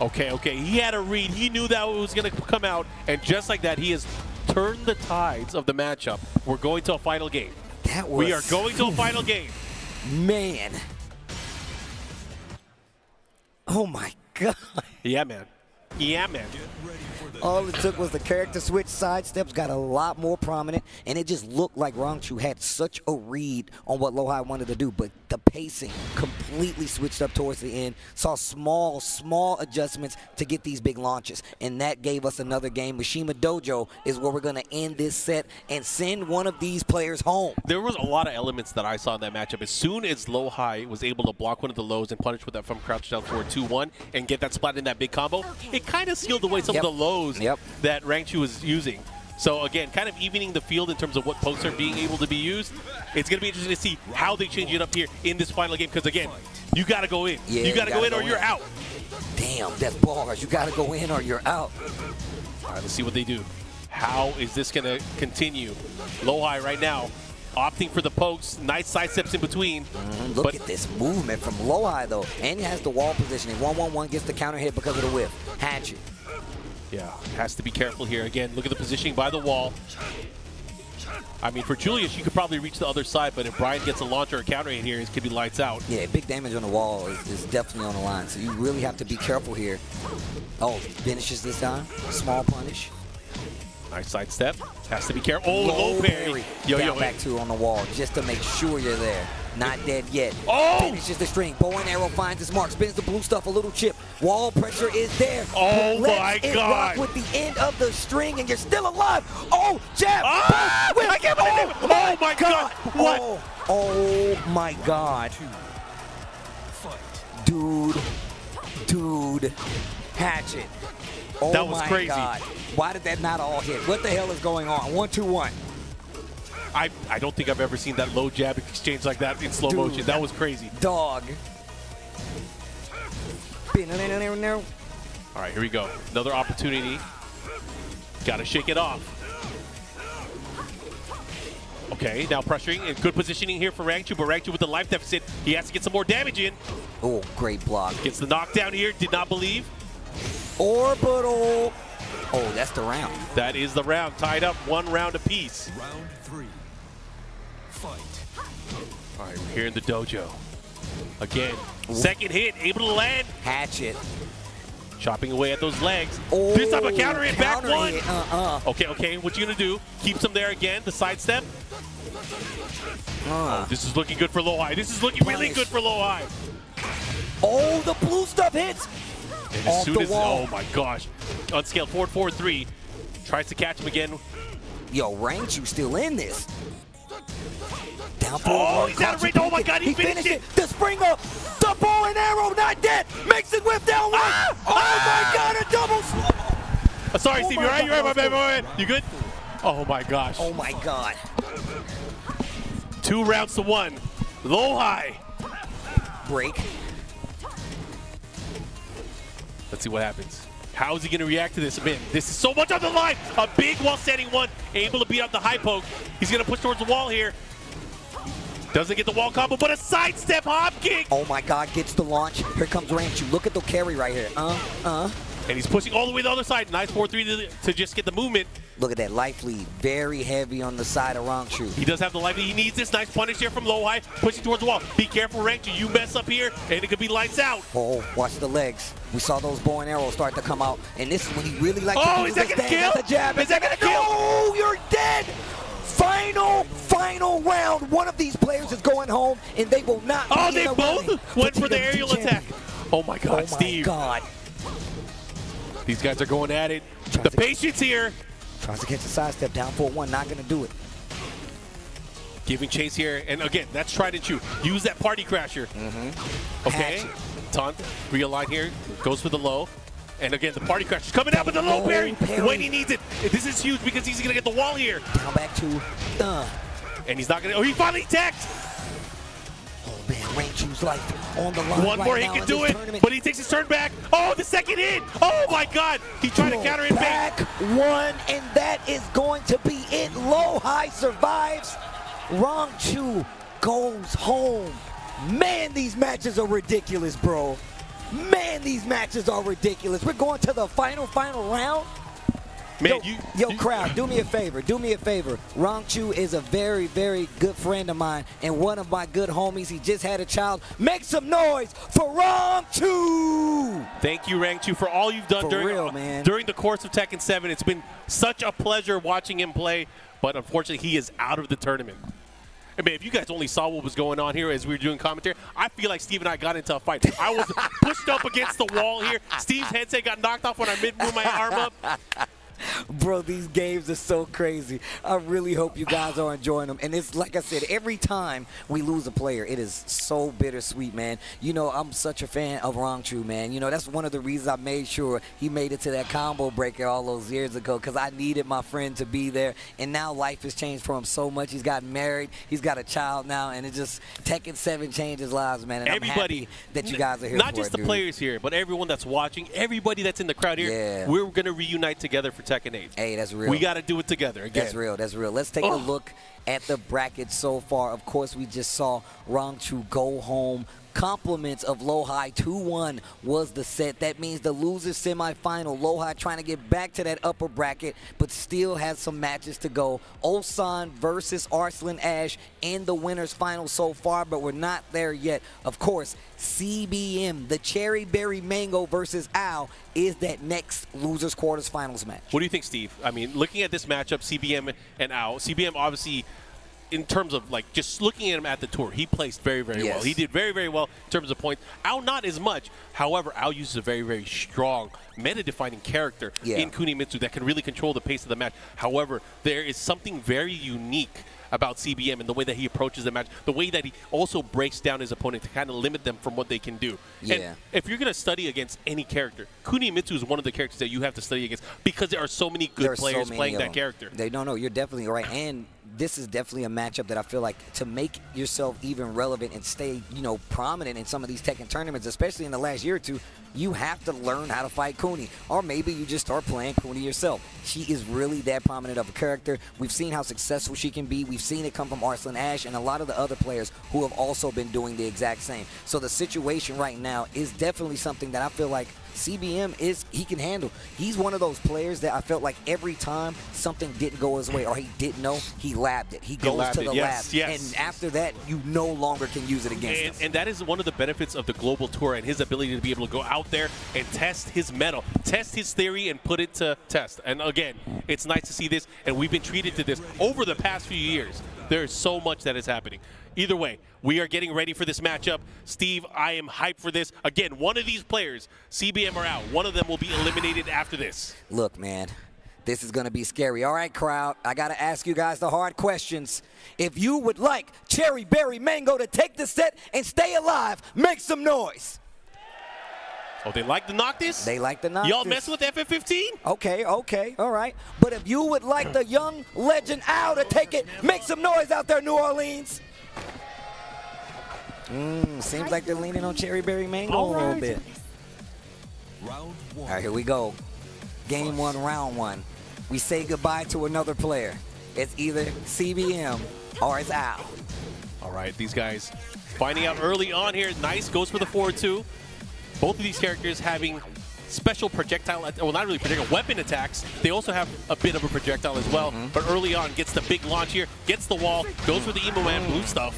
Okay, okay. He had a read. He knew that was going to come out. And just like that, he has turned the tides of the matchup. We're going to a final game. That was... We are going to a final game. Man. Oh my god. Yeah, man. Yeah, man. All it took was the character switch. Sidesteps got a lot more prominent, and it just looked like Rangchu had such a read on what Lowhigh wanted to do, but the pacing completely switched up towards the end. Saw small, small adjustments to get these big launches, and that gave us another game. Mishima Dojo is where we're going to end this set and send one of these players home. There was a lot of elements that I saw in that matchup. As soon as Lowhigh was able to block one of the lows and punish with that from crouch down forward 2-1 and get that splat in that big combo, it kind of sealed away some Yep. of the lows Yep. that Rangchu was using. So again, kind of evening the field in terms of what pokes are being able to be used. It's going to be interesting to see how they change it up here in this final game because again, you got to go in. Yeah, you got to go in or go you're out. Damn, that's bars. You got to go in or you're out. All right, let's see what they do. How is this going to continue? Lowhigh right now, opting for the pokes. Nice side steps in between. Mm, Look but at this movement from Lowhigh, though. And he has the wall positioning. 1-1-1 gets the counter hit because of the whip. Hatchet. yeah, has to be careful here. Again, look at the positioning by the wall. I mean, for Julia's, you could probably reach the other side, but if Brian gets a launcher or counter in here, it could be lights out. Yeah, big damage on the wall is, is definitely on the line. So you really have to be careful here. Oh, finishes this time. Small punish. Nice side step. Has to be careful. Oh, low parry. Yo, Down yo, back two on the wall just to make sure you're there. Not dead yet. Oh! Finishes the string. Bow and arrow finds its mark. Spins the blue stuff. A little chip. Wall pressure is there. Oh my God. rock with the end of the string, and you're still alive. Oh, jab. Ah! boom. I can't believe it. Oh my God. What? Oh, oh my God. Dude. Dude. Hatchet. Oh That was my crazy. God. Why did that not all hit? What the hell is going on? One, two, one. I, I don't think I've ever seen that low jab exchange like that in slow Dude. motion. That was crazy. Dog. All right, here we go. Another opportunity. Got to shake it off. Okay, now pressuring and good positioning here for Rangchu, but Rangchu with the life deficit, he has to get some more damage in. Oh, great block. Gets the knockdown here, did not believe. Orbital. Oh, that's the round. That is the round, tied up one round apiece. Round three. Fight. All right, we're here in the dojo. Again, second hit, able to land. Hatchet. Chopping away at those legs. Oh, this time a counter hit, back one. hit, Uh-uh. Okay, okay, what you gonna do? Keeps him there again, the sidestep. Uh. This is looking good for Lowhigh. This is looking really good for Lowhigh. Oh, the blue stuff hits. And as Off soon the as, wall. oh my gosh, unscaled forward, forward three. Tries to catch him again. Yo, Rangchu still in this. Down Oh, he's out of range. Oh my God, he finished it. The spring up, the bow and arrow, not dead. Makes it whip down one. Ah! Oh my God, a double slow. Uh, sorry, Oh Steve, you're right, you're right, my God. bad, my bad. You good? Oh my gosh. Oh my God. Two rounds to one. Lowhigh. Break. Let's see what happens. How is he going to react to this? Man, this is so much on the line. A big wall standing one, able to beat out the high poke. He's going to push towards the wall here. Doesn't get the wall combo, but a sidestep hop kick. Oh my God, gets the launch. Here comes Rangchu. Look at the carry right here. Uh, uh. And he's pushing all the way to the other side. Nice 4-3 to, to just get the movement. Look at that life lead. Very heavy on the side of Rangchu. He does have the life. lead. He needs this nice punish here from Lowhigh, pushing towards the wall. Be careful, Rangchu. You mess up here, and it could be lights out. Oh, watch the legs. We saw those bow and arrows start to come out, and this is when he really likes Oh, to is use that gonna kill? the jab. Is that gonna kill? No, oh, you're dead. Final, final round. One of these players is going home, and they will not. Oh, they both running went for the aerial attack. Oh my God, Oh my Steve. God. These guys are going at it. Tries The to- patience here. Tries to catch a sidestep down for one. Not gonna do it. Giving chase here, and again, that's tried and true. Use that party crasher. Mm-hmm. Okay, taunt, realign here, goes for the low. And again, the party crasher's coming out with the low Low parry when he needs it. This is huge because he's gonna get the wall here. Down back to, uh, And he's not gonna, oh, he finally tagged. Man, life on the line One right more, he can do it, tournament. but he takes his turn back. Oh, the second hit. Oh my God, he tried to counter it back. back one, and that is going to be it. Lowhigh survives. Rangchu goes home. Man, these matches are ridiculous, bro. Man, these matches are ridiculous. We're going to the final, final round. Man, yo, you, yo, crowd, do me a favor. Do me a favor. Rangchu is a very, very good friend of mine and one of my good homies. He just had a child. Make some noise for Rangchu. Thank you, Rangchu, for all you've done For during real, man. during the course of Tekken 7. It's been such a pleasure watching him play, but unfortunately, he is out of the tournament. I mean, if you guys only saw what was going on here as we were doing commentary, I feel like Steve and I got into a fight. I was pushed up against the wall here. Steve's headset got knocked off when I mid-moved my arm up. Bro, these games are so crazy. I really hope you guys are enjoying them. And it's like I said, every time we lose a player, it is so bittersweet, man. You know, I'm such a fan of Rangchu, man. You know, that's one of the reasons I made sure he made it to that combo breaker all those years ago because I needed my friend to be there. And now life has changed for him so much. He's gotten married, he's got a child now, and it just Tekken 7 changes lives, man. And Everybody, I'm happy that you guys are here Not just it, the dude. players here, but everyone that's watching, everybody that's in the crowd here. Yeah. We're going to reunite together for Tekken 8. Hey, that's real. We got to do it together again. That's real. That's real. Let's take Oh. a look at the bracket so far. Of course, we just saw Rangchu go home. Compliments of Lowhigh. 2-1 was the set. That means the losers semifinal. Lowhigh trying to get back to that upper bracket, but still has some matches to go. Ulsan versus Arslan Ash in the winners final so far, but we're not there yet. Of course, CBM, the Cherry Berry Mango versus Ao, is that next losers quarters finals match. What do you think, Steve? I mean, looking at this matchup, CBM and Ao, CBM obviously, in terms of like just looking at him at the tour, he placed very, very well. He did very, very well in terms of points. Ao not as much. However, Ao uses a very, very strong meta-defining character Yeah. in Kunimitsu that can really control the pace of the match. However, there is something very unique about CBM and the way that he approaches the match, the way that he also breaks down his opponent to kind of limit them from what they can do. Yeah. And if you're going to study against any character, Kunimitsu is one of the characters that you have to study against because there are so many good are so players many playing that character. They don't know. You're definitely right. And this is definitely a matchup that I feel like to make yourself even relevant and stay, you know, prominent in some of these Tekken tournaments, especially in the last year or two, you have to learn how to fight Cooney. Or maybe you just start playing Cooney yourself. She is really that prominent of a character. We've seen how successful she can be. We've seen it come from Arslan Ash and a lot of the other players who have also been doing the exact same. So the situation right now is definitely something that I feel like CBM is he can handle. He's one of those players that I felt like every time something didn't go his way or he didn't know, he labbed it. He goes labbed to the Yes, lab. yes. And after that, you no longer can use it against him. And, and that is one of the benefits of the global tour and his ability to be able to go out there and test his metal, test his theory, and put it to test. And again, it's nice to see this, and we've been treated to this over the past few years. There is so much that is happening. Either way, we are getting ready for this matchup. Steve, I am hyped for this. Again, one of these players, CBM or Ao, one of them will be eliminated after this. Look, man, this is going to be scary. All right, crowd, I got to ask you guys the hard questions. If you would like Cherry Berry Mango to take the set and stay alive, make some noise. Oh, they like the Noctis? They like the Noctis. Y'all messing with FF15? Okay, okay, all right. But if you would like the young legend Ao to take it, make some noise out there, New Orleans. Mmm, seems like they're leaning on Cherry Berry Mango a little bit. Round one. All right, here we go. Game one, round one. We say goodbye to another player. It's either CBM or it's Ao. All right, these guys finding out early on here. Nice goes for the 4-2. Both of these characters having special projectile, well, not really projectile, weapon attacks. They also have a bit of a projectile as well. Mm-hmm. But early on, gets the big launch here, gets the wall, goes for the Emo Man blue stuff.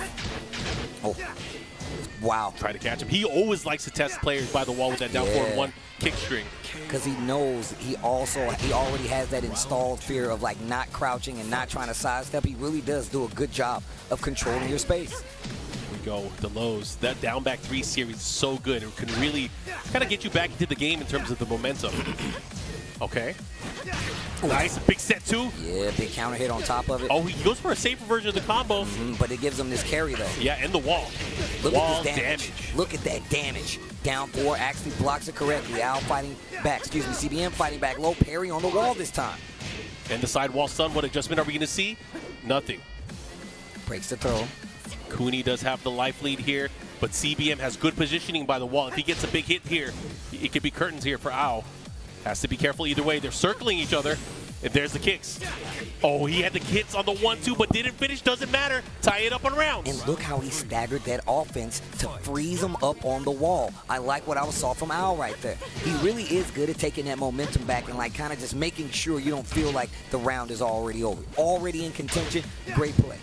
Oh. Wow. Try to catch him. He always likes to test players by the wall with that down Yeah. one kick string. Because he knows he also he already has that installed fear of like not crouching and not trying to sidestep. He really does do a good job of controlling your space. Here we go, the lows. That down back three series is so good. It can really kind of get you back into the game in terms of the momentum. Okay. Nice, big set two. Yeah, big counter hit on top of it. Oh, he goes for a safer version of the combo. Mhm, but it gives him this carry though. Yeah, and the wall. Look wall at this damage. Look at that damage. Down four, actually blocks it correctly. Ao fighting back, excuse me, CBM fighting back. Low parry on the wall this time. And the sidewall stun, what adjustment are we going to see? Nothing. Breaks the throw. Cooney does have the life lead here, but CBM has good positioning by the wall. If he gets a big hit here, it could be curtains here for Ao. Has to be careful either way. They're circling each other. And there's the kicks. Oh, he had the hits on the one-two, but didn't finish. Doesn't matter. Tie it up on rounds. And look how he staggered that offense to freeze him up on the wall. I like what I saw from Ao right there. He really is good at taking that momentum back and like kind of just making sure you don't feel like the round is already over. Already in contention, great play.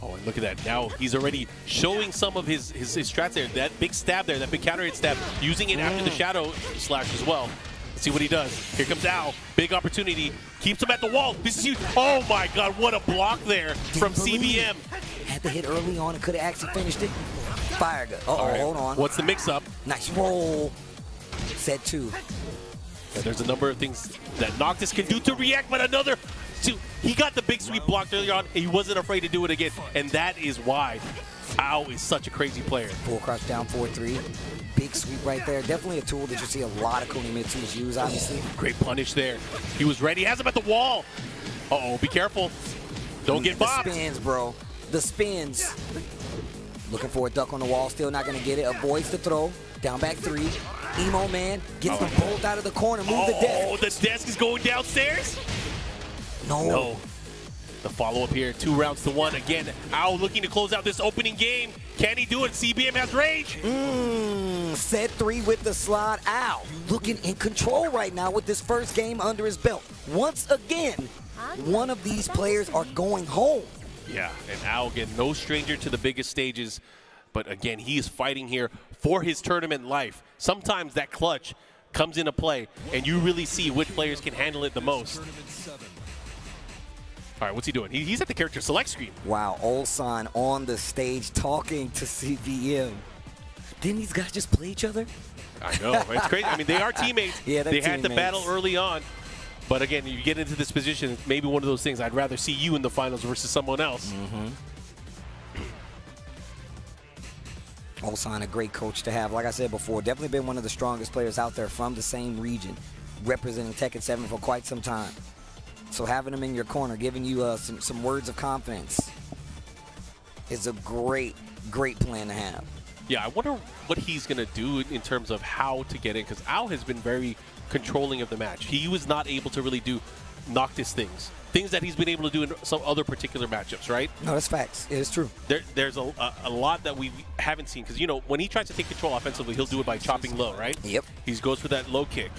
Oh, and look at that. Now he's already showing some of his, his, his strats there. That big stab there, that big counter hit stab, using it after the mm. shadow slash as well. Let's see what he does. Here comes Ao. Big opportunity. Keeps him at the wall. This is huge. Oh my god, what a block there from CBM. Had to hit early on and could have actually finished it. Fire gun. Uh-oh, All right. hold on. What's the mix-up? Nice roll. Set two. Yeah, there's a number of things that Noctis can do to react, but another. Two, he got the big sweep blocked earlier on. And he wasn't afraid to do it again, and that is why Ao is such a crazy player. Full crouch down 4-3. Big sweep right there. Definitely a tool that you see a lot of Kunimitsu's use, obviously. Great punish there. He was ready. He has him at the wall. Uh-oh, be careful. Don't get the spins, bro. The spins. Looking for a duck on the wall. Still not going to get it. Avoids the throw. Down back three. Emo man gets the bolt out of the corner. Move the desk. Oh, the desk is going downstairs. No. No. The follow-up here, two rounds to one. Again, Ao looking to close out this opening game. Can he do it? CBM has rage. Mmm, set three with the slide out. Looking in control right now with this first game under his belt. Once again, one of these players are going home. Yeah, and Ao, again, no stranger to the biggest stages. But again, he is fighting here for his tournament life. Sometimes that clutch comes into play, and you really see which players can handle it the most. All right, what's he doing? He, he's at the character select screen. Wow, Ulsan on the stage talking to CBM. Didn't these guys just play each other? I know, it's crazy. I mean, they are teammates. Yeah, they're they had to battle early on. But again, you get into this position, maybe one of those things. I'd rather see you in the finals versus someone else. Mm-hmm. Ulsan, a great coach to have. Like I said before, definitely been one of the strongest players out there from the same region, representing Tekken 7 for quite some time. So having him in your corner, giving you uh, some, some words of confidence is a great, great plan to have. Yeah, I wonder what he's going to do in terms of how to get in, because Ao has been very controlling of the match. He was not able to really do Noctis things, things that he's been able to do in some other particular matchups, right? No, that's facts. It is true. There, there's a, a, a lot that we haven't seen, because, you know, when he tries to take control offensively, he'll do it by chopping low, right? Yep. He goes for that low kick.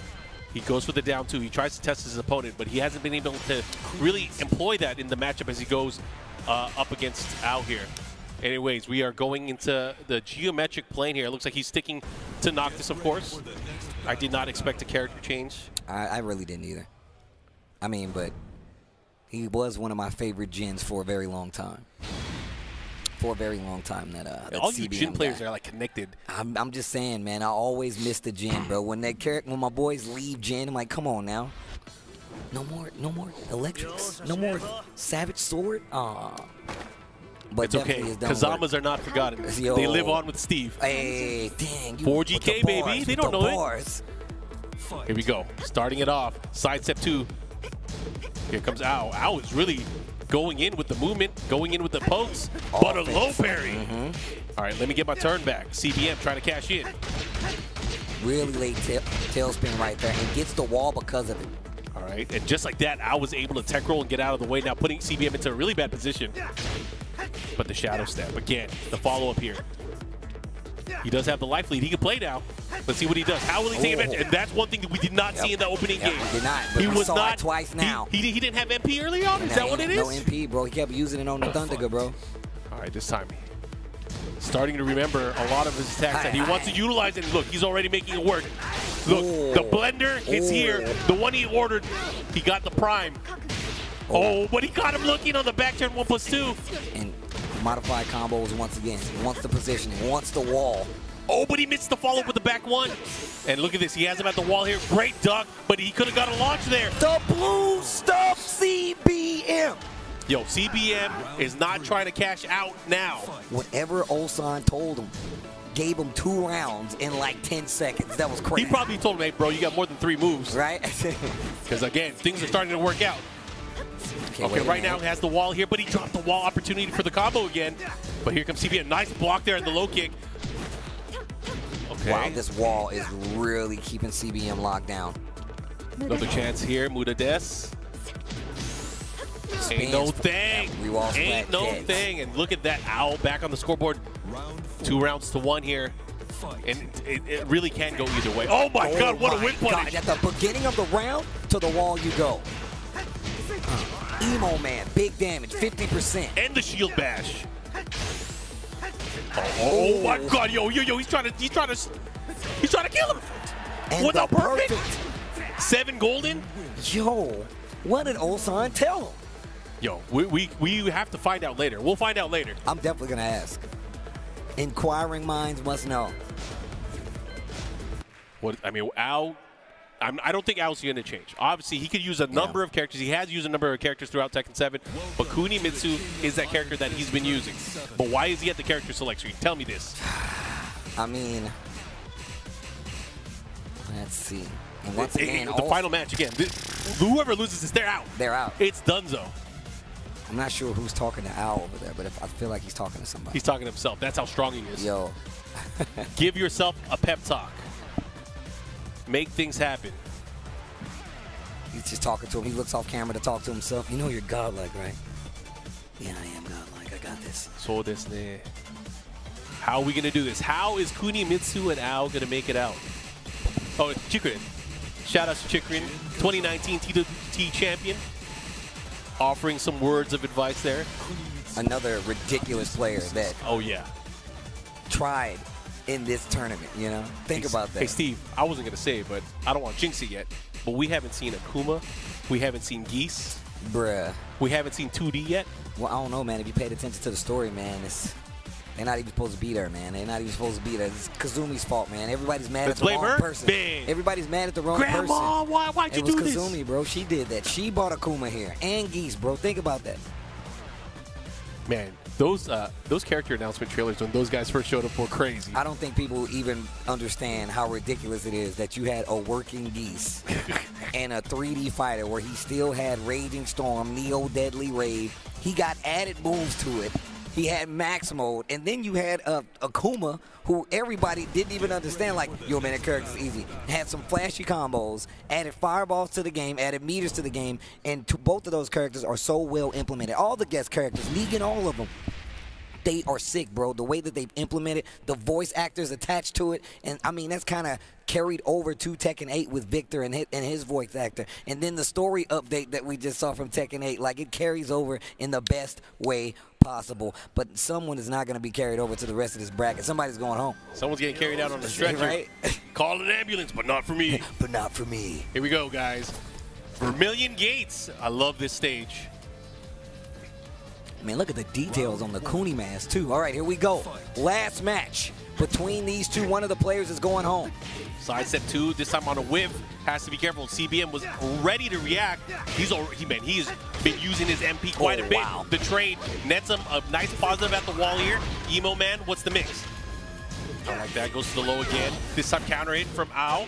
He goes for the down two. He tries to test his opponent, but he hasn't been able to really employ that in the matchup as he goes uh, up against Ao here. Anyways, we are going into the geometric plane here. It looks like he's sticking to Noctis, of course. I did not expect a character change. I, I really didn't either. I mean, but he was one of my favorite Jins for a very long time. For a very long time, that uh, that All you CBM Jin players are like connected. I'm, I'm just saying, man. I always miss the Jin, bro. When that character, when my boys leave Jin, I'm like, come on now. No more, no more electrics. No more savage sword. Aw. But it's okay. definitely it's work. Kazamas are not forgotten. Yo. They live on with Steve. Hey, dang. You 4GK, with the baby. They don't the know bars. it. Here we go. Starting it off. Side step two. Here comes Ao. Ao is really going in with the movement, going in with the pokes, but a low parry. Mhm. All right, let me get my turn back. CBM trying to cash in. Really late tail, tailspin right there, and gets the wall because of it. All right, and just like that, I was able to tech roll and get out of the way, now putting CBM into a really bad position. But the shadow step, again, the follow-up here. He does have the life lead. He can play now. Let's see what he does. How will he take Oh. advantage? And that's one thing that we did not see in the opening Yep, game. we did not, but he was not twice now. He, he, didn't have MP early on. Is Nah, that what it is? No MP, bro. He kept using it on the Thundaga, bro. All right, this time starting to remember a lot of his attacks that he wants to utilize. And look, he's already making it work. Look, the blender is here. The one he ordered, he got the prime. Oh, but he got him looking on the back turn one plus two. And modified combos once again. He wants the positioning, wants the wall. Oh, but he missed the follow up with the back one. And look at this. He has him at the wall here. Great duck, but he could have got a launch there. The blue stuff CBM. Yo, CBM is not trying to cash out now. Whatever Ulsan told him, gave him two rounds in like 10 seconds. That was crazy. He probably told him, hey, bro, you got more than three moves. Right? Because, again, things are starting to work out. Okay, Okay, right now he has the wall here, but he dropped the wall opportunity for the combo again. But here comes CBM. Nice block there in the low kick. Okay. Wow, this wall is really keeping CBM locked down. Another chance here, Muda Des. Ain't no thing. Ain't no thing. And look at that Ao back on the scoreboard. Round Two rounds to one here. And it, it really can go either way. Oh my oh God, what a win whip God, punish. At the beginning of the round, to the wall you go. Emo Man, big damage, 50%. And the shield bash. Oh, my oh. God, yo, yo, yo, he's trying to, he's trying to, he's trying to kill him. And With the a perfect. Seven golden. Yo, what did Ulsan tell him? Yo, we, we, we have to find out later. We'll find out later. I'm definitely going to ask. Inquiring minds must know. What I mean, Ao. I'm, I don't think Ao's going to change. Obviously, he could use a number of characters. He has used a number of characters throughout Tekken 7, but Kunimitsu is that character that he's been using. But why is he at the character selection? Tell me this. I mean, let's see. And once It- it- the final match again. th- whoever loses this, they're out. They're out. It's Dunzo. I'm not sure who's talking to Ao over there, but if, I feel like he's talking to somebody. He's talking to himself. That's how strong he is. Yo, Give yourself a pep talk. Make things happen. he's just talking to him. He looks off camera to talk to himself. You know you're godlike, right? Yeah, I am godlike. I got this. So ne. How are we going to do this? How is Kunimitsu and Ao going to make it out? Oh, Chikurin. Shout out to Chikurin, 2019 T2T champion. Offering some words of advice there. Another ridiculous player that Oh, yeah. tried in this tournament, you know? Think Hey, about that. Hey, Steve, I wasn't going to say it, but I don't want to jinx it yet. But we haven't seen Akuma. We haven't seen Geese. Bruh. We haven't seen 2D yet. Well, I don't know, man. If you paid attention to the story, man, it's they're not even supposed to be there, man. They're not even supposed to be there. It's Kazumi's fault, man. Everybody's mad Let's at the wrong her? person. Bang. Everybody's mad at the wrong Grandma, person. why- why'd you it was do this? Kazumi, bro. She did that. She bought Akuma here and Geese, bro. Think about that. Man, those uh, those character announcement trailers when those guys first showed up were crazy. I don't think people even understand how ridiculous it is that you had a working Geese and a 3D fighter where he still had Raging Storm, Neo Deadly Rave. He got added moves to it. He had max mode, and then you had uh, Akuma, who everybody didn't even understand. Like, yo, man, that character's easy. Had some flashy combos, added fireballs to the game, added meters to the game, and to both of those characters are so well implemented. All the guest characters, Negan, all of them they are sick, bro. The way that they've implemented the voice actors attached to it, and I mean that's kind of carried over to Tekken 8 with Victor and his, and his voice actor, and then the story update that we just saw from Tekken 8, like it carries over in the best way possible. But someone is not going to be carried over to the rest of this bracket. Somebody's going home. Someone's getting carried out on the stretcher. Right? Call an ambulance, but not for me. but not for me. Here we go, guys. Vermilion Gates. I love this stage. Man, look at the details on the Cooney mask, too. All right, here we go. Last match between these two. One of the players is going home. Side step two, this time on a whiff. Has to be careful. CBM was ready to react. He's already, man, he has been using his MP quite Oh, a bit. wow. The trade nets him a nice positive at the wall here. Emo man, what's the mix? I like that. Goes to the low again. This time counter hit from Ao.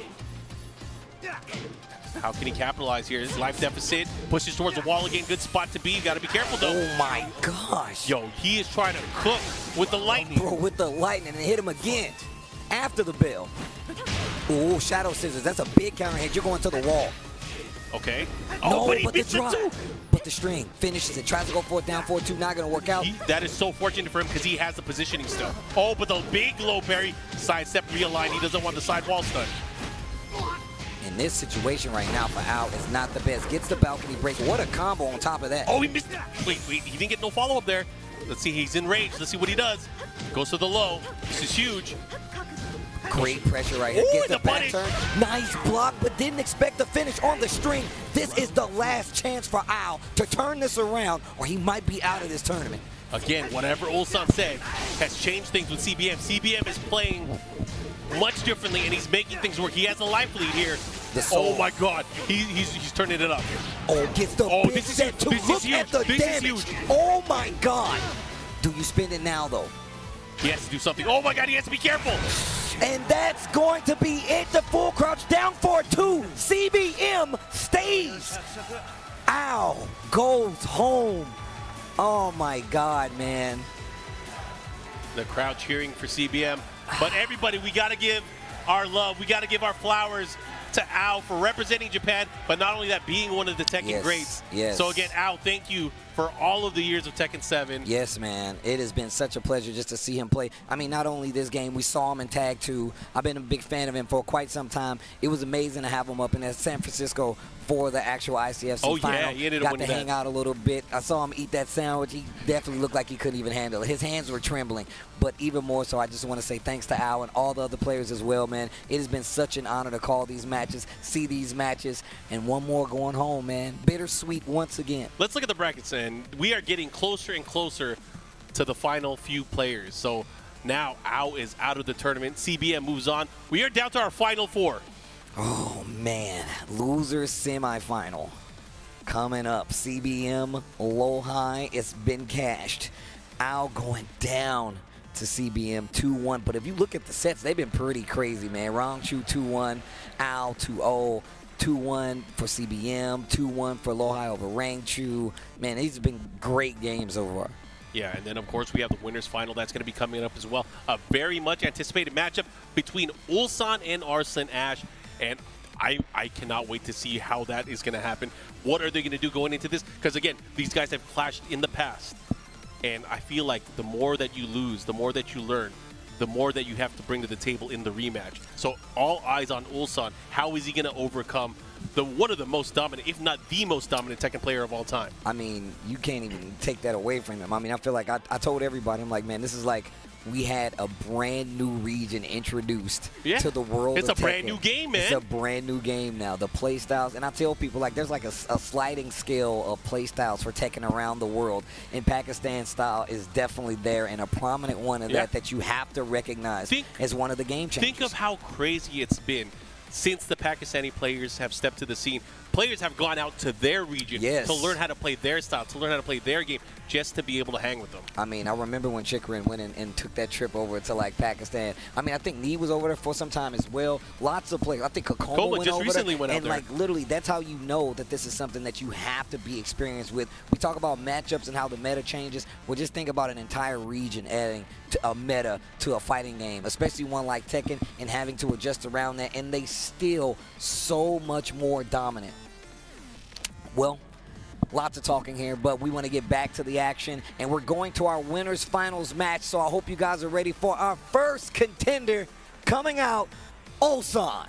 How can he capitalize here? His life deficit pushes towards the wall again. Good spot to be. You Got to be careful though. Oh my gosh. Yo, he is trying to cook with the lightning. Bro, with the lightning and hit him again after the bell. Oh, Shadow Scissors. That's a big counter hit. You're going to the wall. Okay. no, Oh, but he the drop. But the string finishes it. Tries to go for it down 4 2. Not going to work out. He- that is so fortunate for him because he has the positioning still. Oh, but the big low parry, sidestep, realign. He doesn't want the side wall stun. In this situation right now for Ao is not the best. Gets the balcony break. What a combo on top of that. Oh, he missed. Wait, wait, he didn't get no follow up there. Let's see, he's enraged. Let's see what he does. Goes to the low. This is huge. Great pressure right here. Ooh, Gets the, the back turn. Nice block, but didn't expect the finish on the string. This is the last chance for Ao to turn this around, or he might be out of this tournament. Again, whatever Ulsan said has changed things with CBM. CBM is playing much differently, and he's making things work. He has a life lead here. Oh my God, he, he's he's turning it up. Oh, gets the Oh, big this is set to This is look at the This is damage. huge. Oh my God. Do you spend it now though? He has to do something. Oh my God, he has to be careful. And that's going to be it. The full crouch down for two. CBM stays. Ao. Goes home. Oh my God, man. The crowd cheering for CBM. But everybody, we got to give our love, we got to give our flowers to Ao for representing Japan, but not only that, being one of the Tekken Yes, greats. yes. So again, Ao, thank you for all of the years of Tekken 7. Yes, man. It has been such a pleasure just to see him play. I mean, not only this game, we saw him in Tag 2. I've been a big fan of him for quite some time. It was amazing to have him up in that San Francisco for the actual ICFC Oh, yeah, final. he ended Got to hang that. out a little bit. I saw him eat that sandwich. He definitely looked like he couldn't even handle it. His hands were trembling. But even more so, I just want to say thanks to Ao and all the other players as well, man. It has been such an honor to call these matches, see these matches, and one more going home, man. Bittersweet once again. Let's look at the brackets, and we are getting closer and closer to the final few players. So now Ao is out of the tournament. CBM moves on. We are down to our final four. Oh man, losers semifinal coming up. CBM Lowhigh. It's been cashed. Ao going down to CBM 2-1. But if you look at the sets, they've been pretty crazy, man. Rangchu 2-1, Ao 2-0. 2-1 for CBM, 2-1 for Lowhigh over Rangchu. Man, these have been great games overall. Yeah, and then of course we have the winners final that's going to be coming up as well. A very much anticipated matchup between Ulsan and Arslan Ash, and I I cannot wait to see how that is going to happen. What are they going to do going into this? Because again, these guys have clashed in the past, and I feel like the more that you lose, the more that you learn, the more that you have to bring to the table in the rematch. So all eyes on Ulsan. How is he going to overcome the one of the most dominant, if not the most dominant Tekken player of all time? I mean, you can't even take that away from him. I mean, I feel like I, I told everybody, I'm like, man, this is like we had a brand new region introduced Yeah. to the world. It's a brand new game, man. It's a brand new game now. The playstyles, and I tell people like, there's like a, a sliding scale of playstyles for Tekken around the world. And Pakistan style is definitely there, and a prominent one of Yeah. that that you have to recognize as one of the game changers. Think of how crazy it's been since the Pakistani players have stepped to the scene. Players have gone out to their region Yes. to learn how to play their style, to learn how to play their game, just to be able to hang with them. I mean, I remember when Chikurin went in and took that trip over to like Pakistan. I mean, I think Knee was over there for some time as well. Lots of players. I think Kakoma Koma went just over recently there. went out and there. like literally, that's how you know that this is something that you have to be experienced with. We talk about matchups and how the meta changes. Well, just think about an entire region adding to a meta to a fighting game, especially one like Tekken, and having to adjust around that, and they still so much more dominant. Well, lots of talking here, but we want to get back to the action, and we're going to our winners finals match. So I hope you guys are ready for our first contender coming out, Ulsan.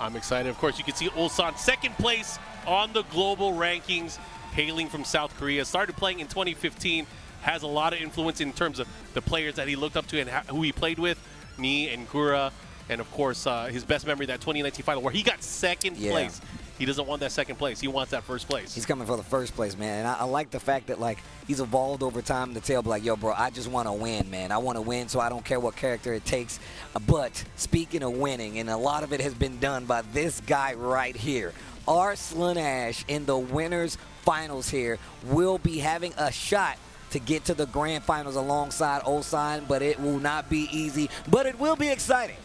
I'm excited. Of course, you can see Ulsan second place on the global rankings, hailing from South Korea. Started playing in 2015, has a lot of influence in terms of the players that he looked up to and who he played with, me and Gura, and of course uh, his best memory that 2019 final where he got second Yeah. place. He doesn't want that second place. He wants that first place. He's coming for the first place, man. And I, I like the fact that like he's evolved over time to tell, like, yo, bro, I just want to win, man. I want to win, so I don't care what character it takes. But speaking of winning, and a lot of it has been done by this guy right here, Arslan Ash in the winners finals here will be having a shot to get to the grand finals alongside Ulsan, but it will not be easy, but it will be exciting.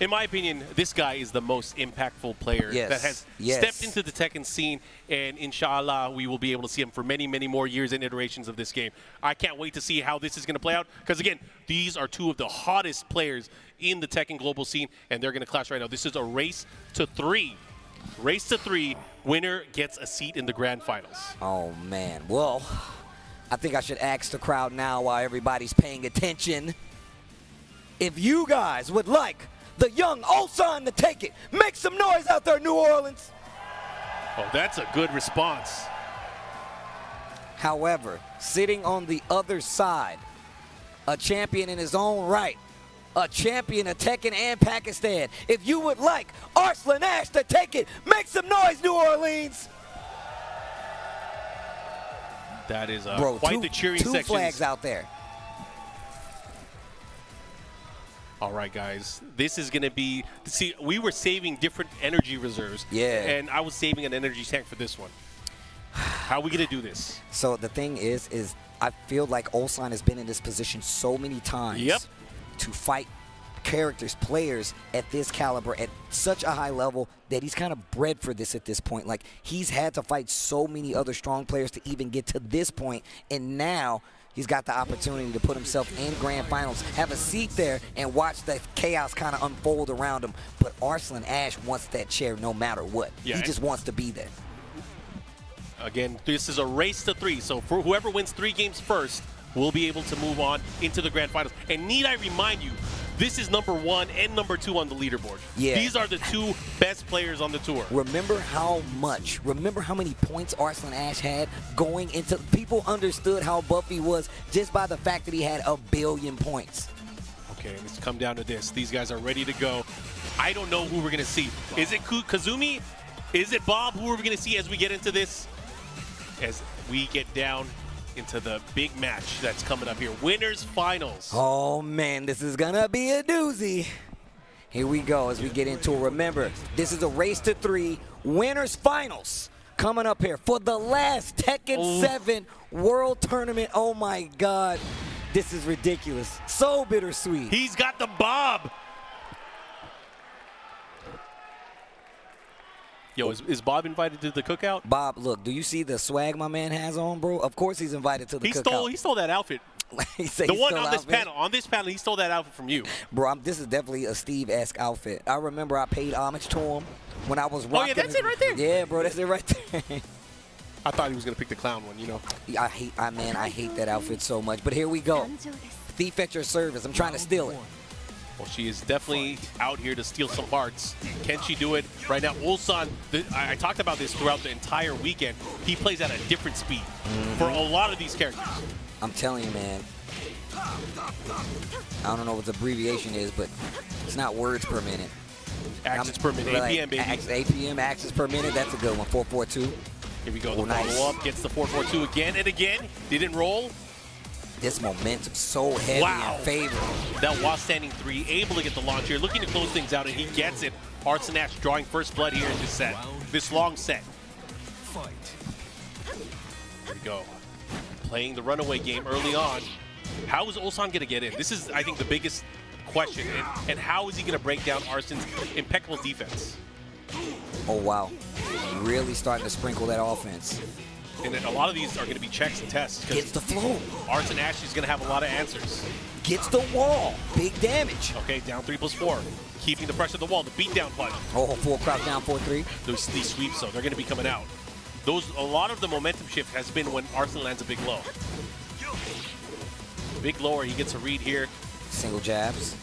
In my opinion, this guy is the most impactful player Yes, that has yes. stepped into the Tekken scene, and inshallah, we will be able to see him for many, many more years and iterations of this game. I can't wait to see how this is going to play out, because again, these are two of the hottest players in the Tekken global scene, and they're going to clash right now. This is a race to three. Race to three. Winner gets a seat in the grand finals. Oh, man. Well, I think I should ask the crowd now while everybody's paying attention. If you guys would like the young Ulsan to take it, make some noise out there, New Orleans. Oh, that's a good response. However, sitting on the other side, a champion in his own right, a champion of Tekken and Pakistan. If you would like Arslan Ash to take it, make some noise, New Orleans. That is uh, Bro, quite two, the cheering section. two section. flags out there. All right, guys. This is going to be. See, we were saving different energy reserves. Yeah. And I was saving an energy tank for this one. How are we going to do this? So the thing is, is I feel like Ulsan has been in this position so many times. Yep. To fight characters, players at this caliber at such a high level that he's kind of bred for this at this point. Like he's had to fight so many other strong players to even get to this point, and now he's got the opportunity to put himself in grand finals, have a seat there, and watch the chaos kind of unfold around him. But Arslan Ash wants that chair no matter what. Yeah, he just wants to be there. Again, this is a race to three. So for whoever wins three games first will be able to move on into the grand finals. And need I remind you, this is number one and number two on the leaderboard. Yeah. These are the two best players on the tour. Remember how much, remember how many points Arslan Ash had going into, people understood how Buffy was just by the fact that he had a billion points. Okay, let's come down to this. These guys are ready to go. I don't know who we're going to see. Is it Kazumi? Is it Bob? Who are we going to see as we get into this? As we get down into the big match that's coming up here. Winners finals. Oh man, this is gonna be a doozy. Here we go as we get into it. Remember, this is a race to three winners finals coming up here for the last Tekken Oh. 7 World Tournament. Oh my God, this is ridiculous. So bittersweet. He's got the bob. Yo, is, is Bob invited to the cookout? Bob, look, do you see the swag my man has on, bro? Of course he's invited to the He cookout. stole he stole that outfit. He said the he one stole on this outfit. panel. On this panel, he stole that outfit from you. Bro, I'm, this is definitely a Steve-esque outfit. I remember I paid homage to him when I was rocking. Oh, yeah, that's it right there. Yeah, bro, that's it right there. I thought he was gonna pick the clown one, you know. I hate, I man, I hate that outfit so much. But here we go. Thief at your service. I'm trying to steal it. Well, she is definitely out here to steal some hearts. Can she do it right now? Ulsan, the, I, I talked about this throughout the entire weekend. He plays at a different speed for a mm-hmm. lot of these characters. I'm telling you, man. I don't know what the abbreviation is, but it's not words per minute. Axis I'm- per minute, like, APM, baby. ax- APM, axis per minute. That's a good one. 442. Here we go. Oh, The nice. follow up gets the 442 again and again. Didn't roll. This momentum so heavy Wow. in favor. That while standing three, able to get the launch here, looking to close things out, and he gets it. Arslan Ash drawing first blood here in this set. This long set. Here we go. Playing the runaway game early on. How is Ulsan going to get in? This is, I think, the biggest question. And, and how is he going to break down Arslan's impeccable defense? Oh, wow. Really starting to sprinkle that offense. And a lot of these are going to be checks and tests. Gets the flow. Arslan Ash is going to have a lot of answers. Gets the wall. Big damage. Okay, down three plus four. Keeping the pressure of the wall, the beatdown punch. Oh, full crouch down 4-3. Those these sweeps, though, they're going to be coming out. Those a lot of the momentum shift has been when Arslan lands a big low. Big lower, he gets a read here. Single jabs.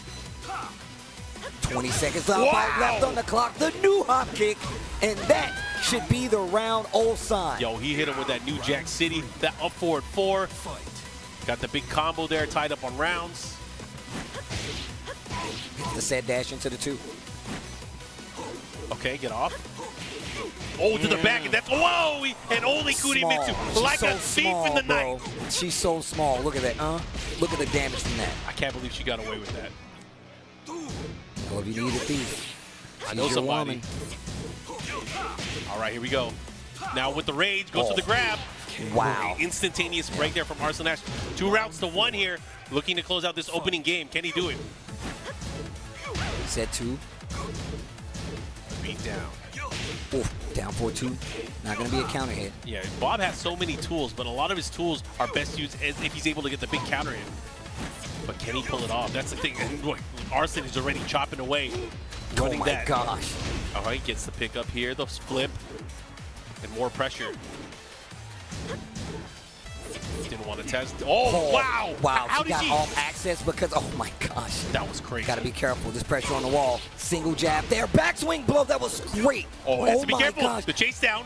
20 seconds left, Wow. left on the clock. The new hop kick. And that should be the round Ulsan. Yo, he hit him with that new Jack City, that up forward four. Got the big combo there, tied up on rounds. The set dash into the two. Okay, get off. Oh, to the back, and that's whoa! And only Kuri Small. Mitsu, like so a thief small, in the bro. night. She's so small. Look at that, huh? Look at the damage from that. I can't believe she got away with that. Well, if you need a thief, I know somebody. woman. All right, here we go. Now with the rage, goes Oh. to the oh. grab. Wow. Instantaneous break there from Arslan Ash. Two rounds to one here, looking to close out this opening game. Can he do it? Set two. Beat down. Oof, down 4-2. Not going to be a counter hit. Yeah, Bob has so many tools, but a lot of his tools are best used as if he's able to get the big counter in. But can he pull it off? That's the thing. Look, Arslan is already chopping away, oh running oh my that. gosh. Oh, All right, gets the pick up here, the flip, and more pressure. Didn't want to test. Oh, oh, wow! Wow, How did got he? off access because, oh my gosh. That was crazy. Got to be careful. This pressure on the wall. Single jab there. Backswing blow. That was great. Oh, he has to be my careful. gosh. The chase down.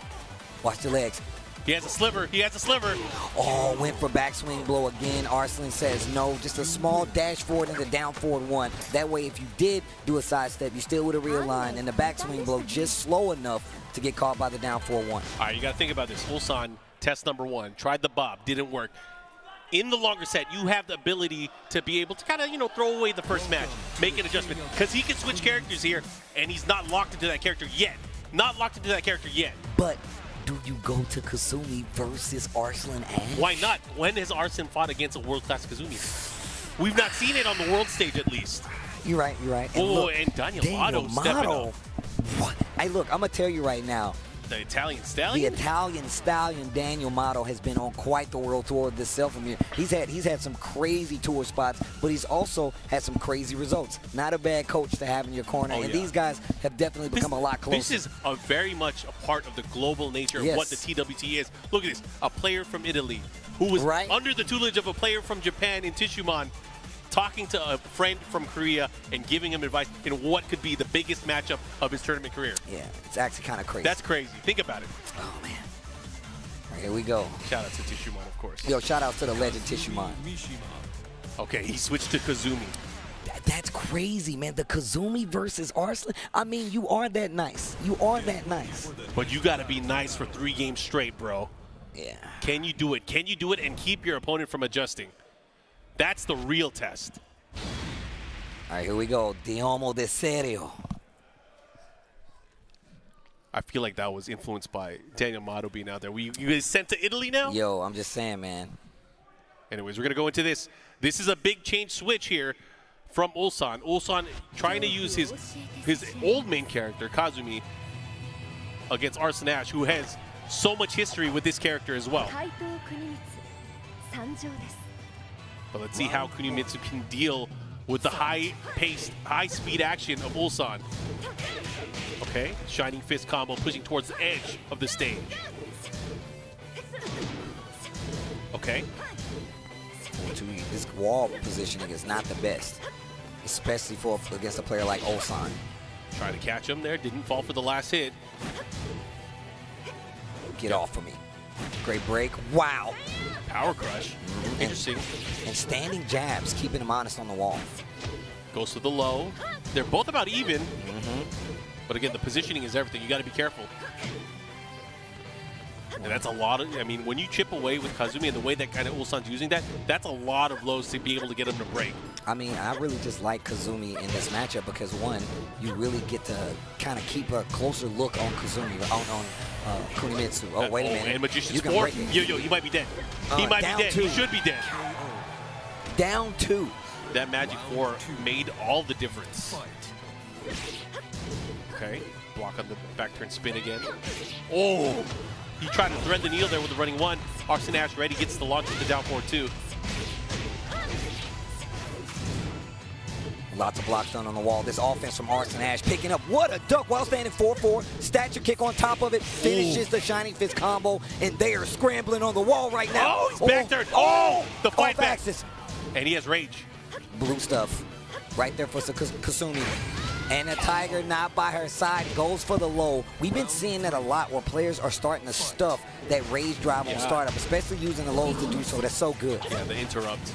Watch the legs. He has a sliver. He has a sliver. Oh, went for backswing blow again. Arslan says no. Just a small dash forward and the down forward one. That way, if you did do a sidestep, you still would have realigned. And the backswing blow just slow enough to get caught by the down forward one. All right, you got to think about this. Ulsan, test number one. Tried the bob, didn't work. in the longer set, you have the ability to be able to kind of, you know, throw away the first match, make an adjustment. Because he can switch characters here, and he's not locked into that character yet. Not locked into that character yet. But do you go to Kazumi versus Arslan Ash? Why not? When has Arslan fought against a world-class Kazumi? We've not seen it on the world stage, at least. You're right, you're right. Oh, look, and Daniel Motto stepping up. What? Hey, look, I'm gonna tell you right now. The Italian Stallion? The? Italian stallion Daniel Motto has been on quite the world tour this self year. He's had he's had some crazy tour spots, but he's also had some crazy results. Not a bad coach to have in your corner, Oh, and yeah. these guys have definitely become a lot closer. This is a very much a part of the global nature of what the TWT is. Look at this. A player from Italy who was under the tutelage of a player from Japan in Tissuemen talking to a friend from Korea and giving him advice in what could be the biggest matchup of his tournament career. yeah, it's actually kind of crazy. That's crazy. Think about it. Oh, man. Right, here we go. Shout out to Tissuemen, of course. Yo, shout out to the legend Tissuemen. Okay, he switched to Kazumi. That's crazy, man. The Kazumi versus Arslan. I mean, you are that nice. You are that nice. But you got to be nice for three games straight, bro. Yeah. Can you do it? Can you do it and keep your opponent from adjusting? That's the real test. All right, here we go. Diomo de Serio. I feel like that was influenced by Daniel Motto being out there. We you guys sent to Italy now? Yo, I'm just saying, man. Anyways, we're gonna go into this. This is a big change switch here from Ulsan. Ulsan trying to use his his old main character Kazumi against Arslan Ash, who has so much history with this character as well. But let's see how Kunimitsu can deal with the high-paced, high-speed action of Ulsan. Okay, Shining Fist combo pushing towards the edge of the stage. Okay. This wall positioning is not the best, especially for against a player like Ulsan. Trying to catch him there, didn't fall for the last hit. Get off of me. Great break. Wow. Power crush. Interesting. And standing jabs, keeping him honest on the wall. Goes to the low. They're both about even. Mm-hmm. But again, the positioning is everything. You got to be careful. And that's a lot of. I mean, when you chip away with Kazumi and the way that kind of Ulsan's using that, that's a lot of lows to be able to get him to break. I mean, I really just like Kazumi in this matchup because one, you really get to kind of keep a closer look on Kazumi, on, on uh, Kunimitsu. Oh, wait a minute. And Magician's you Four. Yo, yo, he might be dead. he Uh, might be dead. two. He should be dead. Down two. That Magic Four made all the difference. Okay, block on the back turn spin again. Oh, he tried to thread the needle there with the running one. Arslan Ash ready, gets the launch with the down four two. Lots of blocks done on the wall. This offense from Arslan Ash picking up. What a duck while standing 4-4. Stature kick on top of it. Finishes the Shining Fist combo. And they are scrambling on the wall right now. Oh, he's back there. Oh, oh the fight back. axis. And he has rage. Blue stuff. Right there for Kas- Kazumi. And the Tiger not by her side goes for the low. We've been seeing that a lot where players are starting to stuff that rage drive on Yeah. startup, especially using the lows to do so. That's so good. Yeah, the interrupt.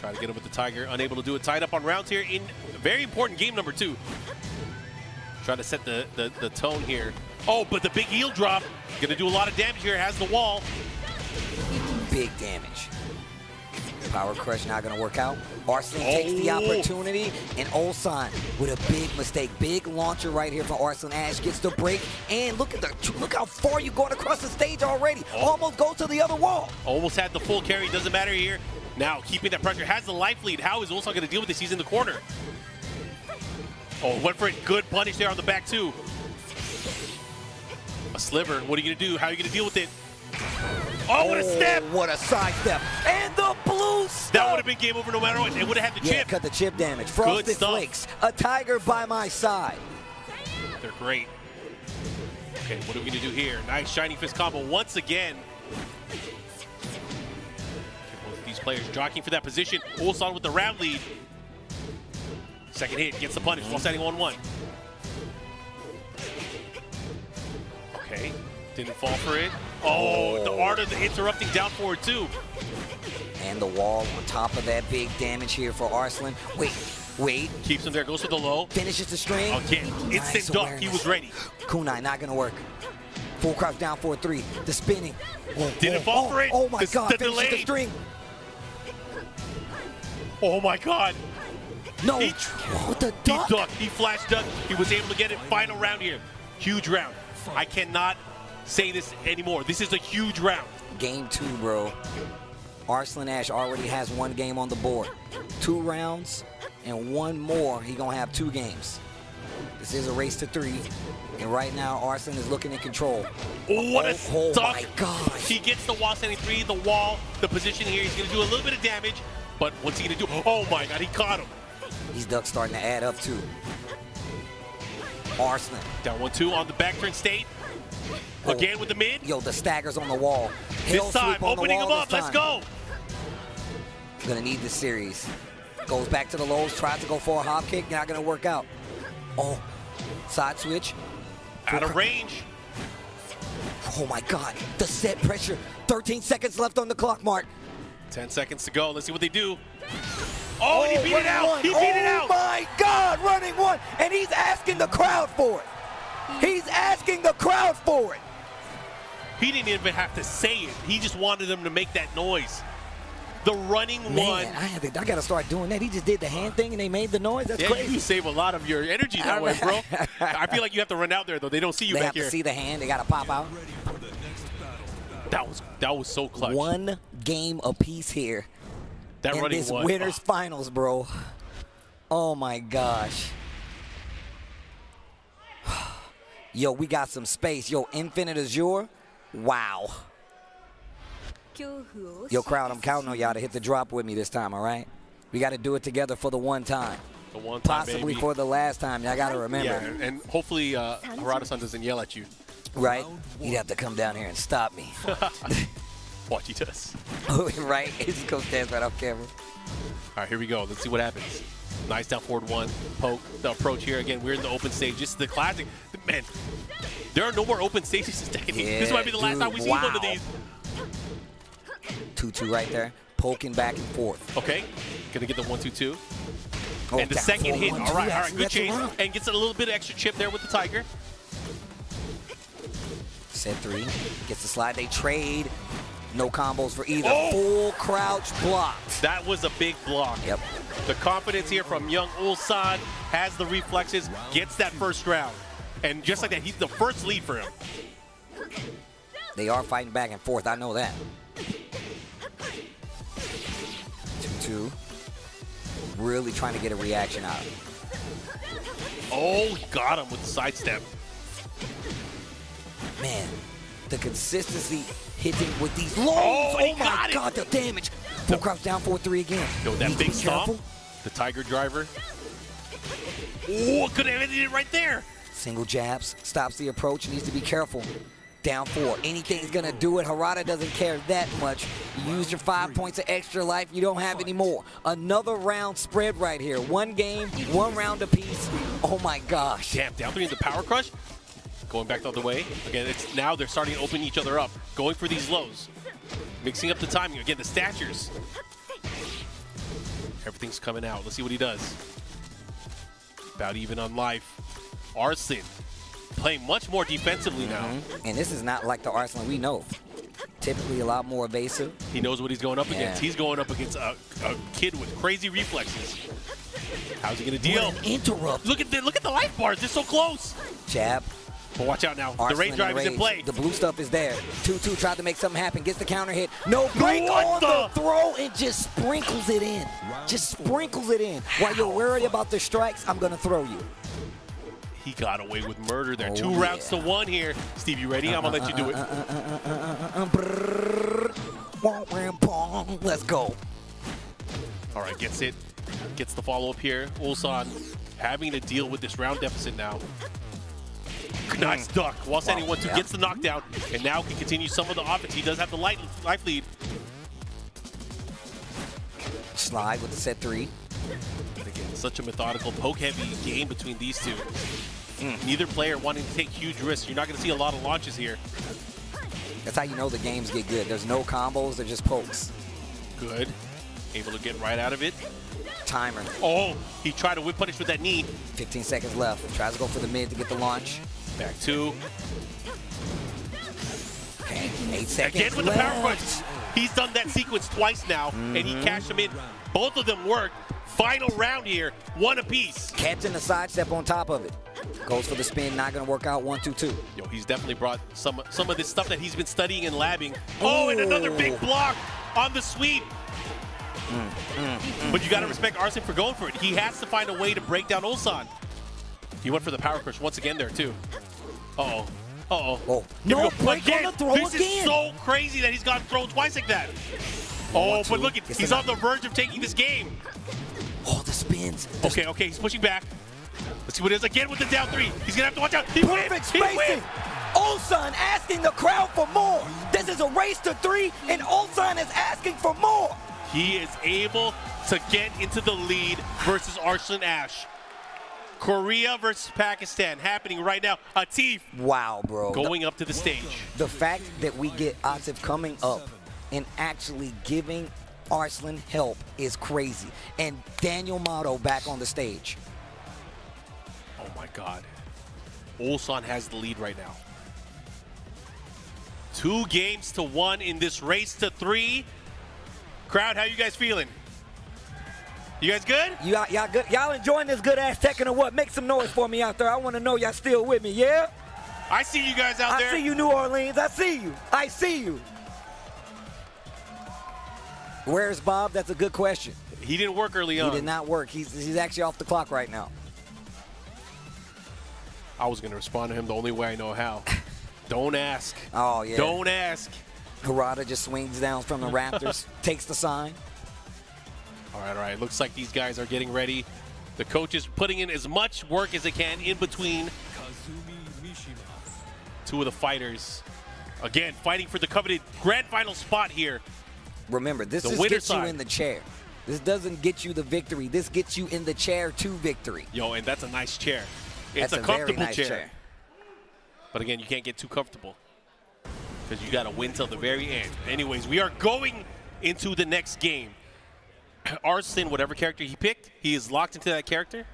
Try to get him with the Tiger, unable to do it. Tied up on rounds here in very important game number two. Trying to set the, the, the tone here. Oh, but the big heel drop. Gonna do a lot of damage here. Has the wall. big damage. Power Crush not going to work out. Arslan oh. takes the Oh. opportunity, and Ulsan with a big mistake. Big launcher right here for Arslan Ash. Gets the break, and look at the look how far you're going across the stage already. Oh. Almost goes to the other wall. Almost had the full carry. Doesn't matter here. Now, keeping that pressure. Has the life lead. How is Ulsan going to deal with this? He's in the corner. Oh, went for it. Good punish there on the back, too. A sliver. What are you going to do? How are you going to deal with it? Oh, what a oh, step! What a side step. And the blue step. That would have been game over no matter what. It would have had the Yeah, chip. cut the chip damage. Frosted. Flakes. A tiger by my side. They're great. Okay, what are we going to do here? Nice shiny Fist combo once again. Players jockeying for that position. Ulsan with the round lead. Second hit, gets the punish while standing 1-1. Okay, didn't fall for it. Oh, the art of the interrupting down forward too. And the wall on top of that big damage here for Arslan. Wait, wait. Keeps him there, goes for the low. Finishes the string. Again, instant Nice duck. He was ready. Kunai not going to work. Full crouch down for a three. The spinning. Oh, Didn't oh, fall oh, for it. Oh my This- God! the finishes delay. the string. Oh my God. No. He, what the He ducked. He flash ducked. He was able to get it. Final round here. Huge round. I cannot say this anymore. This is a huge round. Game two, bro. Arslan Ash already has one game on the board. Two rounds and one more. He gonna have two games. This is a race to three. And right now, Arslan is looking in control. Oh, what a oh, duck. my God. He gets the wall standing three, the wall, the position here. He's going to do a little bit of damage. But what's he going to do? Oh my God, he caught him. These ducks starting to add up too. Arslan. Down one two on the back turn state. Oh. Again with the mid. Yo, the staggers on the wall. Hill This time, sweep on the opening him up. Let's go. Gonna need this series. Goes back to the lows, tries to go for a hop kick, not gonna work out. Oh, side switch. Out of range. Oh my God, the set pressure. 13 seconds left on the clock mark. 10 seconds to go. Let's see what they do. Oh, and he oh, beat it out. one. He beat it oh out. my God, running one. And he's asking the crowd for it. He's asking the crowd for it. He didn't even have to say it. He just wanted them to make that noise. The running Man, one. I, had to, I gotta start doing that. He just did the hand thing and they made the noise. That's yeah, crazy. you save a lot of your energy that way, bro. I feel like you have to run out there though. They don't see you they back have to see the hand. They gotta pop out. That was that was so clutch. One game apiece here. That in running this one. winners Oh. finals, bro. Oh my gosh. Yo, we got some space. Yo, Infinite Azure. Wow. Yo, crowd, I'm counting on y'all to hit the drop with me this time, all right? We got to do it together for the one time. The one time, Possibly baby. for the last time. Y'all got to remember. Yeah, and- and hopefully uh, Harada-san doesn't yell at you. Right? You'd have to come down here and stop me. Watch he does. right? His coach stands right off camera. All right, here we go. Let's see what happens. Nice down forward one. Poke the approach here again. We're in the open stage. This is the classic. Man, there are no more open stages in Tekken. this might be the last dude, time we see one of these. 2-2 right there. Poking back and forth. Okay, gonna get the one two two. Oh, and the second hit. all right, all that's- good chase, and gets a little bit of extra chip there with the tiger. Set three. Gets the slide. They trade. No combos for either. Oh! Full crouch blocked. That was a big block. Yep. The confidence here from young Ulsan has the reflexes, gets that first round. And just like that, he's the first lead for him. They are fighting back and forth. I know that. 2-2. Really trying to get a reaction out. Oh, got him with the sidestep. Man, the consistency hitting with these lows. Oh, Oh, my got it. God, the damage. Full crouch down 4-3 again. Yo, that big be stomp, careful. the tiger driver. Oh, could have ended it right there. Single jabs, stops the approach, needs to be careful. Down four, anything's gonna do it. Harada doesn't care that much. You use your five points of extra life, you don't have any more. Another round spread right here. One game, one round apiece. Oh my gosh. Damn, down three in the power crush. Going back the other way. Again, it's now they're starting to open each other up. Going for these lows. Mixing up the timing. Again, the statures. Everything's coming out. Let's see what he does. About even on life. Arslan playing much more defensively now. Mhm. And this is not like the Arslan we know. Typically a lot more evasive. He knows what he's going up Yeah. against. He's going up against a, a kid with crazy reflexes. How's he gonna deal? What an interrupt. Look at the look at the life bars. They're so close. Jab. But watch out now. the Arslan rage in drive is in play. The blue stuff is there. 2-2 tried to make something happen, gets the counter hit. No break What on the? the- throw and just sprinkles it in. Just sprinkles it in. While you're worried about the strikes, I'm gonna throw you. He got away with murder there. Oh, Two yeah. rounds to one here. Steve, you ready? I'm gonna let you do it. Uh. Let's go. All right, gets it. Gets the follow up here. Ulsan having to deal with this round deficit now. Nice hmm. duck. While standing Wow, 1 2 yeah. gets the knockdown and now can continue some of the offense. He does have the light, life lead. Slide with the set three. But again, such a methodical, poke heavy game between these two. Hmm. Neither player wanting to take huge risks. You're not going to see a lot of launches here. That's how you know the games get good. There's no combos, they're just pokes. Good. Able to get right out of it. Timer. Oh, he tried to whip punish with that knee. 15 seconds left. Tries to go for the mid to get the launch. Back two. Okay, eight seconds Again with the power left. punch. He's done that sequence twice now, and he Mhm. cashed them in. Both of them worked. Final round here, one apiece. Catching the sidestep on top of it. Goes for the spin, not gonna work out. One, two, two. Yo, he's definitely brought some some of this stuff that he's been studying and labbing. Oh, and another big block on the sweep. Mm, mm, mm, but you got to respect Arslan for going for it. He has to find a way to break down Ulsan. He went for the power crush once again there too. Uh-oh. Uh-oh. Oh, Here no, go. break on again. the throw this again. is so crazy that he's gotten thrown twice like that. Oh, oh One, two. but look at Gets he's on the verge of taking this game. Oh, the spins. Okay, okay, he's pushing back. Let's see what it is again with the down three. He's gonna have to watch out. He Perfect wins. He spacing. wins. Ulsan asking the crowd for more. This is a race to three, and Ulsan is asking for more. He is able to get into the lead versus Arslan Ash. Korea versus Pakistan happening right now. Atif Wow, bro. going up to the stage. The fact that we get Atif coming up and actually giving Arslan help is crazy. And Daniel Mato back on the stage. Oh my God. Ulsan has the lead right now. Two games to one in this race to three. Crowd, how you guys feeling? You guys good? Y'all, y'all good? Y'all enjoying this good ass Tekken or what? Make some noise for me out there. I want to know y'all still with me, yeah? I see you guys out I there. I see you, New Orleans. I see you. I see you. Where's Bob? That's a good question. He didn't work early He on. He did not work. He's, he's actually off the clock right now. I was going to respond to him the only way I know how. Don't ask. Oh, yeah. Don't ask. Harada just swings down from the Raptors, takes the sign. All right, all right. Looks like these guys are getting ready. The coach is putting in as much work as they can in between two of the fighters. Again, fighting for the coveted grand final spot here. Remember, this The winner gets you in the chair. This doesn't get you the victory. This gets you in the chair to victory. Yo, and that's a nice chair. It's That's a a comfortable nice chair. chair. But again, you can't get too comfortable because you got to win till the very end. Anyways, we are going into the next game. Arslan, whatever character he picked, he is locked into that character.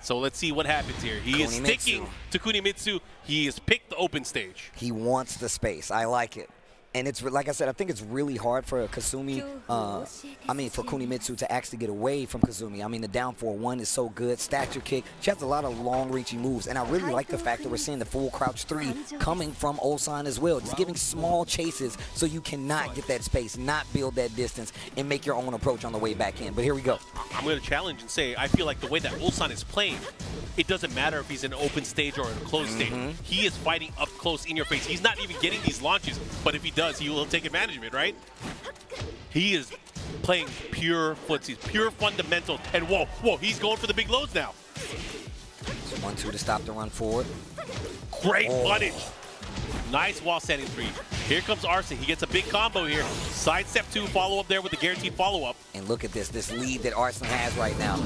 So let's see what happens here. He is sticking to Kunimitsu. He has picked the open stage. He wants the space. I like it. And it's like I said, I think it's really hard for Kazumi, uh, I mean, for Kunimitsu to actually get away from Kazumi. I mean, the down 4-1 is so good. Stature kick. She has a lot of long-reaching moves. And I really like the fact that we're seeing the full crouch 3 coming from Ulsan as well. Just giving small chases so you cannot get that space, not build that distance, and make your own approach on the way back in. But here we go. I'm going to challenge and say I feel like the way that Ulsan is playing, it doesn't matter if he's in an open stage or in a closed Mm-hmm. stage. He is fighting up close in your face. He's not even getting these launches, but if he does, he will take advantage of it, right? He is playing pure footsies, pure fundamental. And whoa, whoa, he's going for the big loads now. So 1-2 to stop the run forward. Great Oh. Nice wall standing three. Here comes Arslan. He gets a big combo here. Side step two, follow up there with the guaranteed follow up. And look at this, this lead that Arslan has right now.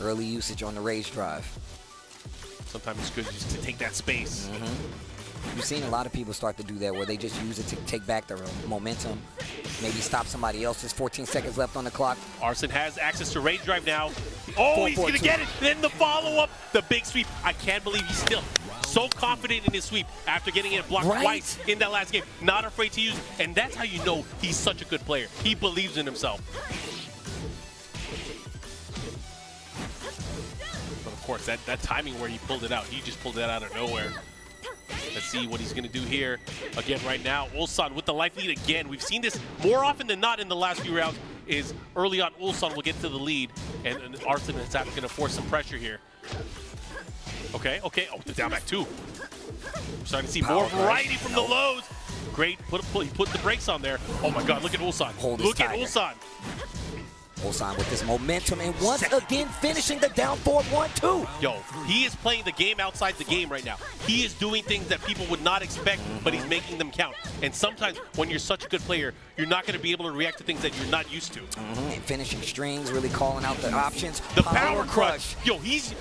Early usage on the rage drive. Sometimes it's good just to take that space. Mm-hmm. You've seen a lot of people start to do that where they just use it to take back their momentum, maybe stop somebody else. There's 14 seconds left on the clock. Arslan has access to rage drive now. Oh, Four, he's going to get it. Then the follow-up, the big sweep. I can't believe he's still so confident in his sweep after getting it blocked Right. twice in that last game. Not afraid to use it. And that's how you know he's such a good player. He believes in himself. But of course, that, that timing where he pulled it out, he just pulled it out of nowhere. Let's see what he's going to do here. Again, right now, Ulsan with the life lead again. We've seen this more often than not in the last few rounds is early on Ulsan will get to the lead, and, and Arslan is going to force some pressure here. Okay, okay. Oh, the down back two. We're starting to see more Power variety from the lows. Great, put, put, he put the brakes on there. Oh my God, look at Ulsan. Hold look at. Ulsan. Ulsan with this momentum and once again finishing the down forward 1-2. Yo, he is playing the game outside the game right now. He is doing things that people would not expect, but he's making them count. And sometimes when you're such a good player, you're not going to be able to react to things that you're not used to. Mm-hmm. And finishing strings, really calling out the options. The power, crush. Yo, he's.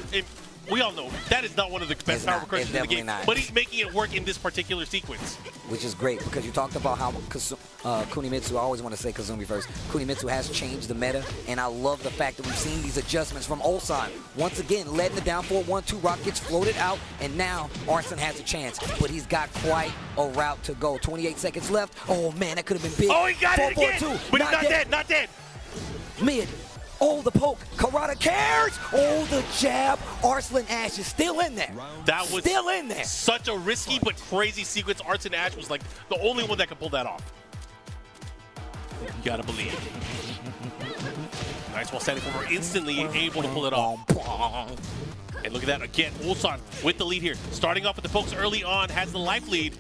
We all know that is not one of the best It's power not. crushes in the game. not. But he's making it work in this particular sequence. which is great because you talked about how uh, Kunimitsu, I always want to say Kazumi first, Kunimitsu has changed the meta, and I love the fact that we've seen these adjustments from Ulsan. Once again, letting the down 4-1-2 rock gets floated out, and now Arslan has a chance, but he's got quite a route to go. 28 seconds left. Oh, man, that could have been big. Oh, he got it again! 4-4-2, But he's not dead, not dead. Mid. Oh, the poke. Harada cares. Oh, the jab. Arslan Ash is still in there. That was still in there. Such a risky but crazy sequence. Arslan Ash was like the only one that could pull that off. You gotta believe. Nice while standing forward, instantly able to pull it off. And look at that again. Ulsan with the lead here. Starting off with the pokes early on, has the life lead.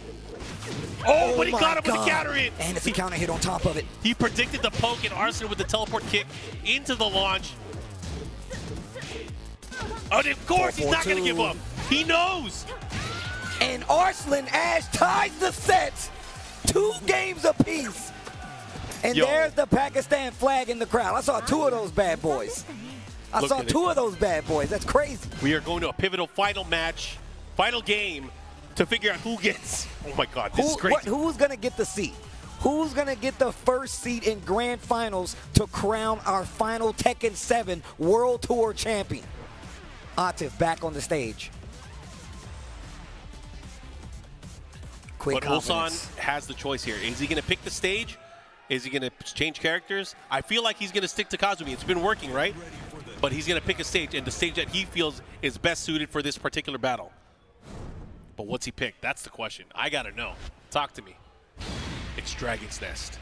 Oh, but he oh my got him with God. the counter in. And it's a counter hit on top of it. He predicted the poke and Arslan with the teleport kick into the launch. Oh, and of course, he's not going to give up. He knows. And Arslan Ash ties the set. Two games apiece. And Yo. there's the Pakistan flag in the crowd. I saw two of those bad boys. I Look saw two it. of those bad boys. That's crazy. We are going to a pivotal final match, final game to figure out who gets. Oh my God, this is Who, crazy. what, who's going to get the seat? Who's going to get the first seat in grand finals to crown our final Tekken 7 World Tour champion? Atif back on the stage. Quick but confidence. Ulsan has the choice here. Is he going to pick the stage? Is he going to change characters? I feel like he's going to stick to Kazumi. It's been working, right? But he's going to pick a stage, and the stage that he feels is best suited for this particular battle. But what's he picked? That's the question. I got to know. Talk to me. It's Dragon's Nest.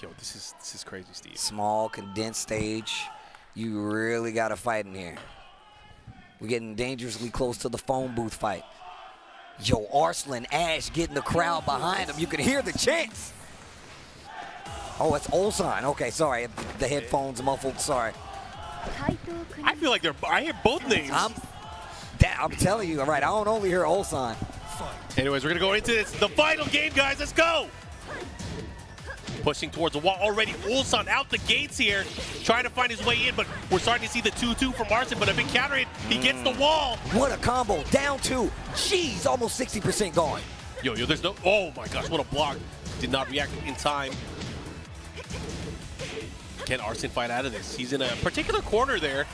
Yo, this is this is crazy, Steve. Small, condensed stage. You really got to fight in here. We're getting dangerously close to the phone booth fight. Yo, Arslan Ash getting the crowd behind him. You can hear the chants. Oh, it's Ulsan. Okay, sorry. The headphones muffled. Sorry. I feel like they're. I hear both names. I'm, that, I'm telling you, all right. I don't only hear Ulsan. Anyways, we're gonna go into this. The final game, guys. Let's go. Pushing towards the wall already. Ulsan out the gates here, trying to find his way in, but we're starting to see the 2-2 from Arslan, but a big counter hit. He gets the mm. wall. What a combo. Down two. Jeez, almost 60% gone. Yo, yo, there's no. Oh my gosh, what a block. Did not react in time. Can Arslan fight out of this? He's in a particular corner there.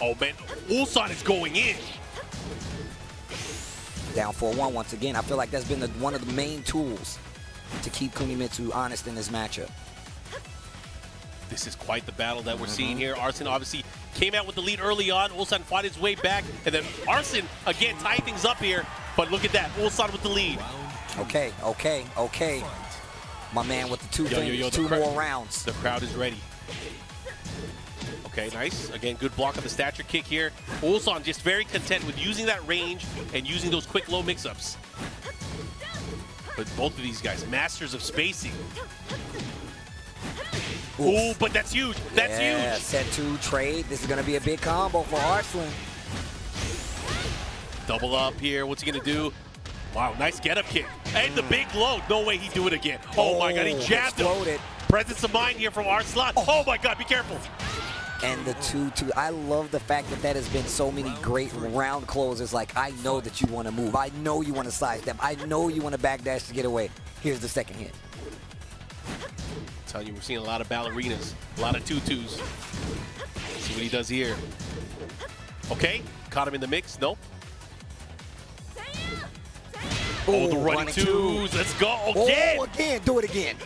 Oh man, Ulsan is going in. Down 4-1 once again. I feel like that's been the, one of the main tools to keep Kunimitsu honest in this matchup. This is quite the battle that we're mm-hmm. seeing here. Arslan obviously came out with the lead early on. Ulsan fought his way back, and then Arslan again tying things up here. But look at that, Ulsan with the lead. Okay, okay, okay. My man with the two Yo, yo, yo, two more rounds. The crowd is ready. Okay, nice. Again, good block on the stature kick here. Ulsan just very content with using that range and using those quick low mix-ups. But both of these guys, masters of spacing. Ooh, but that's huge. That's yeah, huge. set two trade. This is going to be a big combo for Arslan. Double up here. What's he gonna do? Wow, nice get up kick. And the mm. big low. No way he'd do it again. Oh, my god, he Oh, jabbed him. Exploded. Presence of mind here from Arslan. Oh. oh. my god, be careful. And the 2-2. I love the fact that that has been so many great round closes. Like, I know that you want to move. I know you want to sidestep. I know you want to backdash to get away. Here's the second hit. telling you, we're seeing a lot of ballerinas, a lot of tutus. See what he does here. Okay, caught him in the mix. Nope. Oh, the Ooh, running, running twos. twos. Let's go oh, again. Oh, again. Do it again.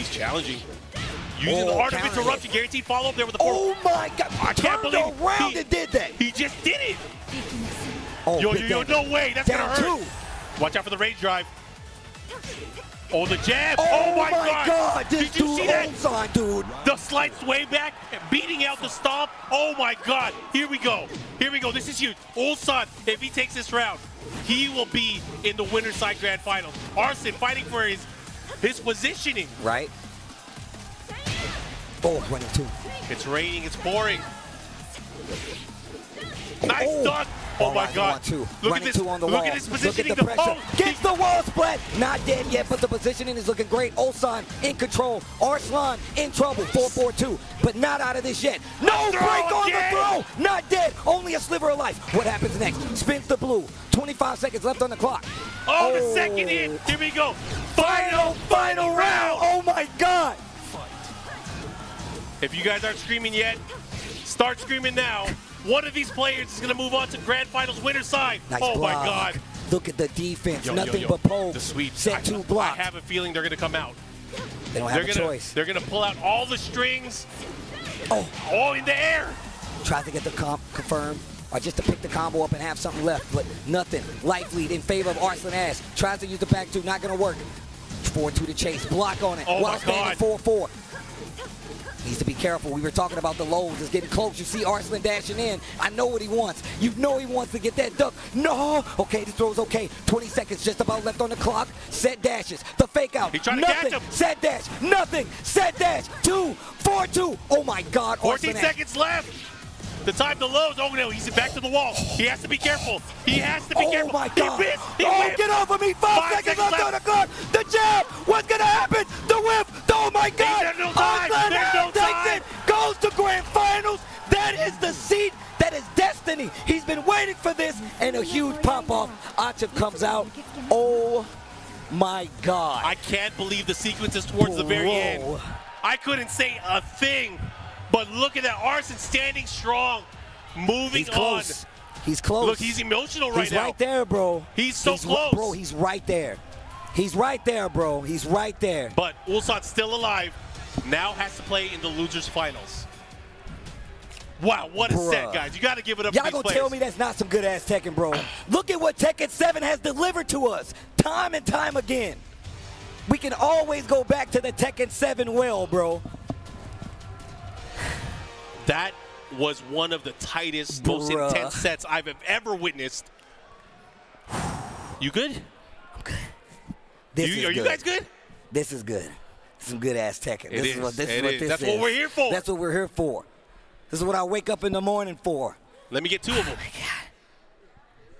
He's challenging. Using the Oh, art of interruption, guaranteed follow up there with the Oh, my God. I can't Turned believe around he, and did that. He just did it. Oh, yo, yo, yo, no way. That's gonna hurt. two. Watch out for the rage drive. Oh, the jab. Oh, Oh, my, my God. This Did you dude see that? Ulsan, dude. The slight sway back, beating out the stomp. Oh my God! Here we go. Here we go. This is huge. Ulsan, if he takes this round, he will be in the winner's side grand finals. Arslan fighting for his his positioning. Right? Oh, running two. It's raining. It's pouring. Nice Oh. dunk. Oh my God! Two. Look running at this! two on the Look wall. at this Look positioning. at the pressure. oh, Gets the wall split. Not dead yet, but the positioning is looking great. Ulsan in control. Arslan in trouble. 4-4-2, but not out of this yet. No break on again. the throw. Not dead. Only a sliver of life. What happens next? Spins the blue. 25 seconds left on the clock. Oh, the oh. second hit. Here we go. Final, final round. Oh my God! If you guys aren't screaming yet, start screaming now. One of these players is going to move on to grand finals winner side. Nice oh block. my God. Look at the defense. Yo, yo, Nothing yo. but pole. The sweep. Set I, two block. I have a feeling they're going to come out. They don't they're have a gonna, choice. They're going to pull out all the strings. Oh. All in the air. Tries to get the comp confirmed. Or just to pick the combo up and have something left, but nothing. Life lead in favor of Arslan Ash. Tries to use the back two, not gonna work. 4-2 to chase, block on it. Oh while standing 4-4. He needs to be careful. We were talking about the lows. It's getting close. You see Arslan dashing in. I know what he wants. You know he wants to get that duck. No. Okay, the throw's okay. 20 seconds just about left on the clock. Set dashes. The fake out. He's trying to catch him. Set dash. Nothing. Set dash. Two. Four, two. Oh my God. 14 Arslan Ash. seconds left. The time to lows. Oh no, he's back to the wall. He has to be careful. He has to be oh careful. Oh my God. He missed. He oh, whiffed. get off of me. Five, Five seconds, seconds left on the clock. The jab. What's going to happen? The whip. Oh my God. No There's no takes it. Goes to grand finals. That is the seat. That is destiny. He's been waiting for this. And a huge pop off. Achip comes out. Oh my God. I can't believe the sequences towards the very end. I couldn't say a thing, but look at that. Arslan standing strong, moving He's close. He's close. Look, he's emotional right he's now. right there, bro. He's so ri- close. Bro, he's right there. He's right there, bro. He's right there. But Ulsan's still alive. Now has to play in the losers finals. Wow, what a set, guys. You got to give it up Y'all gonna players. tell me that's not some good ass Tekken, bro? Look at what Tekken 7 has delivered to us time and time again. We can always go back to the Tekken 7 well, bro. That was one of the tightest, most intense sets I've ever witnessed. You good? This You- is are you good. guys good? This is good. Some good ass Tekken. This is. what this It is what is. this That's is. what we're here for. That's what we're here for. This is what I wake up in the morning for. Let me get two of them. Oh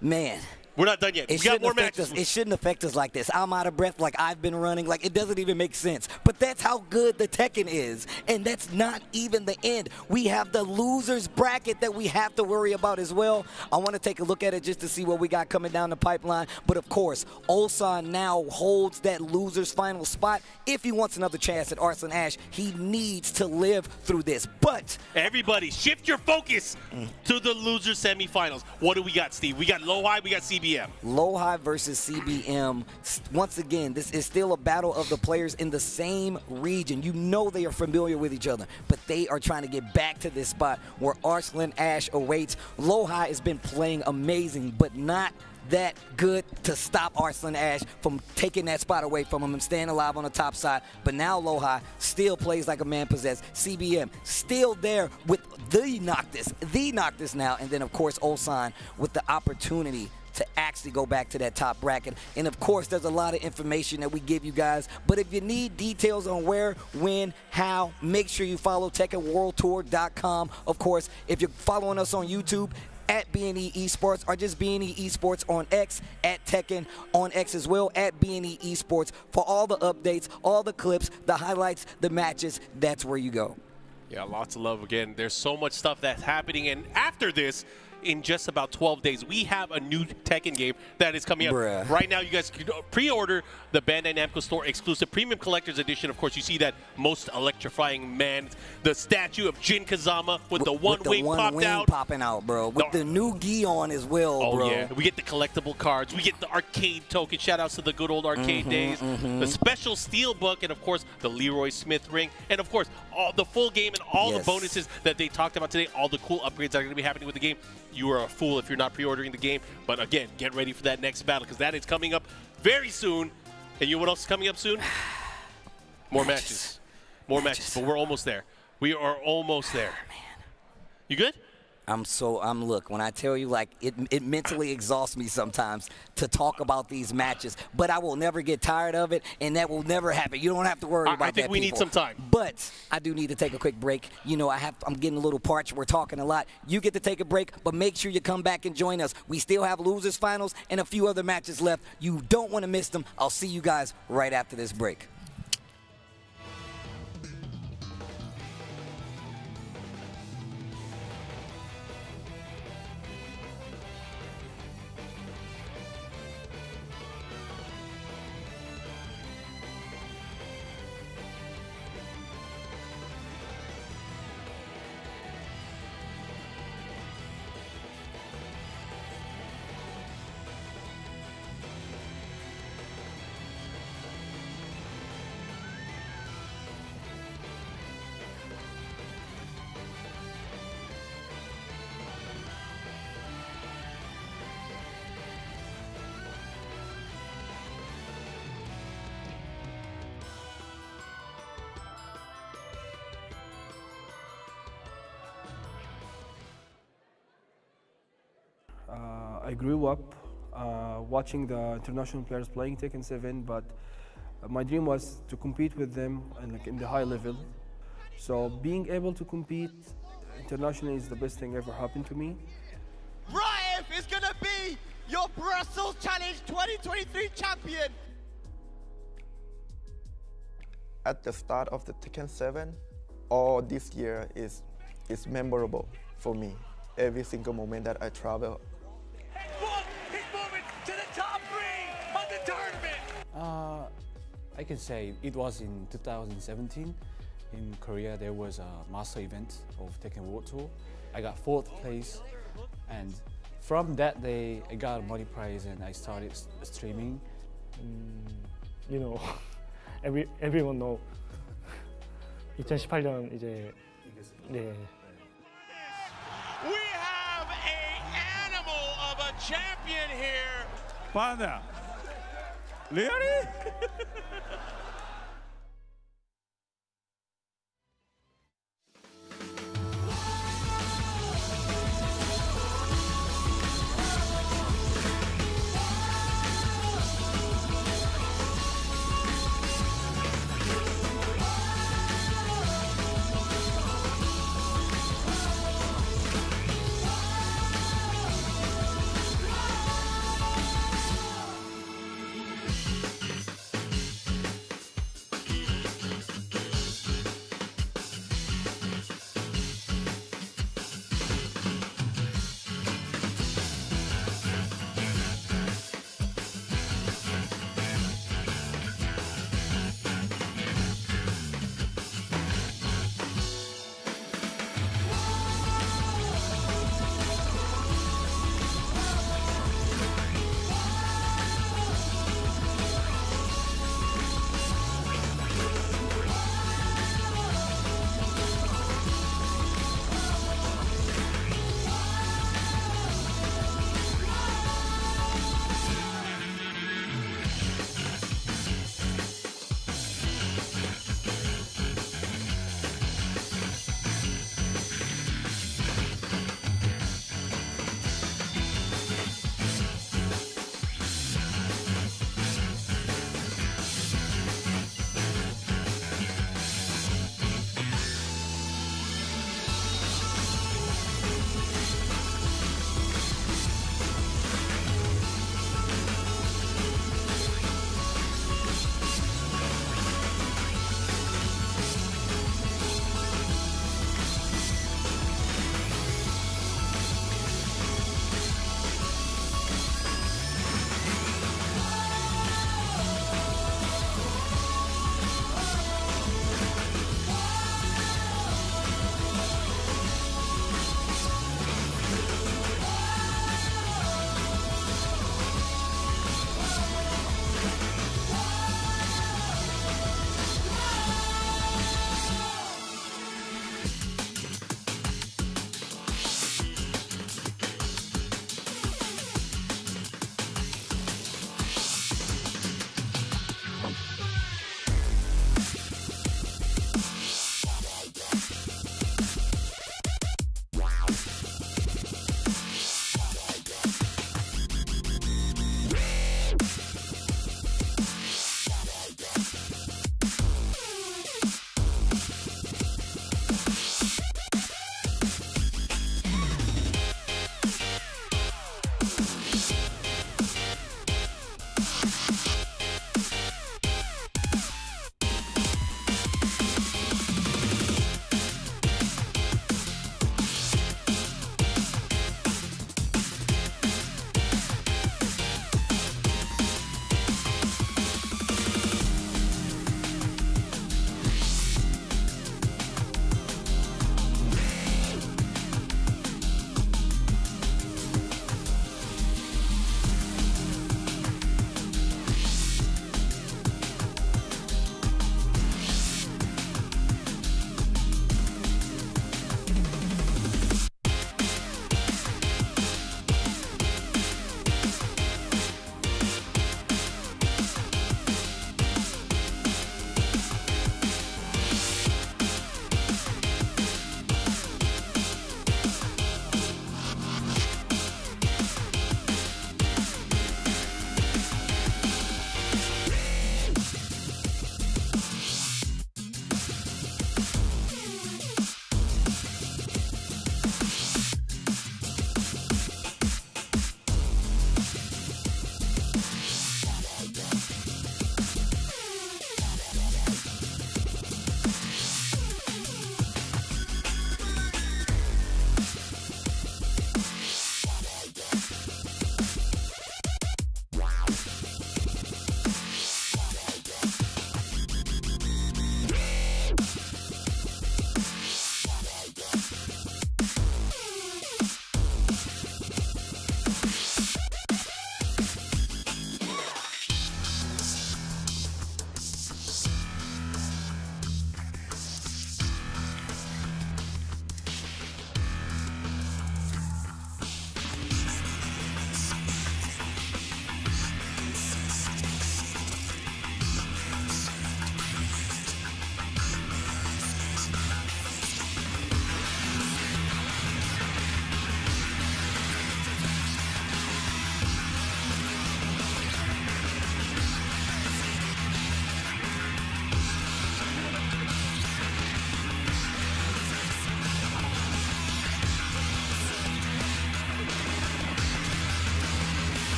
Man. We're not done yet. It we got shouldn't more affect matches. us. It shouldn't affect us like this. I'm out of breath, like I've been running. Like it doesn't even make sense. But that's how good the Tekken is, and that's not even the end. We have the losers bracket that we have to worry about as well. I want to take a look at it just to see what we got coming down the pipeline. But of course, Ulsan now holds that losers final spot. If he wants another chance at Arslan Ash, he needs to live through this. But Everybody, shift your focus to the loser semifinals. What do we got, Steve? We got Lowhigh, we got CBM. Versus CBM. Once again, this is still a battle of the players in the same region. You know they are familiar with each other, but they are trying to get back to this spot where Arslan Ash awaits. Lowhigh has been playing amazing, but not that good to stop Arslan Ash from taking that spot away from him and staying alive on the top side. But now Lowhigh still plays like a man possessed. CBM still there with the Noctis, the Noctis now. And then, of course, Ulsan with the opportunity to actually go back to that top bracket. And of course, there's a lot of information that we give you guys. But if you need details on where, when, how, make sure you follow TekkenWorldTour.com. Of course, if you're following us on YouTube, at BNE Esports or just BNE Esports on X, at Tekken on X as well, at BNE Esports for all the updates, all the clips, the highlights, the matches. That's where you go. Yeah, lots of love again. There's so much stuff that's happening. And after this, in just about 12 days, we have a new Tekken game that is coming out. Right now, you guys can pre-order the Bandai Namco Store exclusive Premium Collector's Edition. Of course, you see that most electrifying man, the statue of Jin Kazama with, the one With the wing one popped wing out. popping out, bro. With the new gi on as well, Oh bro. yeah, we get the collectible cards. We get the arcade token. Shout outs to the good old arcade Mhm, days. mhm. The special steel book, and of course the Leroy Smith ring, and of course all the full game and all Yes. the bonuses that they talked about today. All the cool upgrades that are going to be happening with the game. You are a fool if you're not pre-ordering the game. But again, get ready for that next battle because that is coming up very soon. And you know what else is coming up soon? More matches. More matches. But we're almost there. We are almost there. You good? I'm so I'm look when I tell you like it it mentally exhausts me sometimes to talk about these matches, but I will never get tired of it, and that will never happen. You don't have to worry I- I think that. we need some time. but I do need to take a quick break. You know I have I'm getting a little parched. We're talking a lot. You get to take a break, but make sure you come back and join us. We still have losers finals and a few other matches left. You don't want to miss them. I'll see you guys right after this break. Grew up uh, watching the international players playing Tekken 7, but uh, my dream was to compete with them and like in the high level. So being able to compete internationally is the best thing ever happened to me. Raif is gonna be your Brussels Challenge 2023 champion. at the start of the Tekken 7 or this year is is memorable for me. Every single moment that I travel He's moving to the top three of the tournament. Uh, I can say it was in 2017 in Korea. There was a master event of Tekken World Tour. I got fourth place, and from that day, I got a money prize and I started s- streaming. you know, every everyone know. 2018년 이제 네. Champion here. Panda. Really?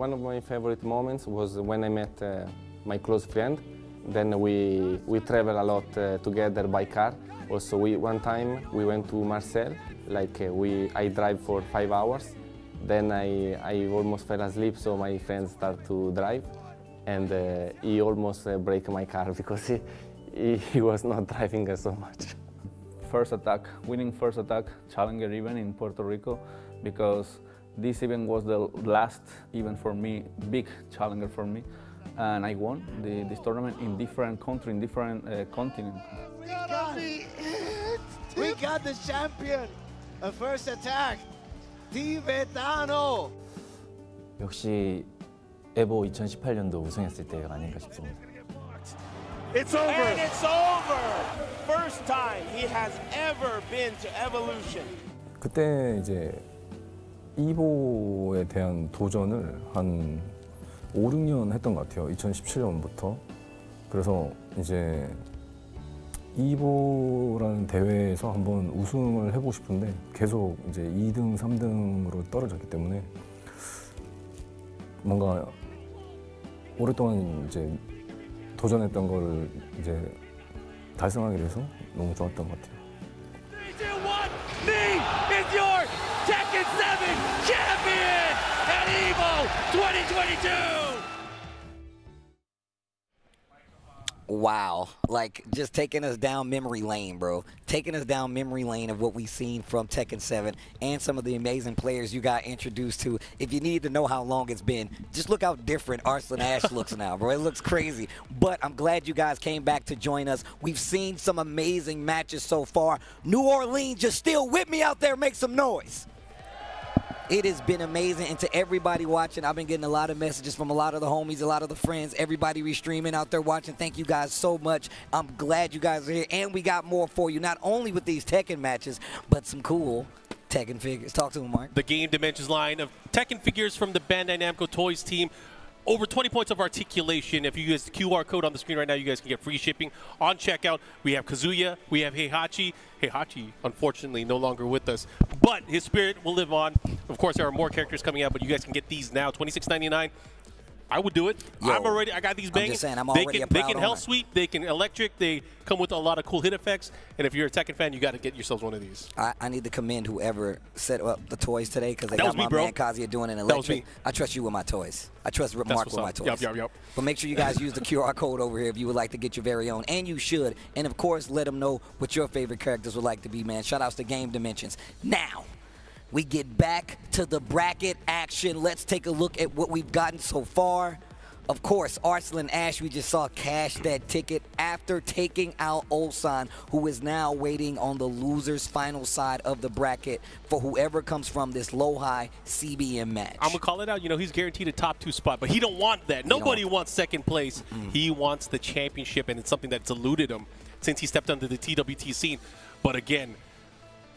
One of my favorite moments was when I met uh, my close friend. Then we we travel a lot uh, together by car. Also, we one time we went to Marseille. Like uh, we, I drive for five hours. Then I I almost fell asleep, so my friend start to drive, and uh, he almost uh, break my car because he, he he was not driving so much. first attack, winning first attack challenger event in Puerto Rico because this event was the last event for me, big challenger for me. And I won the, this tournament in different country, in different uh, continent. We got it! We got the champion! A first attack! Tibetano! 역시 에보 2018년도 우승했을 때가 아닌가 싶습니다. It's over. And it's over. First time he has ever been to Evolution. 그때 이제 이보에 대한 도전을 한 5, 6년 했던 것 같아요. 2017년부터. 그래서 이제 이보라는 대회에서 한번 우승을 해보고 싶은데 계속 이제 2등, 3등으로 떨어졌기 때문에 뭔가 오랫동안 이제 도전했던 걸 이제 달성하게 돼서 너무 좋았던 것 같아요. Champion at EVO 2022! Wow. Like just taking us down memory lane, bro. Taking us down memory lane of what we've seen from Tekken 7 and some of the amazing players you got introduced to. If you need to know how long it's been, just look how different Arslan Ash looks now, bro. It looks crazy. But I'm glad you guys came back to join us. We've seen some amazing matches so far. New Orleans, you're still with me out there. Make some noise. It has been amazing. And to everybody watching, I've been getting a lot of messages from a lot of the homies, a lot of the friends, everybody restreaming out there watching. Thank you guys so much. I'm glad you guys are here. And we got more for you, not only with these Tekken matches, but some cool Tekken figures. Talk to him, Mark. The Game Dimensions line of Tekken figures from the Bandai Namco Toys team. Over 20 points of articulation. If you use the QR code on the screen right now, you guys can get free shipping on checkout. We have Kazuya, we have Heihachi. Heihachi, unfortunately, no longer with us, but his spirit will live on. Of course, there are more characters coming out, but you guys can get these now. 26.99. I would do it. Yo, I'm already. I got these I'm just saying, I'm they already can, a they can hell owner. sweep. They can electric. They come with a lot of cool hit effects. And if you're a Tekken fan, you got to get yourselves one of these. I, I need to commend whoever set up the toys today because they That got me, my bro. man Kazuya doing an That was electric. me. I trust you with my toys. I trust Mark with what's my up. toys. Yup, yup, yup. But make sure you guys use the QR code over here if you would like to get your very own, and you should. And of course, let them know what your favorite characters would like to be, man. Shout outs to Game Dimensions. Now, we get back to the bracket action. Let's take a look at what we've gotten so far. Of course, Arslan Ash, we just saw cash that ticket after taking out Ulsan, who is now waiting on the loser's final side of the bracket for whoever comes from this Lowhigh CBM match. I'm gonna call it out. You know, he's guaranteed a top two spot, but he don't want that. Nobody wants second place. He wants the championship, and it's something that's eluded him since he stepped onto the TWT scene. But again,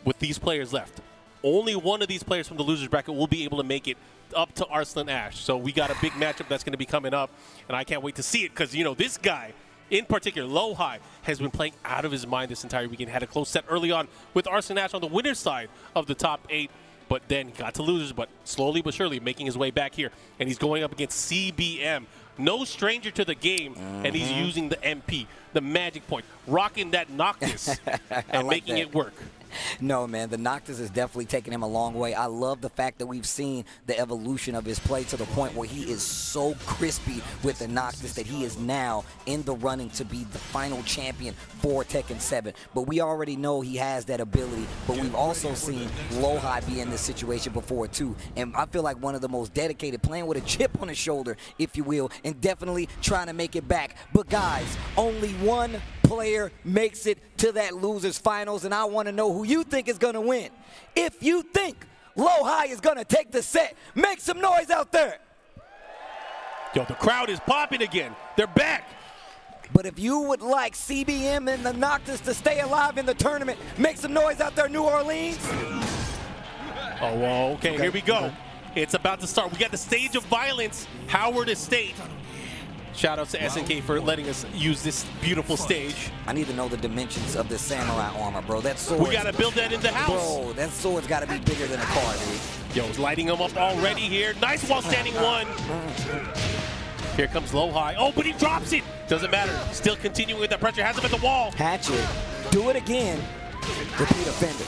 with these players left, only one of these players from the losers bracket will be able to make it up to Arslan Ash. So we got a big matchup that's going to be coming up, and I can't wait to see it because you know this guy. In particular, Lowhigh has been playing out of his mind this entire weekend. Had a close set early on with Arslan Ash on the winner's side of the top eight, but then got to losers, but slowly but surely making his way back here. And he's going up against CBM. No stranger to the game, and he's Mhm. using the MP, the magic point, rocking that Noctis, and like making that. it work. No, man, the Noctis is definitely taking him a long way. I love the fact that we've seen the evolution of his play to the point where he is so crispy with the Noctis that he is now in the running to be the final champion for Tekken 7. But we already know he has that ability, but we've also seen Lowhigh be in this situation before too. And I feel like one of the most dedicated, playing with a chip on his shoulder, if you will, and definitely trying to make it back. But guys, only one player makes it to that losers finals, and I want to know who you think is going to win. If you think Lowhigh is going to take the set, make some noise out there. Yo, the crowd is popping again. They're back. But if you would like CBM and the Noctis to stay alive in the tournament, make some noise out there, New Orleans. Oh, well, okay, here we go. It's about to start. We got the stage of violence, Howard Estate. Shout out to SNK for letting us use this beautiful stage. I need to know the dimensions of this samurai armor, bro. That sword. We gotta build that in the house. Bro, that sword's gotta be bigger than a car, dude. Yo, lighting him up already here. Nice wall standing one. Here comes Lowhigh. Oh, but he drops it. Doesn't matter. Still continuing with that pressure. Has him at the wall. Hatchet. Do it again. Repeat offender.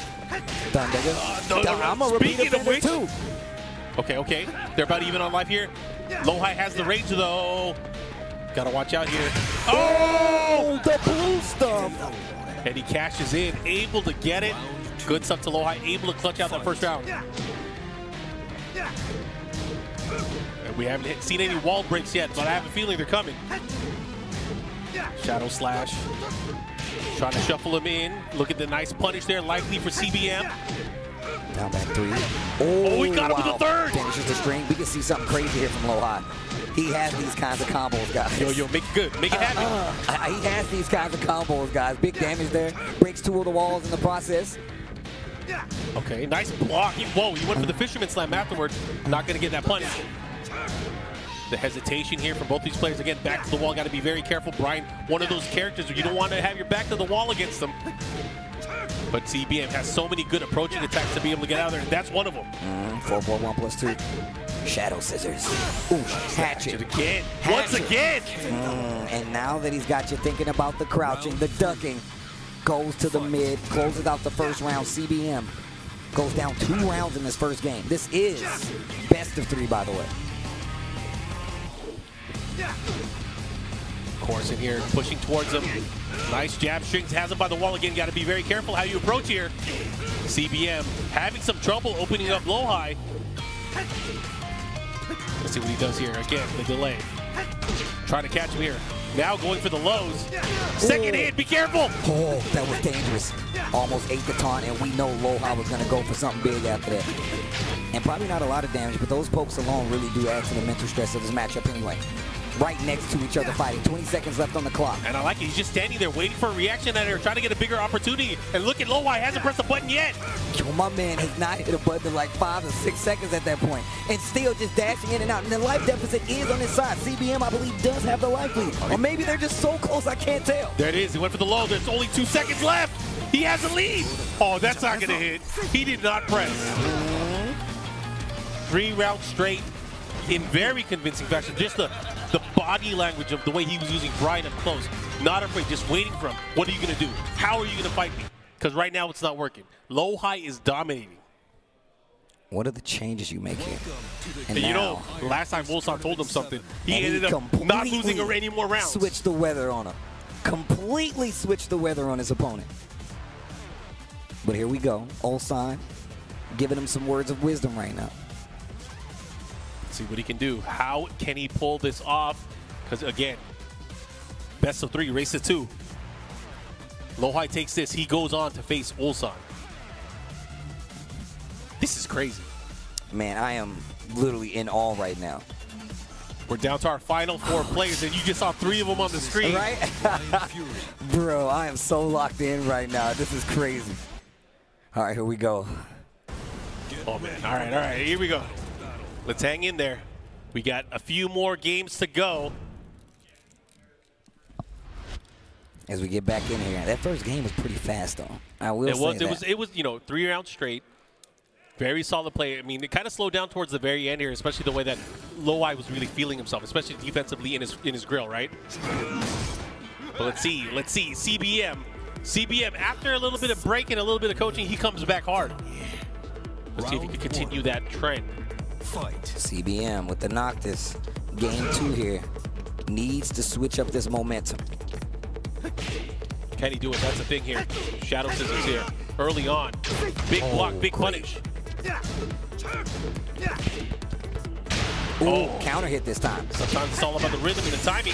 Done, nigga. Uh, no, no, Done. I'm a repeat speaking of offender which- too. Okay, okay. They're about even on life here. Lowhigh has the rage though. Gotta watch out here. Oh, oh the blue stuff. And he cashes in, able to get it. Good stuff to Lowhigh, able to clutch out that first round. And we haven't seen any wall breaks yet, but I have a feeling they're coming. Shadow slash. Trying to shuffle him in. Look at the nice punish there, likely for CBM. Down back three. Oh, he got him with the third. Finishes the string. We can see something crazy here from High. He has these kinds of combos, guys. Yo, yo, make it good. Make it happen. Uh, he has these kinds of combos, guys. Big damage there. Breaks two of the walls in the process. Okay, nice block. He, whoa, he went for the fisherman slam afterwards. Not going to get that punish. The hesitation here from both these players. Again, back to the wall. Got to be very careful. Bryan, one of those characters where you don't want to have your back to the wall against them. But CBM has so many good approaching attacks to be able to get out of there, and that's one of them. Mm, four, four, one plus two. Shadow scissors. Ooh, hatchet. again. Once again. Mm, and now that he's got you thinking about the crouching, the ducking, goes to the mid, closes out the first round. CBM goes down two rounds in this first game. This is best of three, by the way. Corson here pushing towards him. Nice jab strings, has him by the wall again. Got to be very careful how you approach here. CBM having some trouble opening up Lowhigh. Let's see what he does here. Again, the delay. Trying to catch him here. Now going for the lows. Second Ooh. hit, be careful. Oh, that was dangerous. Almost ate the taunt, and we know Lowhigh was going to go for something big after that. And probably not a lot of damage, but those pokes alone really do add to the mental stress of this matchup anyway. Right next to each other fighting. 20 seconds left on the clock. And I like it. He's just standing there waiting for a reaction at her, trying to get a bigger opportunity. And look at Lowhigh, hasn't pressed the button yet. Yo, my man has not hit a button in like five or six seconds at that point, and still just dashing in and out. And the life deficit is on his side. CBM, I believe, does have the life lead. Or maybe they're just so close, I can't tell. There it is. He went for the low. There's only two seconds left. He has a lead. Oh, that's not going to hit. He did not press. Three rounds straight in very convincing fashion. Just the, the body language of the way he was using Bryan up close. Not afraid, just waiting for him. What are you going to do? How are you going to fight me? Because right now it's not working. Lowhigh is dominating. What are the changes you make here? And you know, last time Wolfson told him something, he And ended up not completely losing any more rounds. Switched the weather on him. Completely switched the weather on his opponent. But here we go. Ulsan giving him some words of wisdom right now. See what he can do. How can he pull this off? Because again, best of three, race to two. Lowhigh takes this. He goes on to face Ulsan. This is crazy. Man, I am literally in awe right now. We're down to our final four players, and you just saw three of them on the screen. Right? Bro, I am so locked in right now. This is crazy. All right, here we go. Oh man! All right, all right. Here we go. Let's hang in there. We got a few more games to go. As we get back in here, that first game was pretty fast, though. I will it say was. that. It was. It was. You know, three rounds straight. Very solid play. I mean, it kind of slowed down towards the very end here, especially the way that Lowhigh was really feeling himself, especially defensively in his in his grill, right? But let's see. Let's see. CBM. CBM. After a little bit of break and a little bit of coaching, he comes back hard. Let's see if he can continue that trend. CBM with the Noctis. Game two here. Needs to switch up this momentum. Can he do it? That's the thing here. Shadow Scissors here. Early on. Big block, big oh, punish. Ooh, oh. counter hit this time. Sometimes it's all about the rhythm and the timing.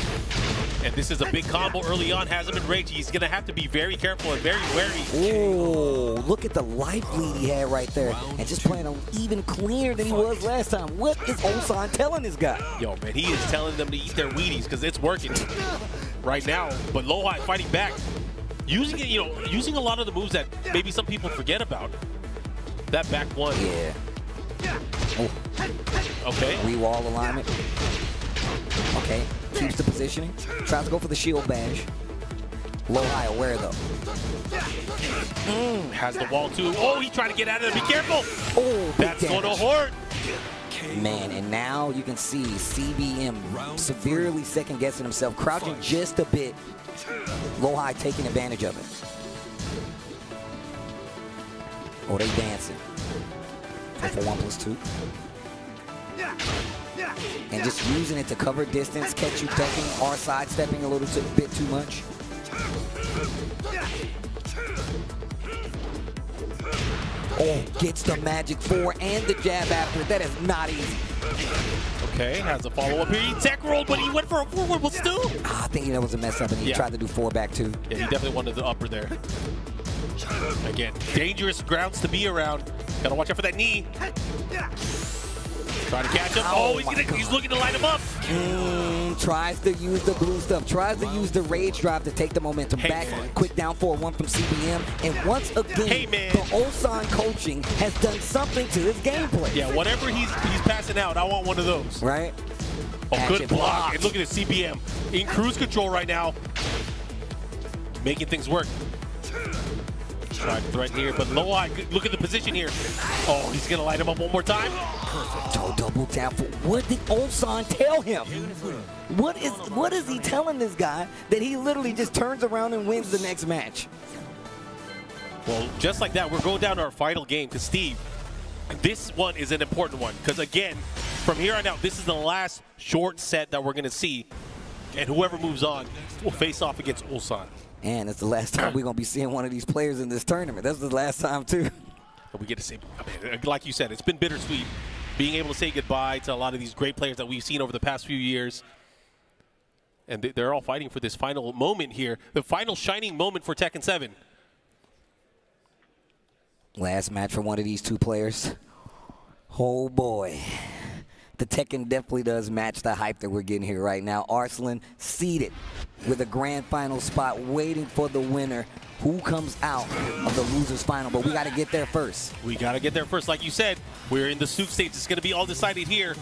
And this is a big combo early on. Has him in rage. He's going to have to be very careful and very wary. Ooh, look at the life lead he had right there. And just playing him even cleaner than he was last time. What is Ulsan telling this guy? Yo, man, he is telling them to eat their Wheaties because it's working right now. But Lowhigh fighting back. Using it, you know, using a lot of the moves that maybe some people forget about. That back one. Yeah. Oh. Okay. Re-wall alignment. Okay. keeps the positioning, tries to go for the shield bash. Lowhigh aware though. Mm, has the wall too. Oh, he's trying to get out of there. Be careful. Oh, That's going to hurt. Man, and now you can see CBM severely second guessing himself, crouching just a bit. Lowhigh taking advantage of it. Oh, they dancing. For one plus two. And just using it to cover distance, catch you ducking or sidestepping a little too, bit too much. Oh, gets the magic four and the jab after. That is not easy. Okay, has a follow-up here. He tech rolled, but he went for a forward with. Ah, I think that was a mess up, and he Yeah. tried to do four back two. Yeah, he definitely wanted the upper there. Again, dangerous grounds to be around. Gotta watch out for that knee. Trying to catch him. Oh, he's, gonna, he's looking to line him up. Mm, tries to use the blue stuff. Tries to use the rage drive to take the momentum back. Quick down for one from CBM. And once again, the Ulsan coaching has done something to his gameplay. Yeah, whatever he's he's passing out, I want one of those. Right? Oh, good block. blocked. And look at the CBM. In cruise control right now. Making things work. Try to threaten here, but eye. Look at the position here. Oh, he's going to light him up one more time. Perfect. Toe double tap. What did Ulsan tell him? What is what is he telling this guy that he literally just turns around and wins the next match? Well, just like that, we're going down to our final game because Steve, this one is an important one because again, from here on out, this is the last short set that we're going to see, and whoever moves on will face off against Ulsan. And it's the last time we're gonna be seeing one of these players in this tournament. That's the last time too. We get to say, I mean, uh, like you said, it's been bittersweet being able to say goodbye to a lot of these great players that we've seen over the past few years. And they- they're all fighting for this final moment here, the final shining moment for Tekken 7. Last match for one of these two players. Oh boy. The Tekken definitely does match the hype that we're getting here right now. Arslan seated with a grand final spot waiting for the winner who comes out of the loser's final. But we got to get there first. We got to get there first. Like you said, we're in the soup stage. It's going to be all decided here.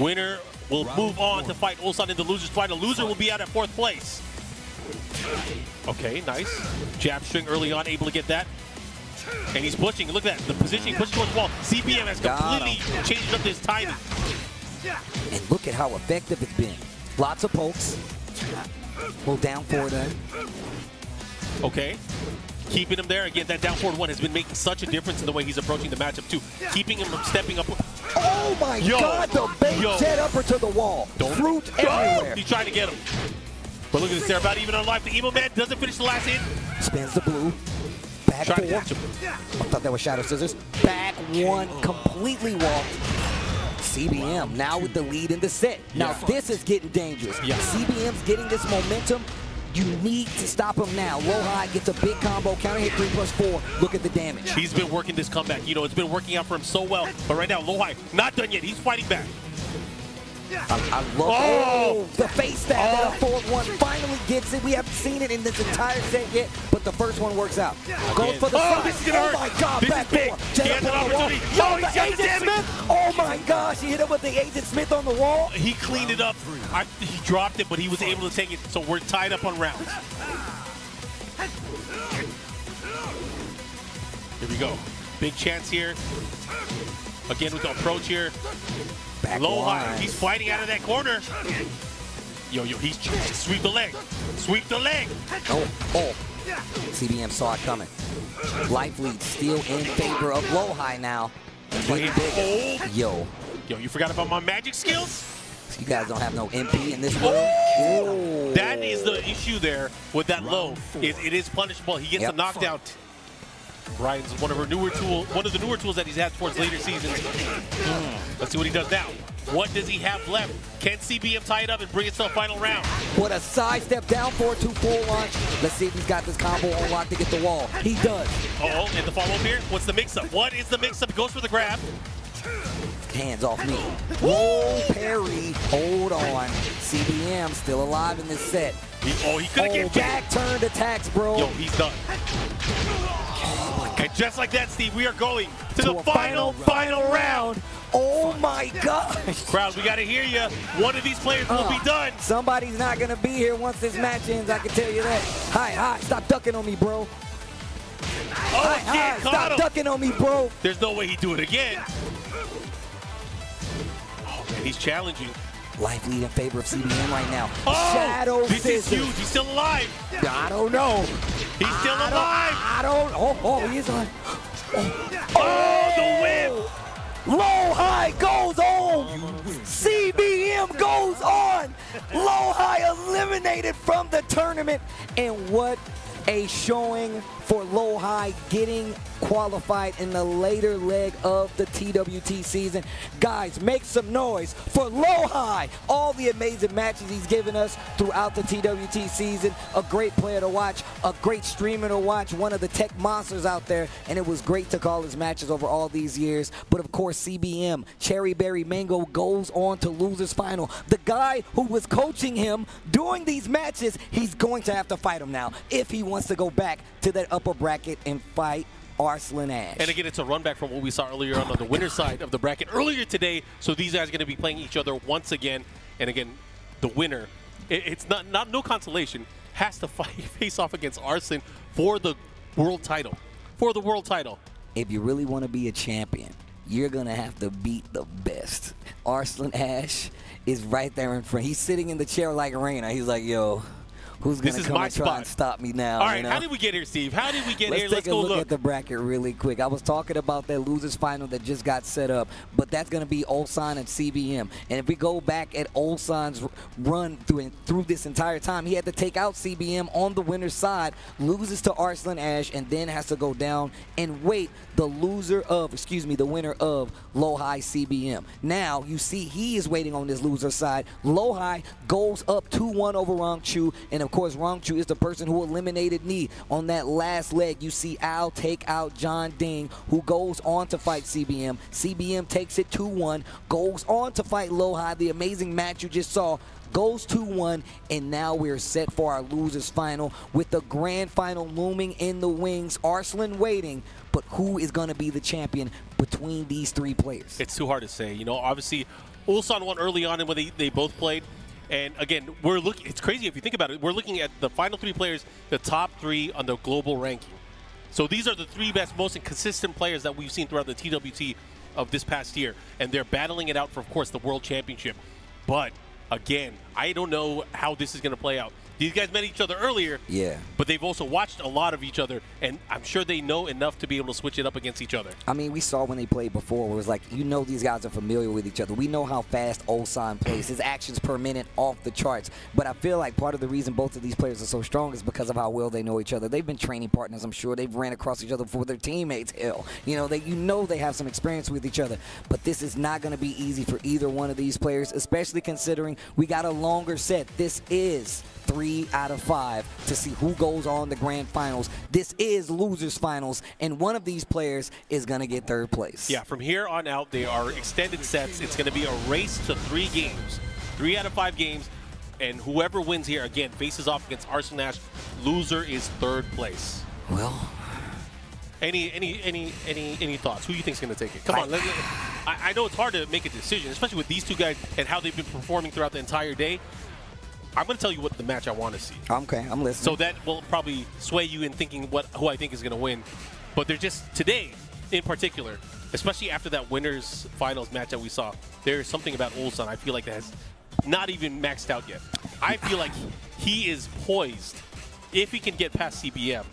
Winner will move on to fight Ulsan in the loser's final. Loser will be out at fourth place. Okay, nice. Jab string early on, able to get that. And he's pushing. Look at that. The position he pushes towards the wall. CBM has completely changed up his timing. And look at how effective it's been. Lots of pokes. Pull down for them. Okay. Keeping him there. Again, that down forward one has been making such a difference in the way he's approaching the matchup, too. Keeping him from stepping up. Oh my Yo. God, the bait Yo. jet upper to the wall. Don't- Fruit Oh, everywhere. He's trying to get him. But look at this. They're about even on life. The Emo Man doesn't finish the last hit. Spins the blue. Back Trying four. I thought that was Shadow Scissors. Back one, completely walked. CBM now with the lead in the set. Now Yeah. this is getting dangerous. Yeah. CBM's getting this momentum. You need to stop him now. Lowhigh gets a big combo, counter hit three plus four. Look at the damage. He's been working this comeback. You know, it's been working out for him so well. But right now, Lowhigh, not done yet. He's fighting back. I, I love Oh! oh, the face stab that a 4-1 finally gets it. We haven't seen it in this entire set yet, but the first one works out. Goes for the Oh, side. this is gonna oh hurt. my God, This is back big. He has an on the wall. opportunity. Oh, he's got the Agent. Smith. Oh my gosh, he hit him with the Agent Smith on the wall. He cleaned it up. I, he dropped it, but he was able to take it. So we're tied up on rounds. Here we go. Big chance here. Again with the approach here. Back Lowhigh. He's fighting out of that corner. Yo, yo, he's sweep the leg. Sweep the leg. Oh, oh. CBM saw it coming. Life lead still in favor of Lowhigh now. Oh. Yo, Yo, you forgot about my magic skills? you guys don't have no MP in this world. Oh! That is the issue there with that low. It, it is punishable. He gets Yep. a knockdown. Ryan's one of her newer tool, one of the newer tools that he's had towards later seasons. Hmm. Let's see what he does now. What does he have left? Can CBM tie it up and bring it to the final round? What a sidestep down for two full launch. Let's see if he's got this combo on lock to get the wall. He does. Oh, and the follow-up here. What's the mix-up? What is the mix-up? Goes for the grab. Hands off me. Whoa, parry. Hold on. CBM still alive in this set. He, oh, he could have Oh, back turned attacks, bro. Yo, he's done. And just like that, Steve, we are going to, To the a final, final round. Oh my God! Crowd, we got to hear you. One of these players will be Uh, done. Somebody's not gonna be here once this match ends. I can tell you that. Hi, hi! Stop ducking on me, bro. Oh, hi, hi! Stop him. ducking on me, bro. There's no way he'd do it again. Oh, man, he's challenging. Life lead in favor of CBM right now. Oh, Shadow this is huge. He's still alive. I don't know. He's still I don't- alive. I don't. Oh, oh, he is on. Oh, the whip. Lowhigh goes on. CBM goes on. Lowhigh eliminated from the tournament. And what a showing for Lowhigh getting qualified in the later leg of the TWT season. Guys, make some noise for Lowhigh. All the amazing matches he's given us throughout the TWT season. A great player to watch, a great streamer to watch, one of the tech monsters out there. And it was great to call his matches over all these years. But of course, CBM, Cherry Berry Mango goes on to losers final. The guy who was coaching him during these matches, he's going to have to fight him now if he wants to go back to that upper bracket and fight Arslan Ash. And again, it's a run back from what we saw earlier on, on the winner's side of the bracket earlier today. So these guys are going to be playing each other once again. And again, the winner, it- it's not, not no consolation, has to fight face off against Arslan for the world title. For the world title. if you really want to be a champion, you're going to have to beat the best. Arslan Ash is right there in front. He's sitting in the chair like Reina. He's like, yo, who's going to come my and try spot. and stop me now? All you know? how did we get here, Steve? How did we get Let's here? take Let's a go look, look. at the bracket really quick. I was talking about that losers final that just got set up, but that's going to be Ulsan and CBM. And if we go back at Ulsan's r- run through through this entire time, he had to take out CBM on the winner's side, loses to Arslan Ash, and then has to go down and wait the loser of, excuse me, the winner of Lowhigh CBM. Now you see he is waiting on this loser side. Lowhigh goes up 2-1 over Rangchu, and of course Rangchu is the person who eliminated me on that last leg. You see Ao take out Jeondding, who goes on to fight CBM. CBM takes it 2-1, goes on to fight Lowhigh. The amazing match you just saw goes 2-1 and now we're set for our losers final with the grand final looming in the wings arslan waiting but who is going to be the champion between these three players It's too hard to say. You know, obviously, Ulsan won early on and when they, they both played. And again, we're looking. It's crazy if you think about it. We're looking at the final three players, the top three on the global ranking. So these are the three best, most consistent players that we've seen throughout the TWT of this past year, and they're battling it out for, of course, the World Championship. But again, I don't know how this is going to play out. These guys met each other earlier, yeah but they've also watched a lot of each other, and I'm sure they know enough to be able to switch it up against each other. I mean, we saw when they played before, it was like, you know, these guys are familiar with each other. We know how fast Ulsan plays. His actions per minute off the charts. But I feel like part of the reason both of these players are so strong is because of how well they know each other. They've been training partners, I'm sure. They've ran across each other before their teammates. Hell, you know, they you know they have some experience with each other. But this is not going to be easy for either one of these players, especially considering we got a longer set. This is three out of five to see who goes on the grand finals. This is losers finals, and one of these players is going to get third place. Yeah, from here on out, they are extended sets. It's going to be a race to three games, three out of five games, and whoever wins here again faces off against Arslan Ash. Loser is third place. Well, any any any any any thoughts? Who do you think's going to take it? Come on, let, I, I know it's hard to make a decision, especially with these two guys and how they've been performing throughout the entire day. I'm going to tell you what the match I want to see. Okay, I'm listening. So that will probably sway you in thinking what who I think is going to win. But they're just today, in particular, especially after that winners finals match that we saw. There's something about Ulsan I feel like that has not even maxed out yet. I feel like he is poised, if he can get past CBM,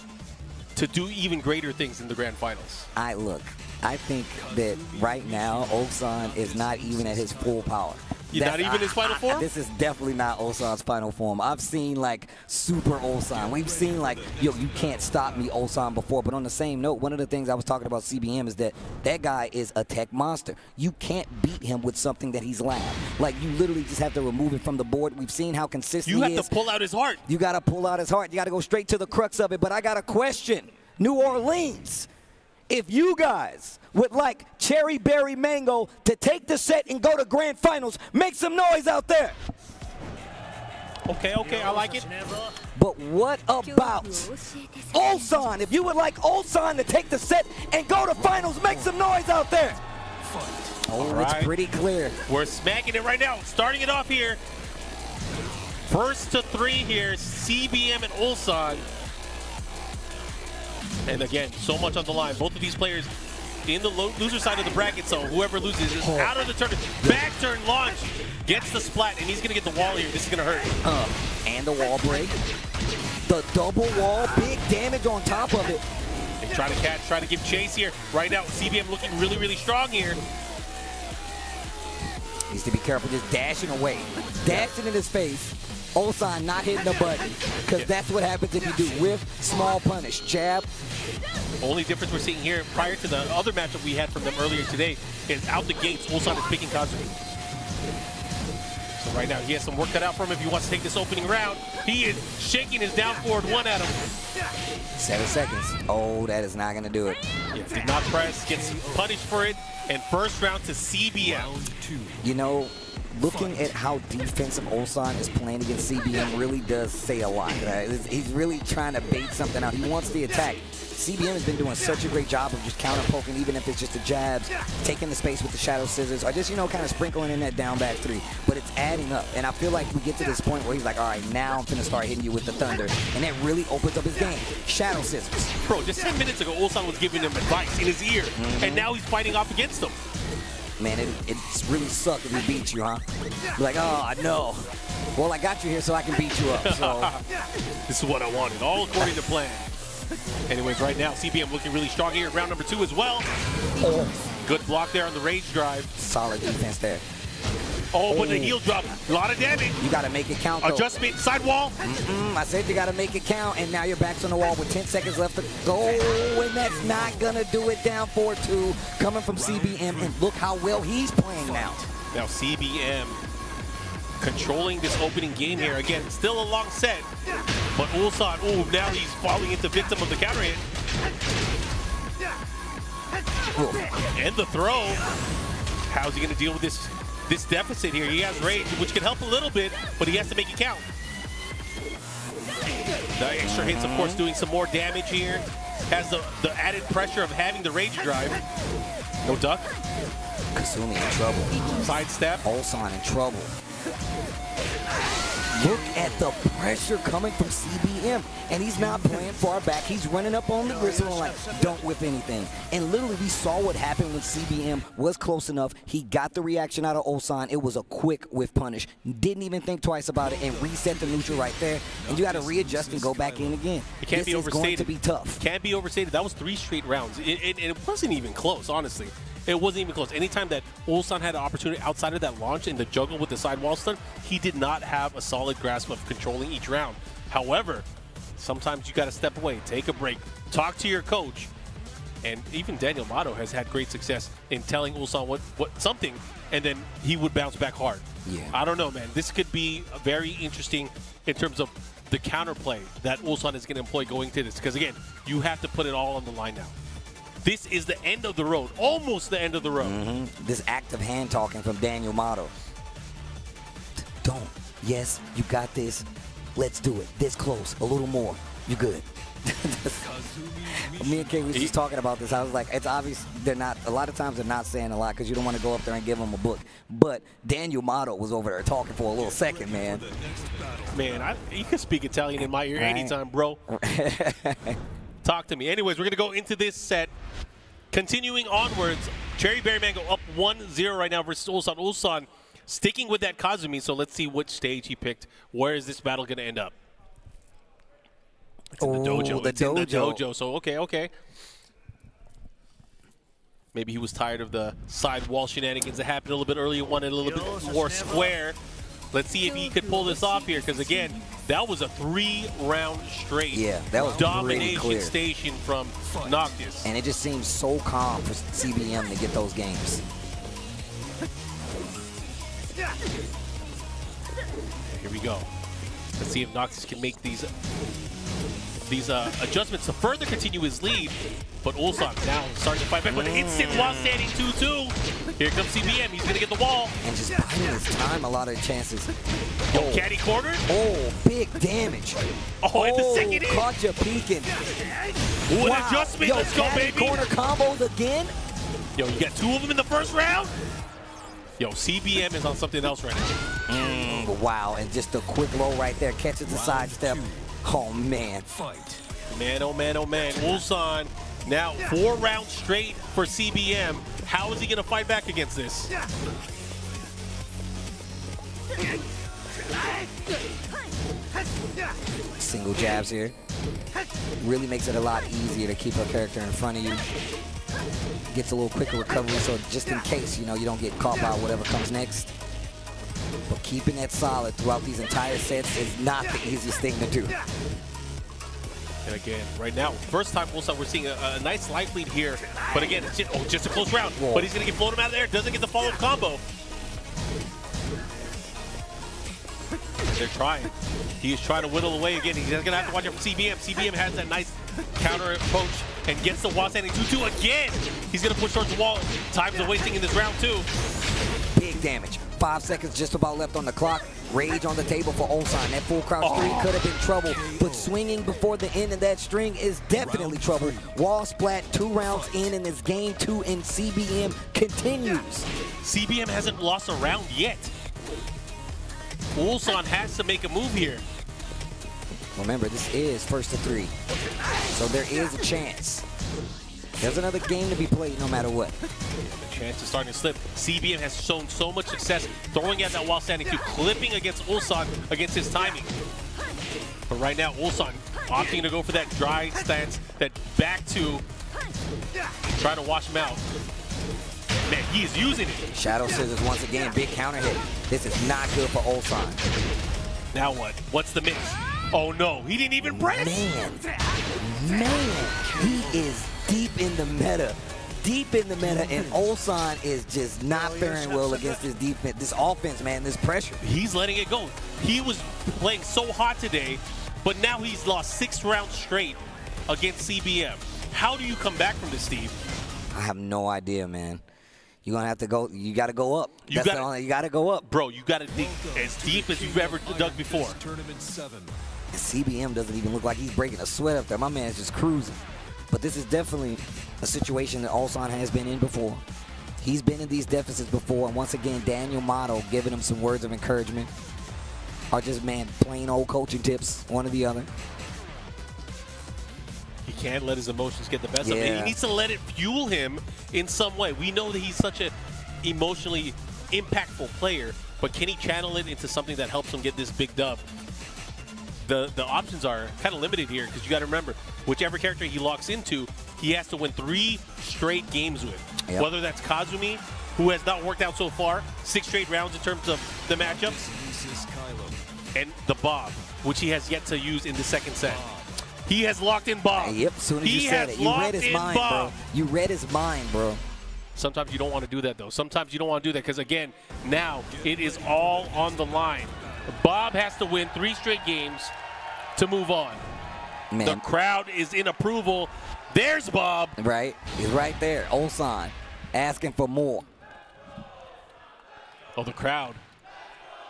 to do even greater things in the grand finals. I look. I think that right now Ulsan is not even at his full power. You're not even his final form? This is definitely not Ulsan's final form. I've seen like super Ulsan. We've seen like, yo, you can't stop me Ulsan before. But on the same note, one of the things I was talking about CBM is that that guy is a tech monster. You can't beat him with something that he's lagged. Like you literally just have to remove it from the board. We've seen how consistent You have to pull out his heart. You got to pull out his heart. You got to go straight to the crux of it. But I got a question. New Orleans, if you guys would like Cherry Berry Mango to take the set and go to grand finals, make some noise out there. Okay, okay, I like it. But what about Ulsan? If you would like Ulsan to take the set and go to finals, make some noise out there. Oh, All it's pretty clear. We're smacking it right now. Starting it off here. First to three here, CBM and Ulsan. And again, so much on the line. Both of these players in the lo- loser side of the bracket, so whoever loses is out of the tournament. Back turn launch gets the splat, and he's going to get the wall here. This is going to hurt. Uh, and the wall break. The double wall, big damage on top of it. They try to catch, try to give chase here. Right now, CBM looking really, really strong here. Needs to be careful just dashing away. Dashing in his face. Ulsan not hitting the button. Because that's what happens if you do whiff, small punish, jab. Only difference we're seeing here prior to the other matchup we had from them earlier today is out the gates, Ulsan is picking Kazumi. So right now he has some work cut out for him if he wants to take this opening round. He is shaking his down forward one at him. Seven seconds. Oh, that is not going to do it. Yeah, did not press, gets punished for it, and first round to CBM. You know, looking at how defensive Ulsan is playing against CBM really does say a lot. Right? He's- He's really trying to bait something out. He wants the attack. CBM has been doing such a great job of just counter poking, even if it's just the jabs, taking the space with the shadow scissors, or just, you know, kind of sprinkling in that down back three. But it's adding up. And I feel like we get to this point where he's like, all right, now I'm going to start hitting you with the thunder. And that really opens up his game. Shadow scissors. Bro, just 10 minutes ago, Ulsan was giving him advice in his ear, mm-hmm. and now he's fighting off against him. Man, it, it's really suck if he beat you, huh? Be like, oh, I know. Well, I got you here so I can beat you up. So this is what I wanted, all according to plan. Anyways, right now, CBM looking really strong here. Round number two as well. Good block there on the rage drive. solid defense there. Oh, but the heel drop, a lot of damage. You got to make it count. Though. Adjustment, sidewall. Mm, I said you got to make it count, and now your back's on the wall with 10 seconds left to go, and that's not gonna do it. Down 4-2, coming from CBM, and look how well he's playing now. Now CBM controlling this opening game here. Again, still a long set, but Ulsan, oh, now he's falling into victim of the counter hit. And the throw. How's he going to deal with this this deficit here? He has rage, which can help a little bit, but he has to make it count. The extra hits, of course, doing some more damage here. Has the, the added pressure of having the rage drive. No duck. Kazumi in trouble. Sidestep. Ulsan in trouble. Look at the pressure coming from CBM, and he's not playing far back. He's running up on the gristle and like, don't whip anything. And literally, we saw what happened when CBM was close enough. He got the reaction out of Ulsan. It was a quick whiff punish. Didn't even think twice about it and reset the neutral right there. And you got to readjust and go back in again. It can't this be is overstated. going to be tough. Can't be overstated. That was three straight rounds. It, it, it wasn't even close, honestly. It wasn't even close. Anytime that Ulsan had an opportunity outside of that launch in the juggle with the sidewall stun, he did not have a solid grasp of controlling each round. However, sometimes you got to step away, take a break, talk to your coach. And even Daniel Mato has had great success in telling Ulsan what, what something, and then he would bounce back hard. Yeah. I don't know, man. This could be very interesting in terms of the counterplay that Ulsan is going to employ going to this. Because again, you have to put it all on the line now. This is the end of the road, almost the end of the road. Mhm. This of hand talking from Daniel Mato. Don't. Yes, you got this. Let's do it. This close. A little more. You good. Me and King was just talking about this. I was like, it's obvious they're not. A lot of times they're not saying a lot because you don't want to go up there and give them a book. But Daniel Mato was over there talking for a little second, man. Man, I, you can speak Italian in my ear Right. anytime, bro. Talk to me. Anyways, we're going to go into this set. Continuing onwards, Cherry Berry Mango up 1-0 right now versus Ulsan. Ulsan sticking with that Kazumi, so let's see which stage he picked. Where is this battle going to end up? It's in the Oh, dojo. the it's in the dojo. dojo. So, okay, okay. Maybe he was tired of the side wall shenanigans that happened a little bit earlier, wanted a little bit more square. Let's see if he could pull this off here, because again, that was a three-round straight Yeah, that was domination station from Noctis. And it just seems so calm for CBM to get those games. Here we go. Let's see if Noctis can make these these uh, adjustments to further continue his lead. But Ulsan now starting to fight back with an instant while standing 2-2. Here comes CBM. He's going to get the wall. And just biding his time a lot of chances. Yo, caddy corner. Oh, big damage. Oh, and the second hit. Caught you peeking. Ooh, an Wow. adjustment. Yo, Let's go, baby. corner combos again. Yo, you got two of them in the first round? Yo, CBM is on something else right now. Mm, wow, and just a quick low right there. Catches the sidestep. Oh, man. Fight. Man, oh man, oh man. Ulsan now four rounds straight for CBM. How is he going to fight back against this? Single jabs here. Really makes it a lot easier to keep a character in front of you. Gets a little quicker recovery, so just in case, you know, you don't get caught by whatever comes next. But keeping that solid throughout these entire sets is not the easiest thing to do. And again, right now, first time Ulsan, we're seeing a, a nice life lead here. But again, it's just, oh, just a close round. Whoa. But he's going to get floated out of there. Doesn't get the follow-up combo. They're trying. He is trying to whittle away again. He's going to have to watch out for CBM. CBM has that nice counter approach and gets the wall standing 2-2 again. He's going to push towards the wall. Times are wasting in this round, too. Big damage. Five seconds just about left on the clock. Rage on the table for Ulsan. That full crouch Oh. three could have been trouble, but swinging before the end of that string is definitely trouble. Wall splat two rounds in, and this game two in CBM continues. CBM hasn't lost a round yet. Ulsan has to make a move here. Remember, this is first to three, so there is a chance. There's another game to be played no matter what. The chance is starting to slip. CBM has shown so much success throwing at that while standing two, clipping against Ulsan against his timing. But right now, Ulsan opting to go for that dry stance, that back two, try to wash him out. Man, he is using it. Shadow Scissors once again, big counter hit. This is not good for Ulsan. Now what? What's the mix? Oh no, he didn't even press. Man, man, he is deep in the meta. Deep in the meta, and Ulsan is just not oh, faring well against this defense, this offense, man, this pressure. He's letting it go. He was playing so hot today, but now he's lost six rounds straight against CBM. How do you come back from this, Steve? I have no idea, man. You're gonna have to go. You got to go up. You That's the gotta- only- you got to go up. Bro, you got to dig as deep as you've ever dug before. Tournament seven. And CBM doesn't even look like he's breaking a sweat up there. My man's just cruising. But this is definitely a situation that Ulsan has been in before. He's been in these deficits before, and once again, Daniel Motto giving him some words of encouragement, or just man plain old coaching tips, one or the other. He can't let his emotions get the best of him. He needs to let it fuel him in some way. We know that he's such an emotionally impactful player, but can he channel it into something that helps him get this big dub? The the options are kind of limited here because you got to remember, whichever character he locks into, he has to win three straight games with. Yep. Whether that's Kazumi, who has not worked out so far, six straight rounds in terms of the matchups, and the Bob, which he has yet to use in the second set. He has locked in Bob. Yep, as soon as he you said it, you read his mind, Bob. bro. You read his mind, bro. Sometimes you don't want to do that, though. Sometimes you don't want to do that because, again, now it is all on the line. Bob has to win three straight games to move on. Man. The crowd is in approval. There's Bob. Right? He's right there. Ulsan asking for more. Oh, the crowd.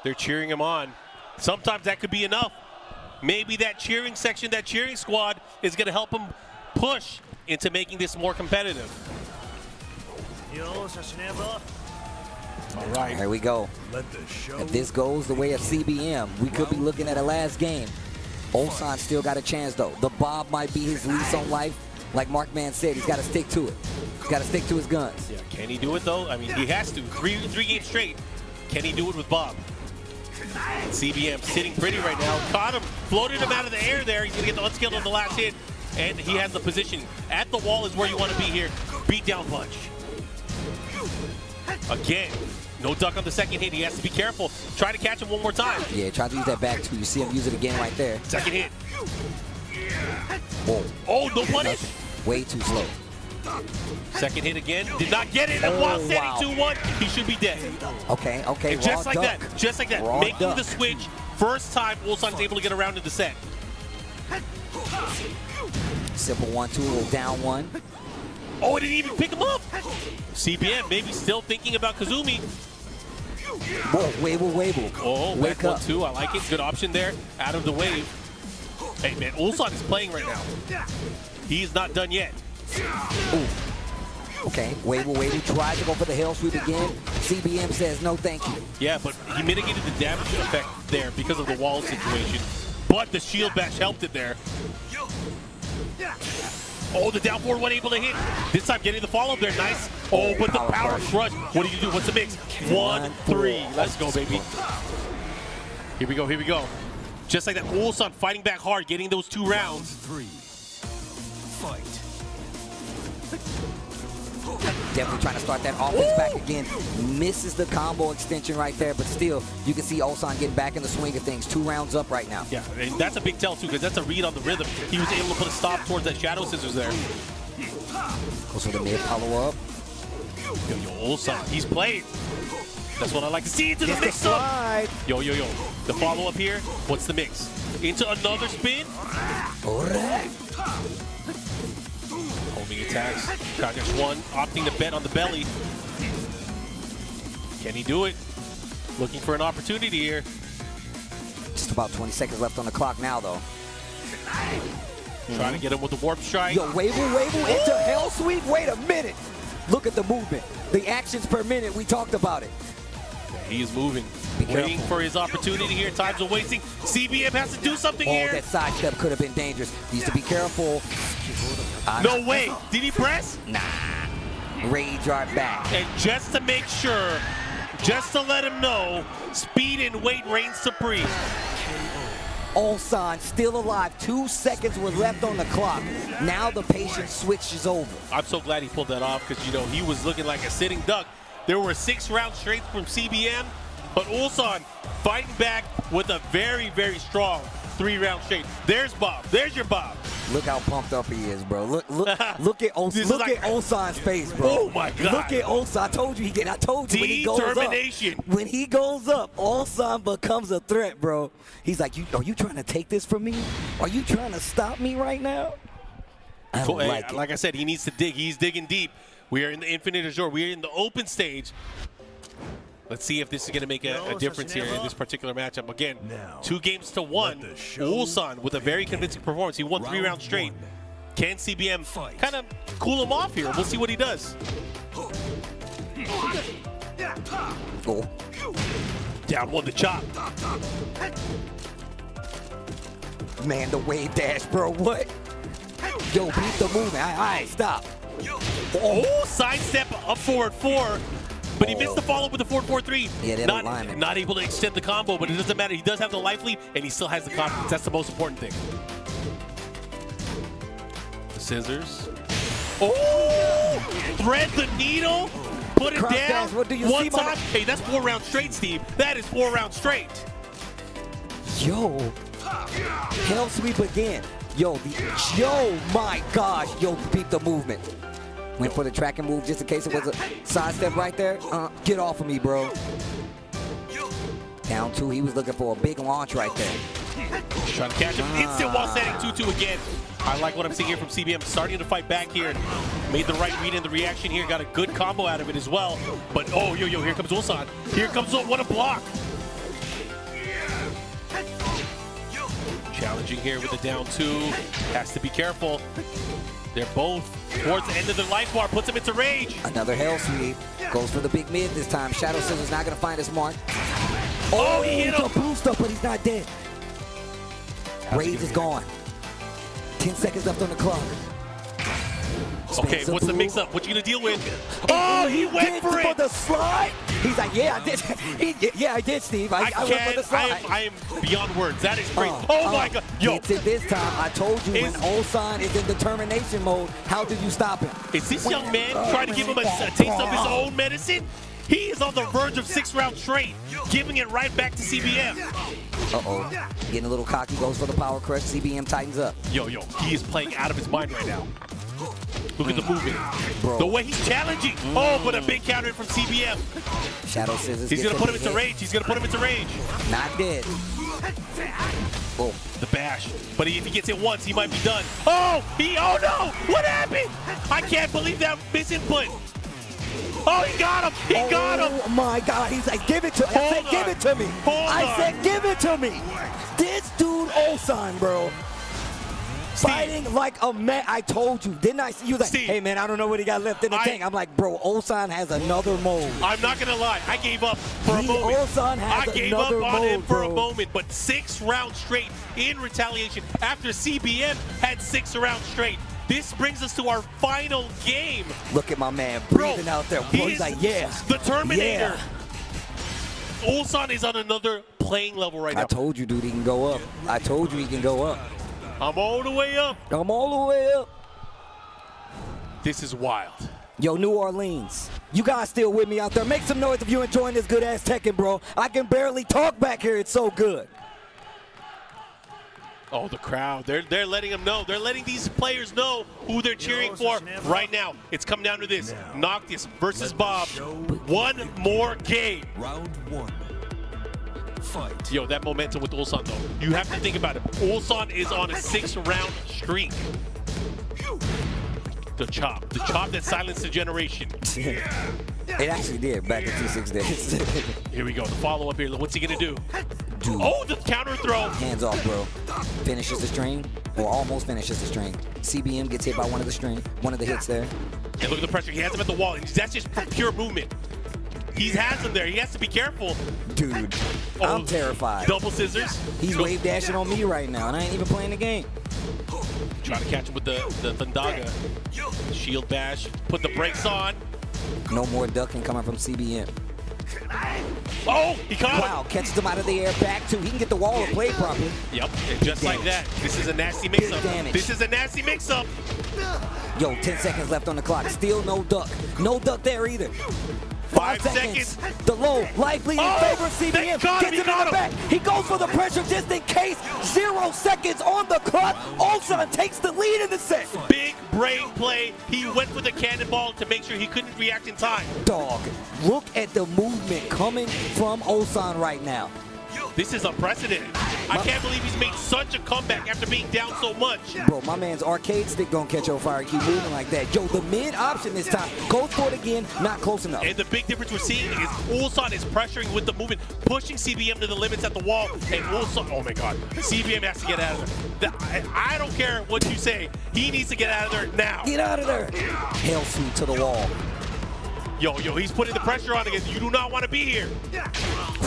They're cheering him on. Sometimes that could be enough. Maybe that cheering section, that cheering squad is going to help him push into making this more competitive. All right. Here we go. Let the show. If this goes the way of CBM, we could be looking at a last game. Ulsan still got a chance though. The Bob might be his lease on life. Like Markman said, he's got to stick to it. He's got to stick to his guns. Yeah, can he do it though? I mean, he has to. Three three games straight. Can he do it with Bob? CBM sitting pretty right now. Caught him, floated him out of the air there. He's gonna get the unskilled on the last hit, and he has the position. At the wall is where you want to be here. Beat down punch. Again, no duck on the second hit. He has to be careful. Try to catch him one more time. Yeah, try to use that back two. You see him use it again right there. Second hit. Whoa. Oh, no punish. Way too slow. Second hit again. Did not get it. And Oh, while wow. standing 2-1, he should be dead. Okay, okay. And just like duck. that, just like that, Raw making duck. the switch. First time Ulsan's able to get around in the set. Simple one, two, little down one. Oh, it didn't even pick him up. CBM maybe still thinking about Kazumi. Whoa, wabble, wabble. Oh, Wake up. two. I like it. Good option there. Out of the wave. Hey man, Ulsan is playing right now. He's not done yet. Okay, Wavell, Wavell tries to go for the hell sweep again. CBM says no thank you. Yeah, but he mitigated the damage effect there because of the wall situation. But the shield bash helped it there. Oh, the down forward wasn't able to hit. This time getting the follow up there. Nice. Oh, but the power crush. What do you do? What's the mix? One, three. Let's go, baby. Here we go, here we go. Just like that, Ulsan fighting back hard, getting those two rounds. Three. Fight. Definitely trying to start that offense back again. Misses the combo extension right there, but still, you can see Ulsan getting back in the swing of things. Two rounds up right now. Yeah, and that's a big tell too, because that's a read on the rhythm. He was able to put a stop towards that Shadow Scissors there. Goes for the mid follow-up. Yo, yo, Ulsan, he's playing. That's what I like to see into the Gets mix up. slide. Yo, yo, yo. The follow up here. What's the mix? Into another spin. Homing attacks. Crackers one, opting to bet on the belly. Can he do it? Looking for an opportunity here. Just about 20 seconds left on the clock now, though. Trying to get him with the warp strike. Yo, Wavell, Wavell into Hell Sweep. Wait a minute. Look at the movement. The actions per minute. We talked about it. He is moving. Be Waiting careful. for his opportunity here. Times are wasting. CBM has to do something Oh, here. that sidestep could have been dangerous. Needs to be careful. Uh, No way. Did he press? Nah. Rage right back. And just to make sure, just to let him know, speed and weight reign supreme. Ulsan still alive. Two seconds were left on the clock. Now the patience switches over. I'm so glad he pulled that off because, you know, he was looking like a sitting duck. There were six rounds straight from CBM, but Ulsan fighting back with a very, very strong three round straight. There's Bob. There's your Bob. Look how pumped up he is, bro. Look, look, look at. This Look like- at Ulsan's face, bro. Oh, my God. Look at Ulsan. I told you he get. I told you when he goes up. Determination. When he goes up, Ulsan becomes a threat, bro. He's like, you, are you trying to take this from me? Are you trying to stop me right now? I Cool. Like it. like I said, he needs to dig. He's digging deep. We are in the Infinite Azure. We are in the open stage. Let's see if this is going to make a, a difference here in this particular matchup. Again, two games to one. Ulsan with a very convincing performance. He won three rounds straight. Can CBM kind of cool him off here? We'll see what he does. Go. Oh. Down one to chop. Man, the wave dash, bro. What? Yo, beat the movement. All right, stop. Oh, sidestep up forward four. But he missed the follow up with the 4-4-3. Yeah, not, not able to extend the combo, but it doesn't matter. He does have the life lead, and he still has the confidence. That's the most important thing. The scissors. Oh! Thread the needle. Put it Cross down. what do you One see, time. Hey, that's four rounds straight, Steve. That is four rounds straight. Yo. Hell sweep again. Yo, the, yo, my gosh. Yo, beat the movement. Went for the tracking move just in case it was a sidestep right there. Uh, get off of me, bro. Down two. He was looking for a big launch right there. Trying to catch him. Instant wall setting 2-2 again. I like what I'm seeing here from CBM. Starting to fight back here. Made the right read in the reaction here. Got a good combo out of it as well. But, oh, yo, yo, here comes Ulsan. Here comes, what a block. Challenging here with the down two. Has to be careful. They're both towards the end of their life bar. Puts him into rage. Another hell sweep. Goes for the big mid this time. Shadow Scissors not going to find his mark. Oh, he oh, hit the him. boost up, but he's not dead. Rage is gone. 10 seconds left on the clock. Okay, what's the mix-up? What you gonna deal with? Oh, he went for it. the slide. He's like, yeah, I did. He, yeah, I did, Steve. I, I I went for the I am, I am beyond words. That is crazy. Uh, oh uh, my God. Yo, Gets it this time. I told you when Is- Ulsan is in determination mode, how did you stop him? Is this young man trying to give him a, a taste of his own medicine? He is on the verge of six rounds straight, giving it right back to CBM. Uh-oh. Getting a little cocky, goes for the power crush. CBM tightens up. Yo, yo, he is playing out of his mind right now. Look at the movement. Bro. The way he's challenging. Oh, but a big counter from CBM. Shadow Scissors. He's gonna put him into hit. rage. He's gonna put him into rage. Not dead. Oh. The bash. But if he gets it once, he might be done. Oh, he, oh no! What happened? I can't believe that missing misinput. Oh, he got him! He got him! Oh my God! He's like, give it to me. I said, give it to me. Hold I on. said, give it to me. This dude Ulsan, bro. Fighting like a man. I told you, didn't I? See you like, hey man, I don't know what he got left in the tank. I'm like, bro, Ulsan has another mode. I'm not gonna lie. I gave up for a moment. Has I gave up on him for a moment, but six rounds straight in retaliation after CBM had six rounds straight. This brings us to our final game. Look at my man Bro, breathing out there. he Bro, he's like, yeah. The Terminator. Yeah. Ulsan is on another playing level right I now. I told you, dude, he can go up. I told you he can go up. I'm all the way up. I'm all the way up. This is wild. Yo, New Orleans, you guys still with me out there? Make some noise if you enjoying this good ass Tekken, bro. I can barely talk back here. It's so good. Oh, the crowd. They're they're letting them know. They're letting these players know who they're cheering for right now. It's come down to this. Noctis versus Bob. One more game. Round one. Fight. Yo, that momentum with Ulsan though. You have to think about it. Ulsan is on a six round streak. The chop. The chop that silenced the generation. It actually did back in T6 days. Here we go. The follow up here. What's he gonna do? Dude. Oh, the counter throw. Hands off, bro. Finishes the string, or almost finishes the string. CBM gets hit by one of the string, one of the hits there. And look at the pressure. He has him at the wall. And that's just pure movement. He has him there. He has to be careful. Dude, oh, I'm terrified. Double scissors. He's Go- wave dashing on me right now, and I ain't even playing the game. Try to catch him with the, the Thundaga. Shield bash. Put the brakes on. No more ducking coming from CBM. Oh, he caught him. Wow, catches him out of the air, back two. He can get the wall to play properly. Yep, and just like that, this is a nasty mix-up. This is a nasty mix-up. Yo, 10 seconds left on the clock. Still no duck. No duck there either. Five seconds. The low, likely in Oh, favor of CBM. they got him, Gets him in the back. He goes for the pressure just in case. Zero seconds on the clock. Ulsan takes the lead in the set. Big brain play. He went for the cannonball to make sure he couldn't react in time. Dog, look at the movement coming from Ulsan right now. This is unprecedented. I can't believe he's made such a comeback after being down so much. Bro, my man's arcade stick gonna catch on fire keep moving like that. Yo, the mid option this time. Goes for it again, not close enough. And the big difference we're seeing is Ulsan is pressuring with the movement, pushing CBM to the limits at the wall. And Ulsan, oh my God, CBM has to get out of there. The- I, don't care what you say. He needs to get out of there now. Get out of there. Sweep to the wall. Yo, yo, he's putting the pressure on again. You do not want to be here.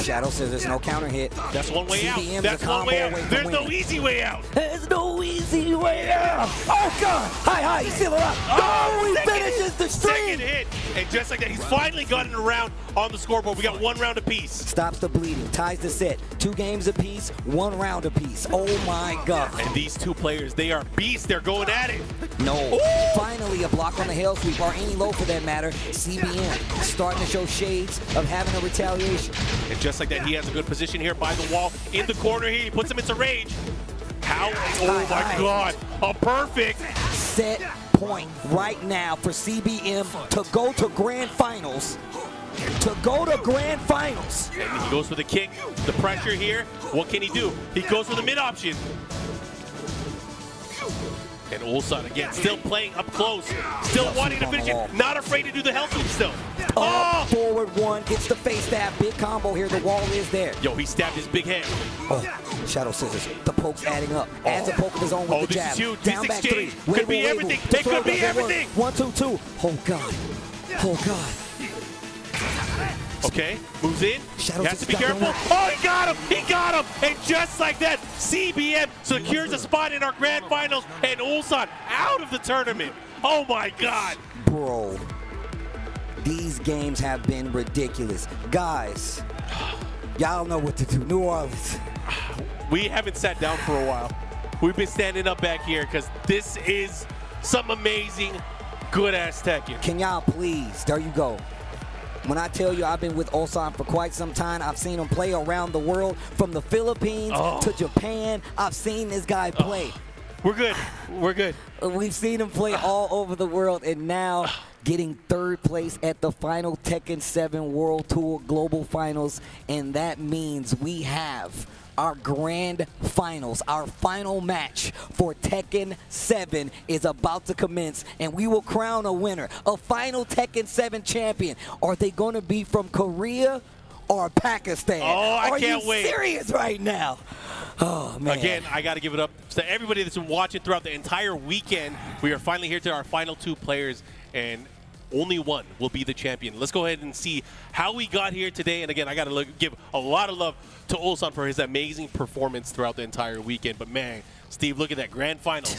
Shadow says there's no counter hit. That's one way out. That's one way out. from There's no easy way out. There's no easy way out. Oh God! Hi, hi, he's still alive. Oh, he second- finishes the string. Second hit. And just like that, he's finally gotten around on the scoreboard. We got one round apiece. Stops the bleeding, ties the set. Two games apiece, one round apiece. Oh my God. And these two players, they are beasts. They're going at it. No. Finally, a block on the hell sweep, or any low for that matter. CBM starting to show shades of having a retaliation. And just like that, he has a good position here by the wall. In the corner here, he puts him into rage. How? Oh my God. A perfect. Set point right now for CBM to go to grand finals. To go to grand finals. And he goes for the kick. The pressure here. What can he do? He goes for the mid option. And Ulsan again, still playing up close. Still wanting to finish it. Not afraid to do the hell sweep still. Up, forward one, gets the face stab. Big combo here. The wall is there. Yo, he stabbed his big hand. Oh, shadow scissors. The poke's adding up. Oh. Adds a poke of his own with Oh, the this jab. is huge. Down This back three. exchange could Wiggle, be everything. The It could be everything. One, two, two. Oh God. Oh God. Okay, moves in. Shadow he has to be careful. Oh, he got him! He got him! And just like that, CBM secures a spot in our grand finals, and Ulsan out of the tournament. Oh my God! Bro. These games have been ridiculous. Guys, y'all know what to do. New Orleans. We haven't sat down for a while. We've been standing up back here because this is some amazing, good ass Tekken. Can y'all please? There you go. When I tell you I've been with Ulsan for quite some time, I've seen him play around the world, from the Philippines Oh. to Japan. I've seen this guy play. We're good. We're good. We've seen him play all over the world, and now getting third place at the final Tekken 7 World Tour Global Finals, and that means we have our grand finals, our final match for Tekken 7 is about to commence, and we will crown a winner, a final Tekken 7 champion. Are they going to be from Korea or Pakistan? Oh, I Are can't you wait. serious right now? Oh man. Again, I got to give it up to everybody that's been watching throughout the entire weekend. We are finally here to our final two players, and only one will be the champion. Let's go ahead and see how we got here today. And again, I got to give a lot of love to Ulsan for his amazing performance throughout the entire weekend. But man, Steve, look at that grand final.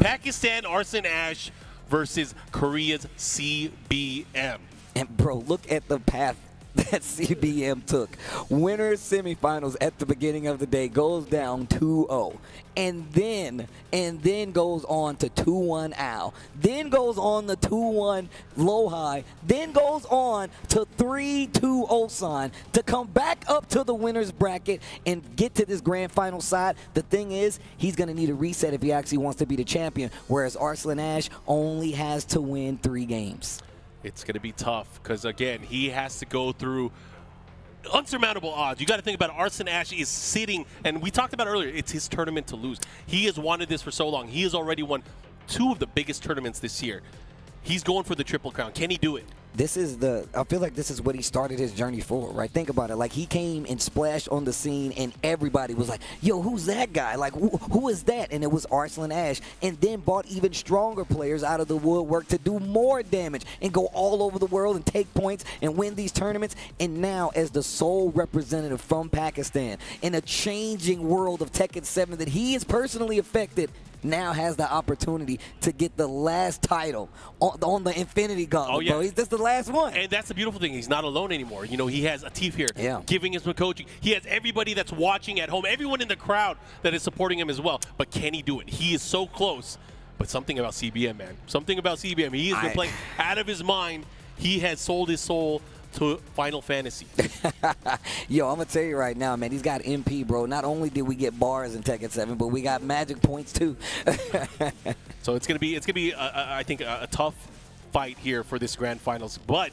Pakistan Arslan Ash versus Korea's CBM. And bro, look at the path that CBM took. Winners semifinals at the beginning of the day goes down 2-0. And then, and then goes on to 2-1 Ao. Then goes on to 2-1 Lowhigh. Then goes on to 3-2 Ulsan to come back up to the winner's bracket and get to this grand final side. The thing is, he's going to need a reset if he actually wants to be the champion, whereas Arslan Ash only has to win three games. It's going to be tough because, again, he has to go through unsurmountable odds. You got to think about it. Arslan Ash is sitting, and we talked about earlier, it's his tournament to lose. He has wanted this for so long. He has already won two of the biggest tournaments this year. He's going for the Triple Crown. Can he do it? This is the I feel like this is what he started his journey for, right? Think about it. Like he came and splashed on the scene and everybody was like, "Yo, who's that guy? Like who, is that?" And it was Arslan Ash. And then bought even stronger players out of the woodwork to do more damage and go all over the world and take points and win these tournaments. And now as the sole representative from Pakistan in a changing world of Tekken 7 that he is personally affected, now has the opportunity to get the last title on, on the Infinity Gauntlet, Oh, yeah. bro. He's just the last one. And that's the beautiful thing. He's not alone anymore. You know, he has Atif here Yeah. giving him some coaching. He has everybody that's watching at home, everyone in the crowd that is supporting him as well. But can he do it? He is so close. But something about CBM, man. Something about CBM. He has been I- playing out of his mind. He has sold his soul to Final Fantasy. Yo, I'm gonna tell you right now, man. He's got MP, bro. Not only did we get bars in Tekken 7, but we got magic points too. So it's gonna be it's gonna be uh, uh, I think a, a tough fight here for this grand finals, but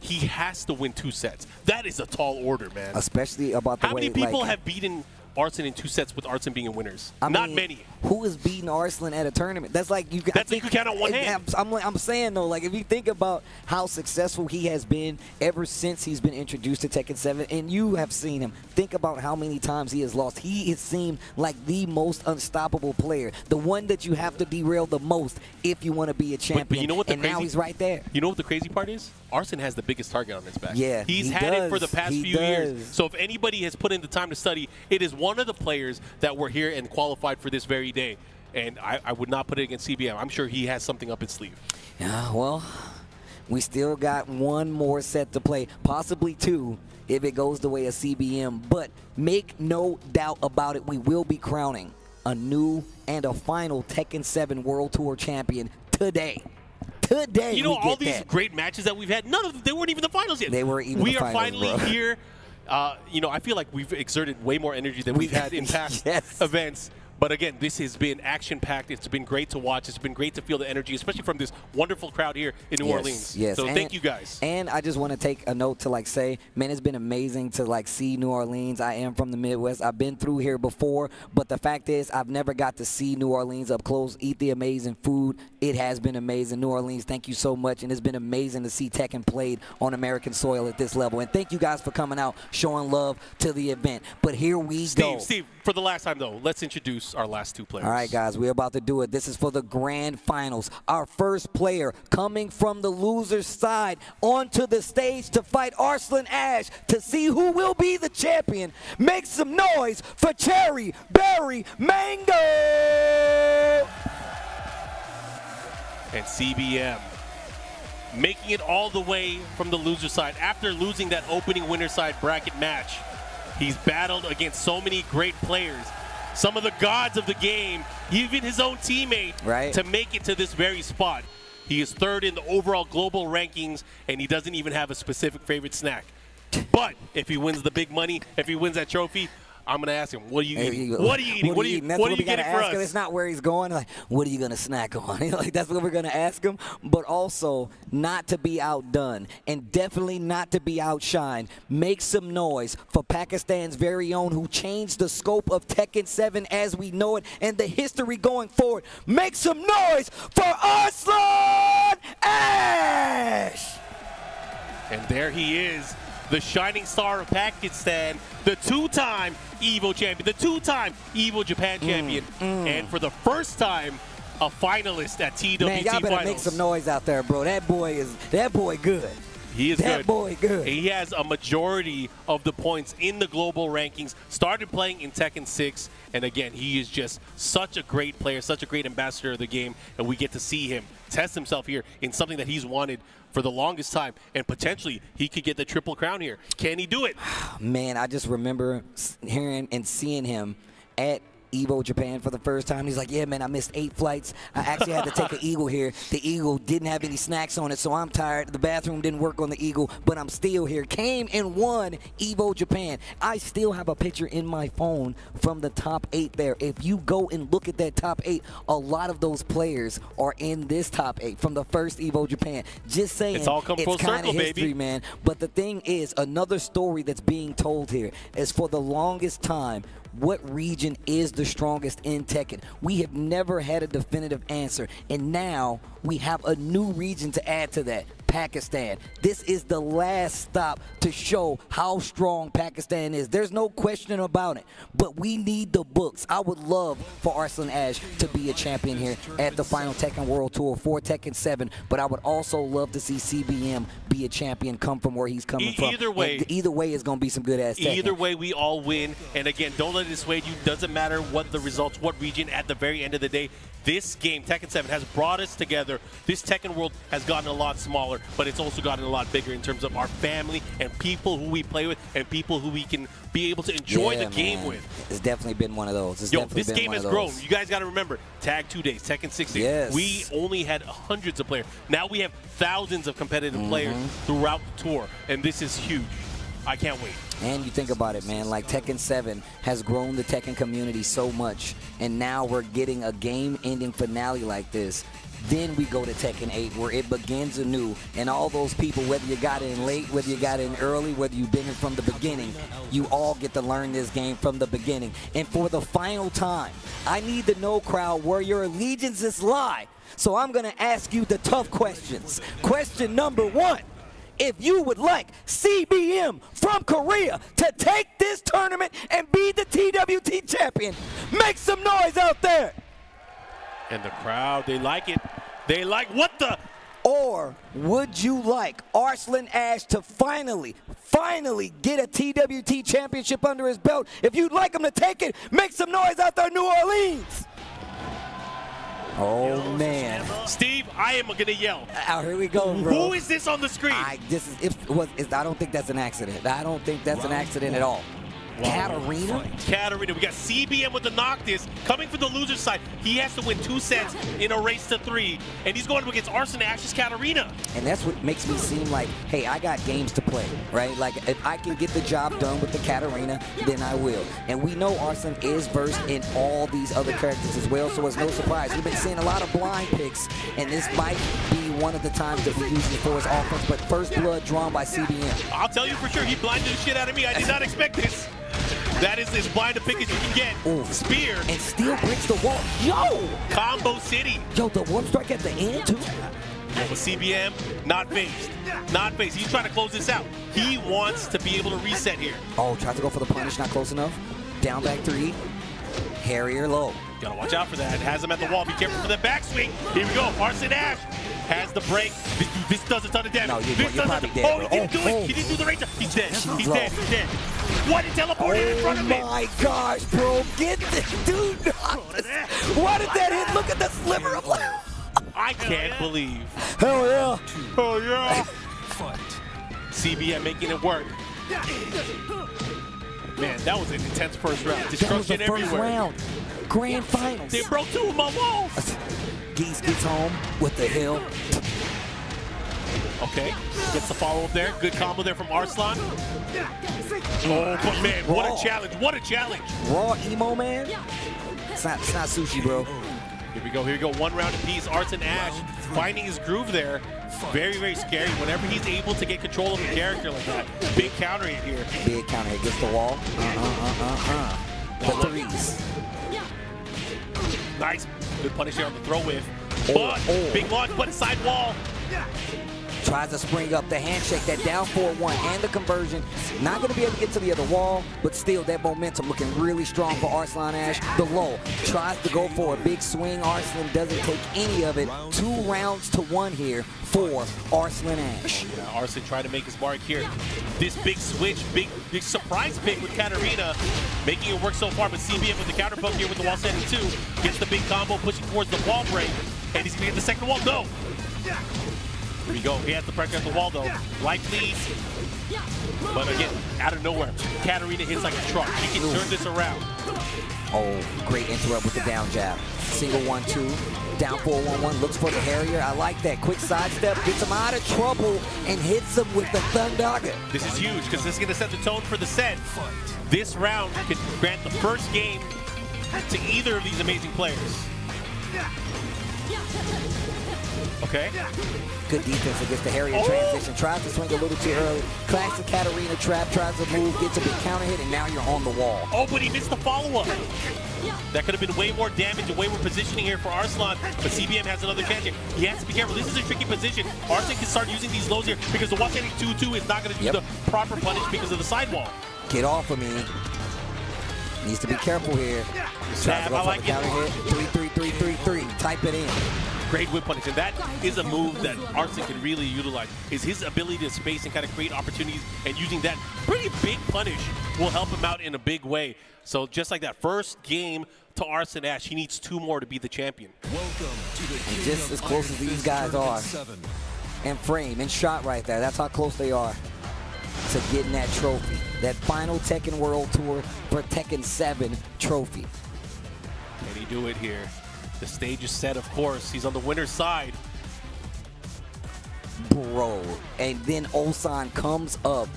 he has to win two sets. That is a tall order, man. Especially about the How way many people like, have beaten Arslan in two sets with Arslan being in winners? I Not mean, many. Who is beating Arslan at a tournament? That's like you. That's like you count on one hand. I'm, like- I'm saying though, like if you think about how successful he has been ever since he's been introduced to Tekken 7, and you have seen him. Think about how many times he has lost. He has seemed like the most unstoppable player, the one that you have to derail the most if you want to be a champion. But, but you know what the and crazy now he's right there. You know what the crazy part is? Arslan has the biggest target on his back. Yeah, he's he had it for the past He few years. So if anybody has put in the time to study, it is one of the players that were here and qualified for this very day. And I, I would not put it against CBM. I'm sure he has something up his sleeve. Yeah, well, we still got one more set to play, possibly two if it goes the way of CBM. But make no doubt about it, we will be crowning a new and a final Tekken 7 World Tour champion today. Today, you know, all these that. great matches that we've had, none of them, they weren't even the finals yet. They weren't even We the are finals, finally bro. here. Uh, you know, I feel like we've exerted way more energy than we've had in past Yes. events. But again, this has been action packed. It's been great to watch. It's been great to feel the energy, especially from this wonderful crowd here in New Yes, Orleans. Yes. So and, thank you guys. And I just want to take a note to like say, man, it's been amazing to like see New Orleans. I am from the Midwest. I've been through here before, but the fact is, I've never got to see New Orleans up close, eat the amazing food. It has been amazing. New Orleans, thank you so much, and it's been amazing to see Tekken played on American soil at this level. And thank you guys for coming out, showing love to the event. But here we go. Steve, Steve, for the last time though, let's introduce our last two players. All right, guys, we're about to do it. This is for the grand finals. Our first player coming from the loser's side onto the stage to fight Arslan Ash to see who will be the champion. Make some noise for Cherry Berry Mango! and CBM making it all the way from the loser side after losing that opening winner side bracket match. He's battled against so many great players, some of the gods of the game, even his own teammate, Right. to make it to this very spot. He is third in the overall global rankings, and he doesn't even have a specific favorite snack. But if he wins the big money, if he wins that trophy, I'm gonna ask him, "What are you There eating? What are you eating? What are you? eating? That's What are we you getting for ask him. It's not where he's going. Like, what are you gonna snack on? like, that's what we're gonna ask him. But also, not to be outdone, and definitely not to be outshined. Make some noise for Pakistan's very own, who changed the scope of Tekken 7 as we know it, and the history going forward. Make some noise for Arslan Ash. And there he is, the shining star of Pakistan, the two-time Evo champion, the two-time Evo Japan Mm, champion, and for the first time, a finalist at TWT Man, y'all better Finals. make some noise out there, bro. That boy is that boy good. He is that good. boy good. He has a majority of the points in the global rankings. Started playing in Tekken 6, and again, he is just such a great player, such a great ambassador of the game, and we get to see him test himself here in something that he's wanted for the longest time, and potentially he could get the triple crown here. Can he do it? Man, I just remember hearing and seeing him at Evo Japan for the first time. He's like, yeah, man, I missed eight flights. I actually had to take an Eagle here. The Eagle didn't have any snacks on it, so I'm tired. The bathroom didn't work on the Eagle, but I'm still here. Came and won Evo Japan. I still have a picture in my phone from the top eight there. If you go and look at that top eight, a lot of those players are in this top eight from the first Evo Japan. Just saying, It's all come full kinda circle, baby. history, man. But the thing is, another story that's being told here is for the longest time, what region is the strongest in Tekken? We have never had a definitive answer, and now we have a new region to add to that. Pakistan. This is the last stop to show how strong Pakistan is. There's no question about it. But we need the books. I would love for Arslan Ash to be a champion here at the final Tekken World Tour for Tekken 7. But I would also love to see CBM be a champion, come from where he's coming E- from. either way- And either way is going to be some good ass Tekken. Either way, we all win. And again, don't let it dissuade you. Doesn't matter what the results, what region. At the very end of the day, this game, Tekken 7, has brought us together. This Tekken world has gotten a lot smaller, but it's also gotten a lot bigger in terms of our family and people who we play with and people who we can be able to enjoy Yeah, the game man. with. It's definitely been one of those. It's Yo, this game has grown. You guys got to remember, tag two days, Tekken six days. Yes. We only had hundreds of players. Now we have thousands of competitive Mm-hmm. players throughout the tour, and this is huge. I can't wait. And you think about it, man, like Tekken 7 has grown the Tekken community so much, and now we're getting a game ending finale like this. Then we go to Tekken 8 where it begins anew, and all those people, whether you got in late, whether you got in early, whether you've been in from the beginning, you all get to learn this game from the beginning. And for the final time, I need to know, crowd, where your allegiances lie. So I'm going to ask you the tough questions. Question number one if you would like CBM from Korea to take this tournament and be the TWT champion, make some noise out there. And the crowd, they like it. They like what the? Or would you like Arslan Ash to finally, finally get a TWT championship under his belt? If you'd like him to take it, make some noise out there, New Orleans. Oh man! Steve, I am gonna yell. Oh, here we go, bro. Who is this on the screen? I, this is if was. Is, I don't think that's an accident. I don't think that's an accident at all. Katarina. Katarina. We got CBM with the Noctis. Coming from the loser side, he has to win two sets in a race to three, and he's going up against Arslan Ash's Katarina. And that's what makes me seem like, hey, I got games to play, right? Like, if I can get the job done with the Katarina, then I will. And we know Arslan is versed in all these other characters as well, so it's no surprise. We've been seeing a lot of blind picks, and this might be one of the times that we use it for his offense, but first blood drawn by CBM. I'll tell you for sure, he blinded the shit out of me. I did not expect this. That is as blind a pick as you can get. Spear. And still breaks the wall. Yo! Combo City. Yo, the one strike at the end, too. But CBM, not phased. Not phased. He's trying to close this out. He wants to be able to reset here. Oh, tries to go for the punish, not close enough. Down back three. Harrier low. Gotta watch out for that. Has him at the wall. Be careful for the backswing. Here we go. Arslan Ash has the break. This, this does a ton of damage. No, you're- this you're does a, dead, Oh, he didn't Oh, do it. oh. He didn't do the range. He's dead. He's dead. He's dead. What? He teleported in front of me. Oh my gosh, bro. Get this dude. Why did that hit? Look at the sliver of life. I can't believe. Hell yeah. Oh, yeah. CBM making it work. Man, that was an intense first round. That was Destruction the first everywhere. round. Grand finals. They broke two of my walls. Geese gets home with the hill. Okay, gets the follow up there. Good combo there from Arslan. Oh, oh but man, what a challenge! What a challenge! Raw emo man. It's not, it's not sushi, bro. Here we go. Here we go. One round apiece. Arts Arslan Ash finding his groove there. Very, very scary. Whenever he's able to get control of a character like that, big counter hit here. Big counter hit gets the wall. Uh uh uh uh uh. The threes. Nice, good punish there on the throw whiff. Oh, But oh. big launch, but side wall. Tries to spring up the handshake, that down 4-1 and the conversion. Not going to be able to get to the other wall, but still that momentum looking really strong for Arslan Ash. The low tries to go for a big swing. Arslan doesn't take any of it. Two rounds to one here for Arslan Ash. Yeah, Arslan trying to make his mark here. This big switch, big, big surprise pick with Katarina, making it work so far. But CBM with the counter poke here with the wall setting two, gets the big combo, pushing towards the wall break, and he's gonna get the second wall. No. Here we go. He has the pressure at the wall though. Life leads. But again, out of nowhere, Katarina hits like a truck. She can turn this around. Oh, great interrupt with the down jab. Single one, two. Down four, one, one. Looks for the Harrier. I like that. Quick sidestep. Gets him out of trouble and hits him with the Thundaga. This is huge because this is going to set the tone for the set. This round could grant the first game to either of these amazing players. Okay. Good defense against the Harrier Oh! transition. Tries to swing a little too early. Classic Katarina trap. Tries to move. Gets a big counter hit, and now you're on the wall. Oh, but he missed the follow-up. That could have been way more damage and way more positioning here for Arslan, but CBM has another chance here. He has to be careful. This is a tricky position. Arslan can start using these lows here because the 172 is not going to do the proper punish because of the sidewall. Get off of me. Needs to be careful here. Tries to go I for like the it. counter hit. Three, three, three, three, three. Type it in. Great whip punish, and that is a move that Arslan can really utilize. Is his ability to space and kind of create opportunities, and using that pretty big punish will help him out in a big way. So just like that first game to Arslan Ash, he needs two more to be the champion. And just as close as these guys are, and frame and shot right there. That's how close they are to getting that trophy. That final Tekken World Tour for Tekken 7 trophy. Can he do it here? The stage is set, of course. He's on the winner's side. Bro. And then Ulsan comes up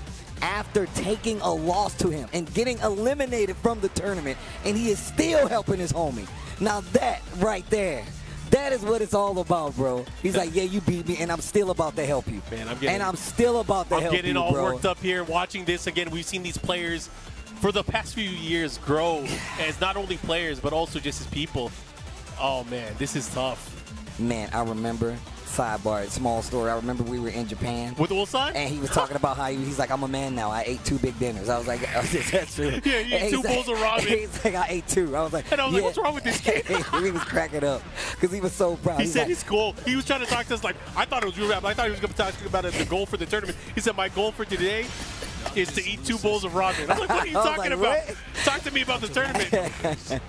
after taking a loss to him and getting eliminated from the tournament, and he is still helping his homie. Now that right there, that is what it's all about, bro. He's like, yeah, you beat me, and I'm still about to help you. Man, I'm getting- and I'm still about to help." you, I'm getting all bro. worked up here watching this again. We've seen these players for the past few years grow as not only players but also just as people. Oh man, this is tough. Man, I remember sidebar, small story. I remember we were in Japan with Ulsan, and he was talking about how he, he's like, I'm a man now. I ate two big dinners. I was like, that's true. Yeah, you ate two like- bowls of ramen. He's like, I ate two. I was like, And I was like, what's wrong with this kid? he was cracking up because he was so proud. He He's said like, his goal. He was trying to talk to us like I thought it was real rap. I thought he was going to talk about it, the goal for the tournament. He said my goal for today is to eat two bowls of ramen. I'm like, what are you talking like, about? what? Talk to me about the tournament.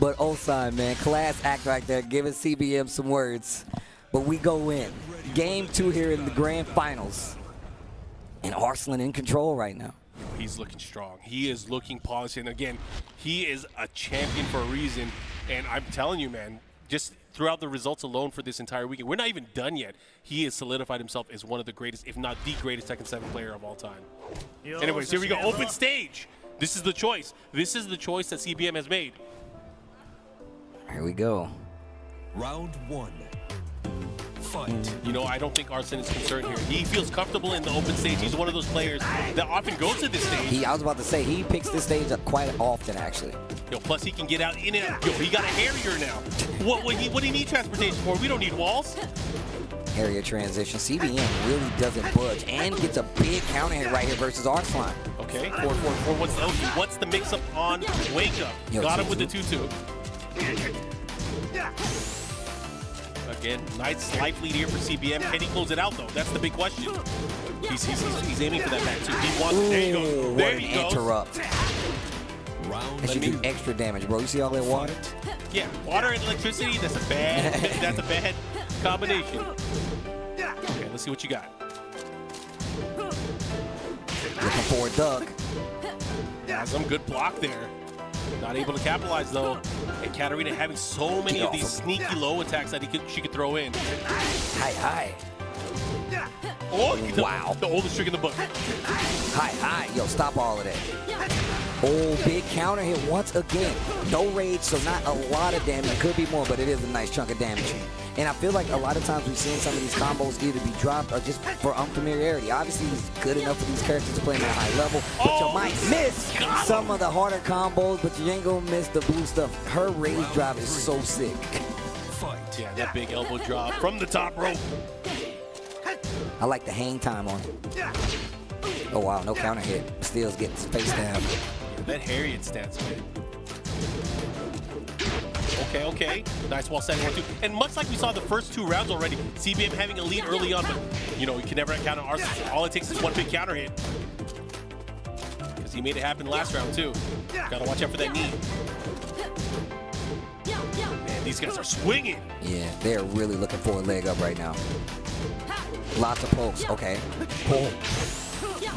But Ulsan, man, class act right there, giving CBM some words. But we go in. Game two here in the grand finals. And Arslan in control right now. He's looking strong. He is looking polished. And again, he is a champion for a reason. And I'm telling you, man, just throughout the results alone for this entire weekend, we're not even done yet. He has solidified himself as one of the greatest, if not the greatest Tekken 7 player of all time. Anyways, here we go. Open stage. This is the choice. This is the choice that CBM has made. Here we go. Round one. Fight. You know, I don't think Arslan is concerned here. He feels comfortable in the open stage. He's one of those players that often goes to this stage. He, I was about to say, he picks this stage up quite often, actually. Yo, plus he can get out in it. Yo, he got a Harrier now. What would he, what do you need transportation for? We don't need walls. Harrier transition. CBM really doesn't budge and gets a big counter hit right here versus Arslan. Okay, 4-4-4. What's, oh, what's the mix-up on Wake Up? Got him with the 2-2. Again, nice life lead here for CBM. Can he close it out though? That's the big question. He's he's, he's, he's aiming for that back two. He wants. there you Ooh, go. There an he goes. interrupt. Round That should do extra damage, bro. You see all that water? Yeah, water and electricity. That's a bad. that's a bad combination. Okay, let's see what you got. Looking for a duck. Yeah, some good block there. Not able to capitalize though. And Katarina having so many of these sneaky low attacks that he could she could throw in. Hi, hi. Oh, Wow. The oldest trick in the book. Hi, hi. Yo, stop all of that. Oh, big counter hit once again. No rage, so not a lot of damage. Could be more, but it is a nice chunk of damage. And I feel like a lot of times we've seen some of these combos either be dropped or just for unfamiliarity. Obviously, he's good enough for these characters to play at a high level, but Oh, you might miss some of the harder combos, but you ain't gonna miss the blue stuff. Her rage drive is so sick. Fight. Yeah, that big elbow drop from the top rope. I like the hang time on him. Oh wow, no counter hit. Steals gets face down. That Harrier stance, man. Okay, okay. Nice wall setting one, two. And much like we saw the first two rounds already, CBM having a lead early on, but you know, you can never counter Arslan. All it takes is one big counter hit. Because he made it happen last round, too. Gotta watch out for that knee. Man, these guys are swinging. Yeah, they're really looking for a leg up right now. Lots of pokes. Okay. Pull.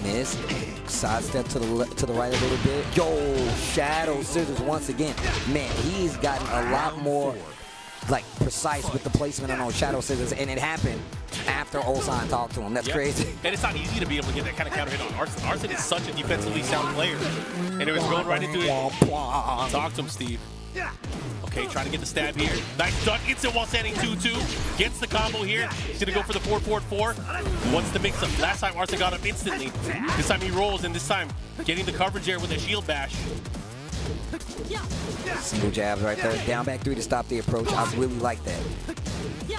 Miss. Sidestep to the to the right a little bit. Yo, shadow scissors once again. Man, he's gotten a lot more like precise with the placement on those shadow scissors, and it happened after Ulsan talked to him. That's Yep. crazy. And it's not easy to be able to get that kind of counter hit on Arslan. Arslan is such a defensively sound player. And it was going right into it. Talk to him, Steve. Okay, trying to get the stab here. Nice duck, instant while standing 2-2. Gets the combo here. He's gonna go for the 4-4-4. What's the mix-up? Last time Arslan got him instantly. This time he rolls, and this time getting the coverage there with a shield bash. Single jabs right there. Down back three to stop the approach. I really like that.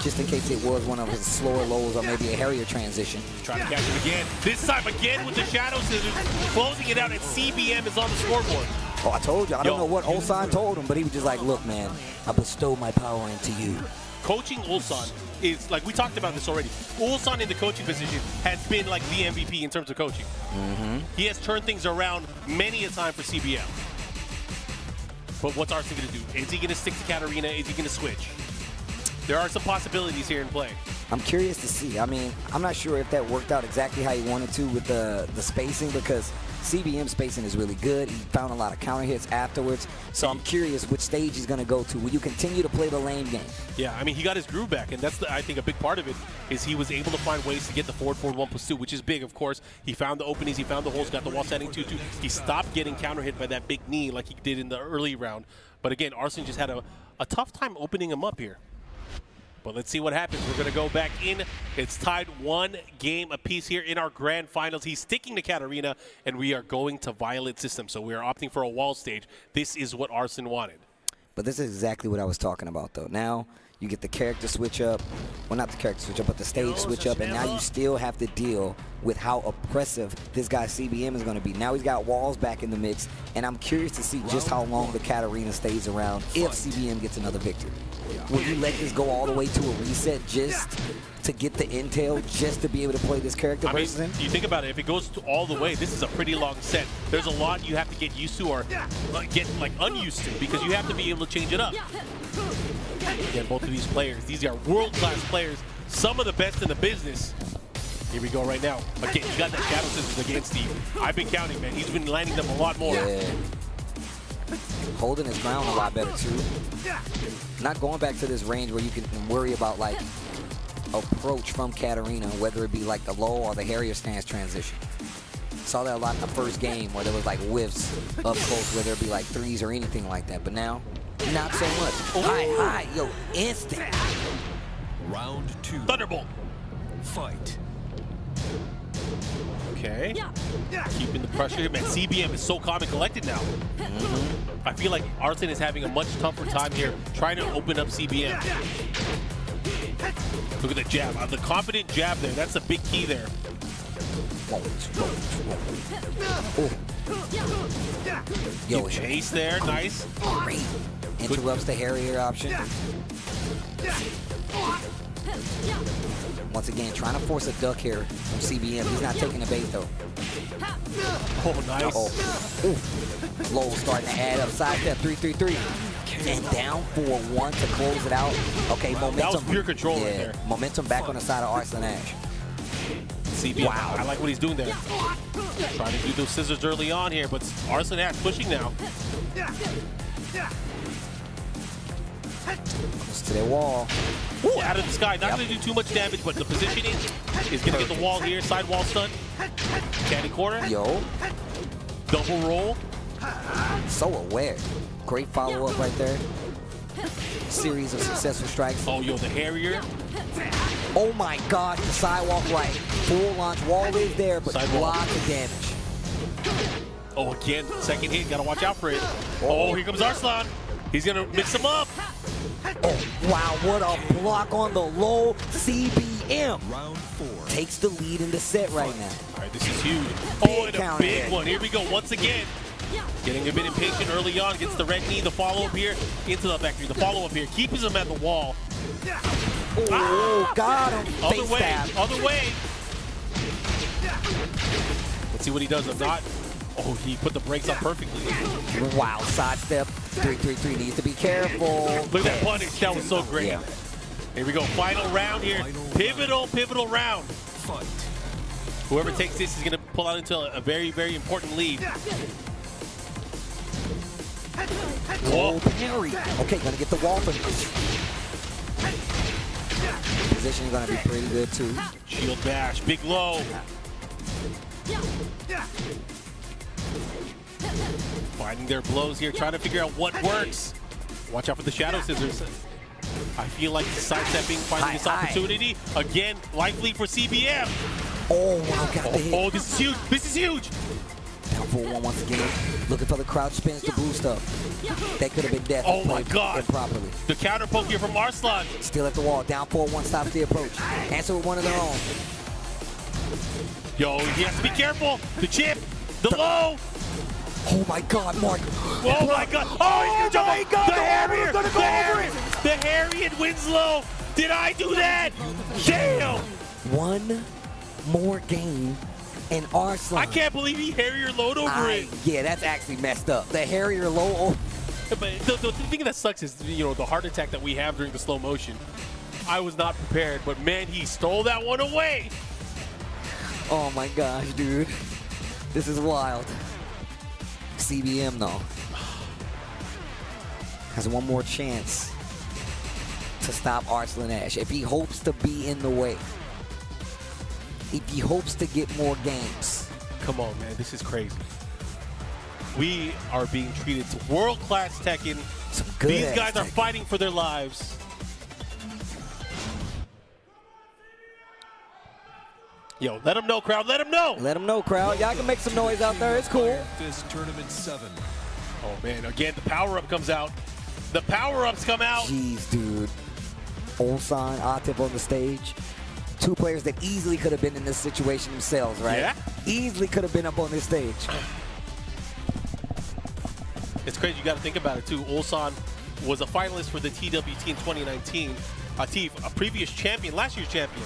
Just in case it was one of his slower lows or maybe a Harrier transition. Trying to catch him again. This time again with the shadow scissors, closing it out, and CBM is on the scoreboard. Oh, I told you. I Yo. don't know what Ulsan told him, but he was just like, look, man, I bestow my power into you. coaching Ulsan is like we talked about this already. Ulsan in the coaching position has been like the MVP in terms of coaching. Mm-hmm. He has turned things around many a time for CBM. But what's Arslan going to do? Is he going to stick to Katarina? Is he going to switch? There are some possibilities here in play. I'm curious to see. I mean, I'm not sure if that worked out exactly how he wanted to with the, the spacing because CBM spacing is really good. He found a lot of counter hits afterwards. So I'm curious which stage he's going to go to. Will you continue to play the lane game? Yeah, I mean, he got his groove back, and that's, the, I think, a big part of it is he was able to find ways to get the forward forward one plus two, which is big, of course. He found the openings, he found the holes, got the wall setting two two. He stopped getting counter hit by that big knee like he did in the early round. But again, Arslan just had a, a tough time opening him up here. But let's see what happens. We're going to go back in. It's tied one game apiece here in our grand finals. He's sticking to Katarina, and we are going to Violet System. So we are opting for a wall stage. This is what Arslan wanted. But this is exactly what I was talking about, though. Now you get the character switch up. Well, not the character switch up, but the stage switch up. And now you still have to deal with how oppressive this guy CBM is going to be. Now he's got walls back in the mix. And I'm curious to see just how long the Katarina stays around if CBM gets another victory. Will you let this go all the way to a reset just to get the intel, just to be able to play this character I mean, versus him? you think about it, if it goes to all the way, this is a pretty long set. There's a lot you have to get used to or uh, get like unused to because you have to be able to change it up. Again, both of these players, these are world-class players, some of the best in the business. Here we go right now. Again, you got that shadow scissors against Steve. I've been counting, man. He's been landing them a lot more. Yeah. Holding his ground a lot better too. Not going back to this range where you can worry about like approach from Katarina, whether it be like the low or the Harrier stance transition. Saw that a lot in the first game where there was like whiffs up close, whether it be like threes or anything like that. But now, not so much. High, high, yo, instant. Round two. Thunderbolt. Fight. Okay. Keeping the pressure here. Man, CBM is so calm and collected now. I feel like Arslan is having a much tougher time here trying to open up CBM. Look at the jab. Uh, the confident jab there. That's the big key there. Yo, Good chase there. Nice. Great. Interrupts the Harrier option. Once again, trying to force a duck here from CBM. He's not taking the bait though. Oh, nice. Uh-oh. Low starting to add up. Side step, three, three, three. And down for one to close it out. Okay, momentum. That was pure control right there. Momentum back on the side of Arslan Ash. CBM. Wow. I like what he's doing there. Trying to do those scissors early on here, but Arslan Ash pushing now. Comes to the wall. Ooh, out of the sky. Not going to do too much damage, but the positioning is going to get the wall here. Side wall stun. Candy corner. Yo. Double roll. So aware. Great follow-up right there. Series of successful strikes. Oh, yo, the Harrier. Oh my gosh, the sidewalk right. Full launch wall is there, but Sidewalk. lots of damage. Oh, again, second hit. Got to watch out for it. Oh, oh. here comes Arslan. He's going to mix him up. Oh, Wow, what a block on the low. CBM Round four. takes the lead in the set right now. All right, this is huge. Oh, and a big one. Here we go once again. Getting a bit impatient early on. Gets the red knee. The follow-up here into the back three. The follow-up here keeps him at the wall. Oh, got him. Other Face way. stab. Other way. Let's see what he does. If not, oh, he put the brakes on perfectly. Wow, sidestep. 333 needs to be careful. Look at that punish. That was so great. Yeah. Here we go. Final round here. Pivotal, pivotal round. Whoever takes this is going to pull out into a, a very, very important lead. Whoa, parry. Okay, gonna get the wall finish. Position is gonna be pretty good too. Shield bash. Big low. Finding their blows here, trying to figure out what works. Watch out for the shadow scissors. I feel like sidestepping, finding this High, high. opportunity. Again, likely for CBM. Oh, wow, got the Oh, hit. oh, this is huge. This is huge. Down 4-1 once again. Looking for the crouch spins to boost up. That could have been death. Oh my God. Improperly. The counter poke here from Arslan. Still at the wall. Down 4-1 stops the approach. Answer with one of their own. Yo, he has to be careful. The chip, the low. Oh my God, Mark. Oh my God. Oh, oh, he's gonna jump up. The Harrier. The Harrier. The Harriet Winslow. Did I do that? Damn. One more game and Arslan. I can't believe he Harrier load over I- it. Yeah, that's actually messed up. The Harrier low. Oh, But the, the, the thing that sucks is, you know, the heart attack that we have during the slow motion. I was not prepared, but man, he stole that one away. oh my gosh, dude. This is wild. CBM though has one more chance to stop Arslan Ash if he hopes to be in the way. If he hopes to get more games. Come on, man, this is crazy. We are being treated to world-class Tekken. good These ass guys are fighting for their lives. Yo, let them know, crowd. Let them know. Let them know, crowd. Y'all can make some noise out there. It's cool. This tournament seven. Oh man, again, the power-up comes out. The power-ups come out. Jeez, dude. Ulsan, Atif on the stage. Two players that easily could have been in this situation themselves, right? Yeah. Easily could have been up on this stage. It's crazy. You got to think about it too. Ulsan was a finalist for the TWT in 2019. Atif, a previous champion, last year's champion,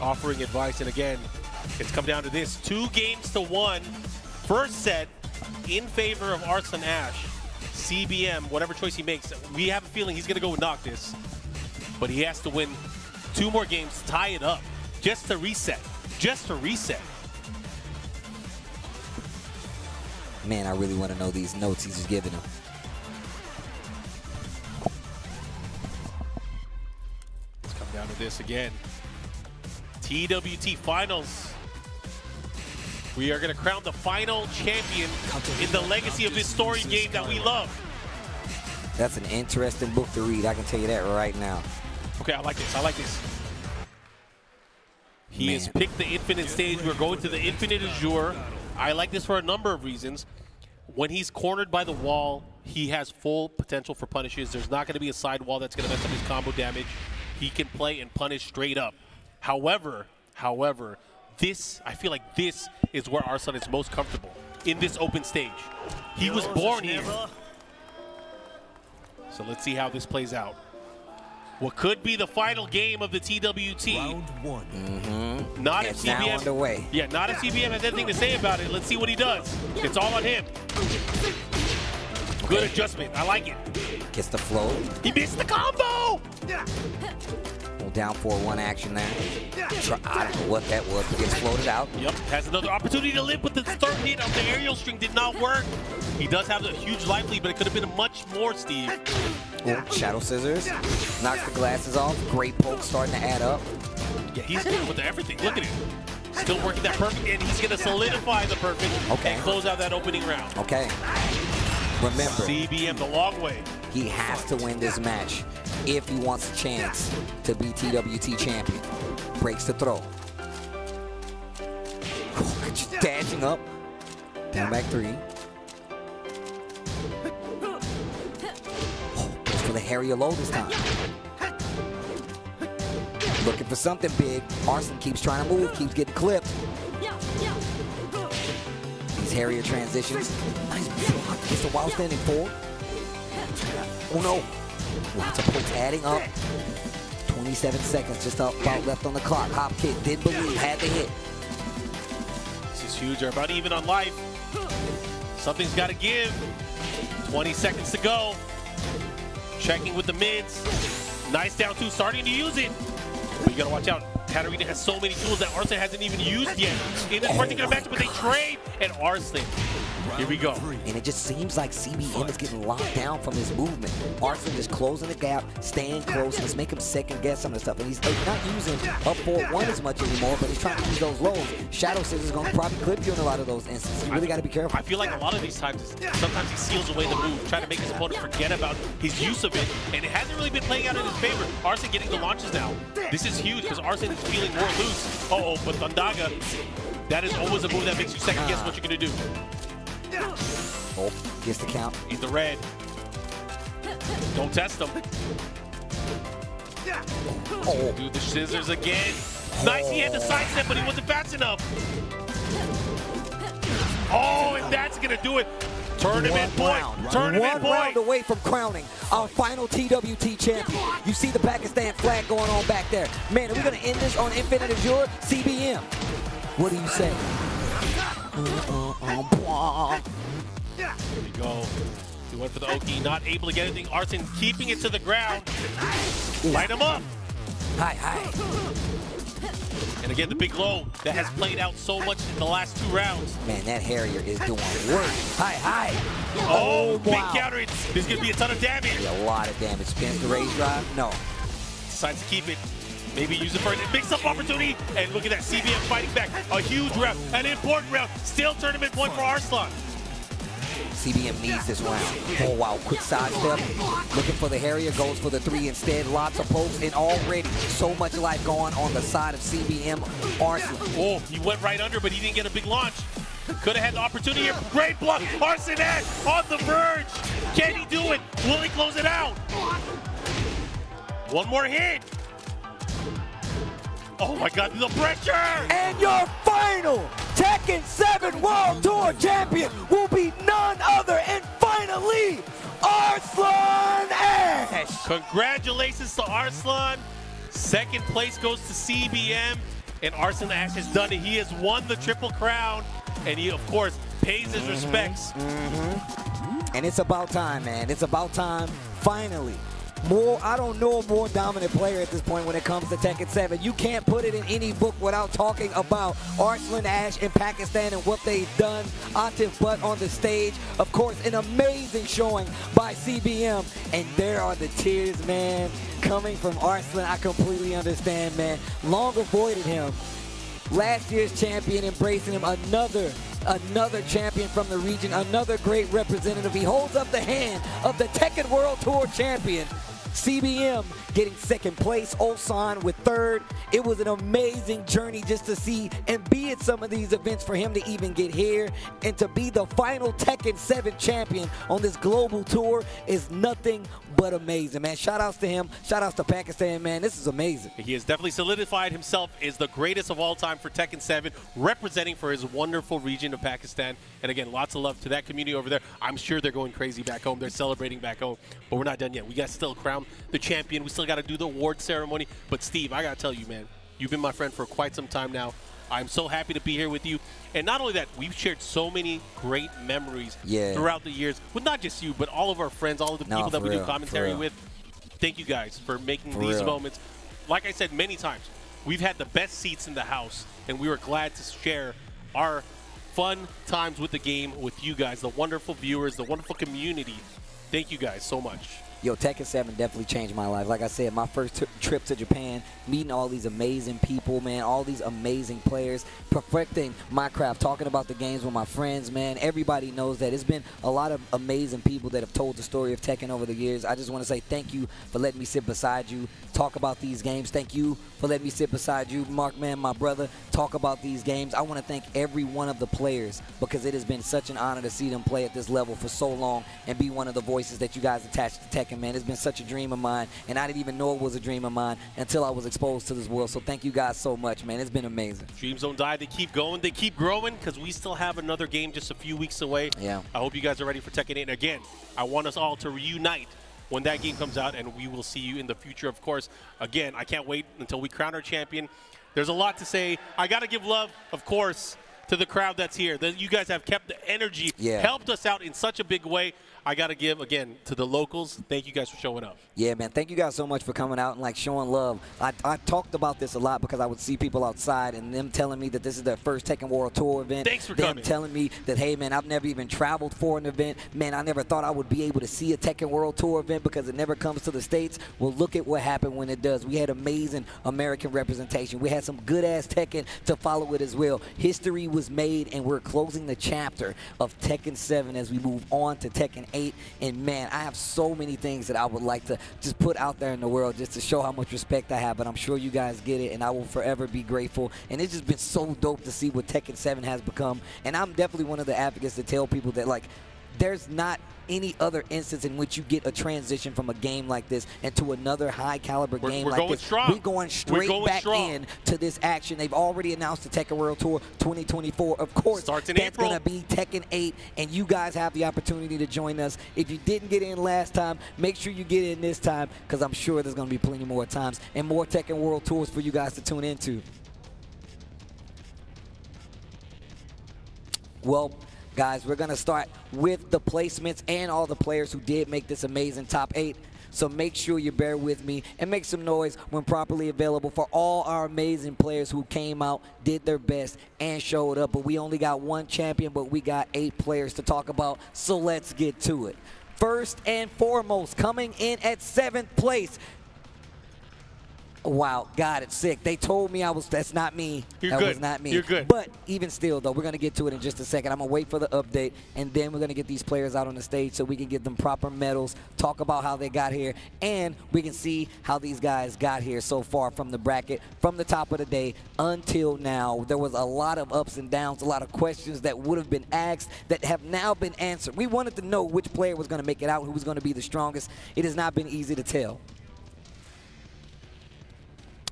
offering advice. And again, it's come down to this: two games to one. First set in favor of Arslan Ash. CBM, whatever choice he makes, we have a feeling he's going to go with Noctis, but he has to win two more games to tie it up, just to reset, just to reset. Man, I really want to know these notes he's just giving them. Let's come down to this again. TWT Finals. We are going to crown the final champion in the legacy of this story game that we love. That's an interesting book to read. I can tell you that right now. Okay, I like this. I like this. He has picked the infinite stage. We're going to the infinite azure. I like this for a number of reasons. When he's cornered by the wall, he has full potential for punishes. There's not going to be a side wall that's going to mess up his combo damage. He can play and punish straight up. However, however, this I feel like this is where Arslan is most comfortable in this open stage. He was born here. So let's see how this plays out. What could be the final game of the TWT. Round one. Mm-hmm. Not it's if now CBM. underway. Yeah, not if CBM has anything to say about it. Let's see what he does. It's all on him. Good adjustment. I like it. Gets the flow. He missed the combo. Down 4-1 action there. Try, I don't know what that was, but gets floated out. Yep, has another opportunity to live, but the third hit of the aerial string did not work. He does have a huge life lead, but it could have been much more, Steve. Oh, Shadow Scissors. Knocks the glasses off. Great poke starting to add up. Yeah, he's good with everything. Look at him. Still working that perfect, and he's going to solidify the perfect Okay. and close out that opening round. Okay. Remember, CBM the long way. he has to win this match if he wants a chance to be TWT champion. Breaks the throw. Just dashing up. Down back three. Goes for the Harrier low this time. Looking for something big. Arslan keeps trying to move, keeps getting clipped. These Harrier transitions. Nice block. Gets the wild standing forward. Oh no. Lots of pokes adding up. 27 seconds just about left on the clock. Hop kick, did believe, had the hit. This is huge. They're about even on life. Something's got to give. 20 seconds to go. Checking with the mids. Nice down two, starting to use it. But you got to watch out. Katarina has so many tools that Arslan hasn't even used yet in this particular match, but they trade. And Arslan, here we go. And it just seems like CBM is getting locked down from his movement. Arslan is closing the gap, staying close. Let's make him second guess some of the stuff. And he's not using up 4-1 as much anymore, but he's trying to use those lows. Shadow Scissors is going to probably clip you in a lot of those instances. You really got to be careful. I feel like a lot of these times, sometimes he seals away the move, trying to make his opponent forget about his use of it, and it hasn't really been playing out in his favor. Arslan getting the launches now. This is huge because Arslan is feeling more loose. Uh-oh, but Thundaga, that is always a move that makes you second guess what you're going to do. Oh, gets the count. He's the red. Don't test him. Oh. Do the scissors again. Nice, he had the side step, but he wasn't fast enough. Oh, and that's gonna do it. Tournament point. Tournament One point. round away from crowning our final TWT champion. You see the Pakistan flag going on back there. Man, are we going to end this on Infinite Azure? CBM. What do you say? There we go. He went for the Oki, not able to get anything. Arslan keeping it to the ground. Light him up. Hi, hi. And again, the big low that has played out so much in the last two rounds. Man, that Harrier is doing work. Hi, hi. Oh, oh big wow. counter. There's going to be a ton of damage. A lot of damage. Spins the rage drive? No. Decides to keep it. Maybe use it for a mix-up opportunity. And look at that, CBM fighting back. A huge round, an important round. Still tournament point for Arslan. CBM needs this round. Oh, wow. Quick side step. Looking for the Harrier. Goes for the three instead. Lots of pokes. And already so much life going on the side of CBM. Arslan. Oh, he went right under, but he didn't get a big launch. Could have had the opportunity here. Great block. Arsenet on the verge. Can he do it? Will he close it out? One more hit. Oh my God, the pressure! And your final Tekken 7 World Tour champion will be none other and finally Arslan Ash! Congratulations to Arslan. Second place goes to CBM, and Arslan Ash has done it. He has won the Triple Crown, and he, of course, pays his mm-hmm. respects. Mm-hmm. And it's about time, man. It's about time, finally. More, I don't know a more dominant player at this point when it comes to Tekken 7. You can't put it in any book without talking about Arslan Ash in Pakistan and what they've done. Atif Butt on the stage. Of course, an amazing showing by CBM. And there are the tears, man, coming from Arslan. I completely understand, man. Long avoided him. Last year's champion embracing him. Another another champion from the region, another great representative. He holds up the hand of the Tekken World Tour champion. CBM getting second place, Ulsan with third. It was an amazing journey just to see and be at some of these events for him to even get here and to be the final Tekken 7 champion on this global tour is nothing but amazing, man. Shout outs to him. Shout outs to Pakistan, man. This is amazing. He has definitely solidified himself as the greatest of all time for Tekken 7, representing for his wonderful region of Pakistan. And again, lots of love to that community over there. I'm sure they're going crazy back home. They're celebrating back home. But we're not done yet. We got to still crown the champion. We still got to do the award ceremony. But Steve, I got to tell you, man, you've been my friend for quite some time now. I'm so happy to be here with you. And not only that, we've shared so many great memories Yeah. throughout the years with not just you, but all of our friends, all of the No, people that we do real, for commentary with. Thank you guys for making For these real. moments. Like I said many times, we've had the best seats in the house, and we were glad to share our fun times with the game with you guys, the wonderful viewers, the wonderful community. Thank you guys so much. Yo, Tekken 7 definitely changed my life. Like I said, my first trip to Japan, meeting all these amazing people, man, all these amazing players, perfecting my craft, talking about the games with my friends, man. Everybody knows that. It's been a lot of amazing people that have told the story of Tekken over the years. I just want to say thank you for letting me sit beside you, talk about these games. Thank you for letting me sit beside you, Mark, man, my brother, talk about these games. I want to thank every one of the players because it has been such an honor to see them play at this level for so long and be one of the voices that you guys attach to Tekken Man. It's been such a dream of mine, and I didn't even know it was a dream of mine until I was exposed to this world. So thank you guys so much, man. It's been amazing. Dreams don't die. They keep going. They keep growing because we still have another game just a few weeks away. Yeah. I hope you guys are ready for Tekken 8. And again, I want us all to reunite when that game comes out, and we will see you in the future, of course. Again, I can't wait until we crown our champion. There's a lot to say. I got to give love, of course, to the crowd that's here. That you guys have kept the energy, Yeah. helped us out in such a big way. I got to give, again, to the locals. Thank you guys for showing up. Yeah, man. Thank you guys so much for coming out and like showing love. I, I talked about this a lot because I would see people outside and them telling me that this is their first Tekken World Tour event. Thanks for them coming. telling me that, hey, man, I've never even traveled for an event. Man, I never thought I would be able to see a Tekken World Tour event because it never comes to the States. Well, look at what happened when it does. We had amazing American representation. We had some good ass Tekken to follow it as well. History was made, and we're closing the chapter of Tekken 7 as we move on to Tekken 8. And man, I have so many things that I would like to just put out there in the world just to show how much respect I have. But I'm sure you guys get it, and I will forever be grateful. And it's just been so dope to see what Tekken 7 has become. And I'm definitely one of the advocates to tell people that, like, there's not any other instance in which you get a transition from a game like this into another high caliber We're- game we're like this. strong. We're going We're straight going back strong. in to this action. They've already announced the Tekken World Tour 2024. Of course, Starts in that's going to be Tekken 8, and you guys have the opportunity to join us. If you didn't get in last time, make sure you get in this time because I'm sure there's going to be plenty more times and more Tekken World Tours for you guys to tune into. Well, guys, we're going to start with the placements and all the players who did make this amazing top eight. So make sure you bear with me and make some noise when properly available for all our amazing players who came out, did their best, and showed up. But we only got one champion, but we got eight players to talk about. So let's get to it. First and foremost, coming in at seventh place, Wow, God, it's Sick. They told me I was. That's not me. You're that good. was not me. You're good. But even still, though, we're gonna get to it in just a second. I'm gonna wait for the update, and then we're gonna get these players out on the stage so we can give them proper medals, talk about how they got here, and we can see how these guys got here so far from the bracket, from the top of the day until now. There was a lot of ups and downs, a lot of questions that would have been asked that have now been answered. We wanted to know which player was gonna make it out, who was gonna be the strongest. It has not been easy to tell.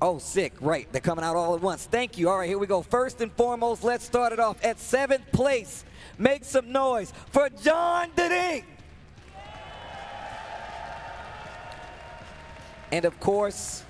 Oh, sick. Right. They're coming out all at once. Thank you. All right, here we go. First and foremost, let's start it off at seventh place. Make some noise for Jeondding. And of course,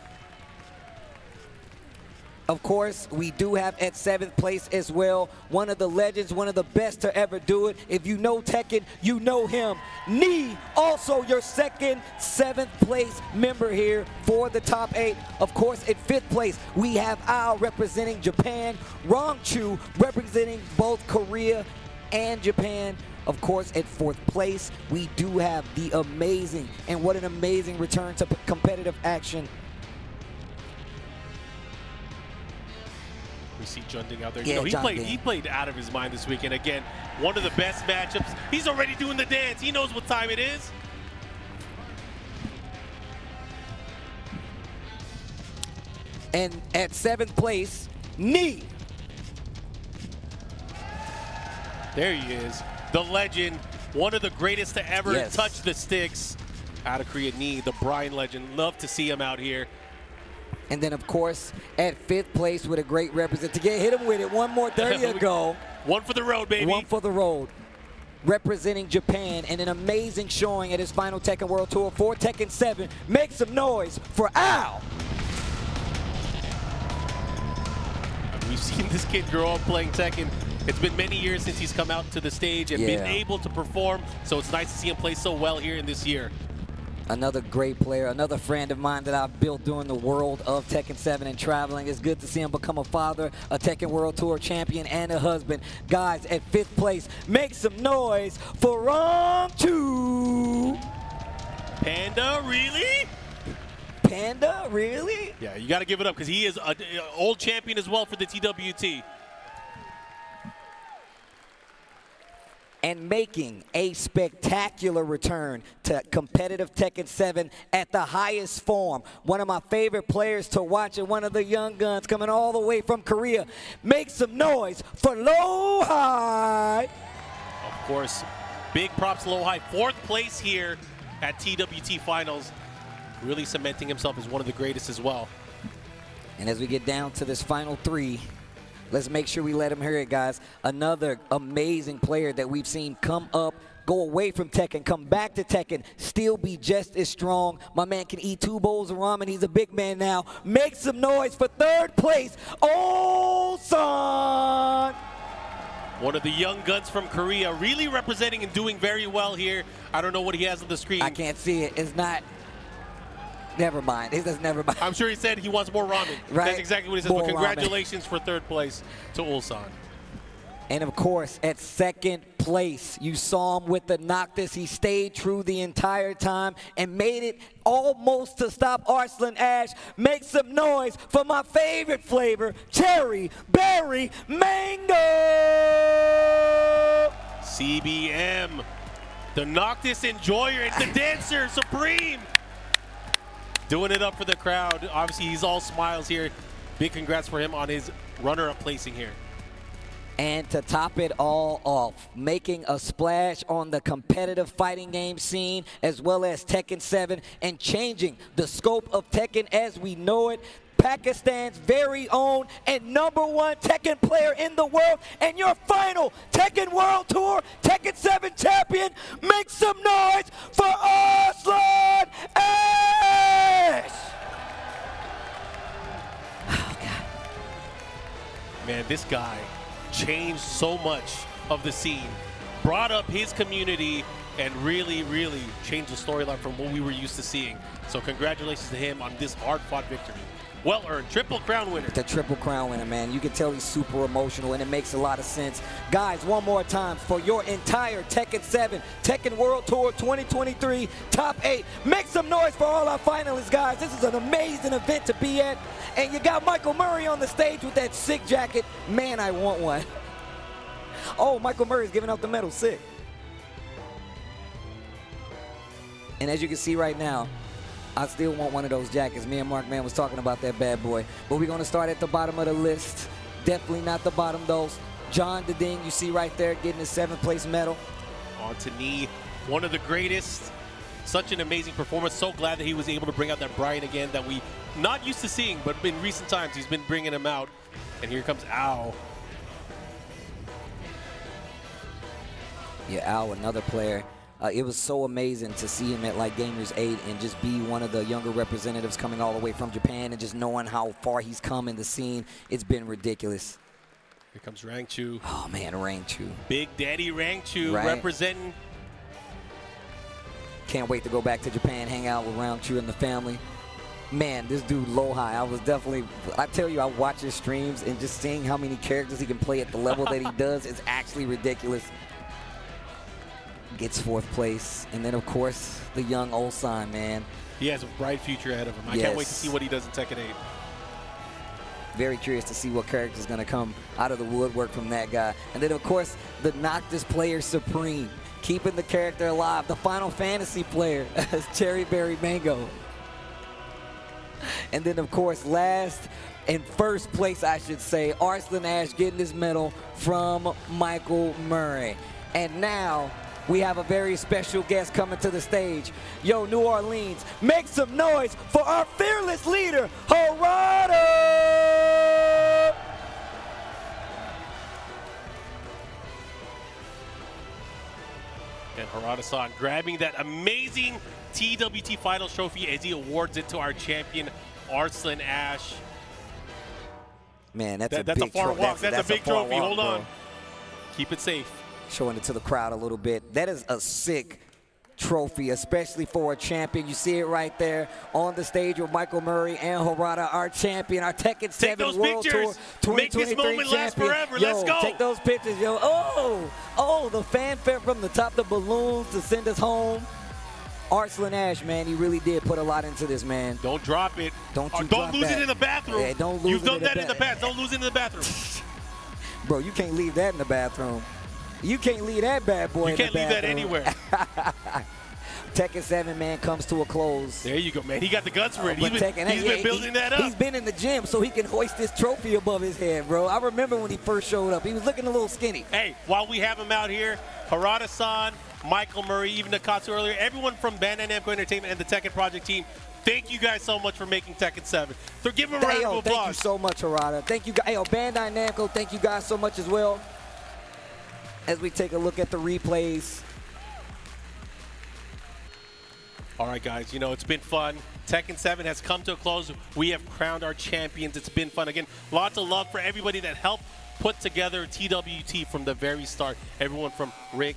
of course, we do have at seventh place as well one of the legends, one of the best to ever do it. If you know Tekken, you know him. Knee, also your second seventh place member here for the top eight. Of course, at fifth place, we have Ao representing Japan, Rangchu representing both Korea and Japan. Of course, at fourth place, we do have the amazing, and what an amazing return to competitive action We see Jeondding out there. Yeah, you know, he played he played out of his mind this weekend. Again, one of the best matchups. He's already doing the dance. He knows what time it is. And at seventh place, Knee. There he is. The legend, one of the greatest to ever Yes. touch the sticks. Out of Korea Knee, the Bryan legend. Love to see him out here. And then, of course, at fifth place with a great representative. Yeah, hit him with it. One more. There you go. One for the road, baby. One for the road. Representing Japan and an amazing showing at his final Tekken World Tour Four Tekken 7. Make some noise for Ao. We've seen this kid grow up playing Tekken. It's been many years since he's come out to the stage and been able to perform. So it's nice to see him play so well here in this year. Another great player, another friend of mine that I've built during the world of Tekken 7 and traveling. It's good to see him become a father, a Tekken World Tour champion, and a husband. Guys, at fifth place, make some noise for Rangchu. Panda, really? Panda, really? Yeah, you got to give it up because he is an old champion as well for the TWT. And making a spectacular return to competitive Tekken 7 at the highest form. One of my favorite players to watch and one of the young guns coming all the way from Korea. Make some noise for Lowhigh. Of course, big props Lowhigh. Fourth place here. at TWT Finals, really cementing himself as one of the greatest as well. And as we get down to this final three, let's make sure we let him hear it, guys. Another amazing player that we've seen come up, go away from Tekken, come back to Tekken, still be just as strong. My man can eat two bowls of ramen. He's a big man now. Make some noise for third place, Ulsan! One of the young guns from Korea, really representing and doing very well here. I don't know what he has on the screen. I can't see it. It's not. Never mind. It says never mind. I'm sure he said he wants more ramen. Right. That's exactly what he says. More But ramen. congratulations for third place to Ulsan. And of course, at second place, you saw him with the Noctis. He stayed true the entire time and made it almost to stop Arslan Ash. Make some noise for my favorite flavor, cherry berry mango. CBM, the Noctis Enjoyer, and the Dancer Supreme. Doing it up for the crowd. Obviously, he's all smiles here. Big congrats for him on his runner-up placing here. And to top it all off, making a splash on the competitive fighting game scene as well as Tekken 7 and changing the scope of Tekken as we know it. Pakistan's very own and number one Tekken player in the world and your final Tekken World Tour Tekken 7 champion. Make some noise for Arslan Ash! Oh, God. Man, this guy changed so much of the scene, brought up his community, and really, really changed the storyline from what we were used to seeing. So congratulations to him on this hard-fought victory. Well earned, triple crown winner. The Triple Crown winner, man. You can tell he's super emotional, and it makes a lot of sense. Guys, one more time for your entire Tekken 7 Tekken World Tour 2023 Top 8. Make some noise for all our finalists, guys. This is an amazing event to be at. And you got Michael Murray on the stage with that sick jacket. Man, I want one. Oh, Michael Murray's giving out the medal. Sick. And as you can see right now, I still want one of those jackets. Me and Markman was talking about that bad boy. But we're going to start at the bottom of the list. Definitely not the bottom, though. Jeondding, you see right there, getting his seventh place medal. On to knee, one of the greatest. Such an amazing performance. So glad that he was able to bring out that Bryan again that we not used to seeing, but in recent times he's been bringing him out. And here comes Ao. Yeah, Ao, another player. Uh, it was so amazing to see him at like Gamers 8 and just be one of the younger representatives coming all the way from Japan and just knowing how far he's come in the scene. It's been ridiculous. Here comes Rangchu. Oh, man, Rangchu. Big Daddy Rangchu Right. representing. Can't wait to go back to Japan, hang out with Roundtree and the family. Man, this dude Lowhigh, I was definitely, I tell you, I watch his streams and just seeing how many characters he can play at the level that he does is actually ridiculous. Gets fourth place. And then, of course, the young Ulsan, man. He has a bright future ahead of him. I can't wait to see what he does in Tekken 8. Very curious to see what character is going to come out of the woodwork from that guy. And then, of course, the Noctis player supreme, keeping the character alive. The Final Fantasy player as Cherry Berry Mango. And then, of course, last in first place, I should say, Arslan Ash getting his medal from Michael Murray. And now we have a very special guest coming to the stage. Yo, New Orleans, make some noise for our fearless leader, Harada! And Harada-san grabbing that amazing TWT Finals trophy as he awards it to our champion, Arslan Ash. Man, that's That- a that's a big far walk. that's- That's, that's a big trophy. walk, Hold bro. on. Keep it safe. Showing it to the crowd a little bit. That is a sick trophy, especially for a champion. You see it right there on the stage with Michael Murray and Harada, our champion, our Tekken 7 those World pictures. Tour Make this 2023 moment last forever. Yo, Let's go. Take those pictures, yo. Oh, oh, the fanfare from the top, of the balloons to send us home. Arslan Ash, man, he really did put a lot into this, man. Don't drop it. Don't Or you don't drop lose that. it in the bathroom. Yeah, don't lose You've it done in the that in the past. Don't lose it in the bathroom. Bro, you can't leave that in the bathroom. You can't leave that bad boy You can't leave that anywhere. Tekken 7, man, comes to a close. There you go, man. He got the guts for oh, it. But He's been, Tekken- he's yeah, been building he- that up. He's been in the gym so he can hoist this trophy above his head, bro. I remember when he first showed up. He was looking a little skinny. Hey, while we have him out here, Harada-san, Michael Murray, even Nakatsu earlier, everyone from Bandai Namco Entertainment and the Tekken Project team. Thank you guys so much for making Tekken 7. So give them a round Yo, of thank you so much, Harada. Thank you, guys. Yo, Bandai Namco, thank you guys so much as well. As we take a look at the replays. All right, guys, you know, it's been fun. Tekken 7 has come to a close. We have crowned our champions. It's been fun. Again, lots of love for everybody that helped put together TWT from the very start. Everyone from Rick,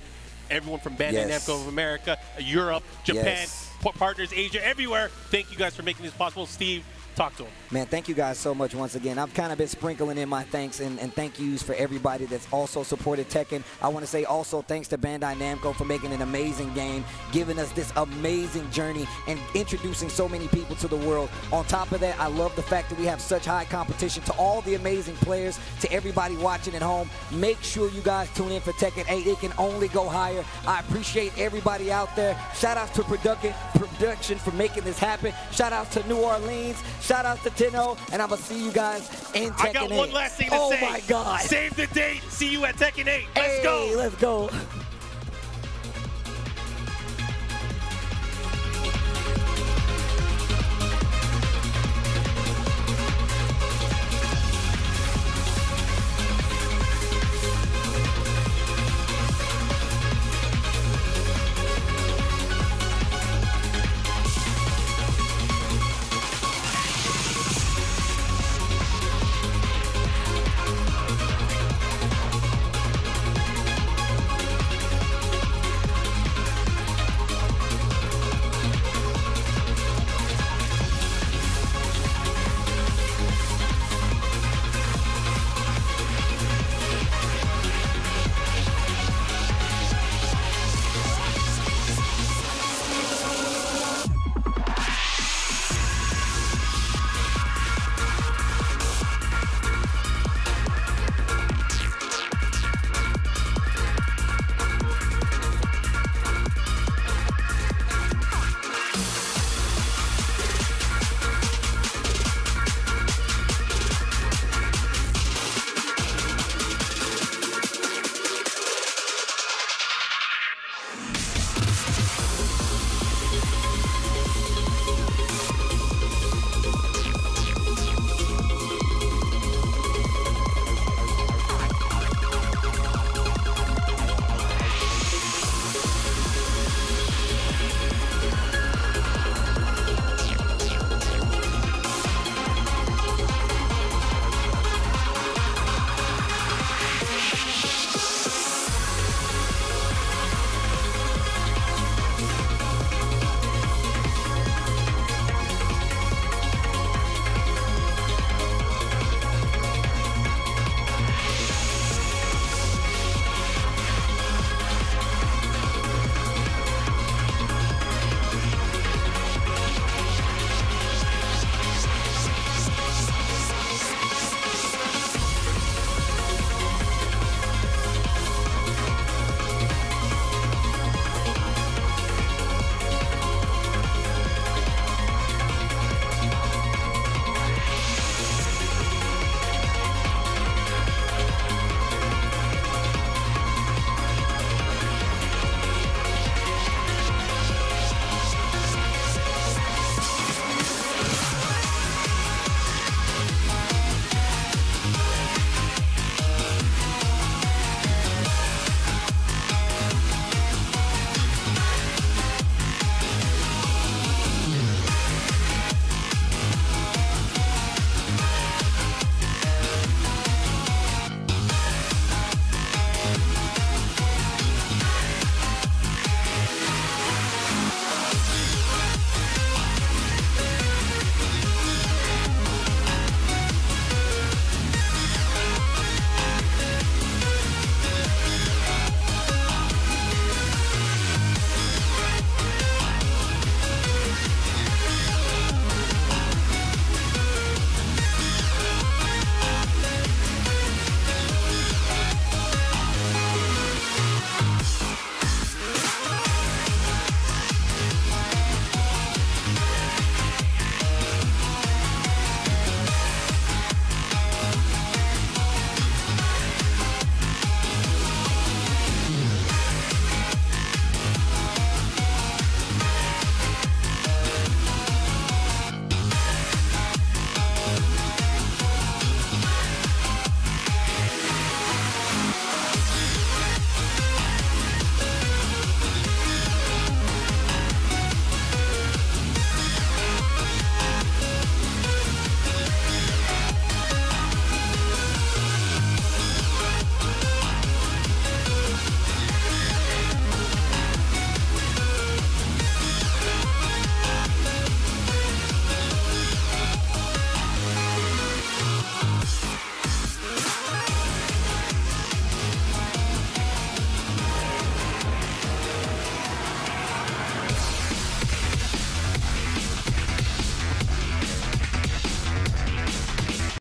everyone from Bandai Yes. Namco of America, Europe, Japan, Yes. partners, Asia, everywhere. Thank you guys for making this possible. Steve, talk to him. Man, thank you guys so much once again. I've kind of been sprinkling in my thanks and, and thank yous for everybody that's also supported Tekken. I want to say also thanks to Bandai Namco for making an amazing game, giving us this amazing journey, and introducing so many people to the world. On top of that, I love the fact that we have such high competition. To all the amazing players, to everybody watching at home, make sure you guys tune in for Tekken 8. It can only go higher. I appreciate everybody out there. Shout out to production, production for making this happen. Shout out to New Orleans. Shout out to Tenno. And I'm going to see you guys in Tekken I got 8. one last thing to oh say. my God. Save the date. See you at Tekken 8. Let's Hey, go. Let's go.